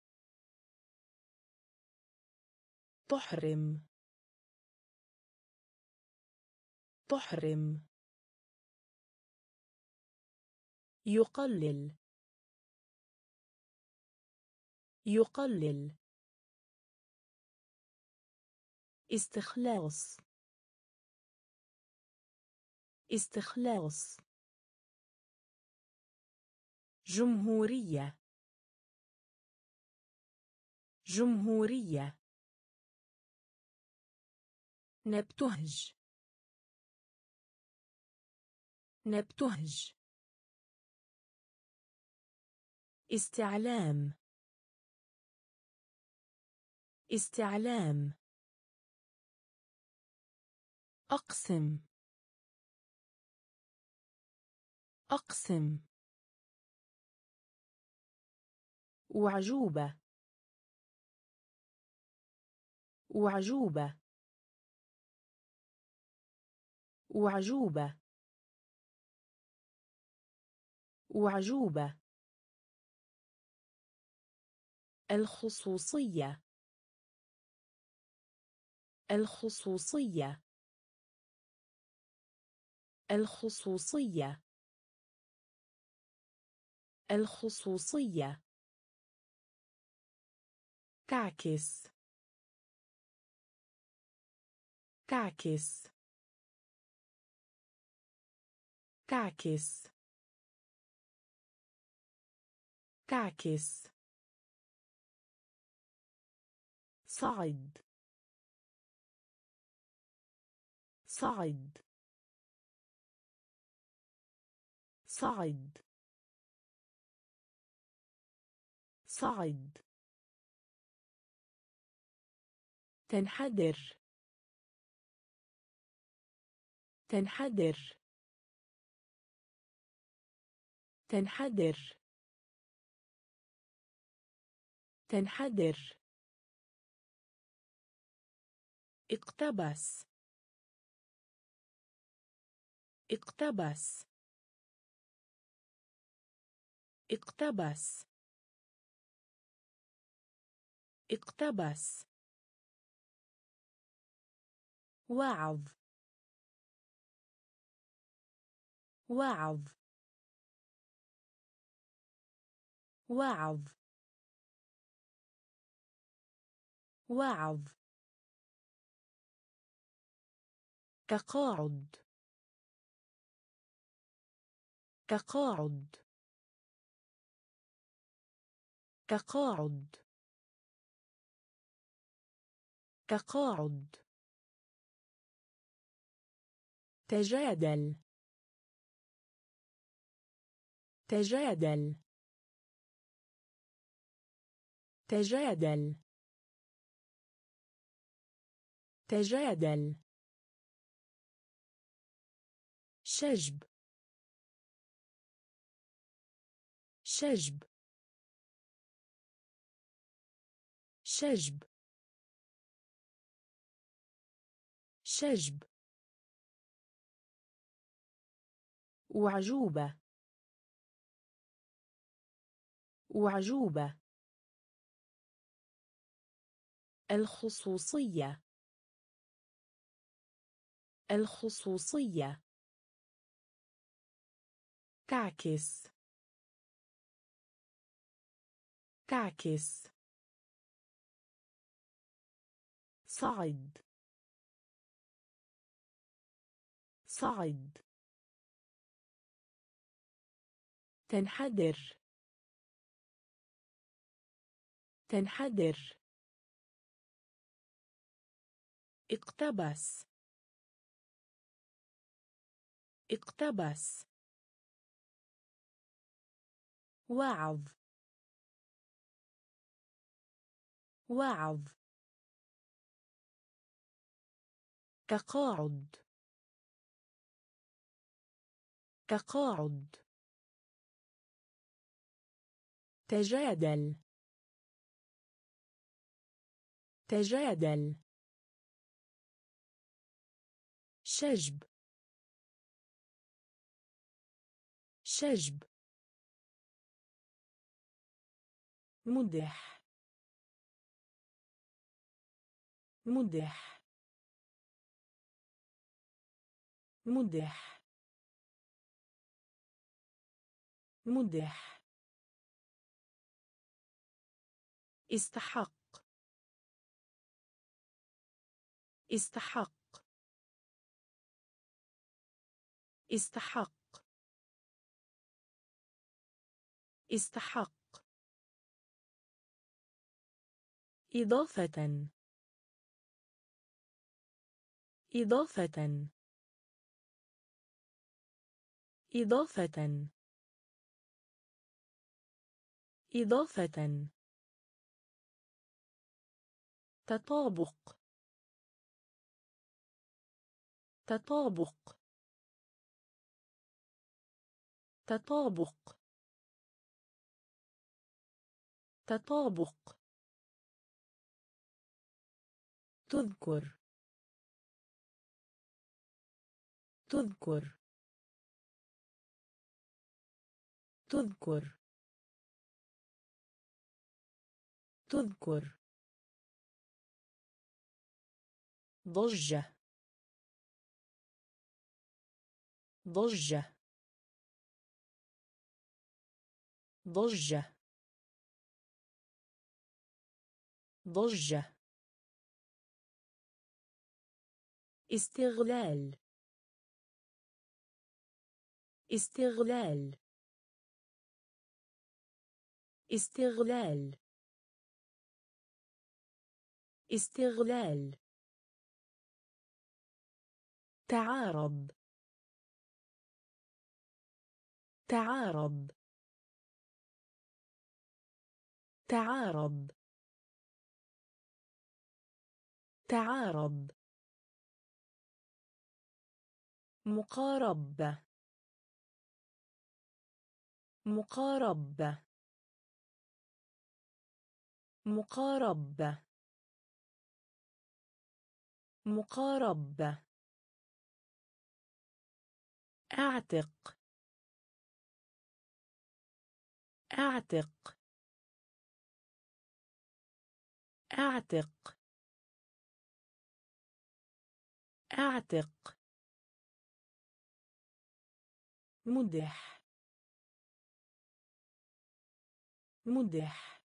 تحرم. تحرم. يقلل. يقلل. استخلاص. استخلاص. جمهورية. جمهورية. نبتهج. نبتهج. استعلام. استعلام. أقسم. أقسم. أعجوبة أعجوبة أعجوبة أعجوبة الخصوصية. الخصوصية. الخصوصية. الخصوصية. تعكس. تعكس. تعكس. تعكس. صعد. صعد. صعد. صعد. تنحدر. تنحدر. تنحدر. تنحدر. اقتبس. اقتبس. اقتبس. اقتبس. وعظ. وعظ. وعظ. وعظ. تقاعد. تقاعد. تقاعد. تقاعد. تجادل. تجادل. تجادل. تجادل. شجب. شجب. شجب. شجب. أعجوبة أعجوبة الخصوصية. الخصوصية. تعكس تعكس. صعد. صعد. تنحدر. تنحدر. اقتبس. اقتبس. وعظ. وعظ تقاعد. تقاعد. تجادل. تجادل. شجب. شجب. مدح. مدح مدح مدح استحق. استحق. استحق. استحق. إضافة. إضافة. إضافة. إضافة. تطابق. تطابق. تطابق. تطابق. تذكر. تذكر. تذكر. تذكر. ضجة. ضجة. ضجة. ضجة. استغلال. استغلال. استغلال. استغلال. تعارض. تعارض. تعارض. تعارض. مقاربة مقاربة مقاربة مقاربة أعتق. أعتق. أعتق. أعتق. مدح. مدح.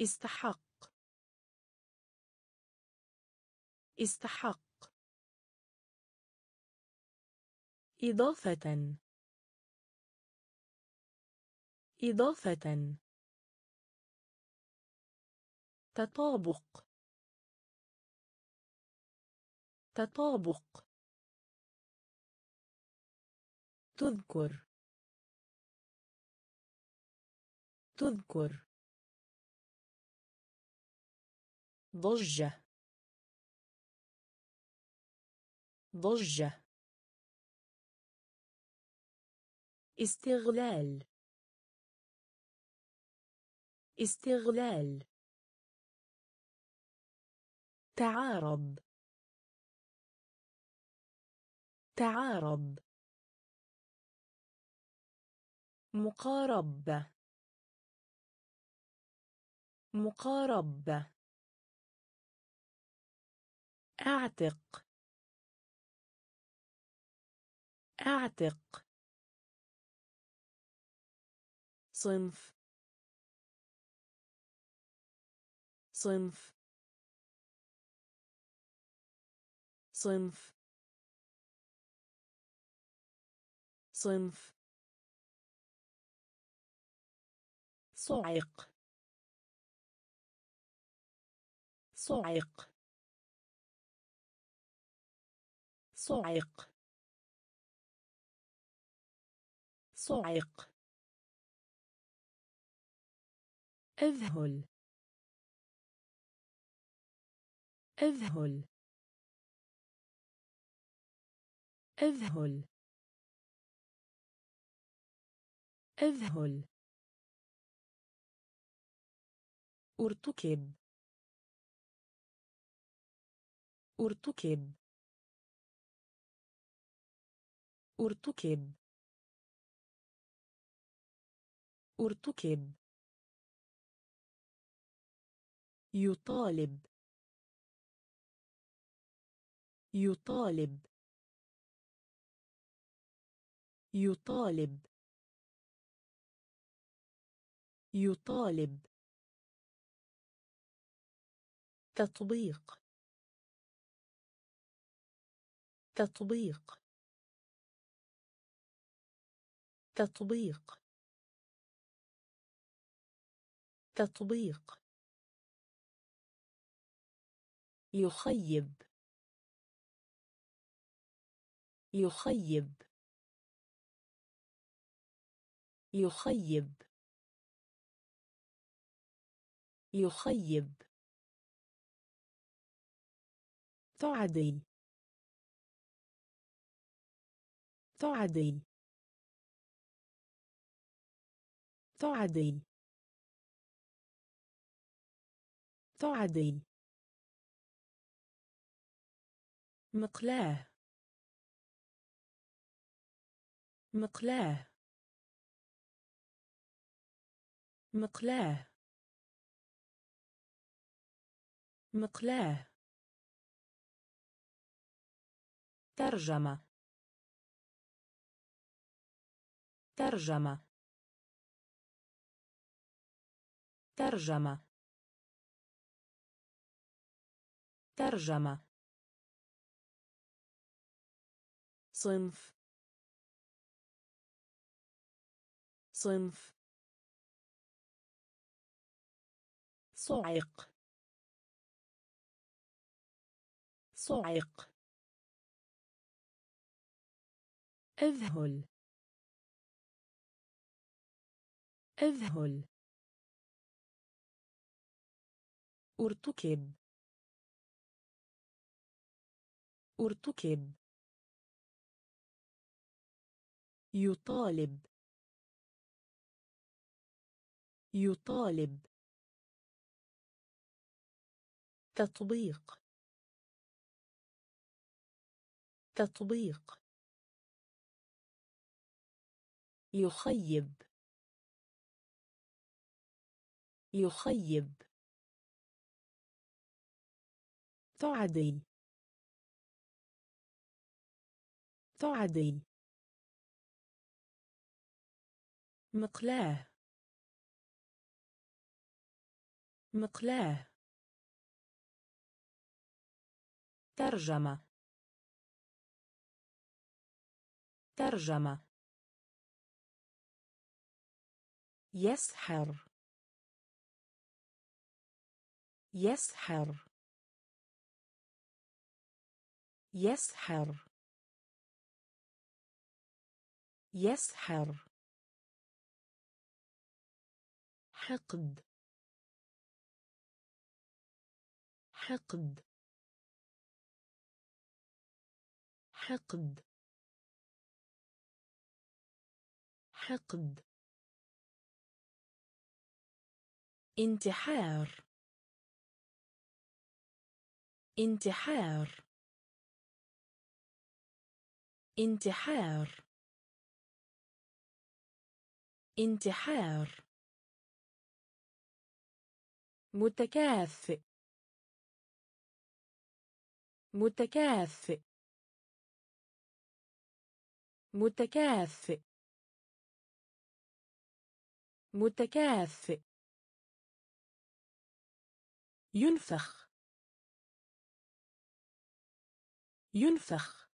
استحق. استحق. إضافة. إضافة. تطابق. تطابق. تذكر. تذكر. ضجة. ضجة. استغلال. استغلال. تعارض. تعارض. مقاربة مقاربة أعتق. أعتق. صنف. صنف. صنف. صنف. صعق. صعق. صعق. صعق. أذهل. أذهل. أذهل. أذهل. أرتكب. أرتكب. أرتكب. أرتكب. يطالب. يطالب. يطالب. يطالب. تطبيق. تطبيق. تطبيق. تطبيق. يخيب. يخيب. يخيب. يخيب. تعدي. تعدي تعدي تعدي مقلاة. مقلاة. مقلاة. مقلاة. ترجمة. ترجمة. ترجمة. ترجمة. صنف. صنف. صعق. صعق. اذهل. أذهل. أرتكب. أرتكب. يطالب. يطالب. تطبيق. تطبيق. يخيب. يخيب. تعدي. تعدي. مقلاه. مقلاه. ترجمة. ترجمة. يسحر. يسحر. يسحر. يسحر. حقد. حقد. حقد. حقد. انتحار. انتحار. انتحار. انتحار. متكافئ. متكافئ. متكافئ. متكافئ. ينفخ. ينفخ.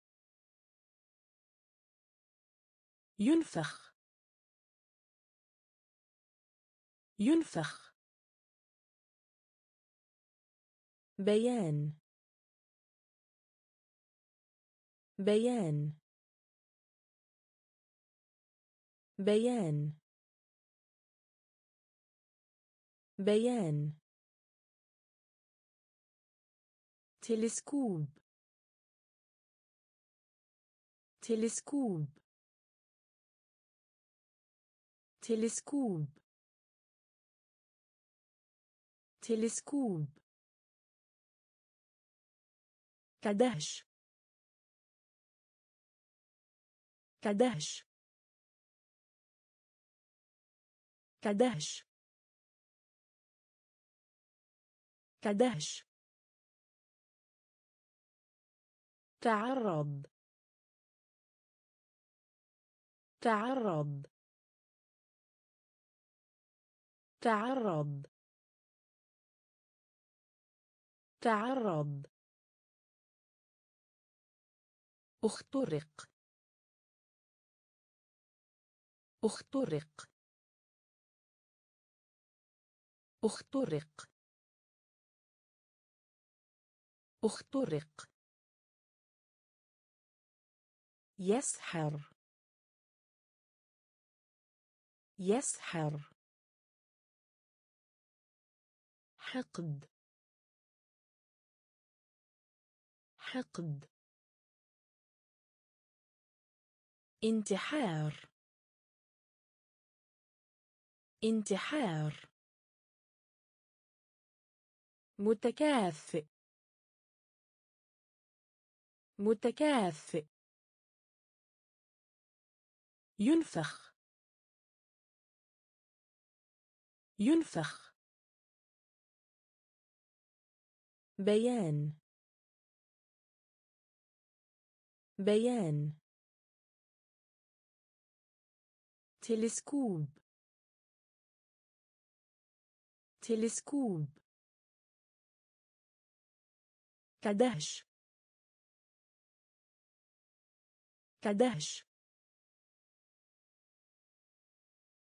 ينفخ. ينفخ. بيان. بيان. بيان. بيان. تلسكوب. تلسكوب تلسكوب تلسكوب كدهش كدهش كدهش كدهش تعرض تعرض. تعرض. تعرض. اخترق. اخترق. اخترق. اخترق. يسحر. يسحر. حقد. حقد. انتحار. انتحار. متكافئ. متكافئ. ينفخ. ينفخ. بيان. بيان. تلسكوب. تلسكوب. كدهش. كدهش.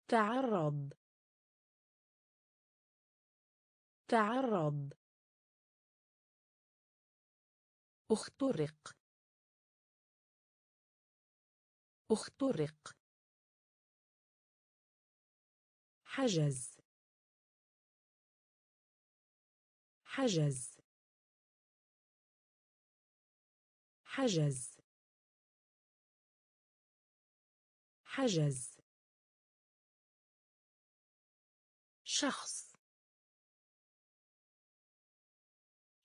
تعرض. تعرض. اخترق. اخترق. حجز. حجز. حجز. حجز. شخص.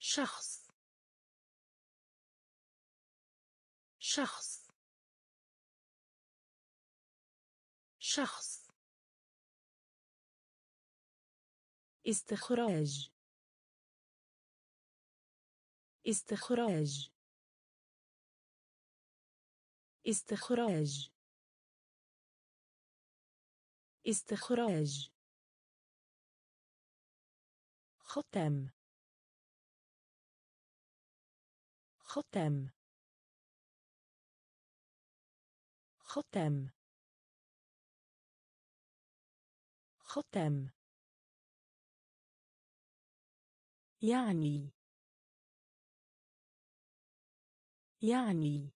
شخص. شخص. شخص. استخراج. استخراج. استخراج. استخراج. ختم. ختم. ختم. ختم. يعني. يعني.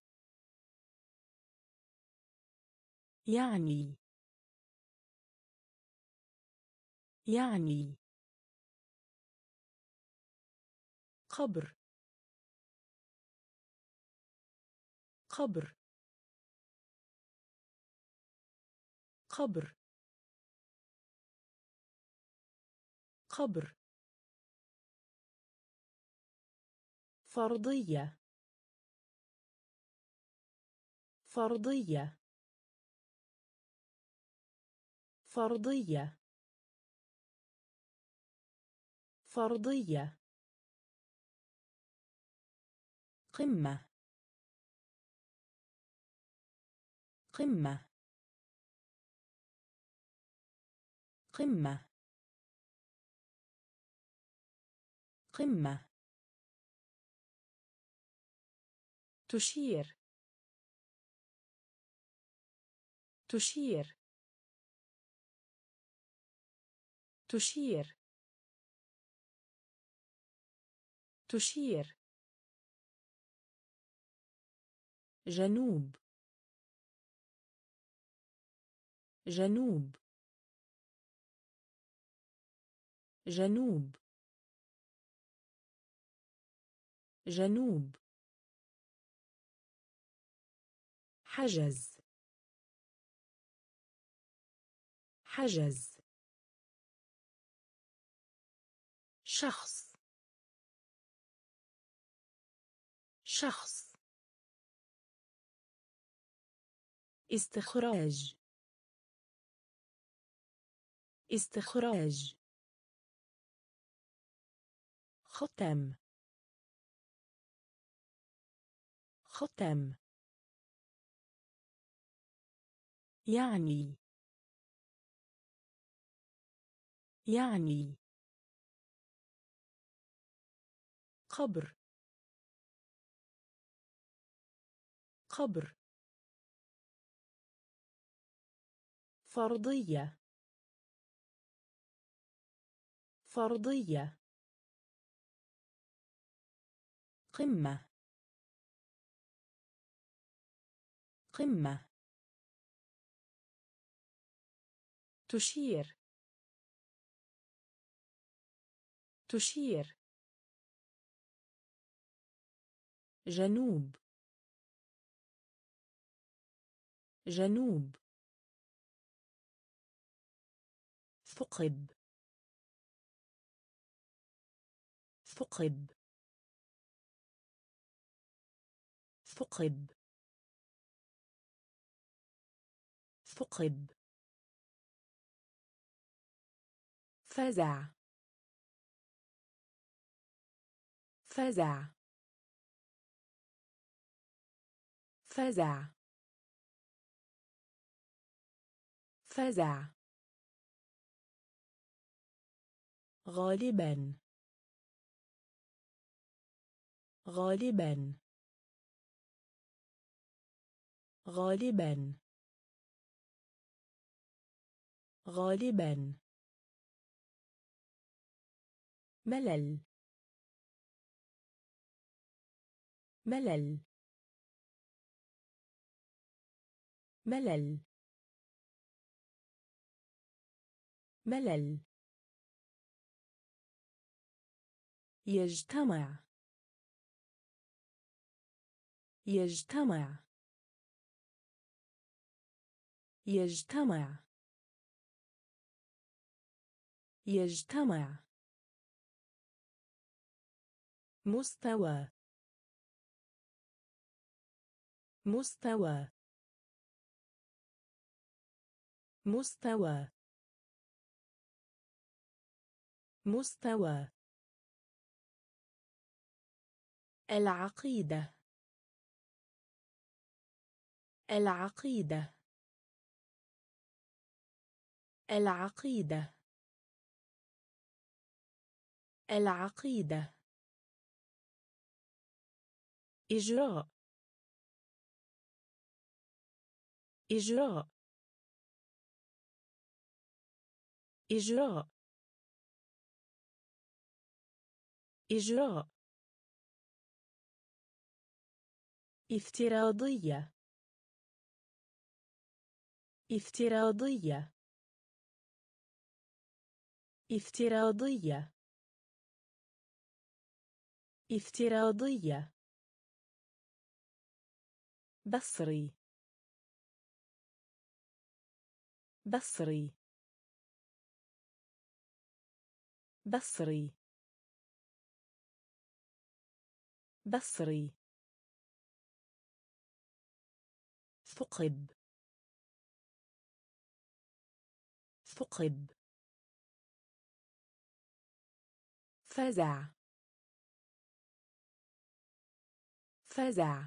يعني. يعني. قبر. قبر. قبر. قبر. فرضية. فرضية. فرضية. فرضية. قمة. قمة. قمة. قمة. تشير. تشير. تشير. تشير. جنوب. جنوب. جنوب. جنوب. حجز. حجز. شخص. شخص. استخراج. استخراج ختم ختم يعني يعني قبر قبر فرضية فرضية. قمة. قمة. تشير. تشير. جنوب. جنوب. ثقب. ثقب. ثقب. ثقب. فزع. فزع. فزع. فزع. غالبا. غالبا. غالبا. غالبا. ملل. ملل. ملل. ملل. يجتمع. يجتمع. يجتمع. يجتمع. مستوى. مستوى. مستوى. مستوى. العقيدة. العقيدة. العقيدة. العقيدة. إجراء. إجراء. إجراء. إجراء. افتراضية. افتراضية. افتراضية. افتراضية. بصري. بصري. بصري. بصري. ثقب. ثقب. فزع. فزع.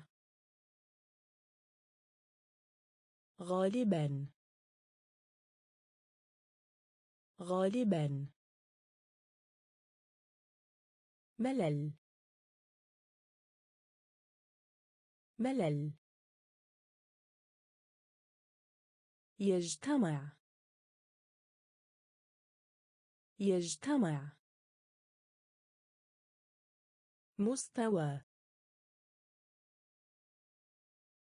غالبا. غالبا. ملل. ملل. يجتمع. يجتمع. مستوى.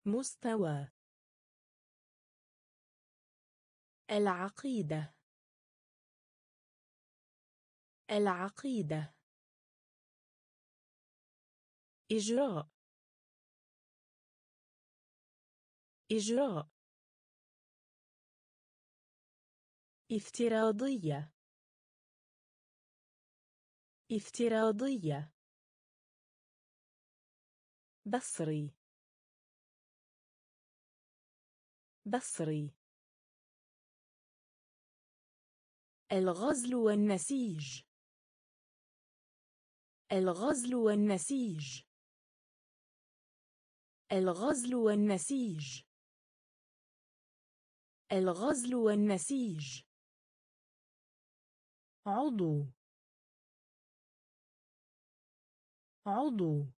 مستوى. العقيدة. العقيدة. إجراء. إجراء. افتراضية. افتراضية. بصري. بصري. الغزل والنسيج. الغزل والنسيج. الغزل والنسيج. الغزل والنسيج. عضو. عضو.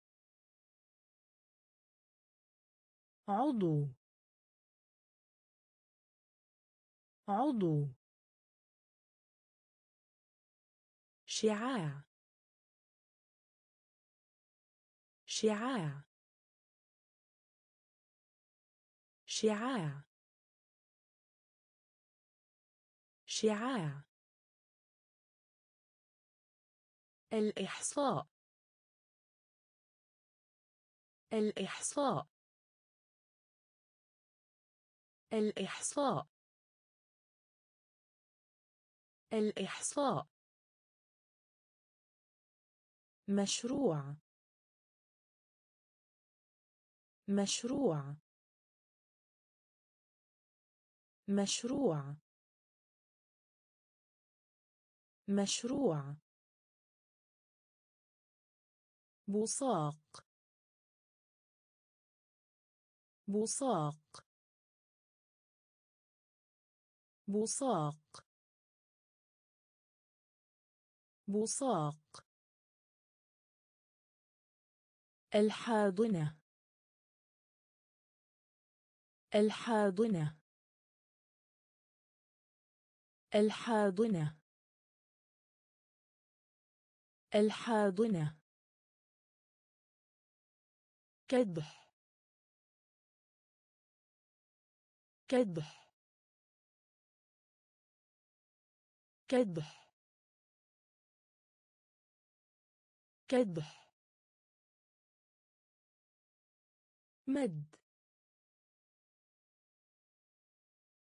عضو. عضو. شعاع. شعاع. شعاع. شعاع. الإحصاء. الإحصاء. الإحصاء. الإحصاء. مشروع. مشروع. مشروع. مشروع. بوصاق بوصاق بوصاق بوصاق الحاضنة. الحاضنة. الحاضنة. الحاضنة. كدح. كدح. كدح. كدح. مد.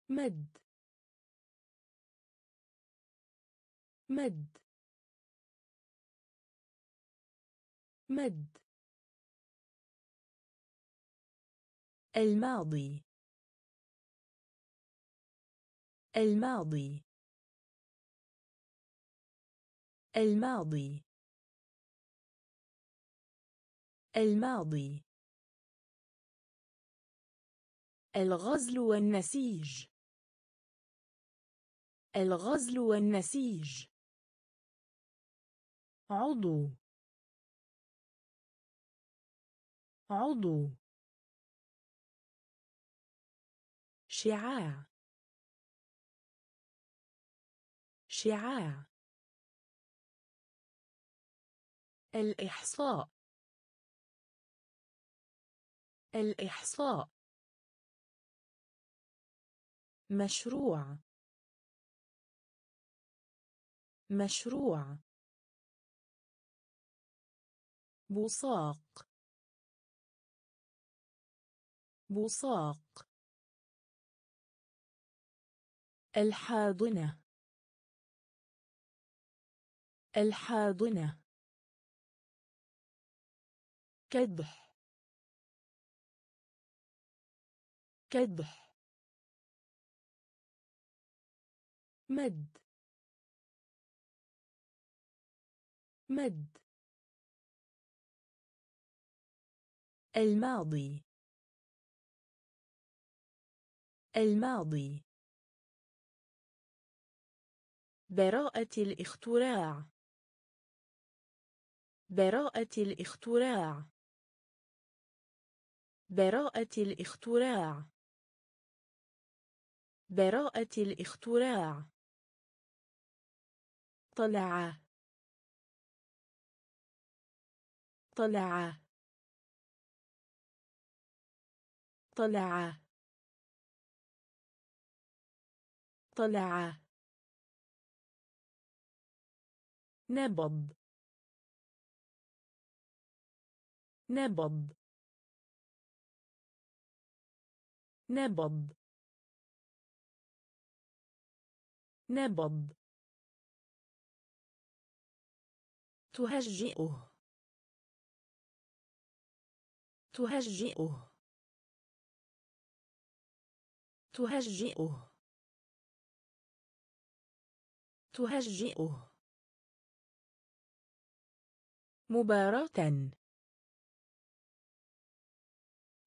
مد. مد. مد. الماضي. الماضي. الماضي. الماضي. الغزل والنسيج. الغزل والنسيج. عضو. عضو. شعاع. شعاع. الإحصاء. الإحصاء. مشروع. مشروع. بوصاق بوصاق الحاضنة. الحاضنة. كدح. كدح. مد. مد. الماضي. الماضي. براءة الاختراع. براءة الاختراع. براءة الاختراع. براءة الاختراع. طلع. طلع. طلع. طلع. نبض. نبض. نبض. نبض. تهجئه. تهجئه. تهجئه. تهجئه. مباراة.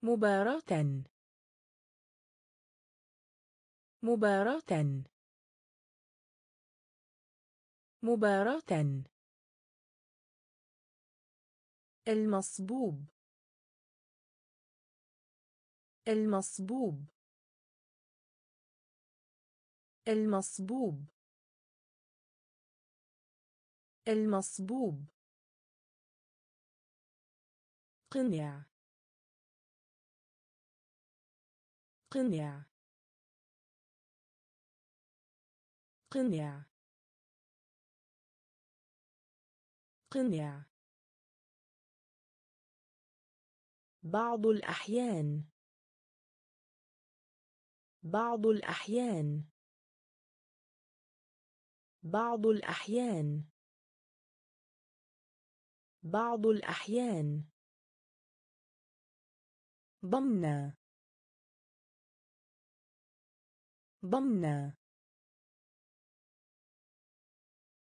مباراة. مباراة. مباراة. المصبوب. المصبوب. المصبوب. المصبوب. قنع. قنع. قنع. قنع. بعض الأحيان. بعض الأحيان. بعض الأحيان. بعض الأحيان. ضمنا ضمنا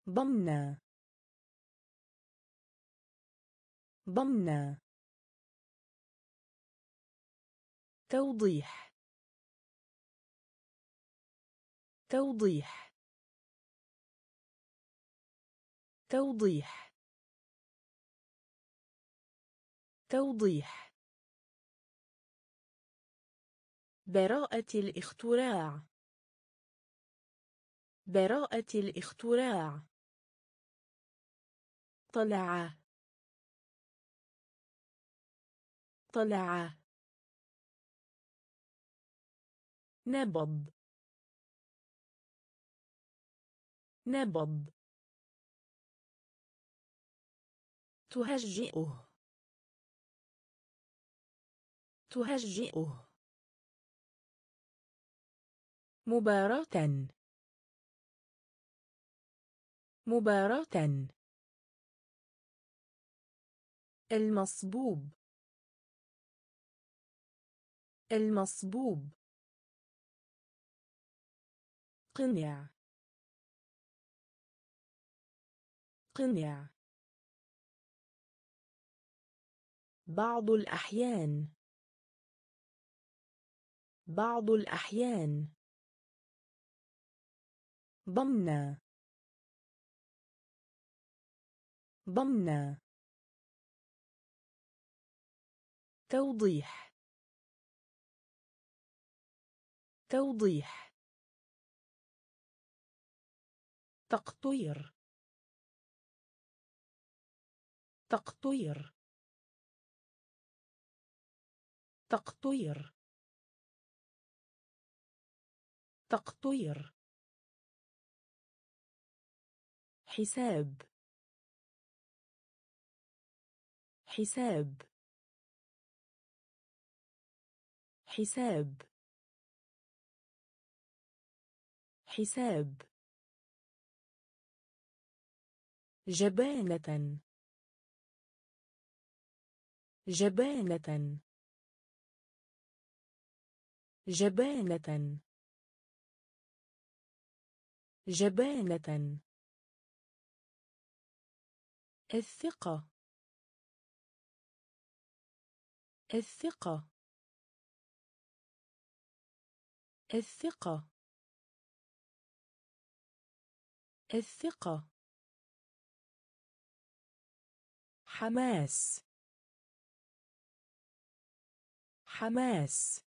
ضمنا ضمنا توضيح. توضيح. توضيح. توضيح. براءة الاختراع. براءة الاختراع. طلع. طلع. نبض. نبض. تهجئه. تهجئه. مباراة. مباراة. المصبوب. المصبوب. قنع. قنع. بعض الأحيان. بعض الأحيان. ضمنا ضمنا توضيح. توضيح. تقطير. تقطير. تقطير. تقطير. حساب. حساب. حساب. حساب. جبانة. جبانة. جبانة. جبانة. الثقة. الثقة. الثقة. الثقة. حماس. حماس.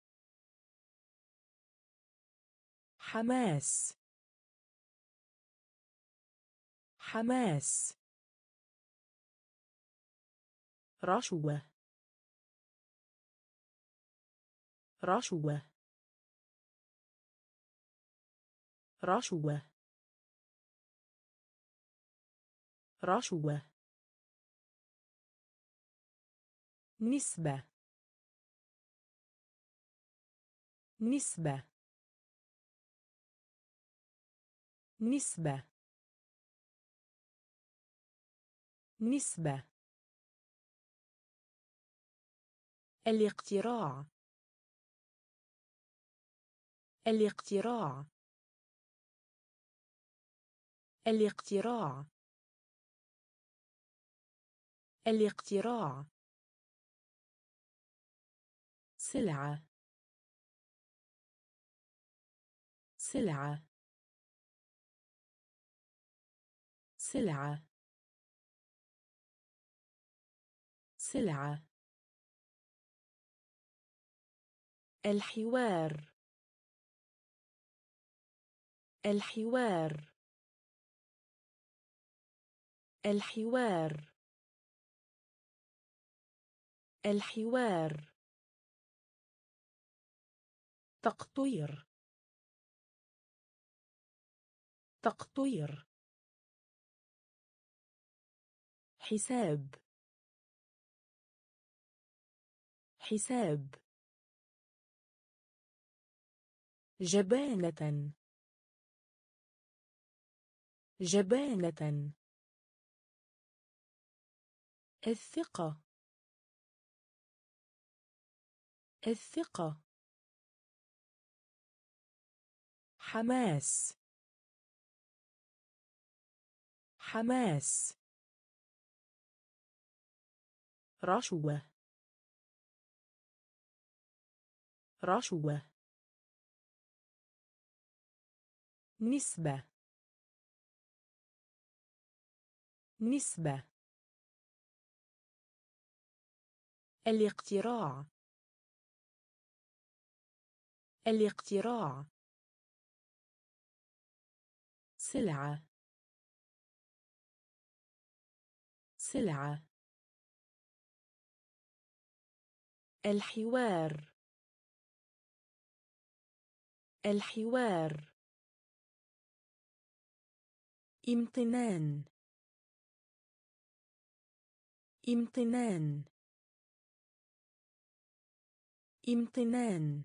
حماس. حماس. رشوة. رشوة رشوة رشوة نسبة. نسبة. نسبة. نسبة. الاقتراع. الاقتراع. الاقتراع. الاقتراع. سلعة. سلعة. سلعة. سلعة. الحوار. الحوار. الحوار. الحوار. تقطير. تقطير. حساب. حساب. جبانة. جبانة. الثقة. الثقة. حماس. حماس. رشوة. رشوة. نسبة. نسبة. الاقتراع. الاقتراع. سلعة. سلعة. الحوار. الحوار. امتنان. امتنان. امتنان.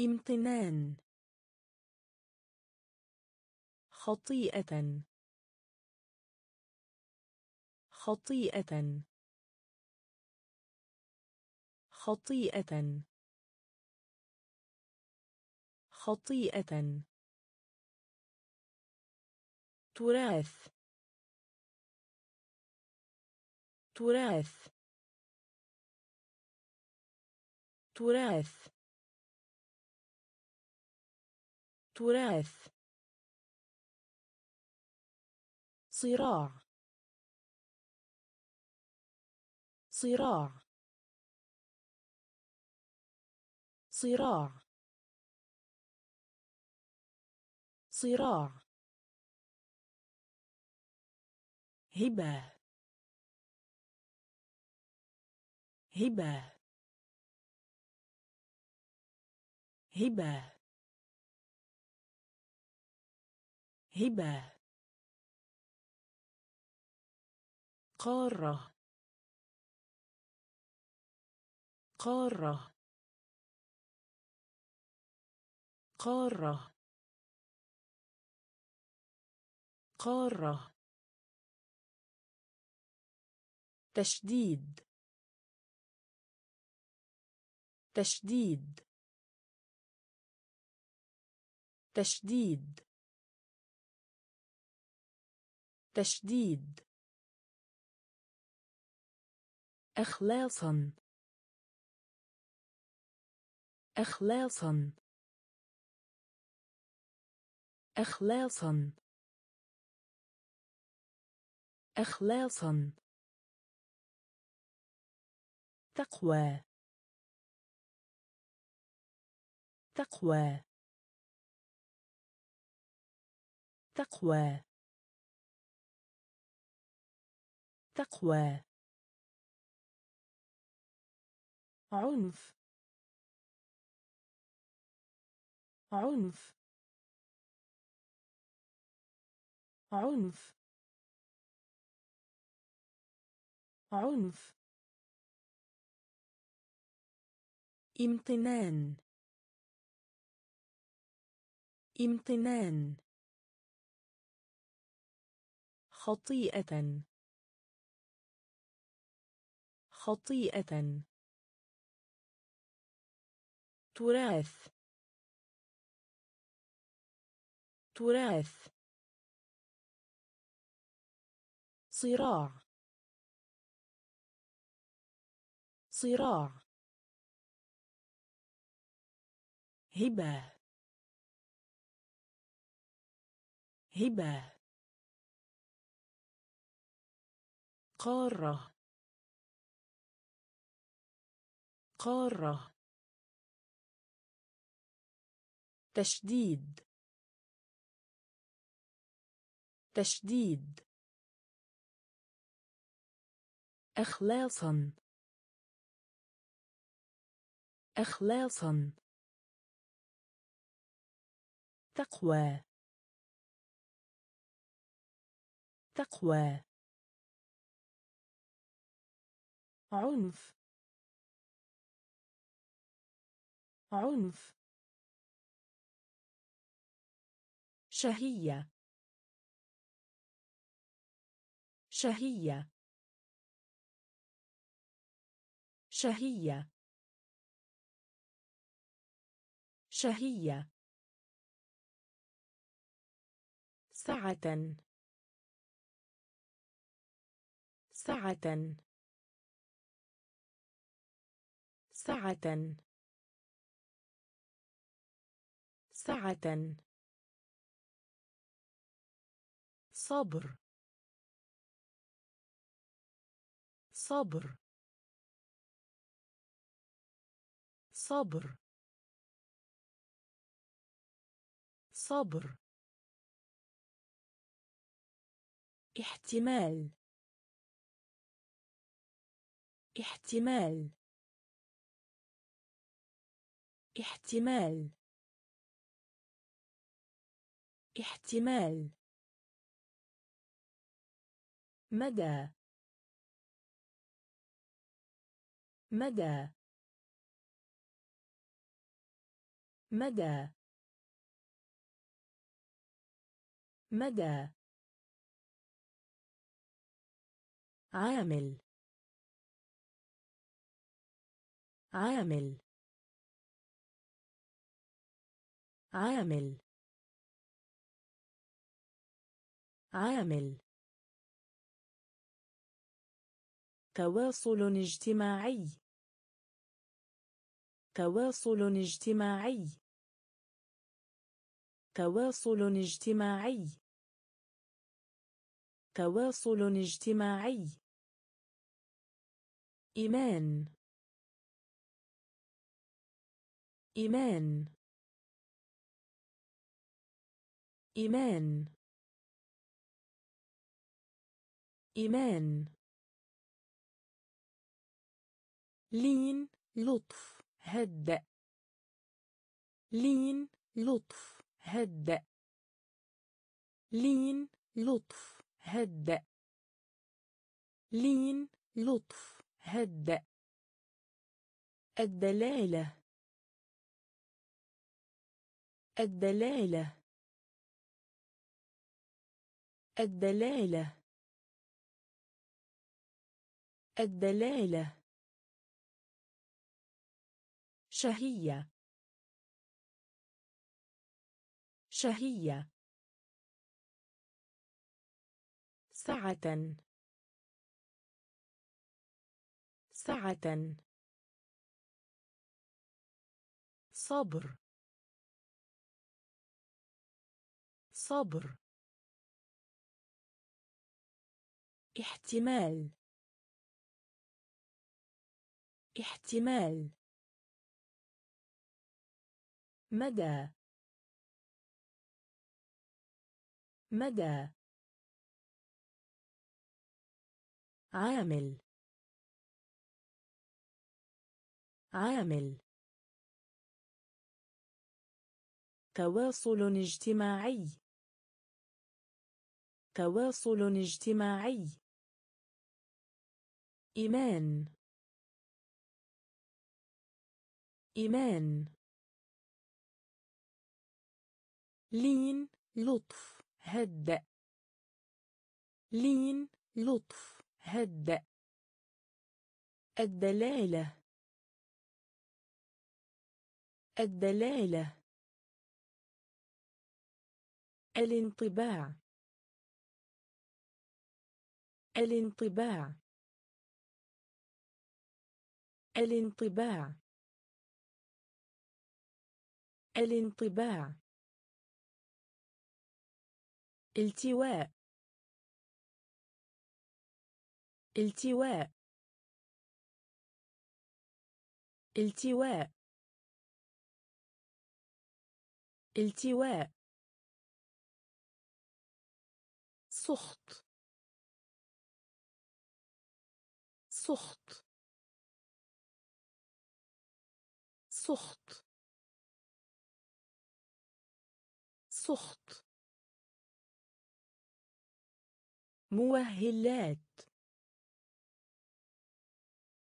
امتنان. خطيئة. خطيئة. خطيئة. خطيئة. تراث. تراث. تراث. تراث. صراع. صراع. صراع. صراع. هبة. هبة. هبة. هبة. قارة. قارة. قارة. قارة. تشديد. تشديد. تشديد. تشديد. إخلاصا. إخلاصا. إخلاصا. إخلاصا. تقوى. تقوى. تقوى. تقوى. عنف. عنف. عنف. عنف. امتنان. امتنان. خطيئة. خطيئة. تراث. تراث. صراع. صراع. هبة. هبة. قارة. قارة. تشديد. تشديد. إخلاصا. إخلاصا. تقوى. تقوى عنف. عنف. شهية. شهية. شهية. شهية. سعة. سعة سعة سعة صبر. صبر. صبر. صبر. احتمال. احتمال. احتمال. احتمال. مدى. مدى. مدى. مدى. عامل. عامل. عامل. عامل. تواصل اجتماعي. تواصل اجتماعي. تواصل اجتماعي. تواصل اجتماعي. إيمان. إيمان. إيمان. إيمان. لين لطف هدأ. لين لطف هدأ. لين لطف هدأ. لين لطف هدأ. الدلالة. الدلالة. الدلالة. الدلالة. شهية. شهية. سعة. سعة. صبر. صبر احتمال. احتمال. مدى. مدى. عامل. عامل. تواصل اجتماعي. تواصل اجتماعي. إيمان. إيمان. لين لطف هدأ لين لطف هدأ الدلالة. الدلالة. الانطباع. الانطباع. الانطباع. الانطباع. التواء. التواء. التواء. التواء. سخط. سخط. سخط. سخط. مؤهلات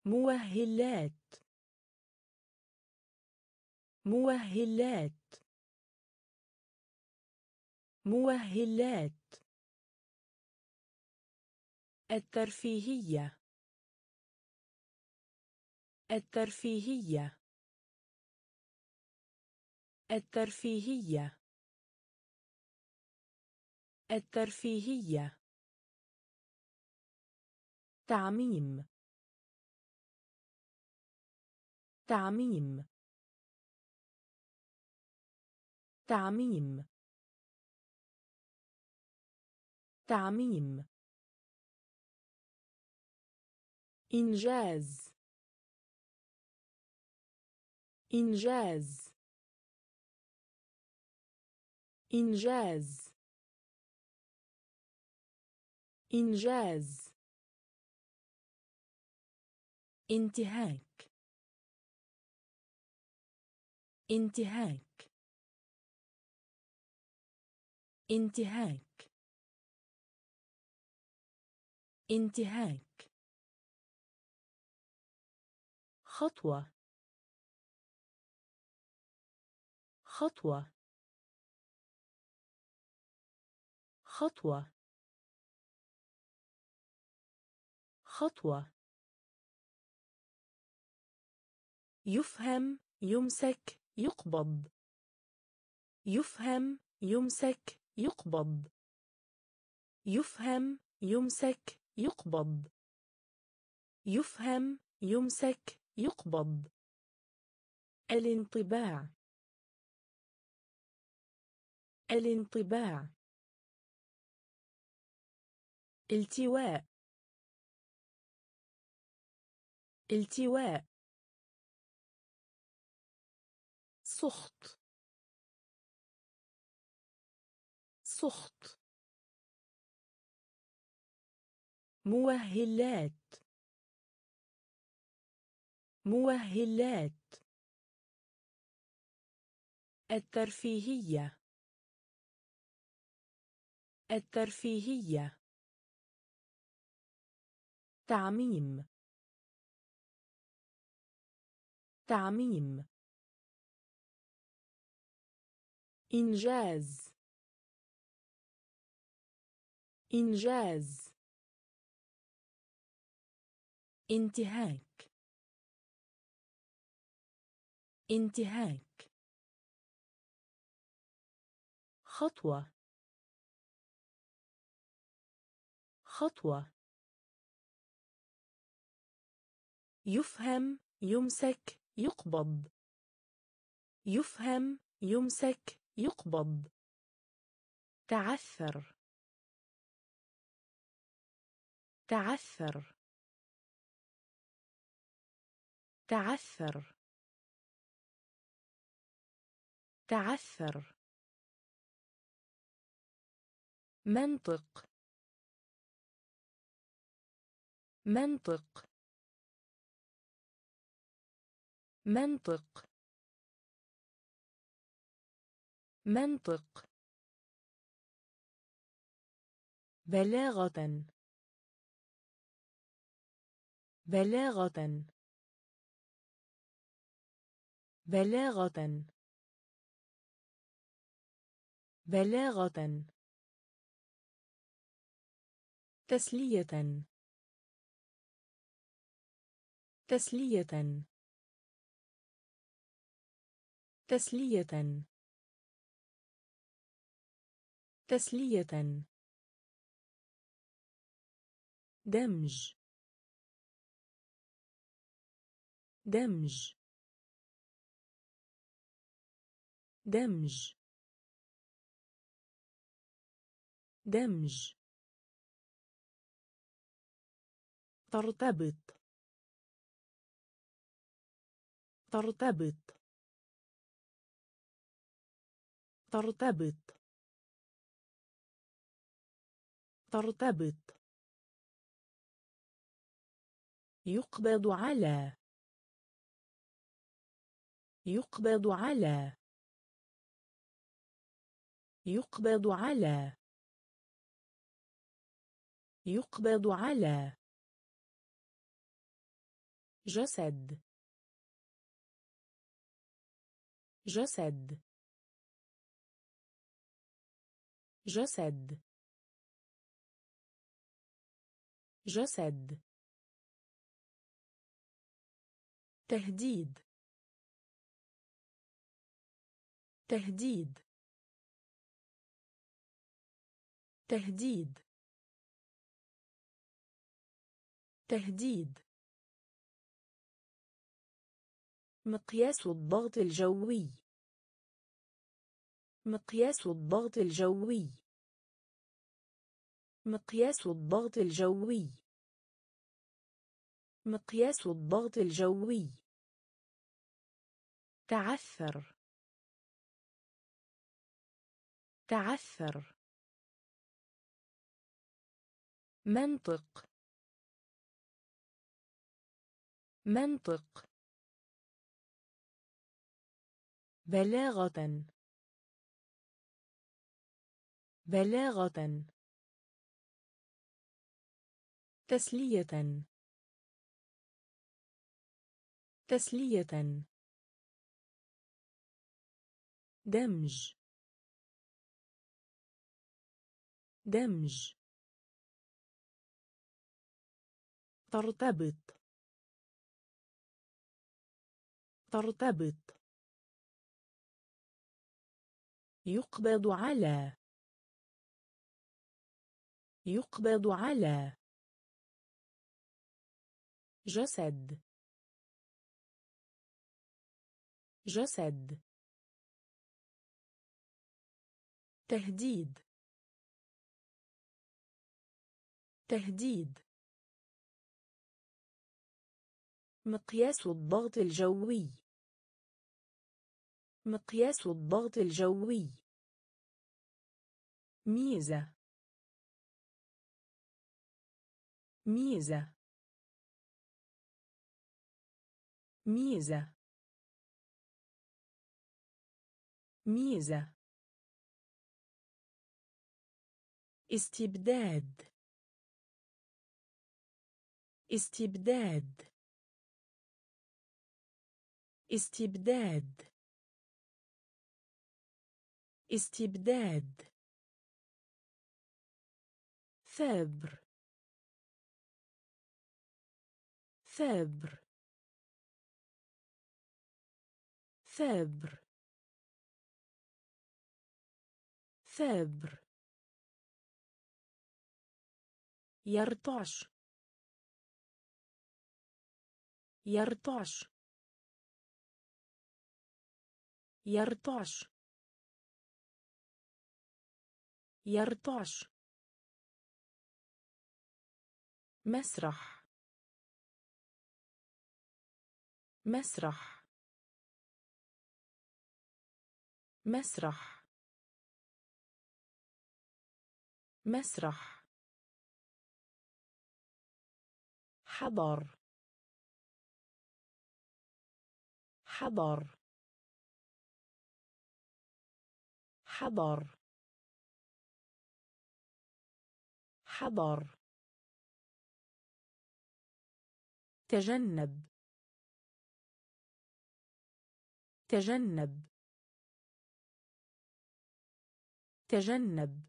مؤهلات مؤهلات مؤهلات الترفيهية. الترفيهية. الترفيهية. الترفيهية. تعميم. تعميم. تعميم. تعميم. إنجاز. إنجاز. إنجاز. إنجاز. انتهاك. انتهاك. انتهاك. انتهاك. خطوة. خطوة. خطوة. خطوة. يفهم يمسك يقبض. يفهم يمسك يقبض. يفهم يمسك يقبض. يفهم يمسك يقبض. الانطباع. الانطباع. التواء. التواء. سخط. سخط. مؤهلات مؤهلات الترفيهية. الترفيهية. تعميم. تعميم. إنجاز. إنجاز. انتهاك. انتهاك. خطوة. خطوة. يفهم يمسك يقبض. يفهم يمسك يقبض. تعثر. تعثر. تعثر. تعثر. منطق. منطق. منطق. منطق. بلاغة. بلاغة. بلاغة. بلاغة. تسلية. تسلية. تسلية. تسلية. دمج. دمج. دمج. دمج. ترتبط. ترتبط. ترتبط. ترتبط. يقبض على. يقبض على. يقبض على. يقبض على. جسد. جسد. جسد. جسد. تهديد. تهديد. تهديد. تهديد. مقياس الضغط الجوي. مقياس الضغط الجوي. مقياس الضغط الجوي. مقياس الضغط الجوي. تعثر. تعثر. منطق. منطق. بلاغة. بلاغة. تسلية. تسلية. دمج. دمج. ترتبط. ترتبط. يقبض على. يقبض على. جسد. جسد. تهديد. تهديد. مقياس الضغط الجوي. مقياس الضغط الجوي. ميزة. ميزة. ميزة. ميزة. استبداد. استبداد. استبداد. استبداد. ثابر ثابر ثابر ثابر يرتعش. يرتعش. يرتعش. يرتعش. مسرح. مسرح. مسرح. مسرح. حضر. حضر. حضر. حضر. تجنب. تجنب. تجنب.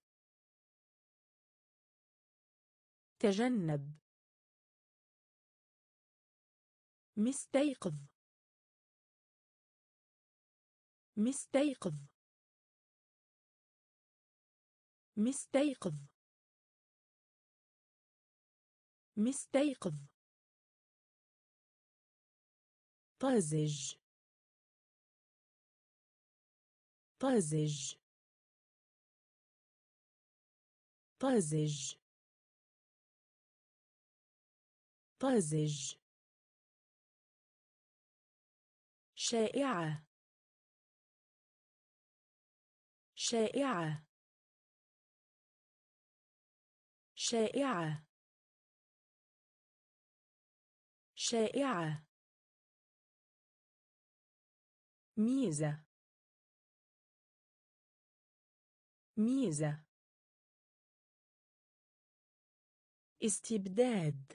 تجنب. مستيقظ. مستيقظ. مستيقظ. مستيقظ. طازج. طازج. طازج. طازج. شائعة. شائعة. شائعة. شائعة. ميزة. ميزة. استبداد.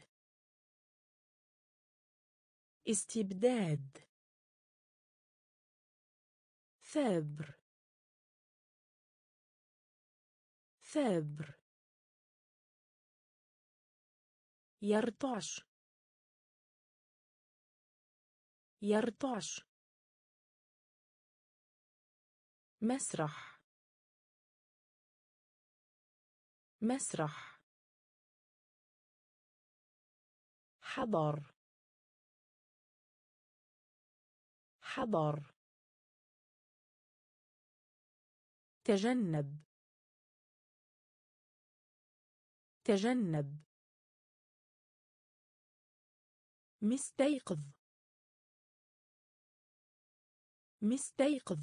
استبداد. ثابر ثابر يرتعش. يرتعش مسرح. مسرح. حضر. حضر. تجنب. تجنب. مستيقظ. مستيقظ.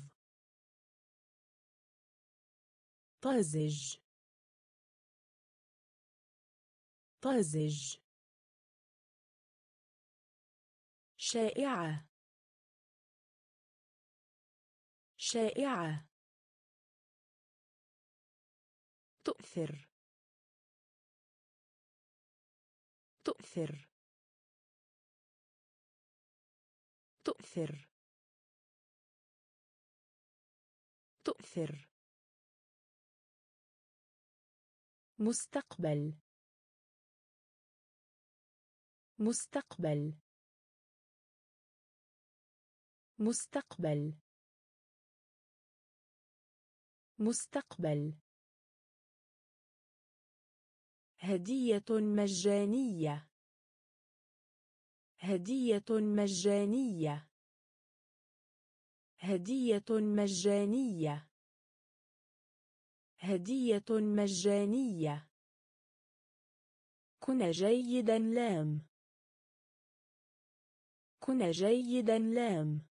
طازج. طازج. شائعة. شائعة. تؤثر. تؤثر. تؤثر. تؤثر. مستقبل. مستقبل. مستقبل. مستقبل. هدية مجانية. هدية مجانية. هدية مجانية. هدية مجانية. كن جيدا لام. كن جيدا لام.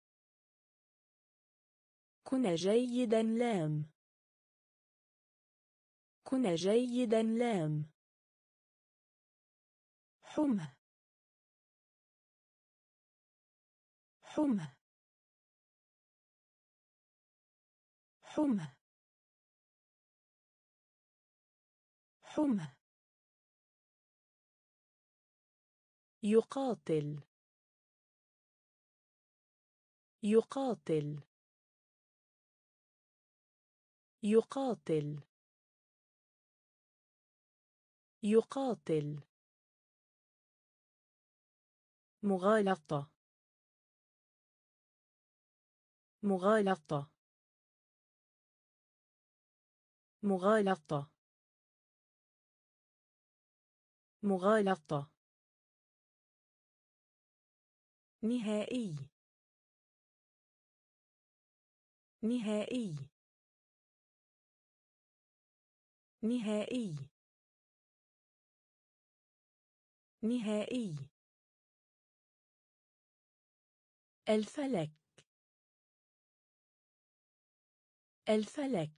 كن جيدا لام. كن جيدا لام. حمى. حمى. حمى. حمى. يقاتل. يقاتل. يقاتل. يقاتل. مغالطة. مغالطة. مغالطة. مغالطة. نهائي. نهائي. نهائي. نهائي. الفلك. الفلك.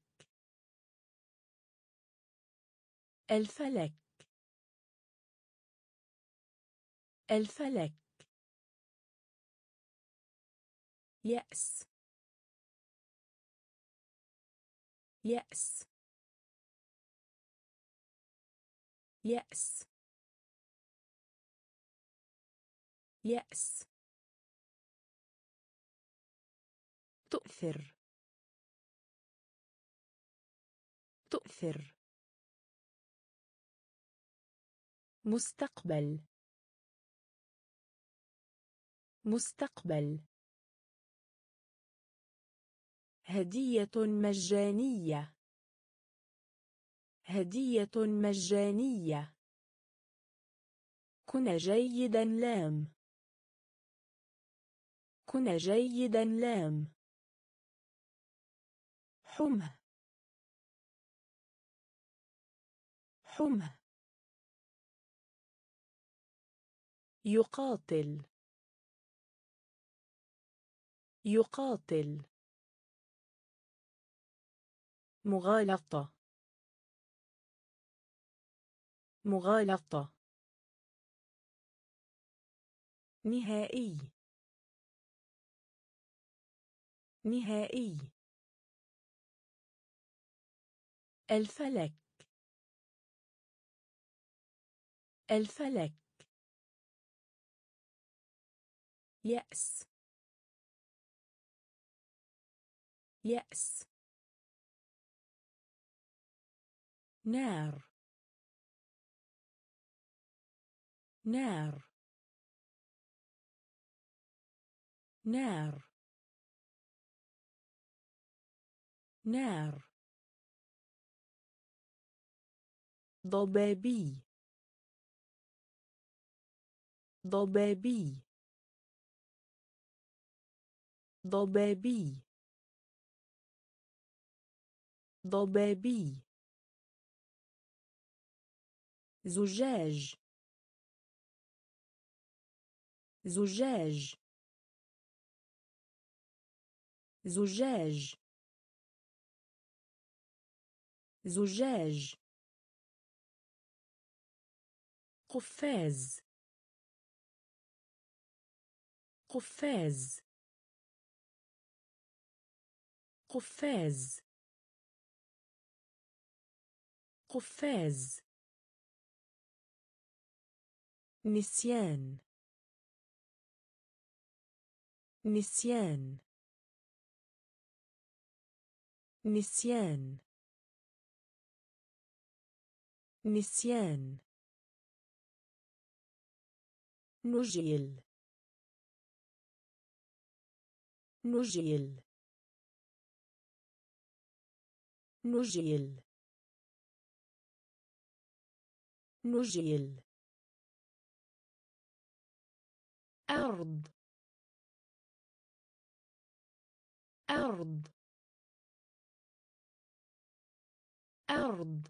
الفلك. الفلك. يأس. يأس. يأس. يأس. تؤثر. تؤثر. مستقبل. مستقبل. هدية مجانية. هدية مجانية. كن جيدا لام. كن جيدا لام. حمى. حمى. يقاتل. يقاتل. مغالطة. مغالطة. نهائي. نهائي. الفلك. الفلك. يأس. يأس. نار. نار. نار. نار. ضبابي. ضبابي. ضبابي. ضبابي. زجاج. زجاج. زجاج. زجاج. قفاز. قفاز. قفاز. قفاز. نسيان. نسيان. نسيان. نسيان. نجيل. نجيل. نجيل. نجيل. أرض. أرض. أرض.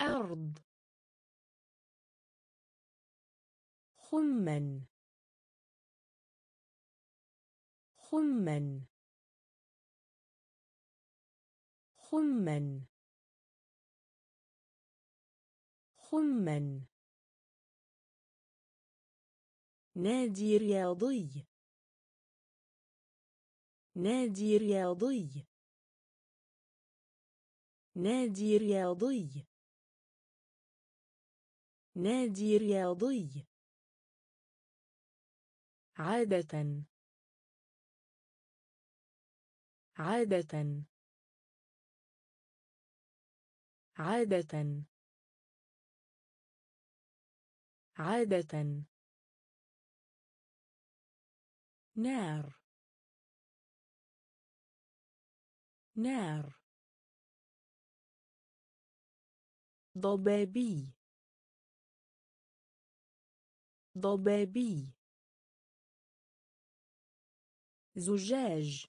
أرض. خمن خمن خمن خمن نادي رياضي. نادي رياضي. نادي رياضي. نادي رياضي. عادة. عادة. عادة. عادة. نار. نار. ضبابي. ضبابي. زجاج.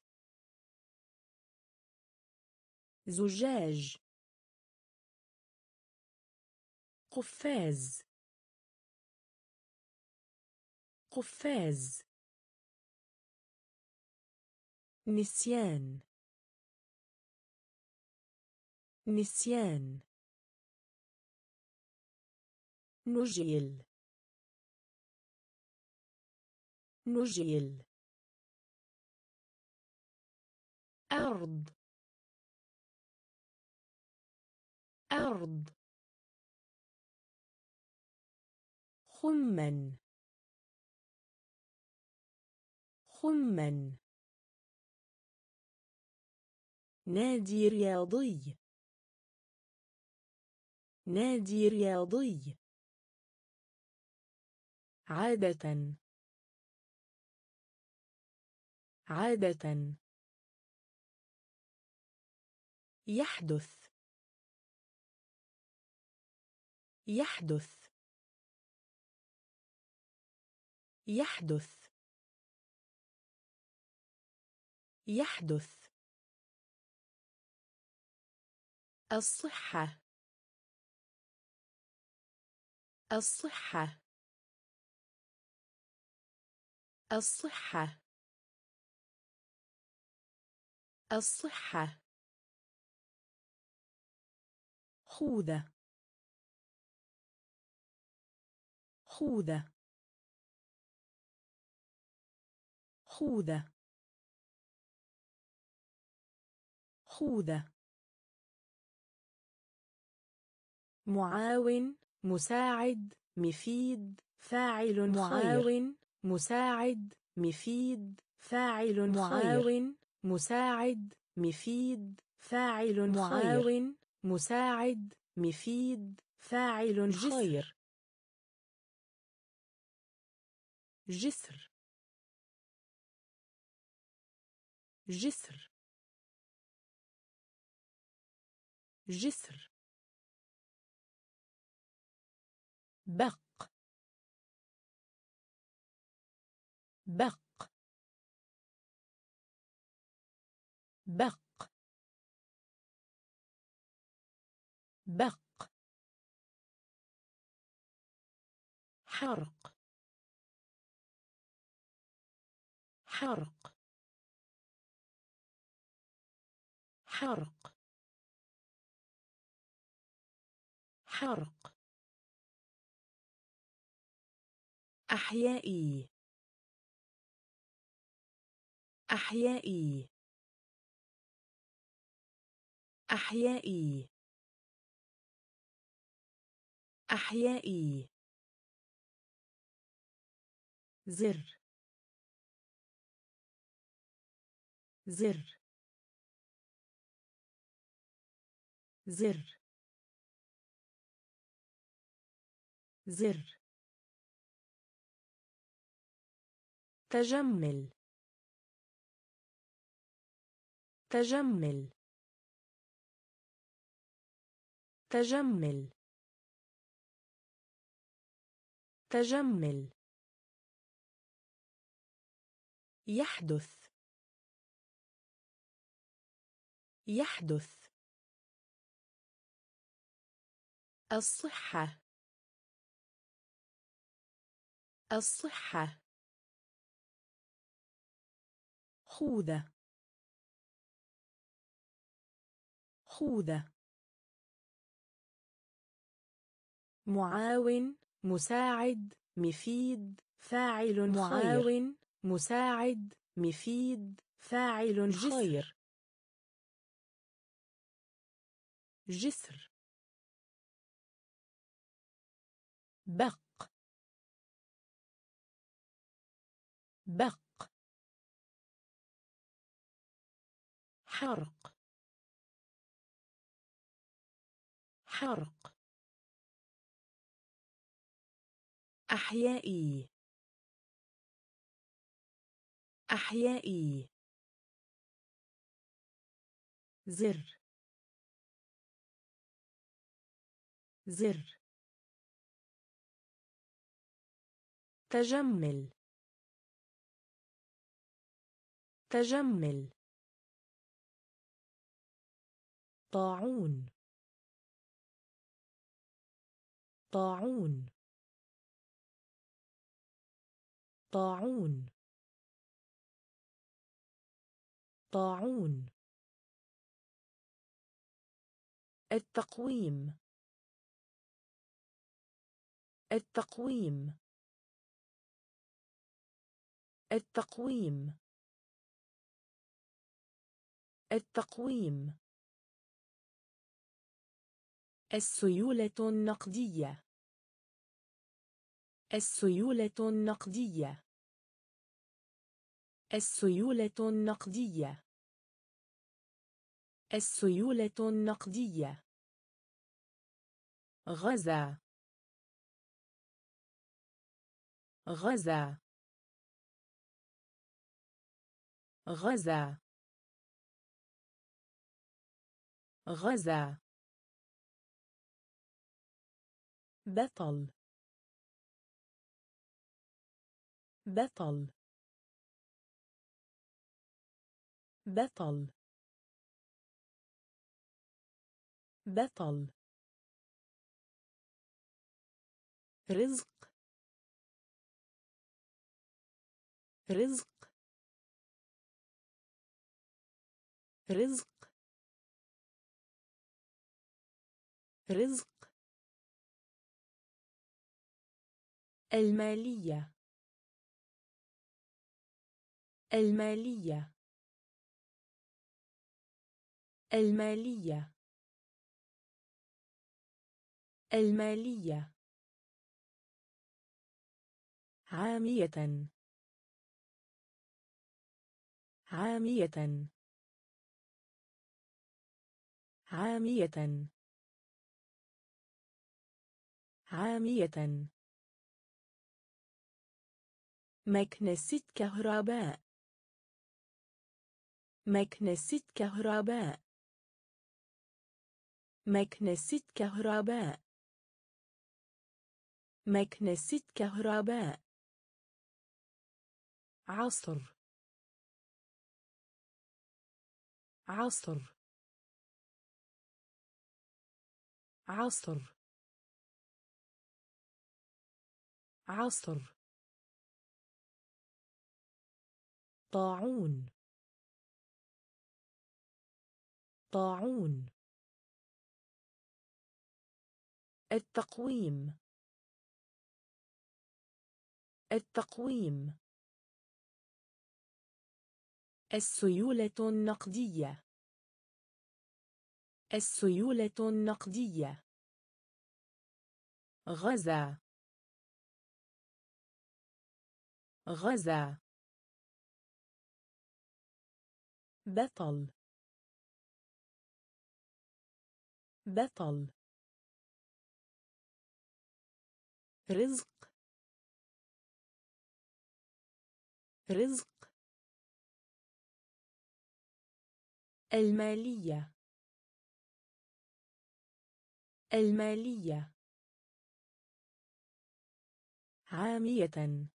زجاج. قفاز. قفاز. نسيان. نسيان. نجيل. نجيل. أرض. أرض. خمن خمن نادي رياضي. نادي رياضي. عادة. عادة. يحدث. يحدث. يحدث. يحدث. الصحة. الصحة. الصحة. الصحة. خوذة. خوذة. خوذة. خوذة. معاون مساعد مفيد فاعل معاون مساعد مفيد فاعل معاون مساعد مفيد فاعل معاون مساعد مفيد فاعل خير. جسر. جسر. جسر. بق. بق. بق. بق. حرق. حرق. حرق حرق أحيائي. أحيائي. أحيائي. أحيائي. زر. زر. زر. زر. تجمل. تجمل. تجمل. تجمل. يحدث. يحدث. الصحة. الصحة. خوذة. خوذة. معاون مساعد مفيد فاعل معاون مساعد مفيد فاعل خير. جسر. بق. بق. حرق. حرق. أحيائي. أحيائي. زر. زر. تجمل. تجمل. طاعون. طاعون. طاعون. طاعون. التقويم. التقويم. التقويم. التقويم. السيولة النقدية. السيولة النقدية. السيولة النقدية. السيولة النقدية. غزا غزا غزا. غزا. بطل. بطل. بطل. بطل. رزق. رزق. رزق. رزق. المالية. المالية. المالية. المالية. عامية. عامية. عامية. عامية. مكنسة كهرباء. مكنسة كهرباء. مكنسة كهرباء. مكنسة كهرباء. عصر. عصر. عصر. عصر. طاعون. طاعون. التقويم. التقويم. السيولة النقدية. السيولة النقدية. غزا. غزا. بطل. بطل. رزق. رزق. المالية. المالية. عامية.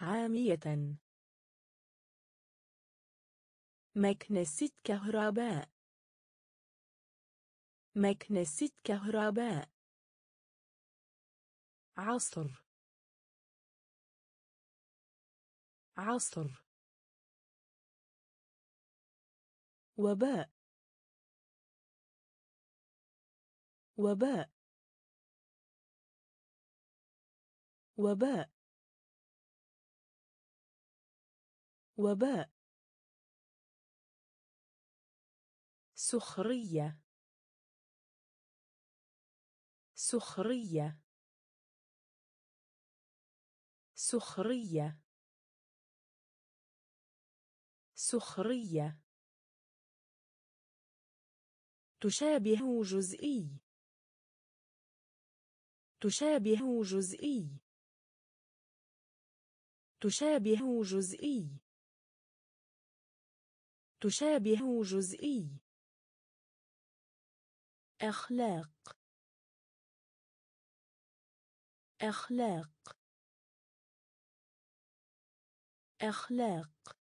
عامية. مكنسة كهرباء. مكنسة كهرباء. عصر. عصر. وباء. وباء. وباء. وباء. سخرية. سخرية. سخرية. سخرية. تشابه جزئي. تشابه جزئي. تشابه جزئي. تشابه جزئي. أخلاق. أخلاق. أخلاق.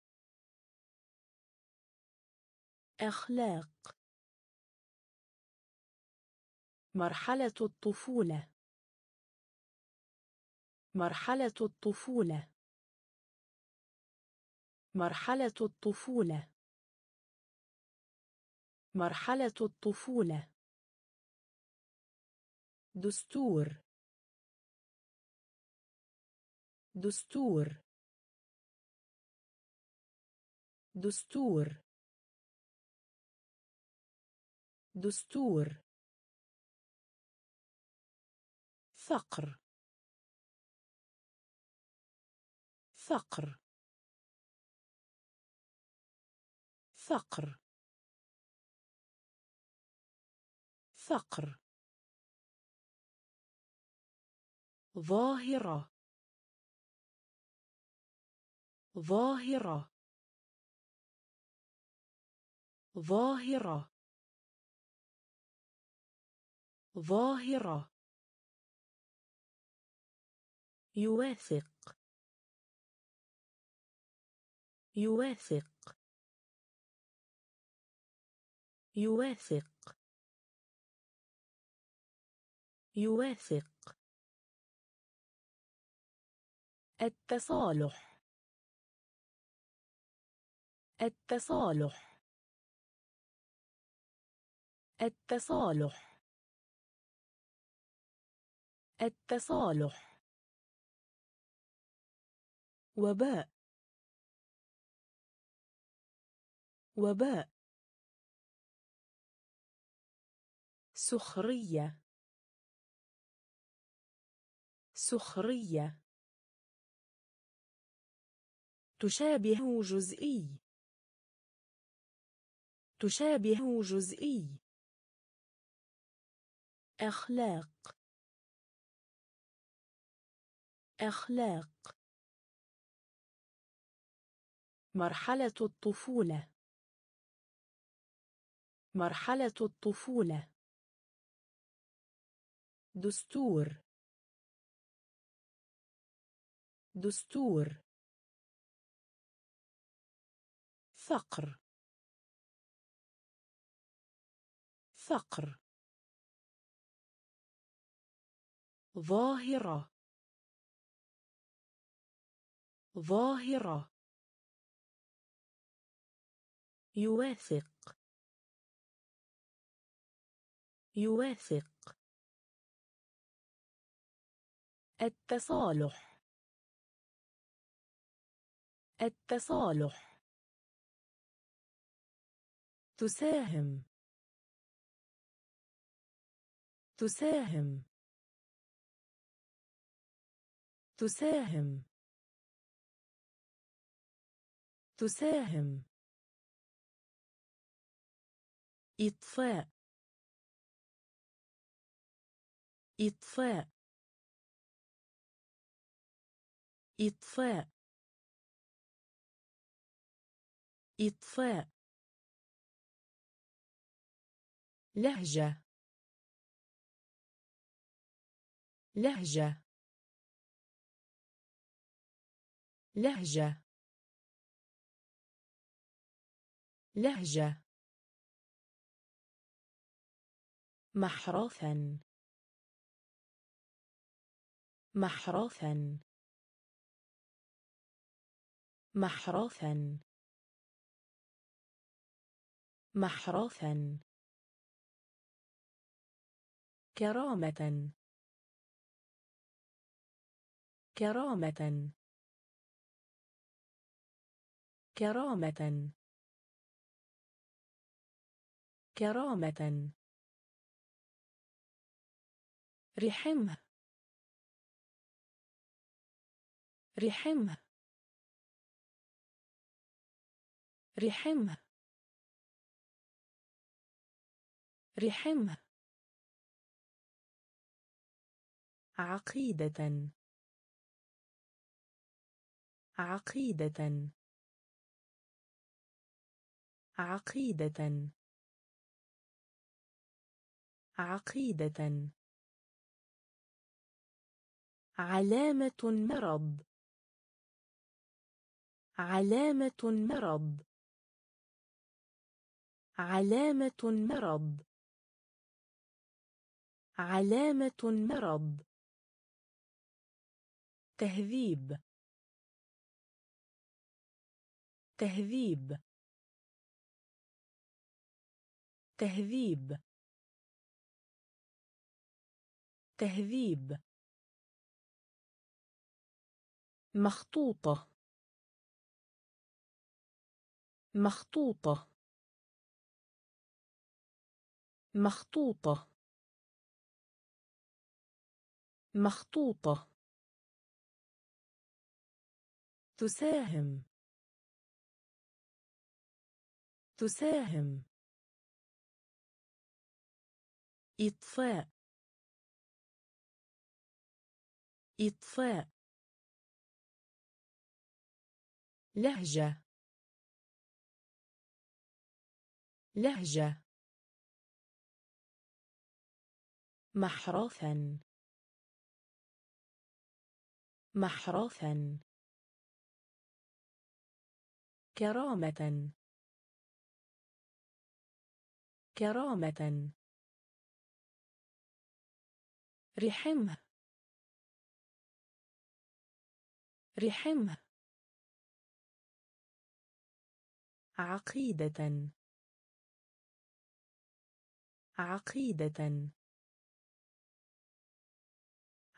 أخلاق. مرحلة الطفولة. مرحلة الطفولة. مرحلة الطفولة. مرحلة الطفولة. دستور. دستور. دستور. دستور. فقر. فقر. فقر فقر ظاهرة. ظاهرة. ظاهرة. ظاهرة. يوافق يوافق يوافق. يوافق. التصالح. التصالح. التصالح. التصالح. وباء. وباء. سخرية. سخرية. تشابه جزئي. تشابه جزئي. أخلاق. أخلاق. مرحلة الطفولة. مرحلة الطفولة. دستور. دستور. فقر. فقر. ظاهرة. ظاهرة. يوافق. يوافق. التصالح. التصالح. تساهم. تساهم. تساهم. تساهم. إطفاء. إطفاء. إطفاء إطفاء لهجة لهجة لهجة لهجة محرثا محرثا محرثا محرثا كرامة. كرامة. كرامة. كرامة. رحمة. رحمة. رحمه رحمه عقيدة. عقيدة. عقيدة. عقيدة. علامة مرض. علامة مرض. علامة مرض. علامة مرض. تهذيب. تهذيب. تهذيب. تهذيب. مخطوطة. مخطوطة. مخطوطة. مخطوطة. تساهم. تساهم. إطفاء. إطفاء. لهجة. لهجة. محرثا محرثا كرامة. كرامة. رحمه رحمه عقيدة. عقيدة.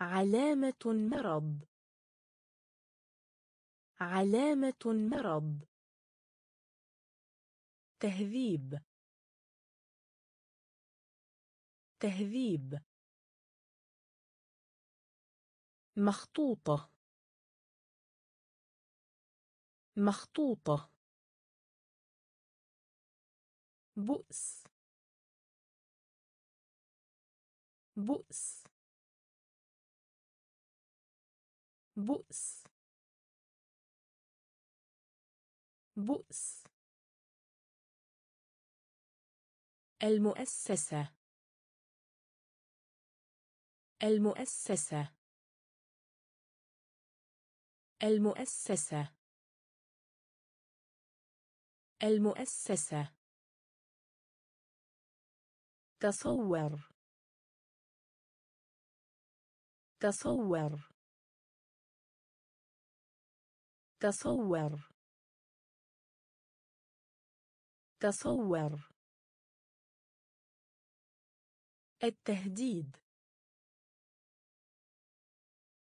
علامة مرض. علامة مرض. تهذيب. تهذيب. مخطوطة. مخطوطة. بؤس. بؤس. بؤس. بؤس. المؤسسة. المؤسسة. المؤسسة. المؤسسة. تصور. تصور. تصور. تصور. التهديد.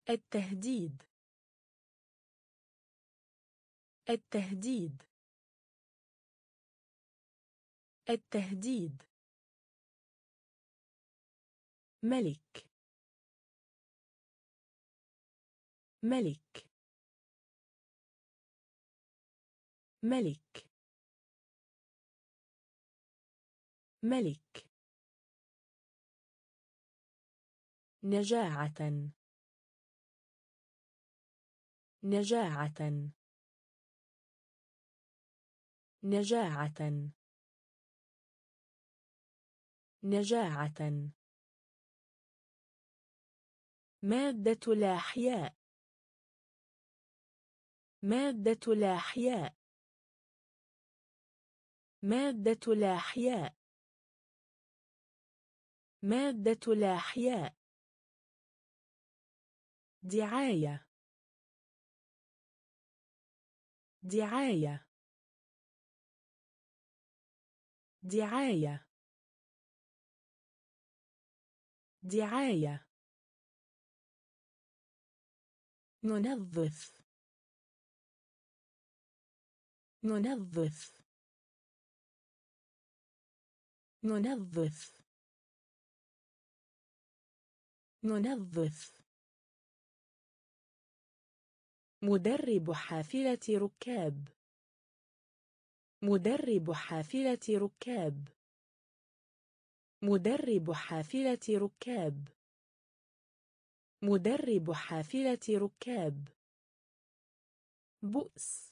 التهديد. التهديد. التهديد. ملك. ملك. ملك. ملك. نجاعة. نجاعة. نجاعة. نجاعة. مادة الأحياء. مادة الأحياء. مادة الأحياء. مادة الأحياء. دعاية. دعاية. دعاية. دعاية. ننظف. ننظف. ننظف. ننظف. مدرب حافلة ركاب. مدرب حافلة ركاب. مدرب حافلة ركاب. مدرب حافلة ركاب. بؤس.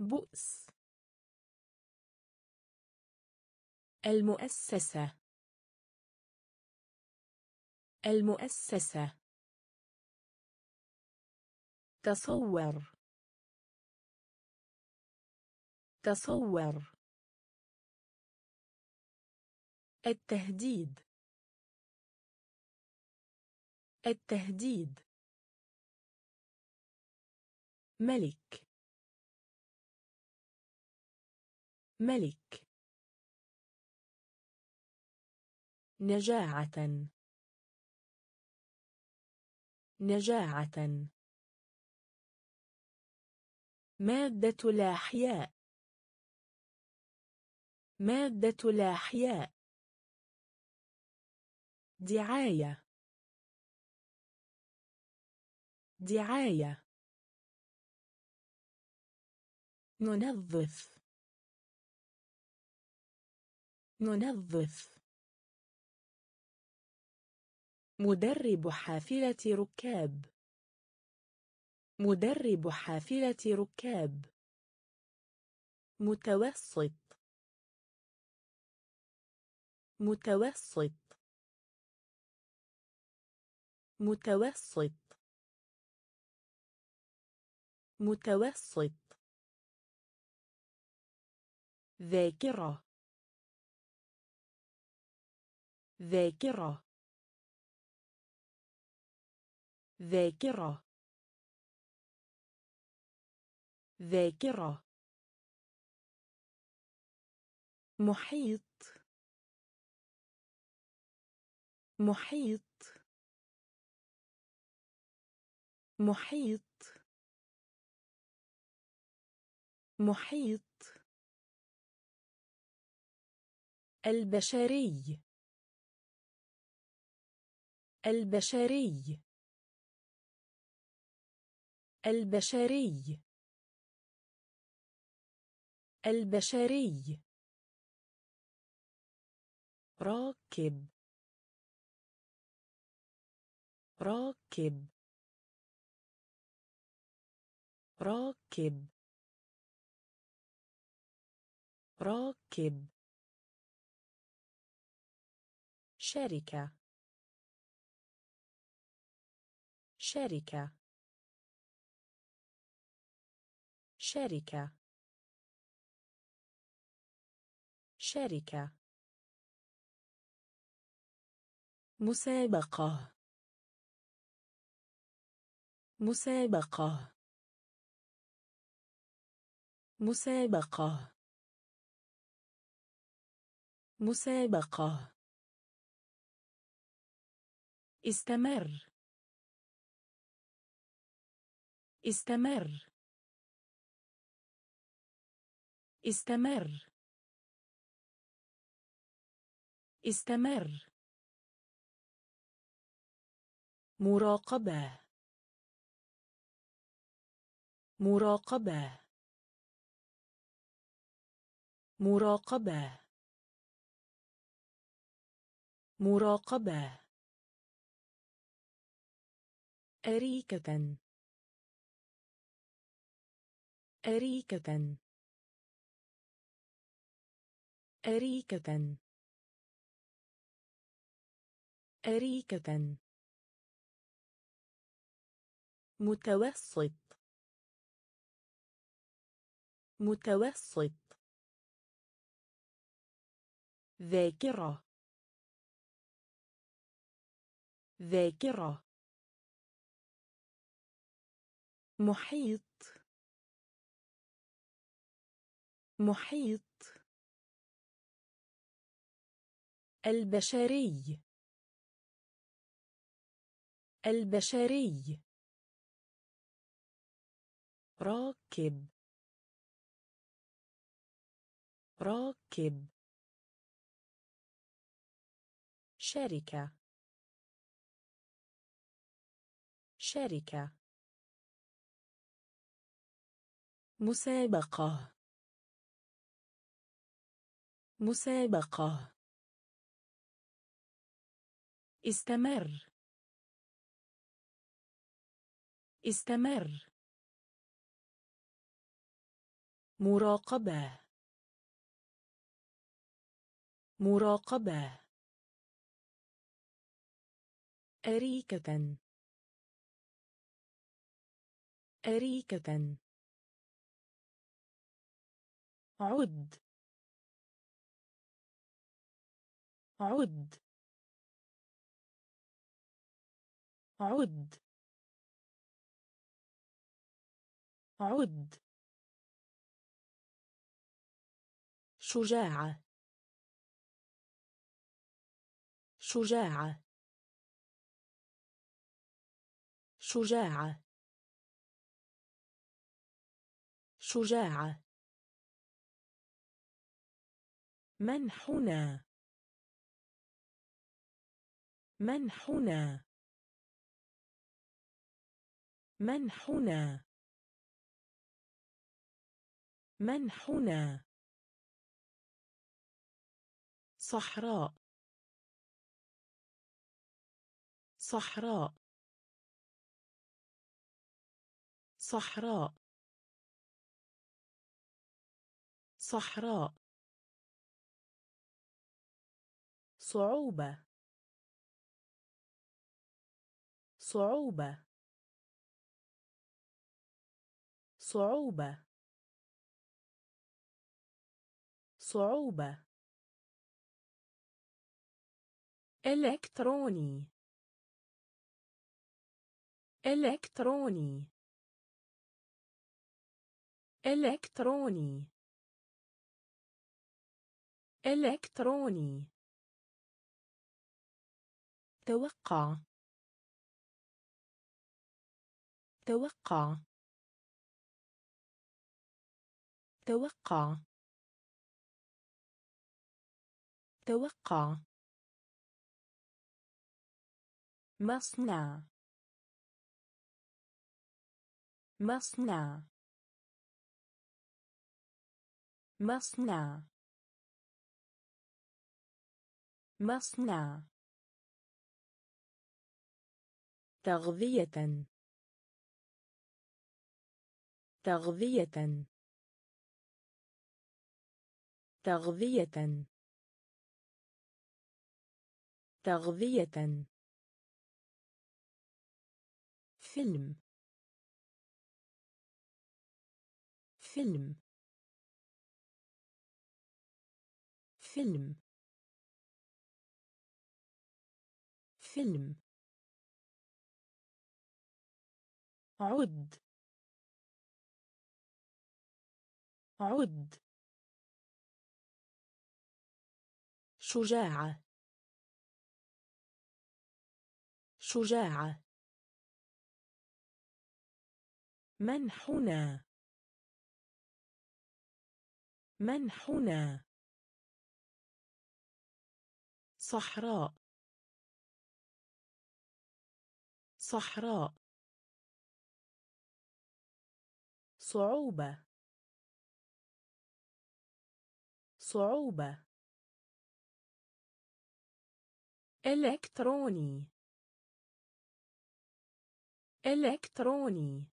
بؤس. المؤسسة. المؤسسة. تصور. تصور. التهديد. التهديد. ملك. ملك. نجاعة. نجاعة. مادة الأحياء. مادة الأحياء. دعاية. دعاية. ننظف. ننظف. مدرب حافلة ركاب. مدرب حافلة ركاب. متوسط. متوسط. متوسط. متوسط. ذاكرة. ذاكرة. ذاكرة. ذاكرة. محيط. محيط. محيط. محيط. البشري. البشري. البشري. البشري. راكب. راكب. راكب. راكب. شركة. شركة. شركة. شركة. مسابقة. مسابقة. مسابقة. مسابقة. استمر. استمر. استمر. استمر. مراقبة. مراقبة. مراقبة. مراقبة. أريكة. أريكة. أريكة. أريكة. متوسط. متوسط. ذاكرة. ذاكرة. محيط. محيط. البشري. البشري. راكب. راكب. شركة. شركة. مسابقة. مسابقة. استمر. استمر. مراقبة. مراقبة. أريكة. أريكة. عد. عد. عد. عد. شجاعة. شجاعة. شجاعة. شجاعة. منحنا منحنا منحنا منحنا صحراء. صحراء. صحراء. صحراء. صعوبة. صعوبة. صعوبة. صعوبة. إلكتروني. إلكتروني. إلكتروني. إلكتروني. توقع. توقع. توقع. توقع. مصنع. مصنع. مصنع. مصنع. تغذية. تغذية. تغذية. تغذية. فيلم. فيلم. فيلم. فيلم. عد. عد. شجاعة. شجاعة. منحنا منحنا صحراء. صحراء. صعوبة. صعوبة. إلكتروني. إلكتروني.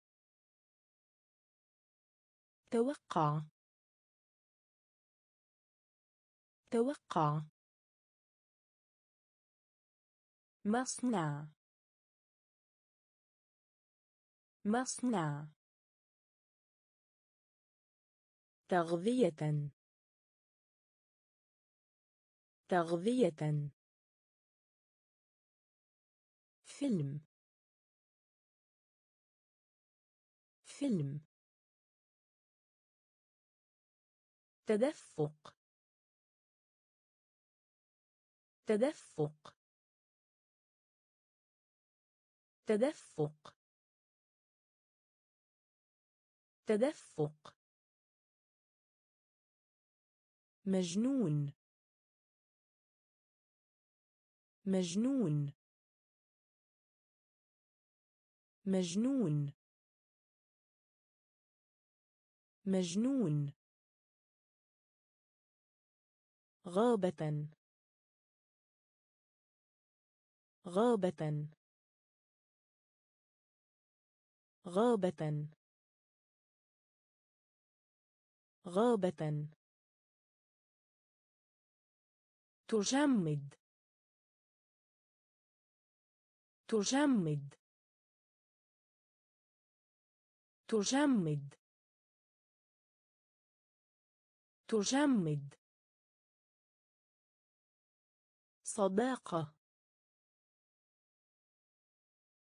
توقع. توقع. مصنع. مصنع. تغذية. تغذية. فيلم. فيلم. تدفق. تدفق. تدفق. تدفق. مجنون. مجنون. مجنون. مجنون. غابة. غابة. غابة. غابة. تجمد. تجمد. تجمد. تجمد. صداقة.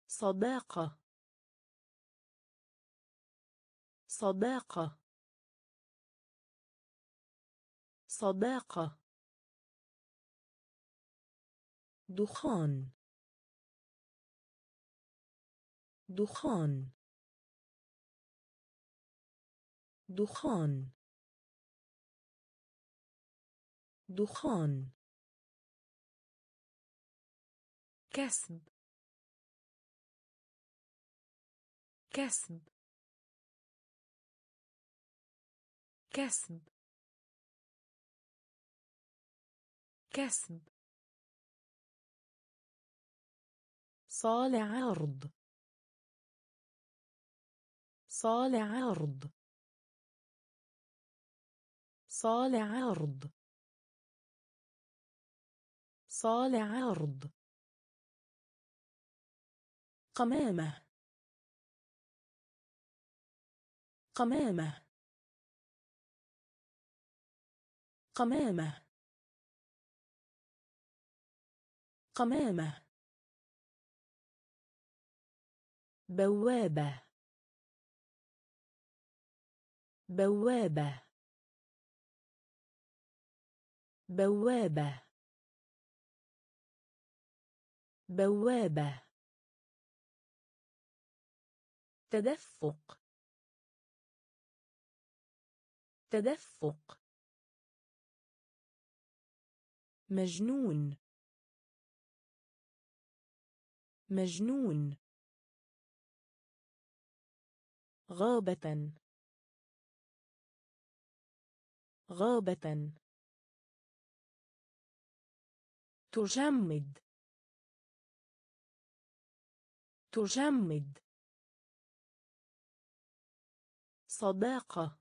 صداقة. صداقة. صداقة. دخان. دخان. دخان. دخان. كسب. كسب. كسب. كسب. صالع عرض. صالع عرض. صالع عرض. صالع عرض. قمامة. قمامة. قمامة. قمامة. بوابة. بوابة. بوابة. بوابة. تدفق. تدفق. مجنون. مجنون. غابة. غابة. تجمد. تجمد. صداقة.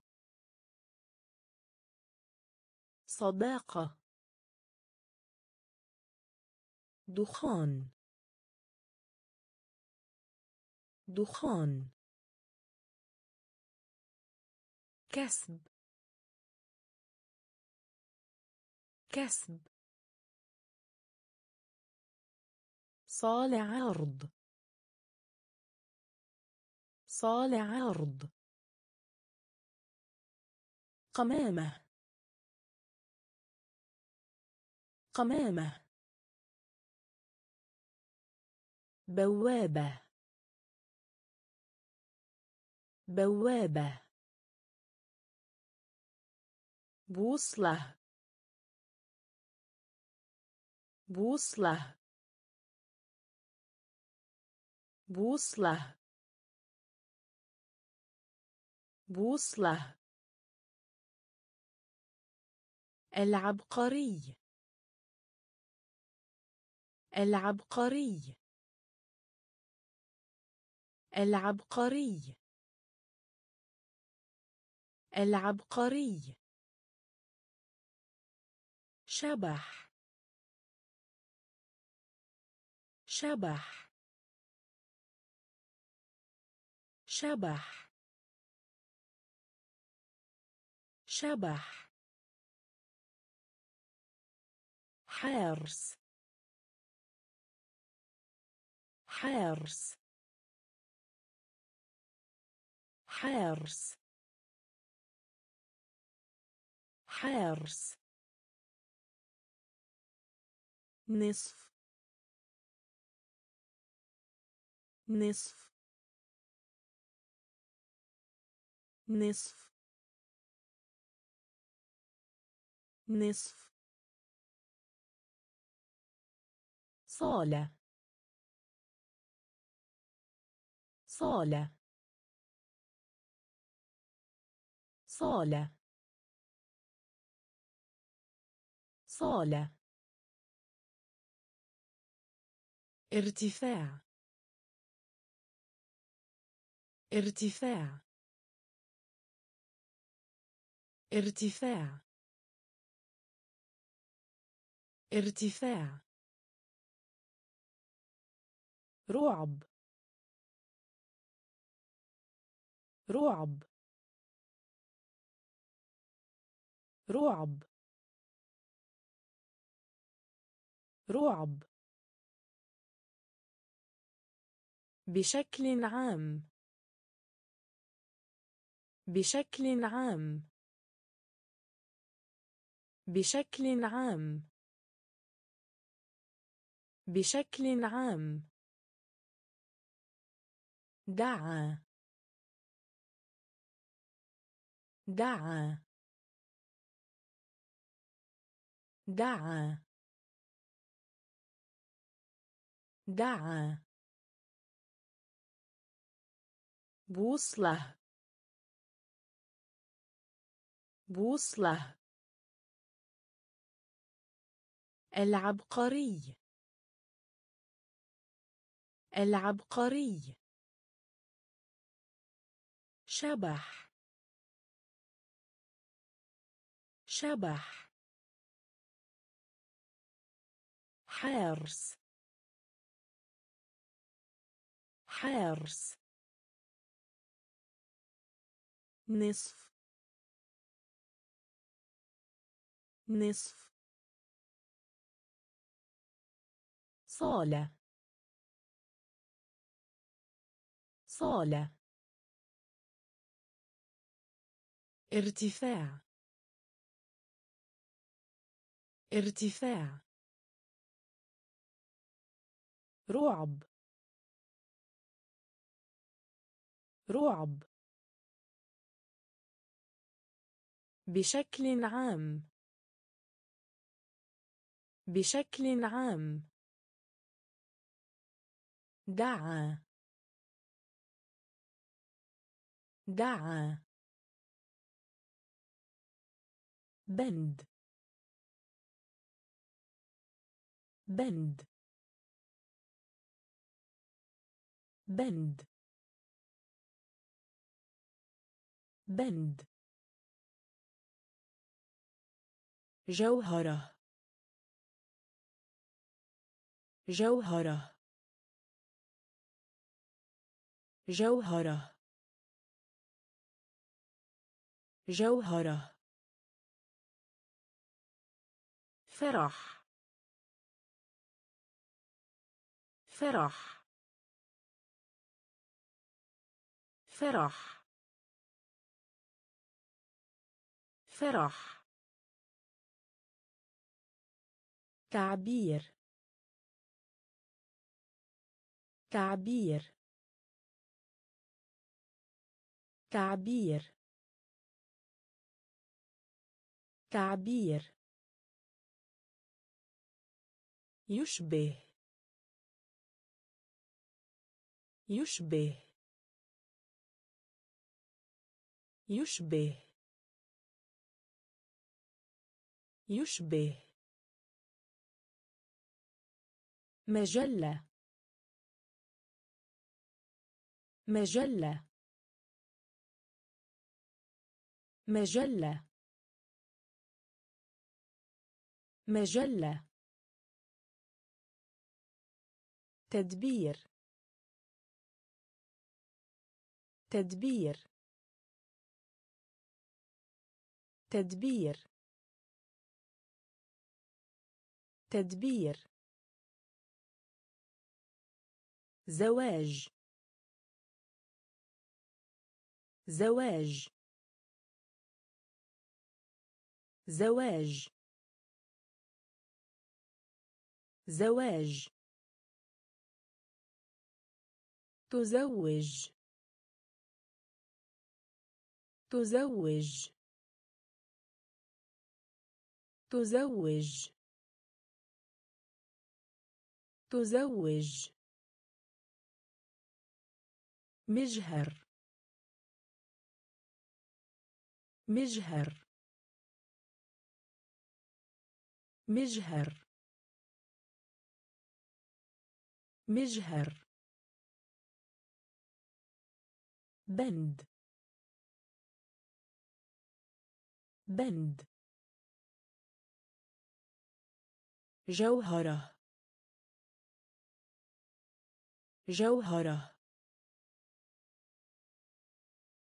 صداقة. دخان. دخان. كسب. كسب. صالع عرض. صالع عرض. قمامة. قمامة. بوابة. بوابة. بوصلة. بوصلة. بوصلة. بوصلة. العبقري. العبقري. العبقري. العبقري. شبح. شبح. شبح. شبح. حارس حارس حارس حارس نصف. نصف. نصف نصف صالة صالة صالة صالة ارتفاع ارتفاع ارتفاع. ارتفاع. رعب. رعب. رعب. رعب. بشكل عام. بشكل عام. بشكل عام. بشكل عام. دعا. دعا. دعا. دعا. بوصلة. بوصلة. العبقري العبقري. شبح شبح. حارس حارس نصف نصف. صالة. صالة. ارتفاع. ارتفاع. رعب. رعب. بشكل عام. بشكل عام. دعا. دعا. بند. بند. بند. بند. جوهرة. جوهرة. جوهرة. جوهرة. فرح. فرح. فرح. فرح. تعبير. تعبير. تعبير. تعبير. يشبه. يشبه. يشبه. يشبه. مجلة. مجلة. مجلة. مجلة. تدبير. تدبير. تدبير. تدبير. زواج. زواج. زواج. زواج. تزوج. تزوج. تزوج. تزوج. مجهر. مجهر. مجهر. مجهر. بند. بند. جوهرة. جوهرة.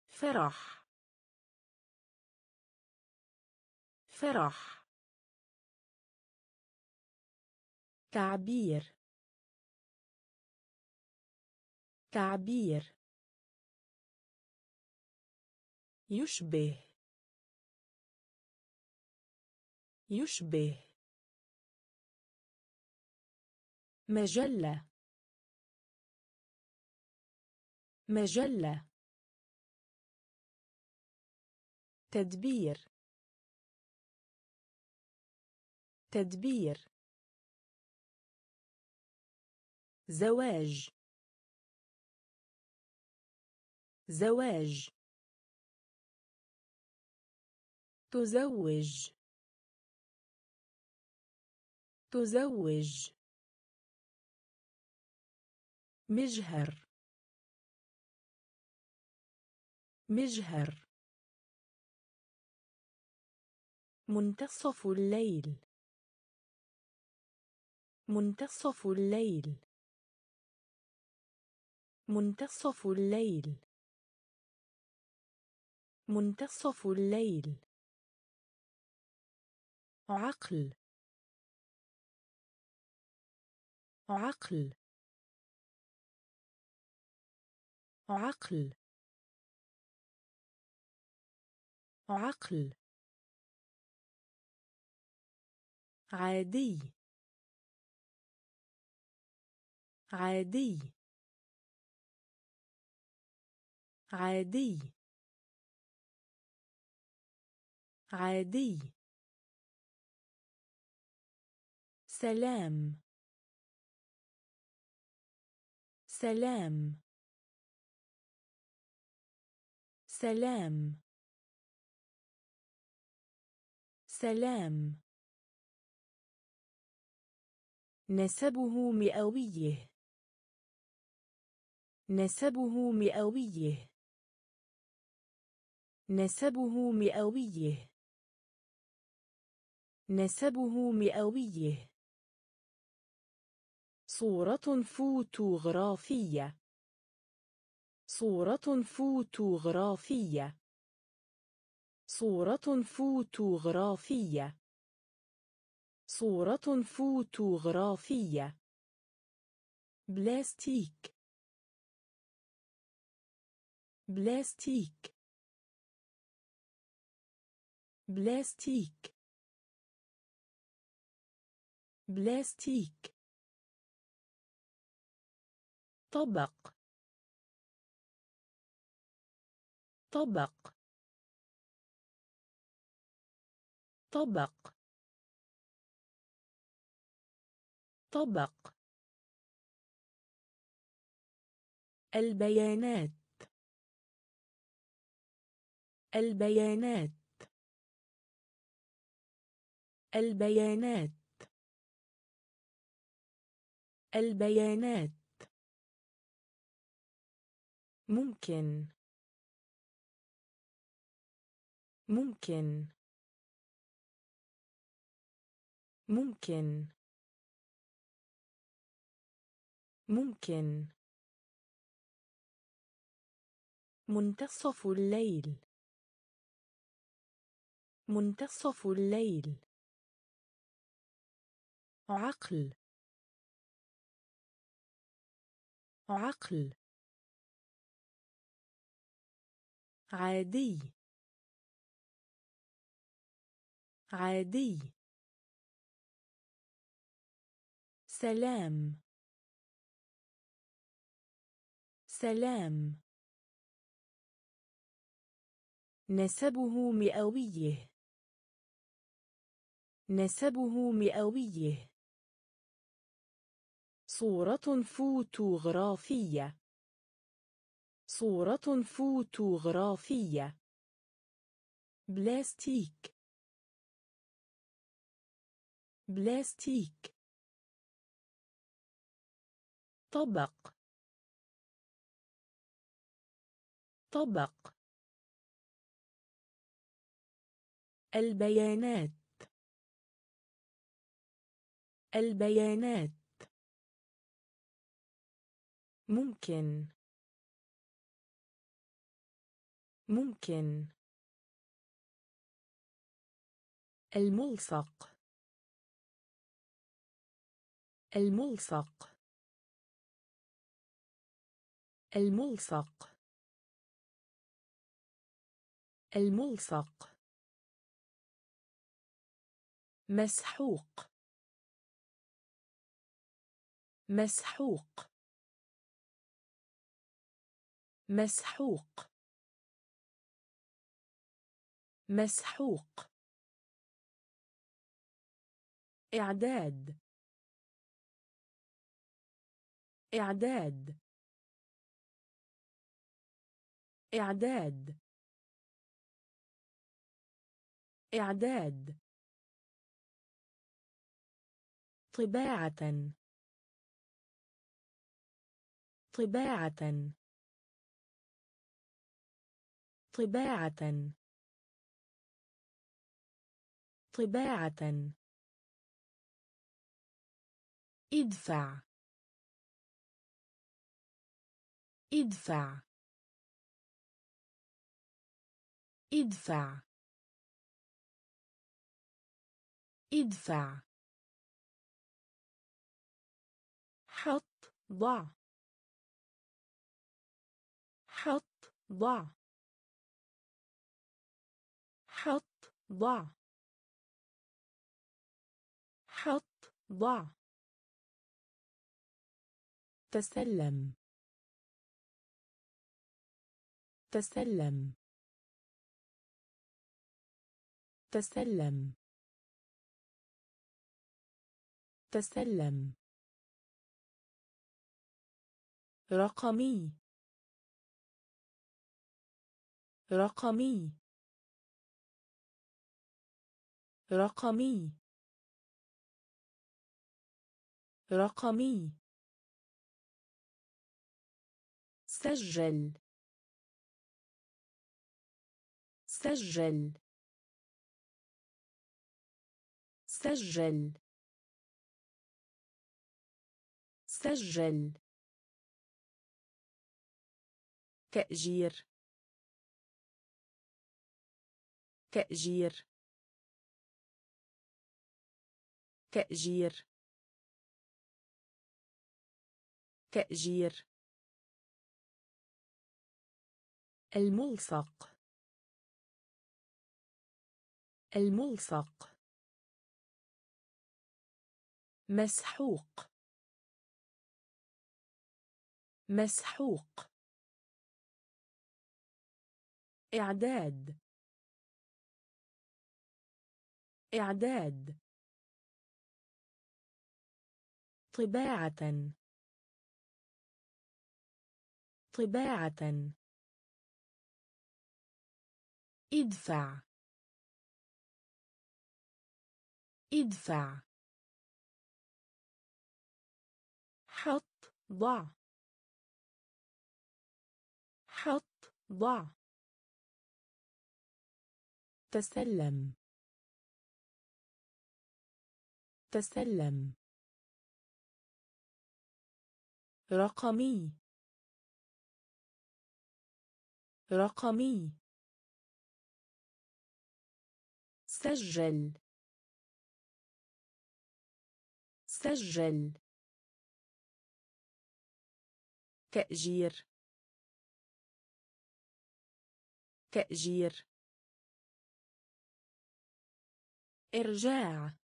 فرح. فرح. تعبير. تعبير. يشبه. يشبه. مجلة. مجلة. تدبير. تدبير. زواج. زواج. تزوج. تزوج. مجهر. مجهر. منتصف الليل. منتصف الليل. منتصف الليل. منتصف الليل. عقل. عقل. عقل. عقل. عادي. عادي. عادي. عادي. سلام. سلام. سلام. سلام. نسبه مئويه. نسبه مئويه. نسبه مئويه. نسبه مئويه. صورة فوتوغرافية. صورة فوتوغرافية. صورة فوتوغرافية. صورة فوتوغرافية. بلاستيك. بلاستيك. بلاستيك. بلاستيك. طبق. طبق. طبق. طبق. البيانات. البيانات. البيانات. البيانات. ممكن. ممكن. ممكن. ممكن. منتصف الليل. منتصف الليل. عقل. عقل. عادي. عادي. سلام. سلام. نسبه مئويه. نسبه مئويه. صورة فوتوغرافية. صورة فوتوغرافية. بلاستيك. بلاستيك. طبق. طبق. البيانات. البيانات. ممكن. ممكن. الملصق. الملصق. الملصق. الملصق. مسحوق. مسحوق. مسحوق. مسحوق. إعداد. إعداد. إعداد. إعداد. طباعة. طباعة. طباعة. طباعة. ادفع. ادفع. ادفع. ادفع. حط ضع حط ضع ضع. حط ضع. تسلم. تسلم. تسلم. تسلم. رقمي. رقمي. رقمي. رقمي. سجل. سجل. سجل. سجل. تأجير. تأجير. تأجير تأجير الملصق. الملصق. مسحوق. مسحوق. إعداد. إعداد. طباعة. طباعة. ادفع. ادفع. حط ضع. حط ضع. تسلم. تسلم. رقمي. رقمي. سجل. سجل. تأجير. تأجير. إرجاع.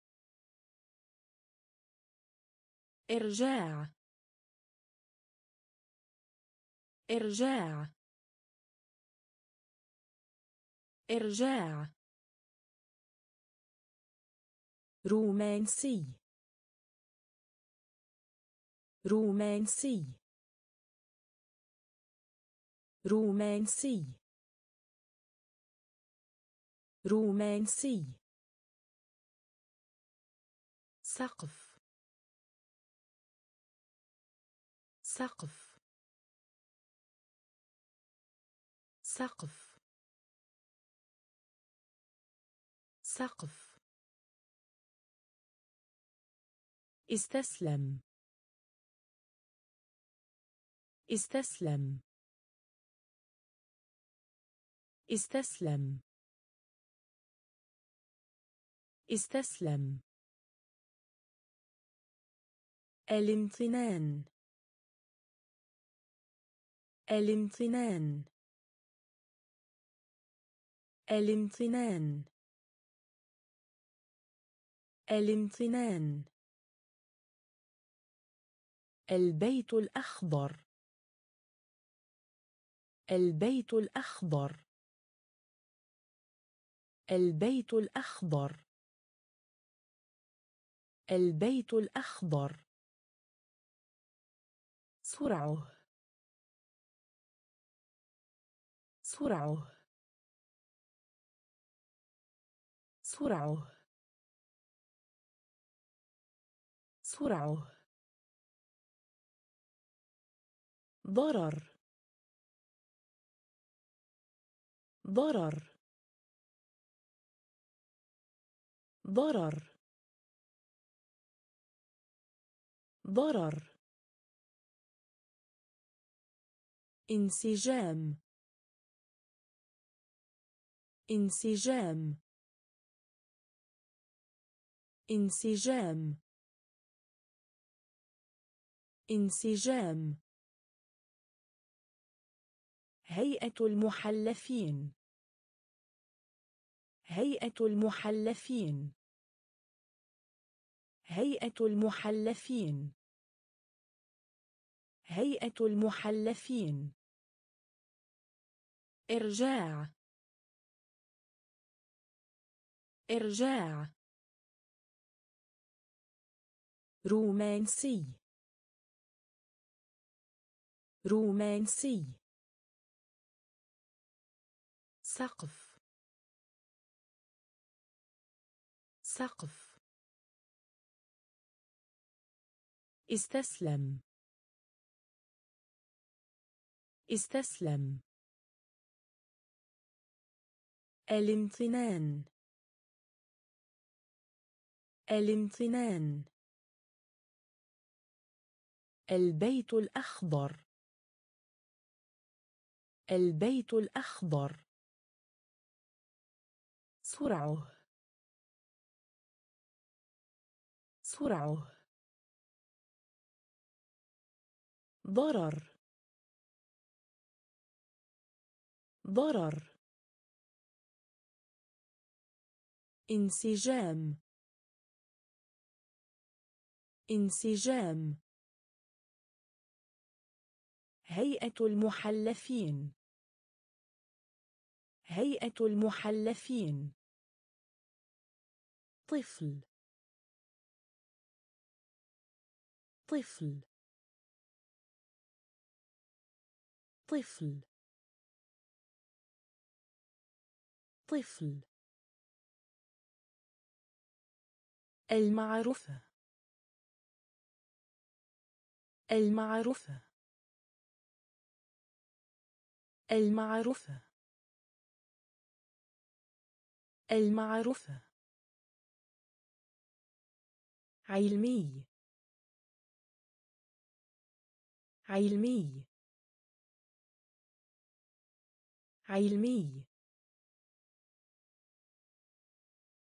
إرجاع. إرجاع. إرجاع. رومانسي. رومانسي. رومانسي. رومانسي. سقف. سقف. سقف. سقف. استسلم. استسلم. استسلم. استسلم. الامتنان. الامتنان. الامتنان. الامتنان. البيت الأخضر. البيت الأخضر. البيت الأخضر. البيت الأخضر. سرعه. سرعه. سرعة. سرعة. ضرر. ضرر. ضرر. ضرر. انسجام. انسجام. انسجام. انسجام. هيئة المحلفين. هيئة المحلفين. هيئة المحلفين. هيئة المحلفين. إرجاع. إرجاع. رومانسي. رومانسي. سقف. استسلم. استسلم. الامتنان. الامتنان. البيت الأخضر. البيت الأخضر. سرعه. سرعه. ضرر. ضرر. انسجام. انسجام. هيئة المحلفين. هيئة المحلفين. طفل. طفل. طفل. طفل. المعروفة المعروفة المعروفة المعروفة علمي. علمي. علمي.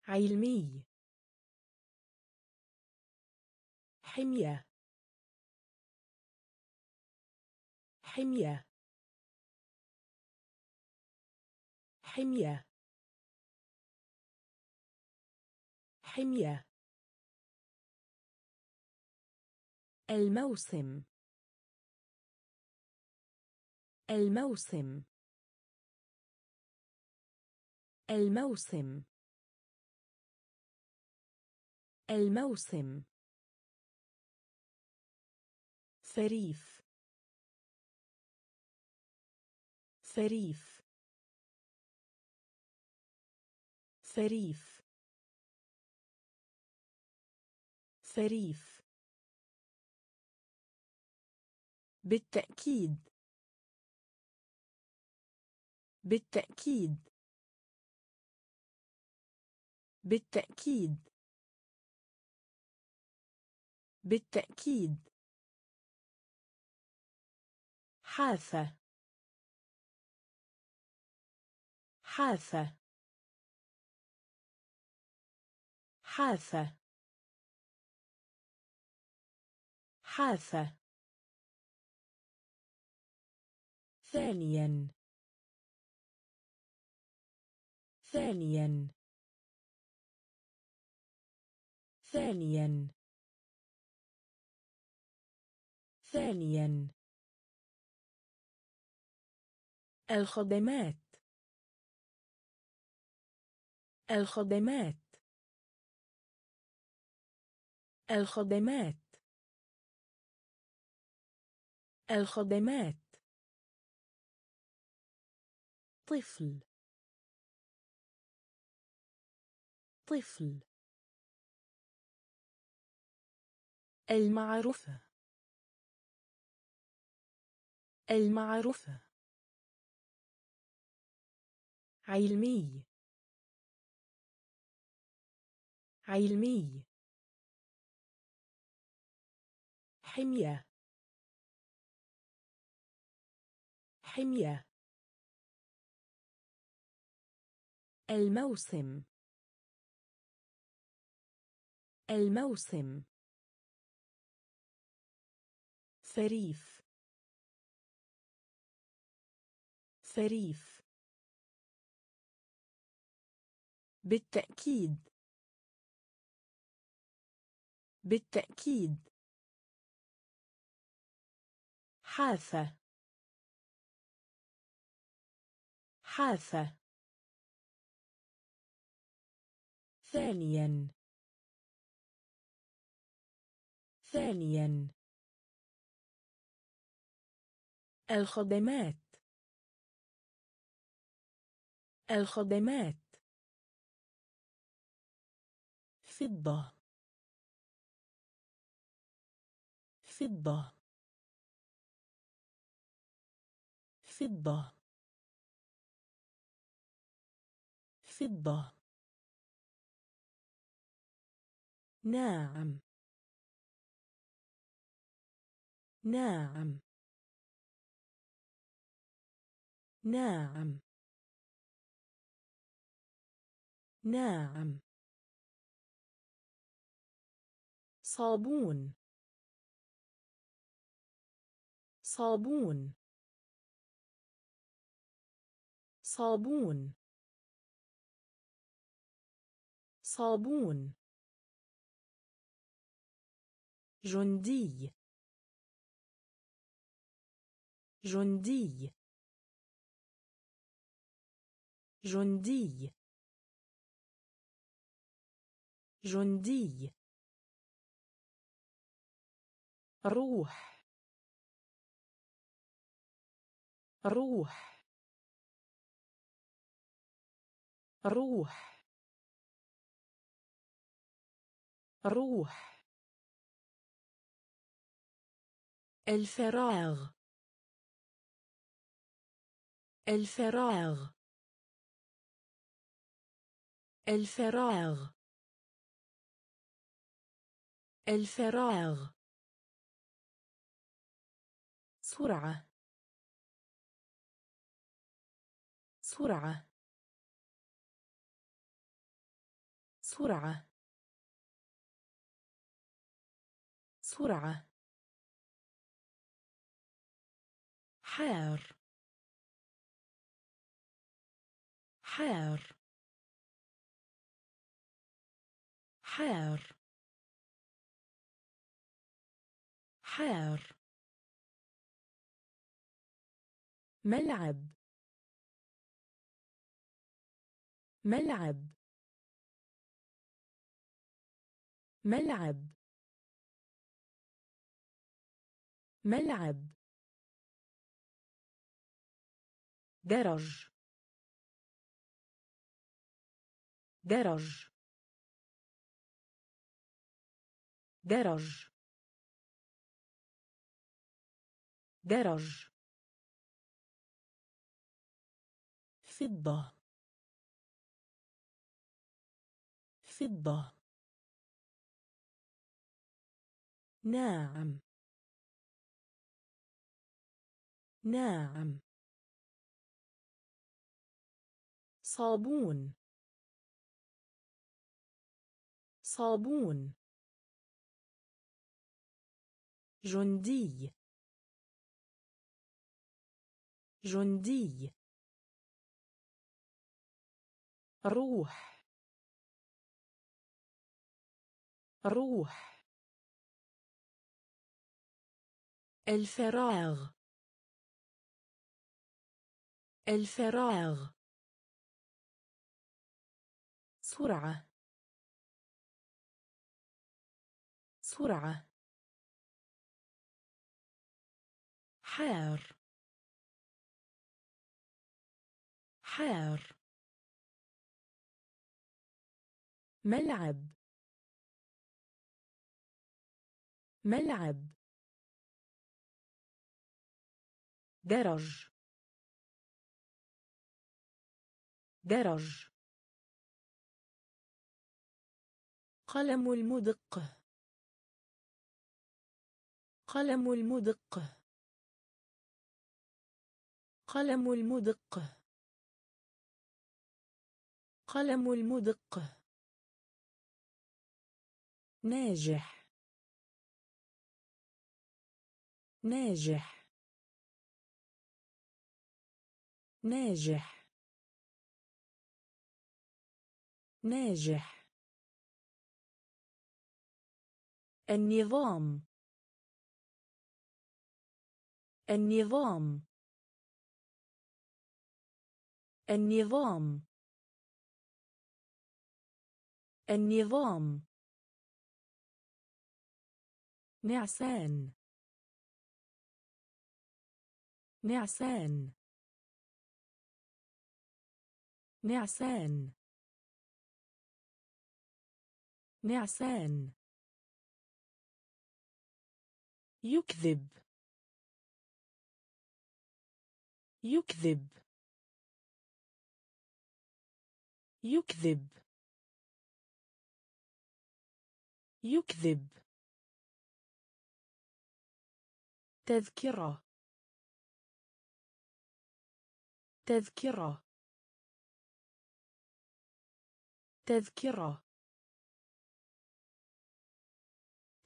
علمي. حمية. حمية. حمية. حمية. الموسم. الموسم. الموسم. الموسم. فريف. فريف. فريف. فريف. بالتأكيد. بالتأكيد. بالتأكيد. بالتأكيد. حافة. حافة. حافة حافة ثانيا. ثانيا. ثانيا. ثانيا. الخدمات. الخدمات. الخدمات. الخدمات. طفل. طفل. المعروفة. المعروفة. علمي. علمي. حمية. حمية. الموسم. الموسم. فريف. فريف. بالتأكيد. بالتأكيد. حافة. حافة. ثانيا. ثانيا. الخدمات. الخدمات. فضة. فضة. فضة. فضة. ناعم. ناعم. ناعم. ناعم. صابون. صابون. صابون. صابون. جندي. جندي. جندي. جندي. روح. روح. روح. روح. الفراغ. الفراغ. الفراغ. الفراغ. سرعة. سرعة. سرعة. سرعة. حار. حار. حار. حار. ملعب. ملعب. ملعب. ملعب. درج درج درج درج فضة. فضة. ناعم ناعم صابون. صابون. جندي. جندي. روح. روح. الفراغ الفراغ سرعة سرعة حار حار ملعب ملعب درج درج قلم المدق. قلم المدق. قلم المدق. قلم المدق. ناجح. ناجح. ناجح. ناجح. النظام. النظام. النظام. النظام. نعسان نعسان نعسان نعسان يكذب. يكذب. يكذب. يكذب. تذكرة. تذكرة. تذكرة.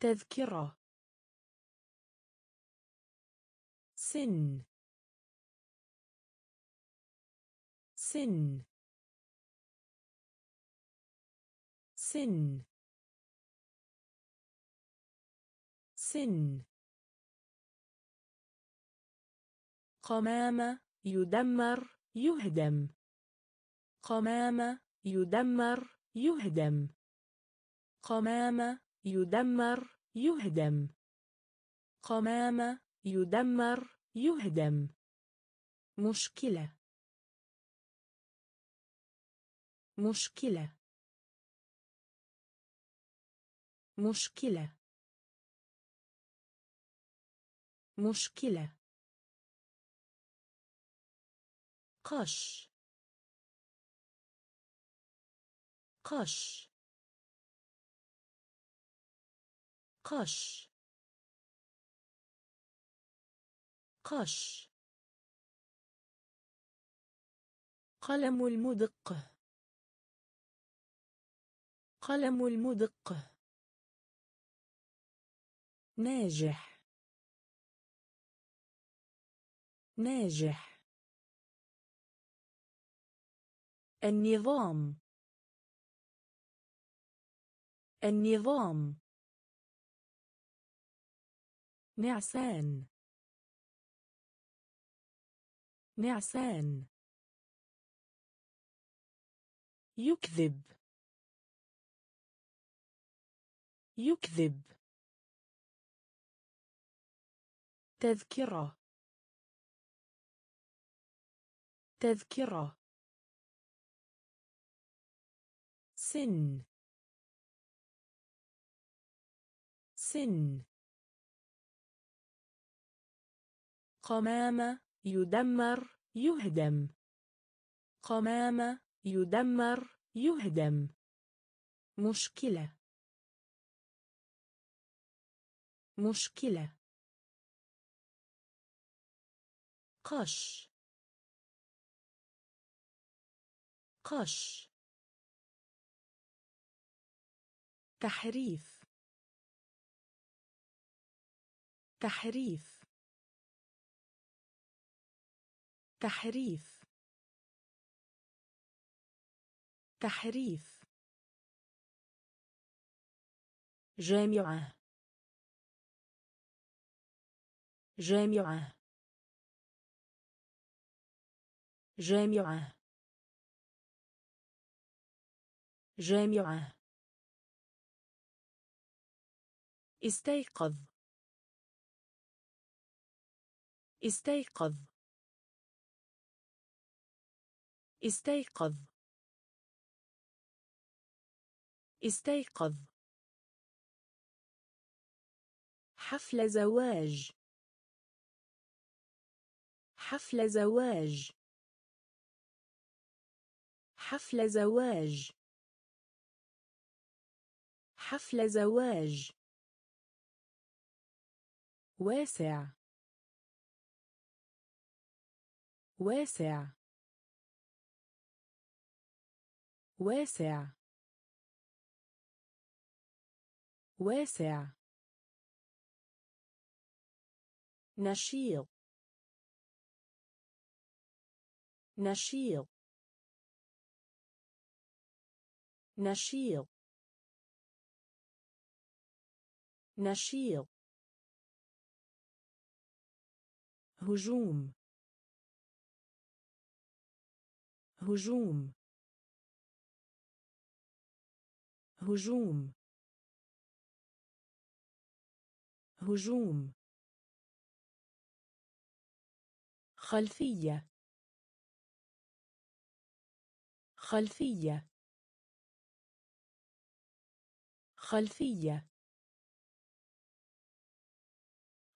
تذكرة. سن. سن. سن. سن. قمامة يدمر يهدم. قمامة يدمر يهدم. قمامة يدمر يهدم. قمامة يدمر يهدم. مشكلة. مشكلة. مشكلة. مشكلة. قش. قش. قش. قش. قلم المدق. قلم المدق. ناجح. ناجح. النظام. النظام. نعسان نعسان يكذب. يكذب. تذكرة. تذكرة. سن. سن قمامة يدمر يهدم. قمامة يدمر يهدم. مشكلة. مشكلة. قش. قش. تحريف. تحريف. تحريف. تحريف. جامعة. جامعة. جامعة. جامعة. استيقظ. استيقظ. استيقظ. استيقظ. حفل زواج. حفل زواج. حفل زواج. حفل زواج. واسع. واسع. واسع. واسع. نشيط. نشيط. نشيط. نشيط. هجوم. هجوم. هجوم. هجوم. خلفية. خلفية. خلفية.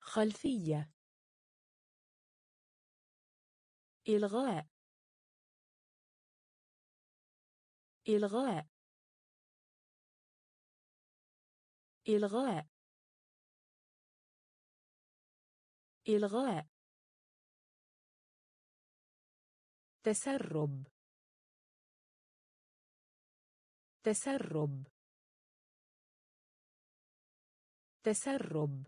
خلفية. إلغاء. إلغاء. إلغاء. إلغاء. تسرب. تسرب. تسرب.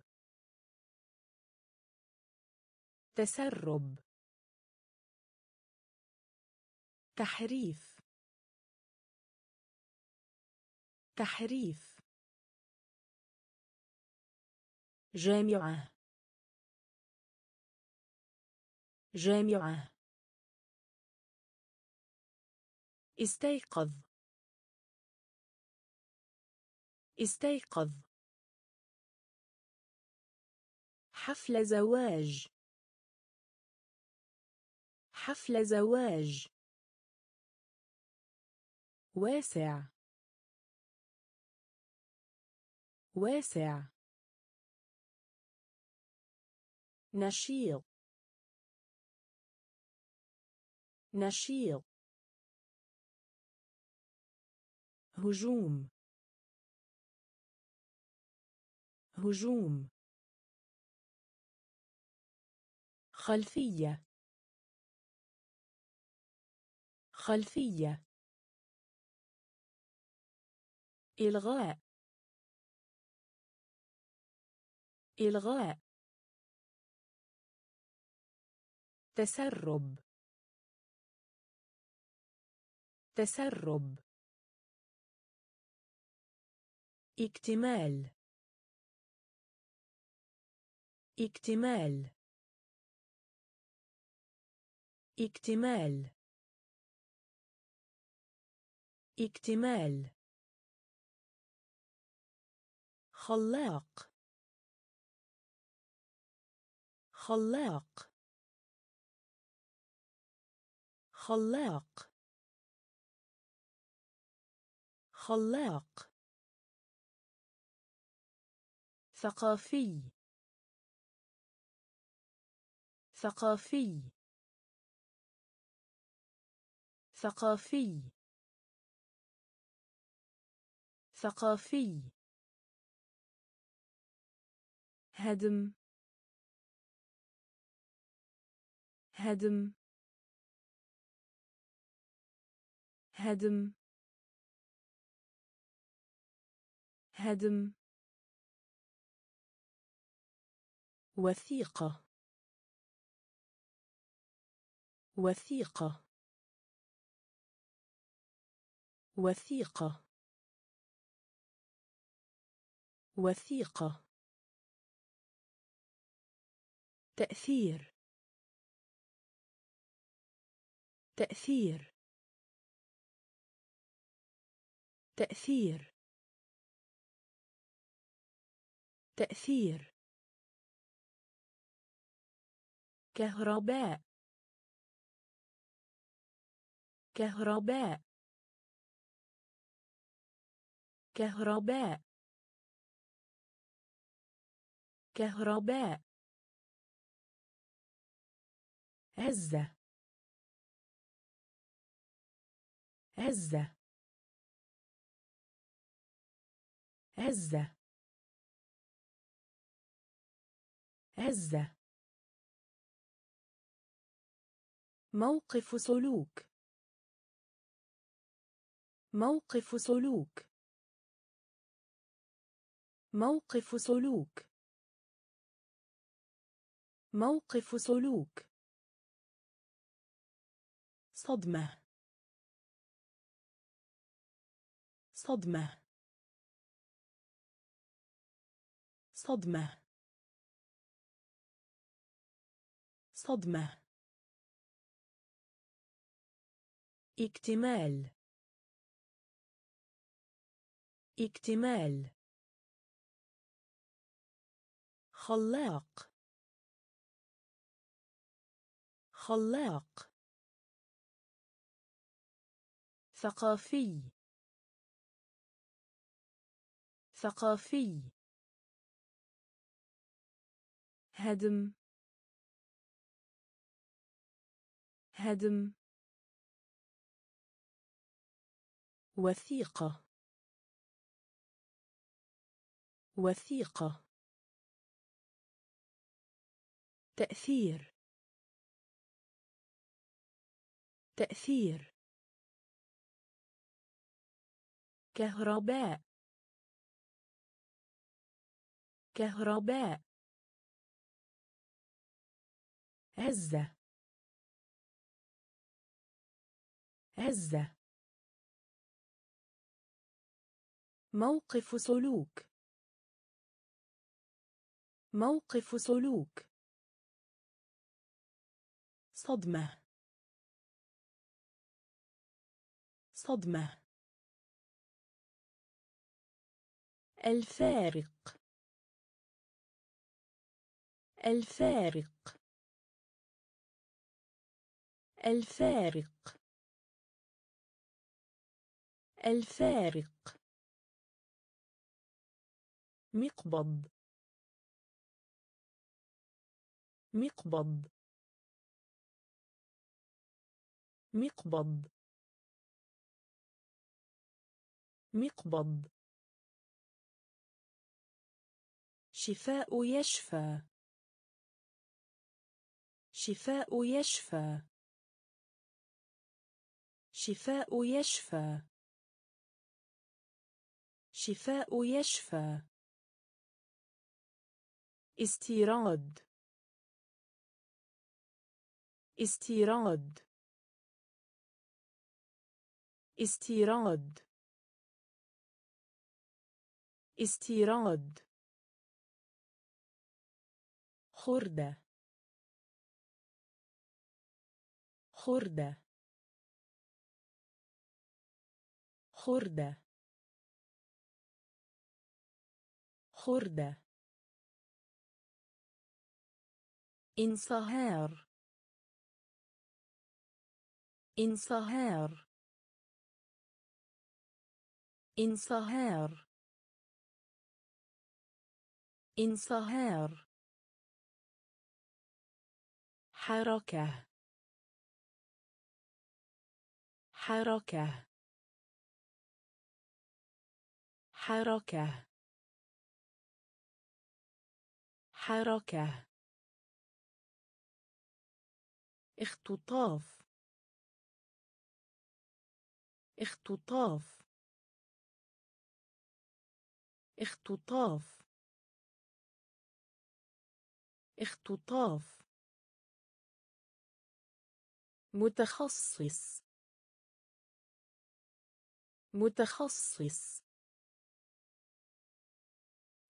تسرب. تحريف. تحريف. جامعة. جامعة. استيقظ. استيقظ. حفل زواج. حفل زواج. واسع. واسع. نشيط. نشيط. هجوم. هجوم. خلفية. خلفية. إلغاء. إلغاء. تسرب. تسرب. اكتمال. اكتمال. اكتمال. اكتمال. خلاق. خلاق. خلاق. خلاق. ثقافي. ثقافي. ثقافي. ثقافي. هدم. هدم. هدم. هدم. وثيقة. وثيقة. وثيقة. وثيقة. تأثير. تأثير. تأثير. تأثير. كهرباء. كهرباء. كهرباء. كهرباء. هزة. هزة هزة هزة موقف سلوك. موقف سلوك. موقف سلوك. موقف سلوك. صدمة. صدمة. صدمة. صدمة. اكتمال. اكتمال. خلاق. خلاق. ثقافي. ثقافي. هدم. هدم. وثيقة. وثيقة. تأثير. تأثير. كهرباء. كهرباء. هزة هزة موقف سلوك. موقف سلوك. صدمة. صدمة. الفارق. الفارق. الفارق. الفارق. مقبض. مقبض. مقبض. مقبض. شفاء يشفى. شفاء يشفى. شفاء يشفى. شفاء يشفى. استيراد. استيراد. استيراد. استيراد. خردة. خردة. خردة. خردة. انصهار. انصهار. انصهار. انصهار. حركة. حركة. حركة. حركة. اختطاف. اختطاف. اختطاف. اختطاف. متخصص. متخصص.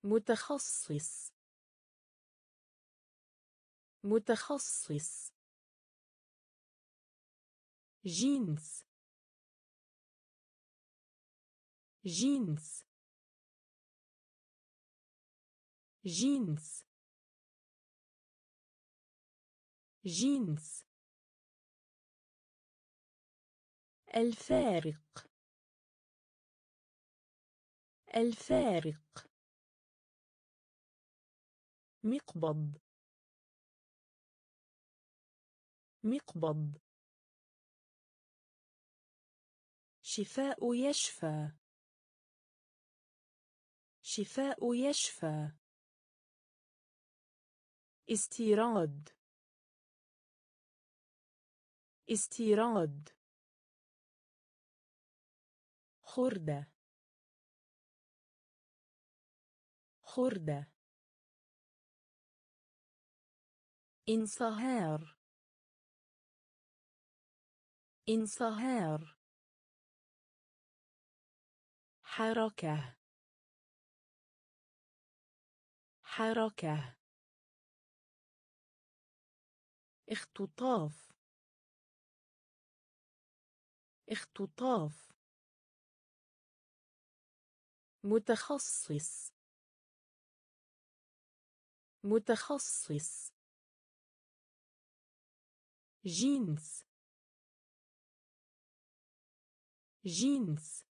متخصص. متخصص. جينز. جينز. جينز. جينز. الفارق. الفارق. مقبض. مقبض. شفاء يشفى. شفاء يشفى. استيراد. استيراد. خردة. خردة. انصهار انصهار حركة. حركة. اختطاف. اختطاف. متخصص. متخصص. جينز. جينز.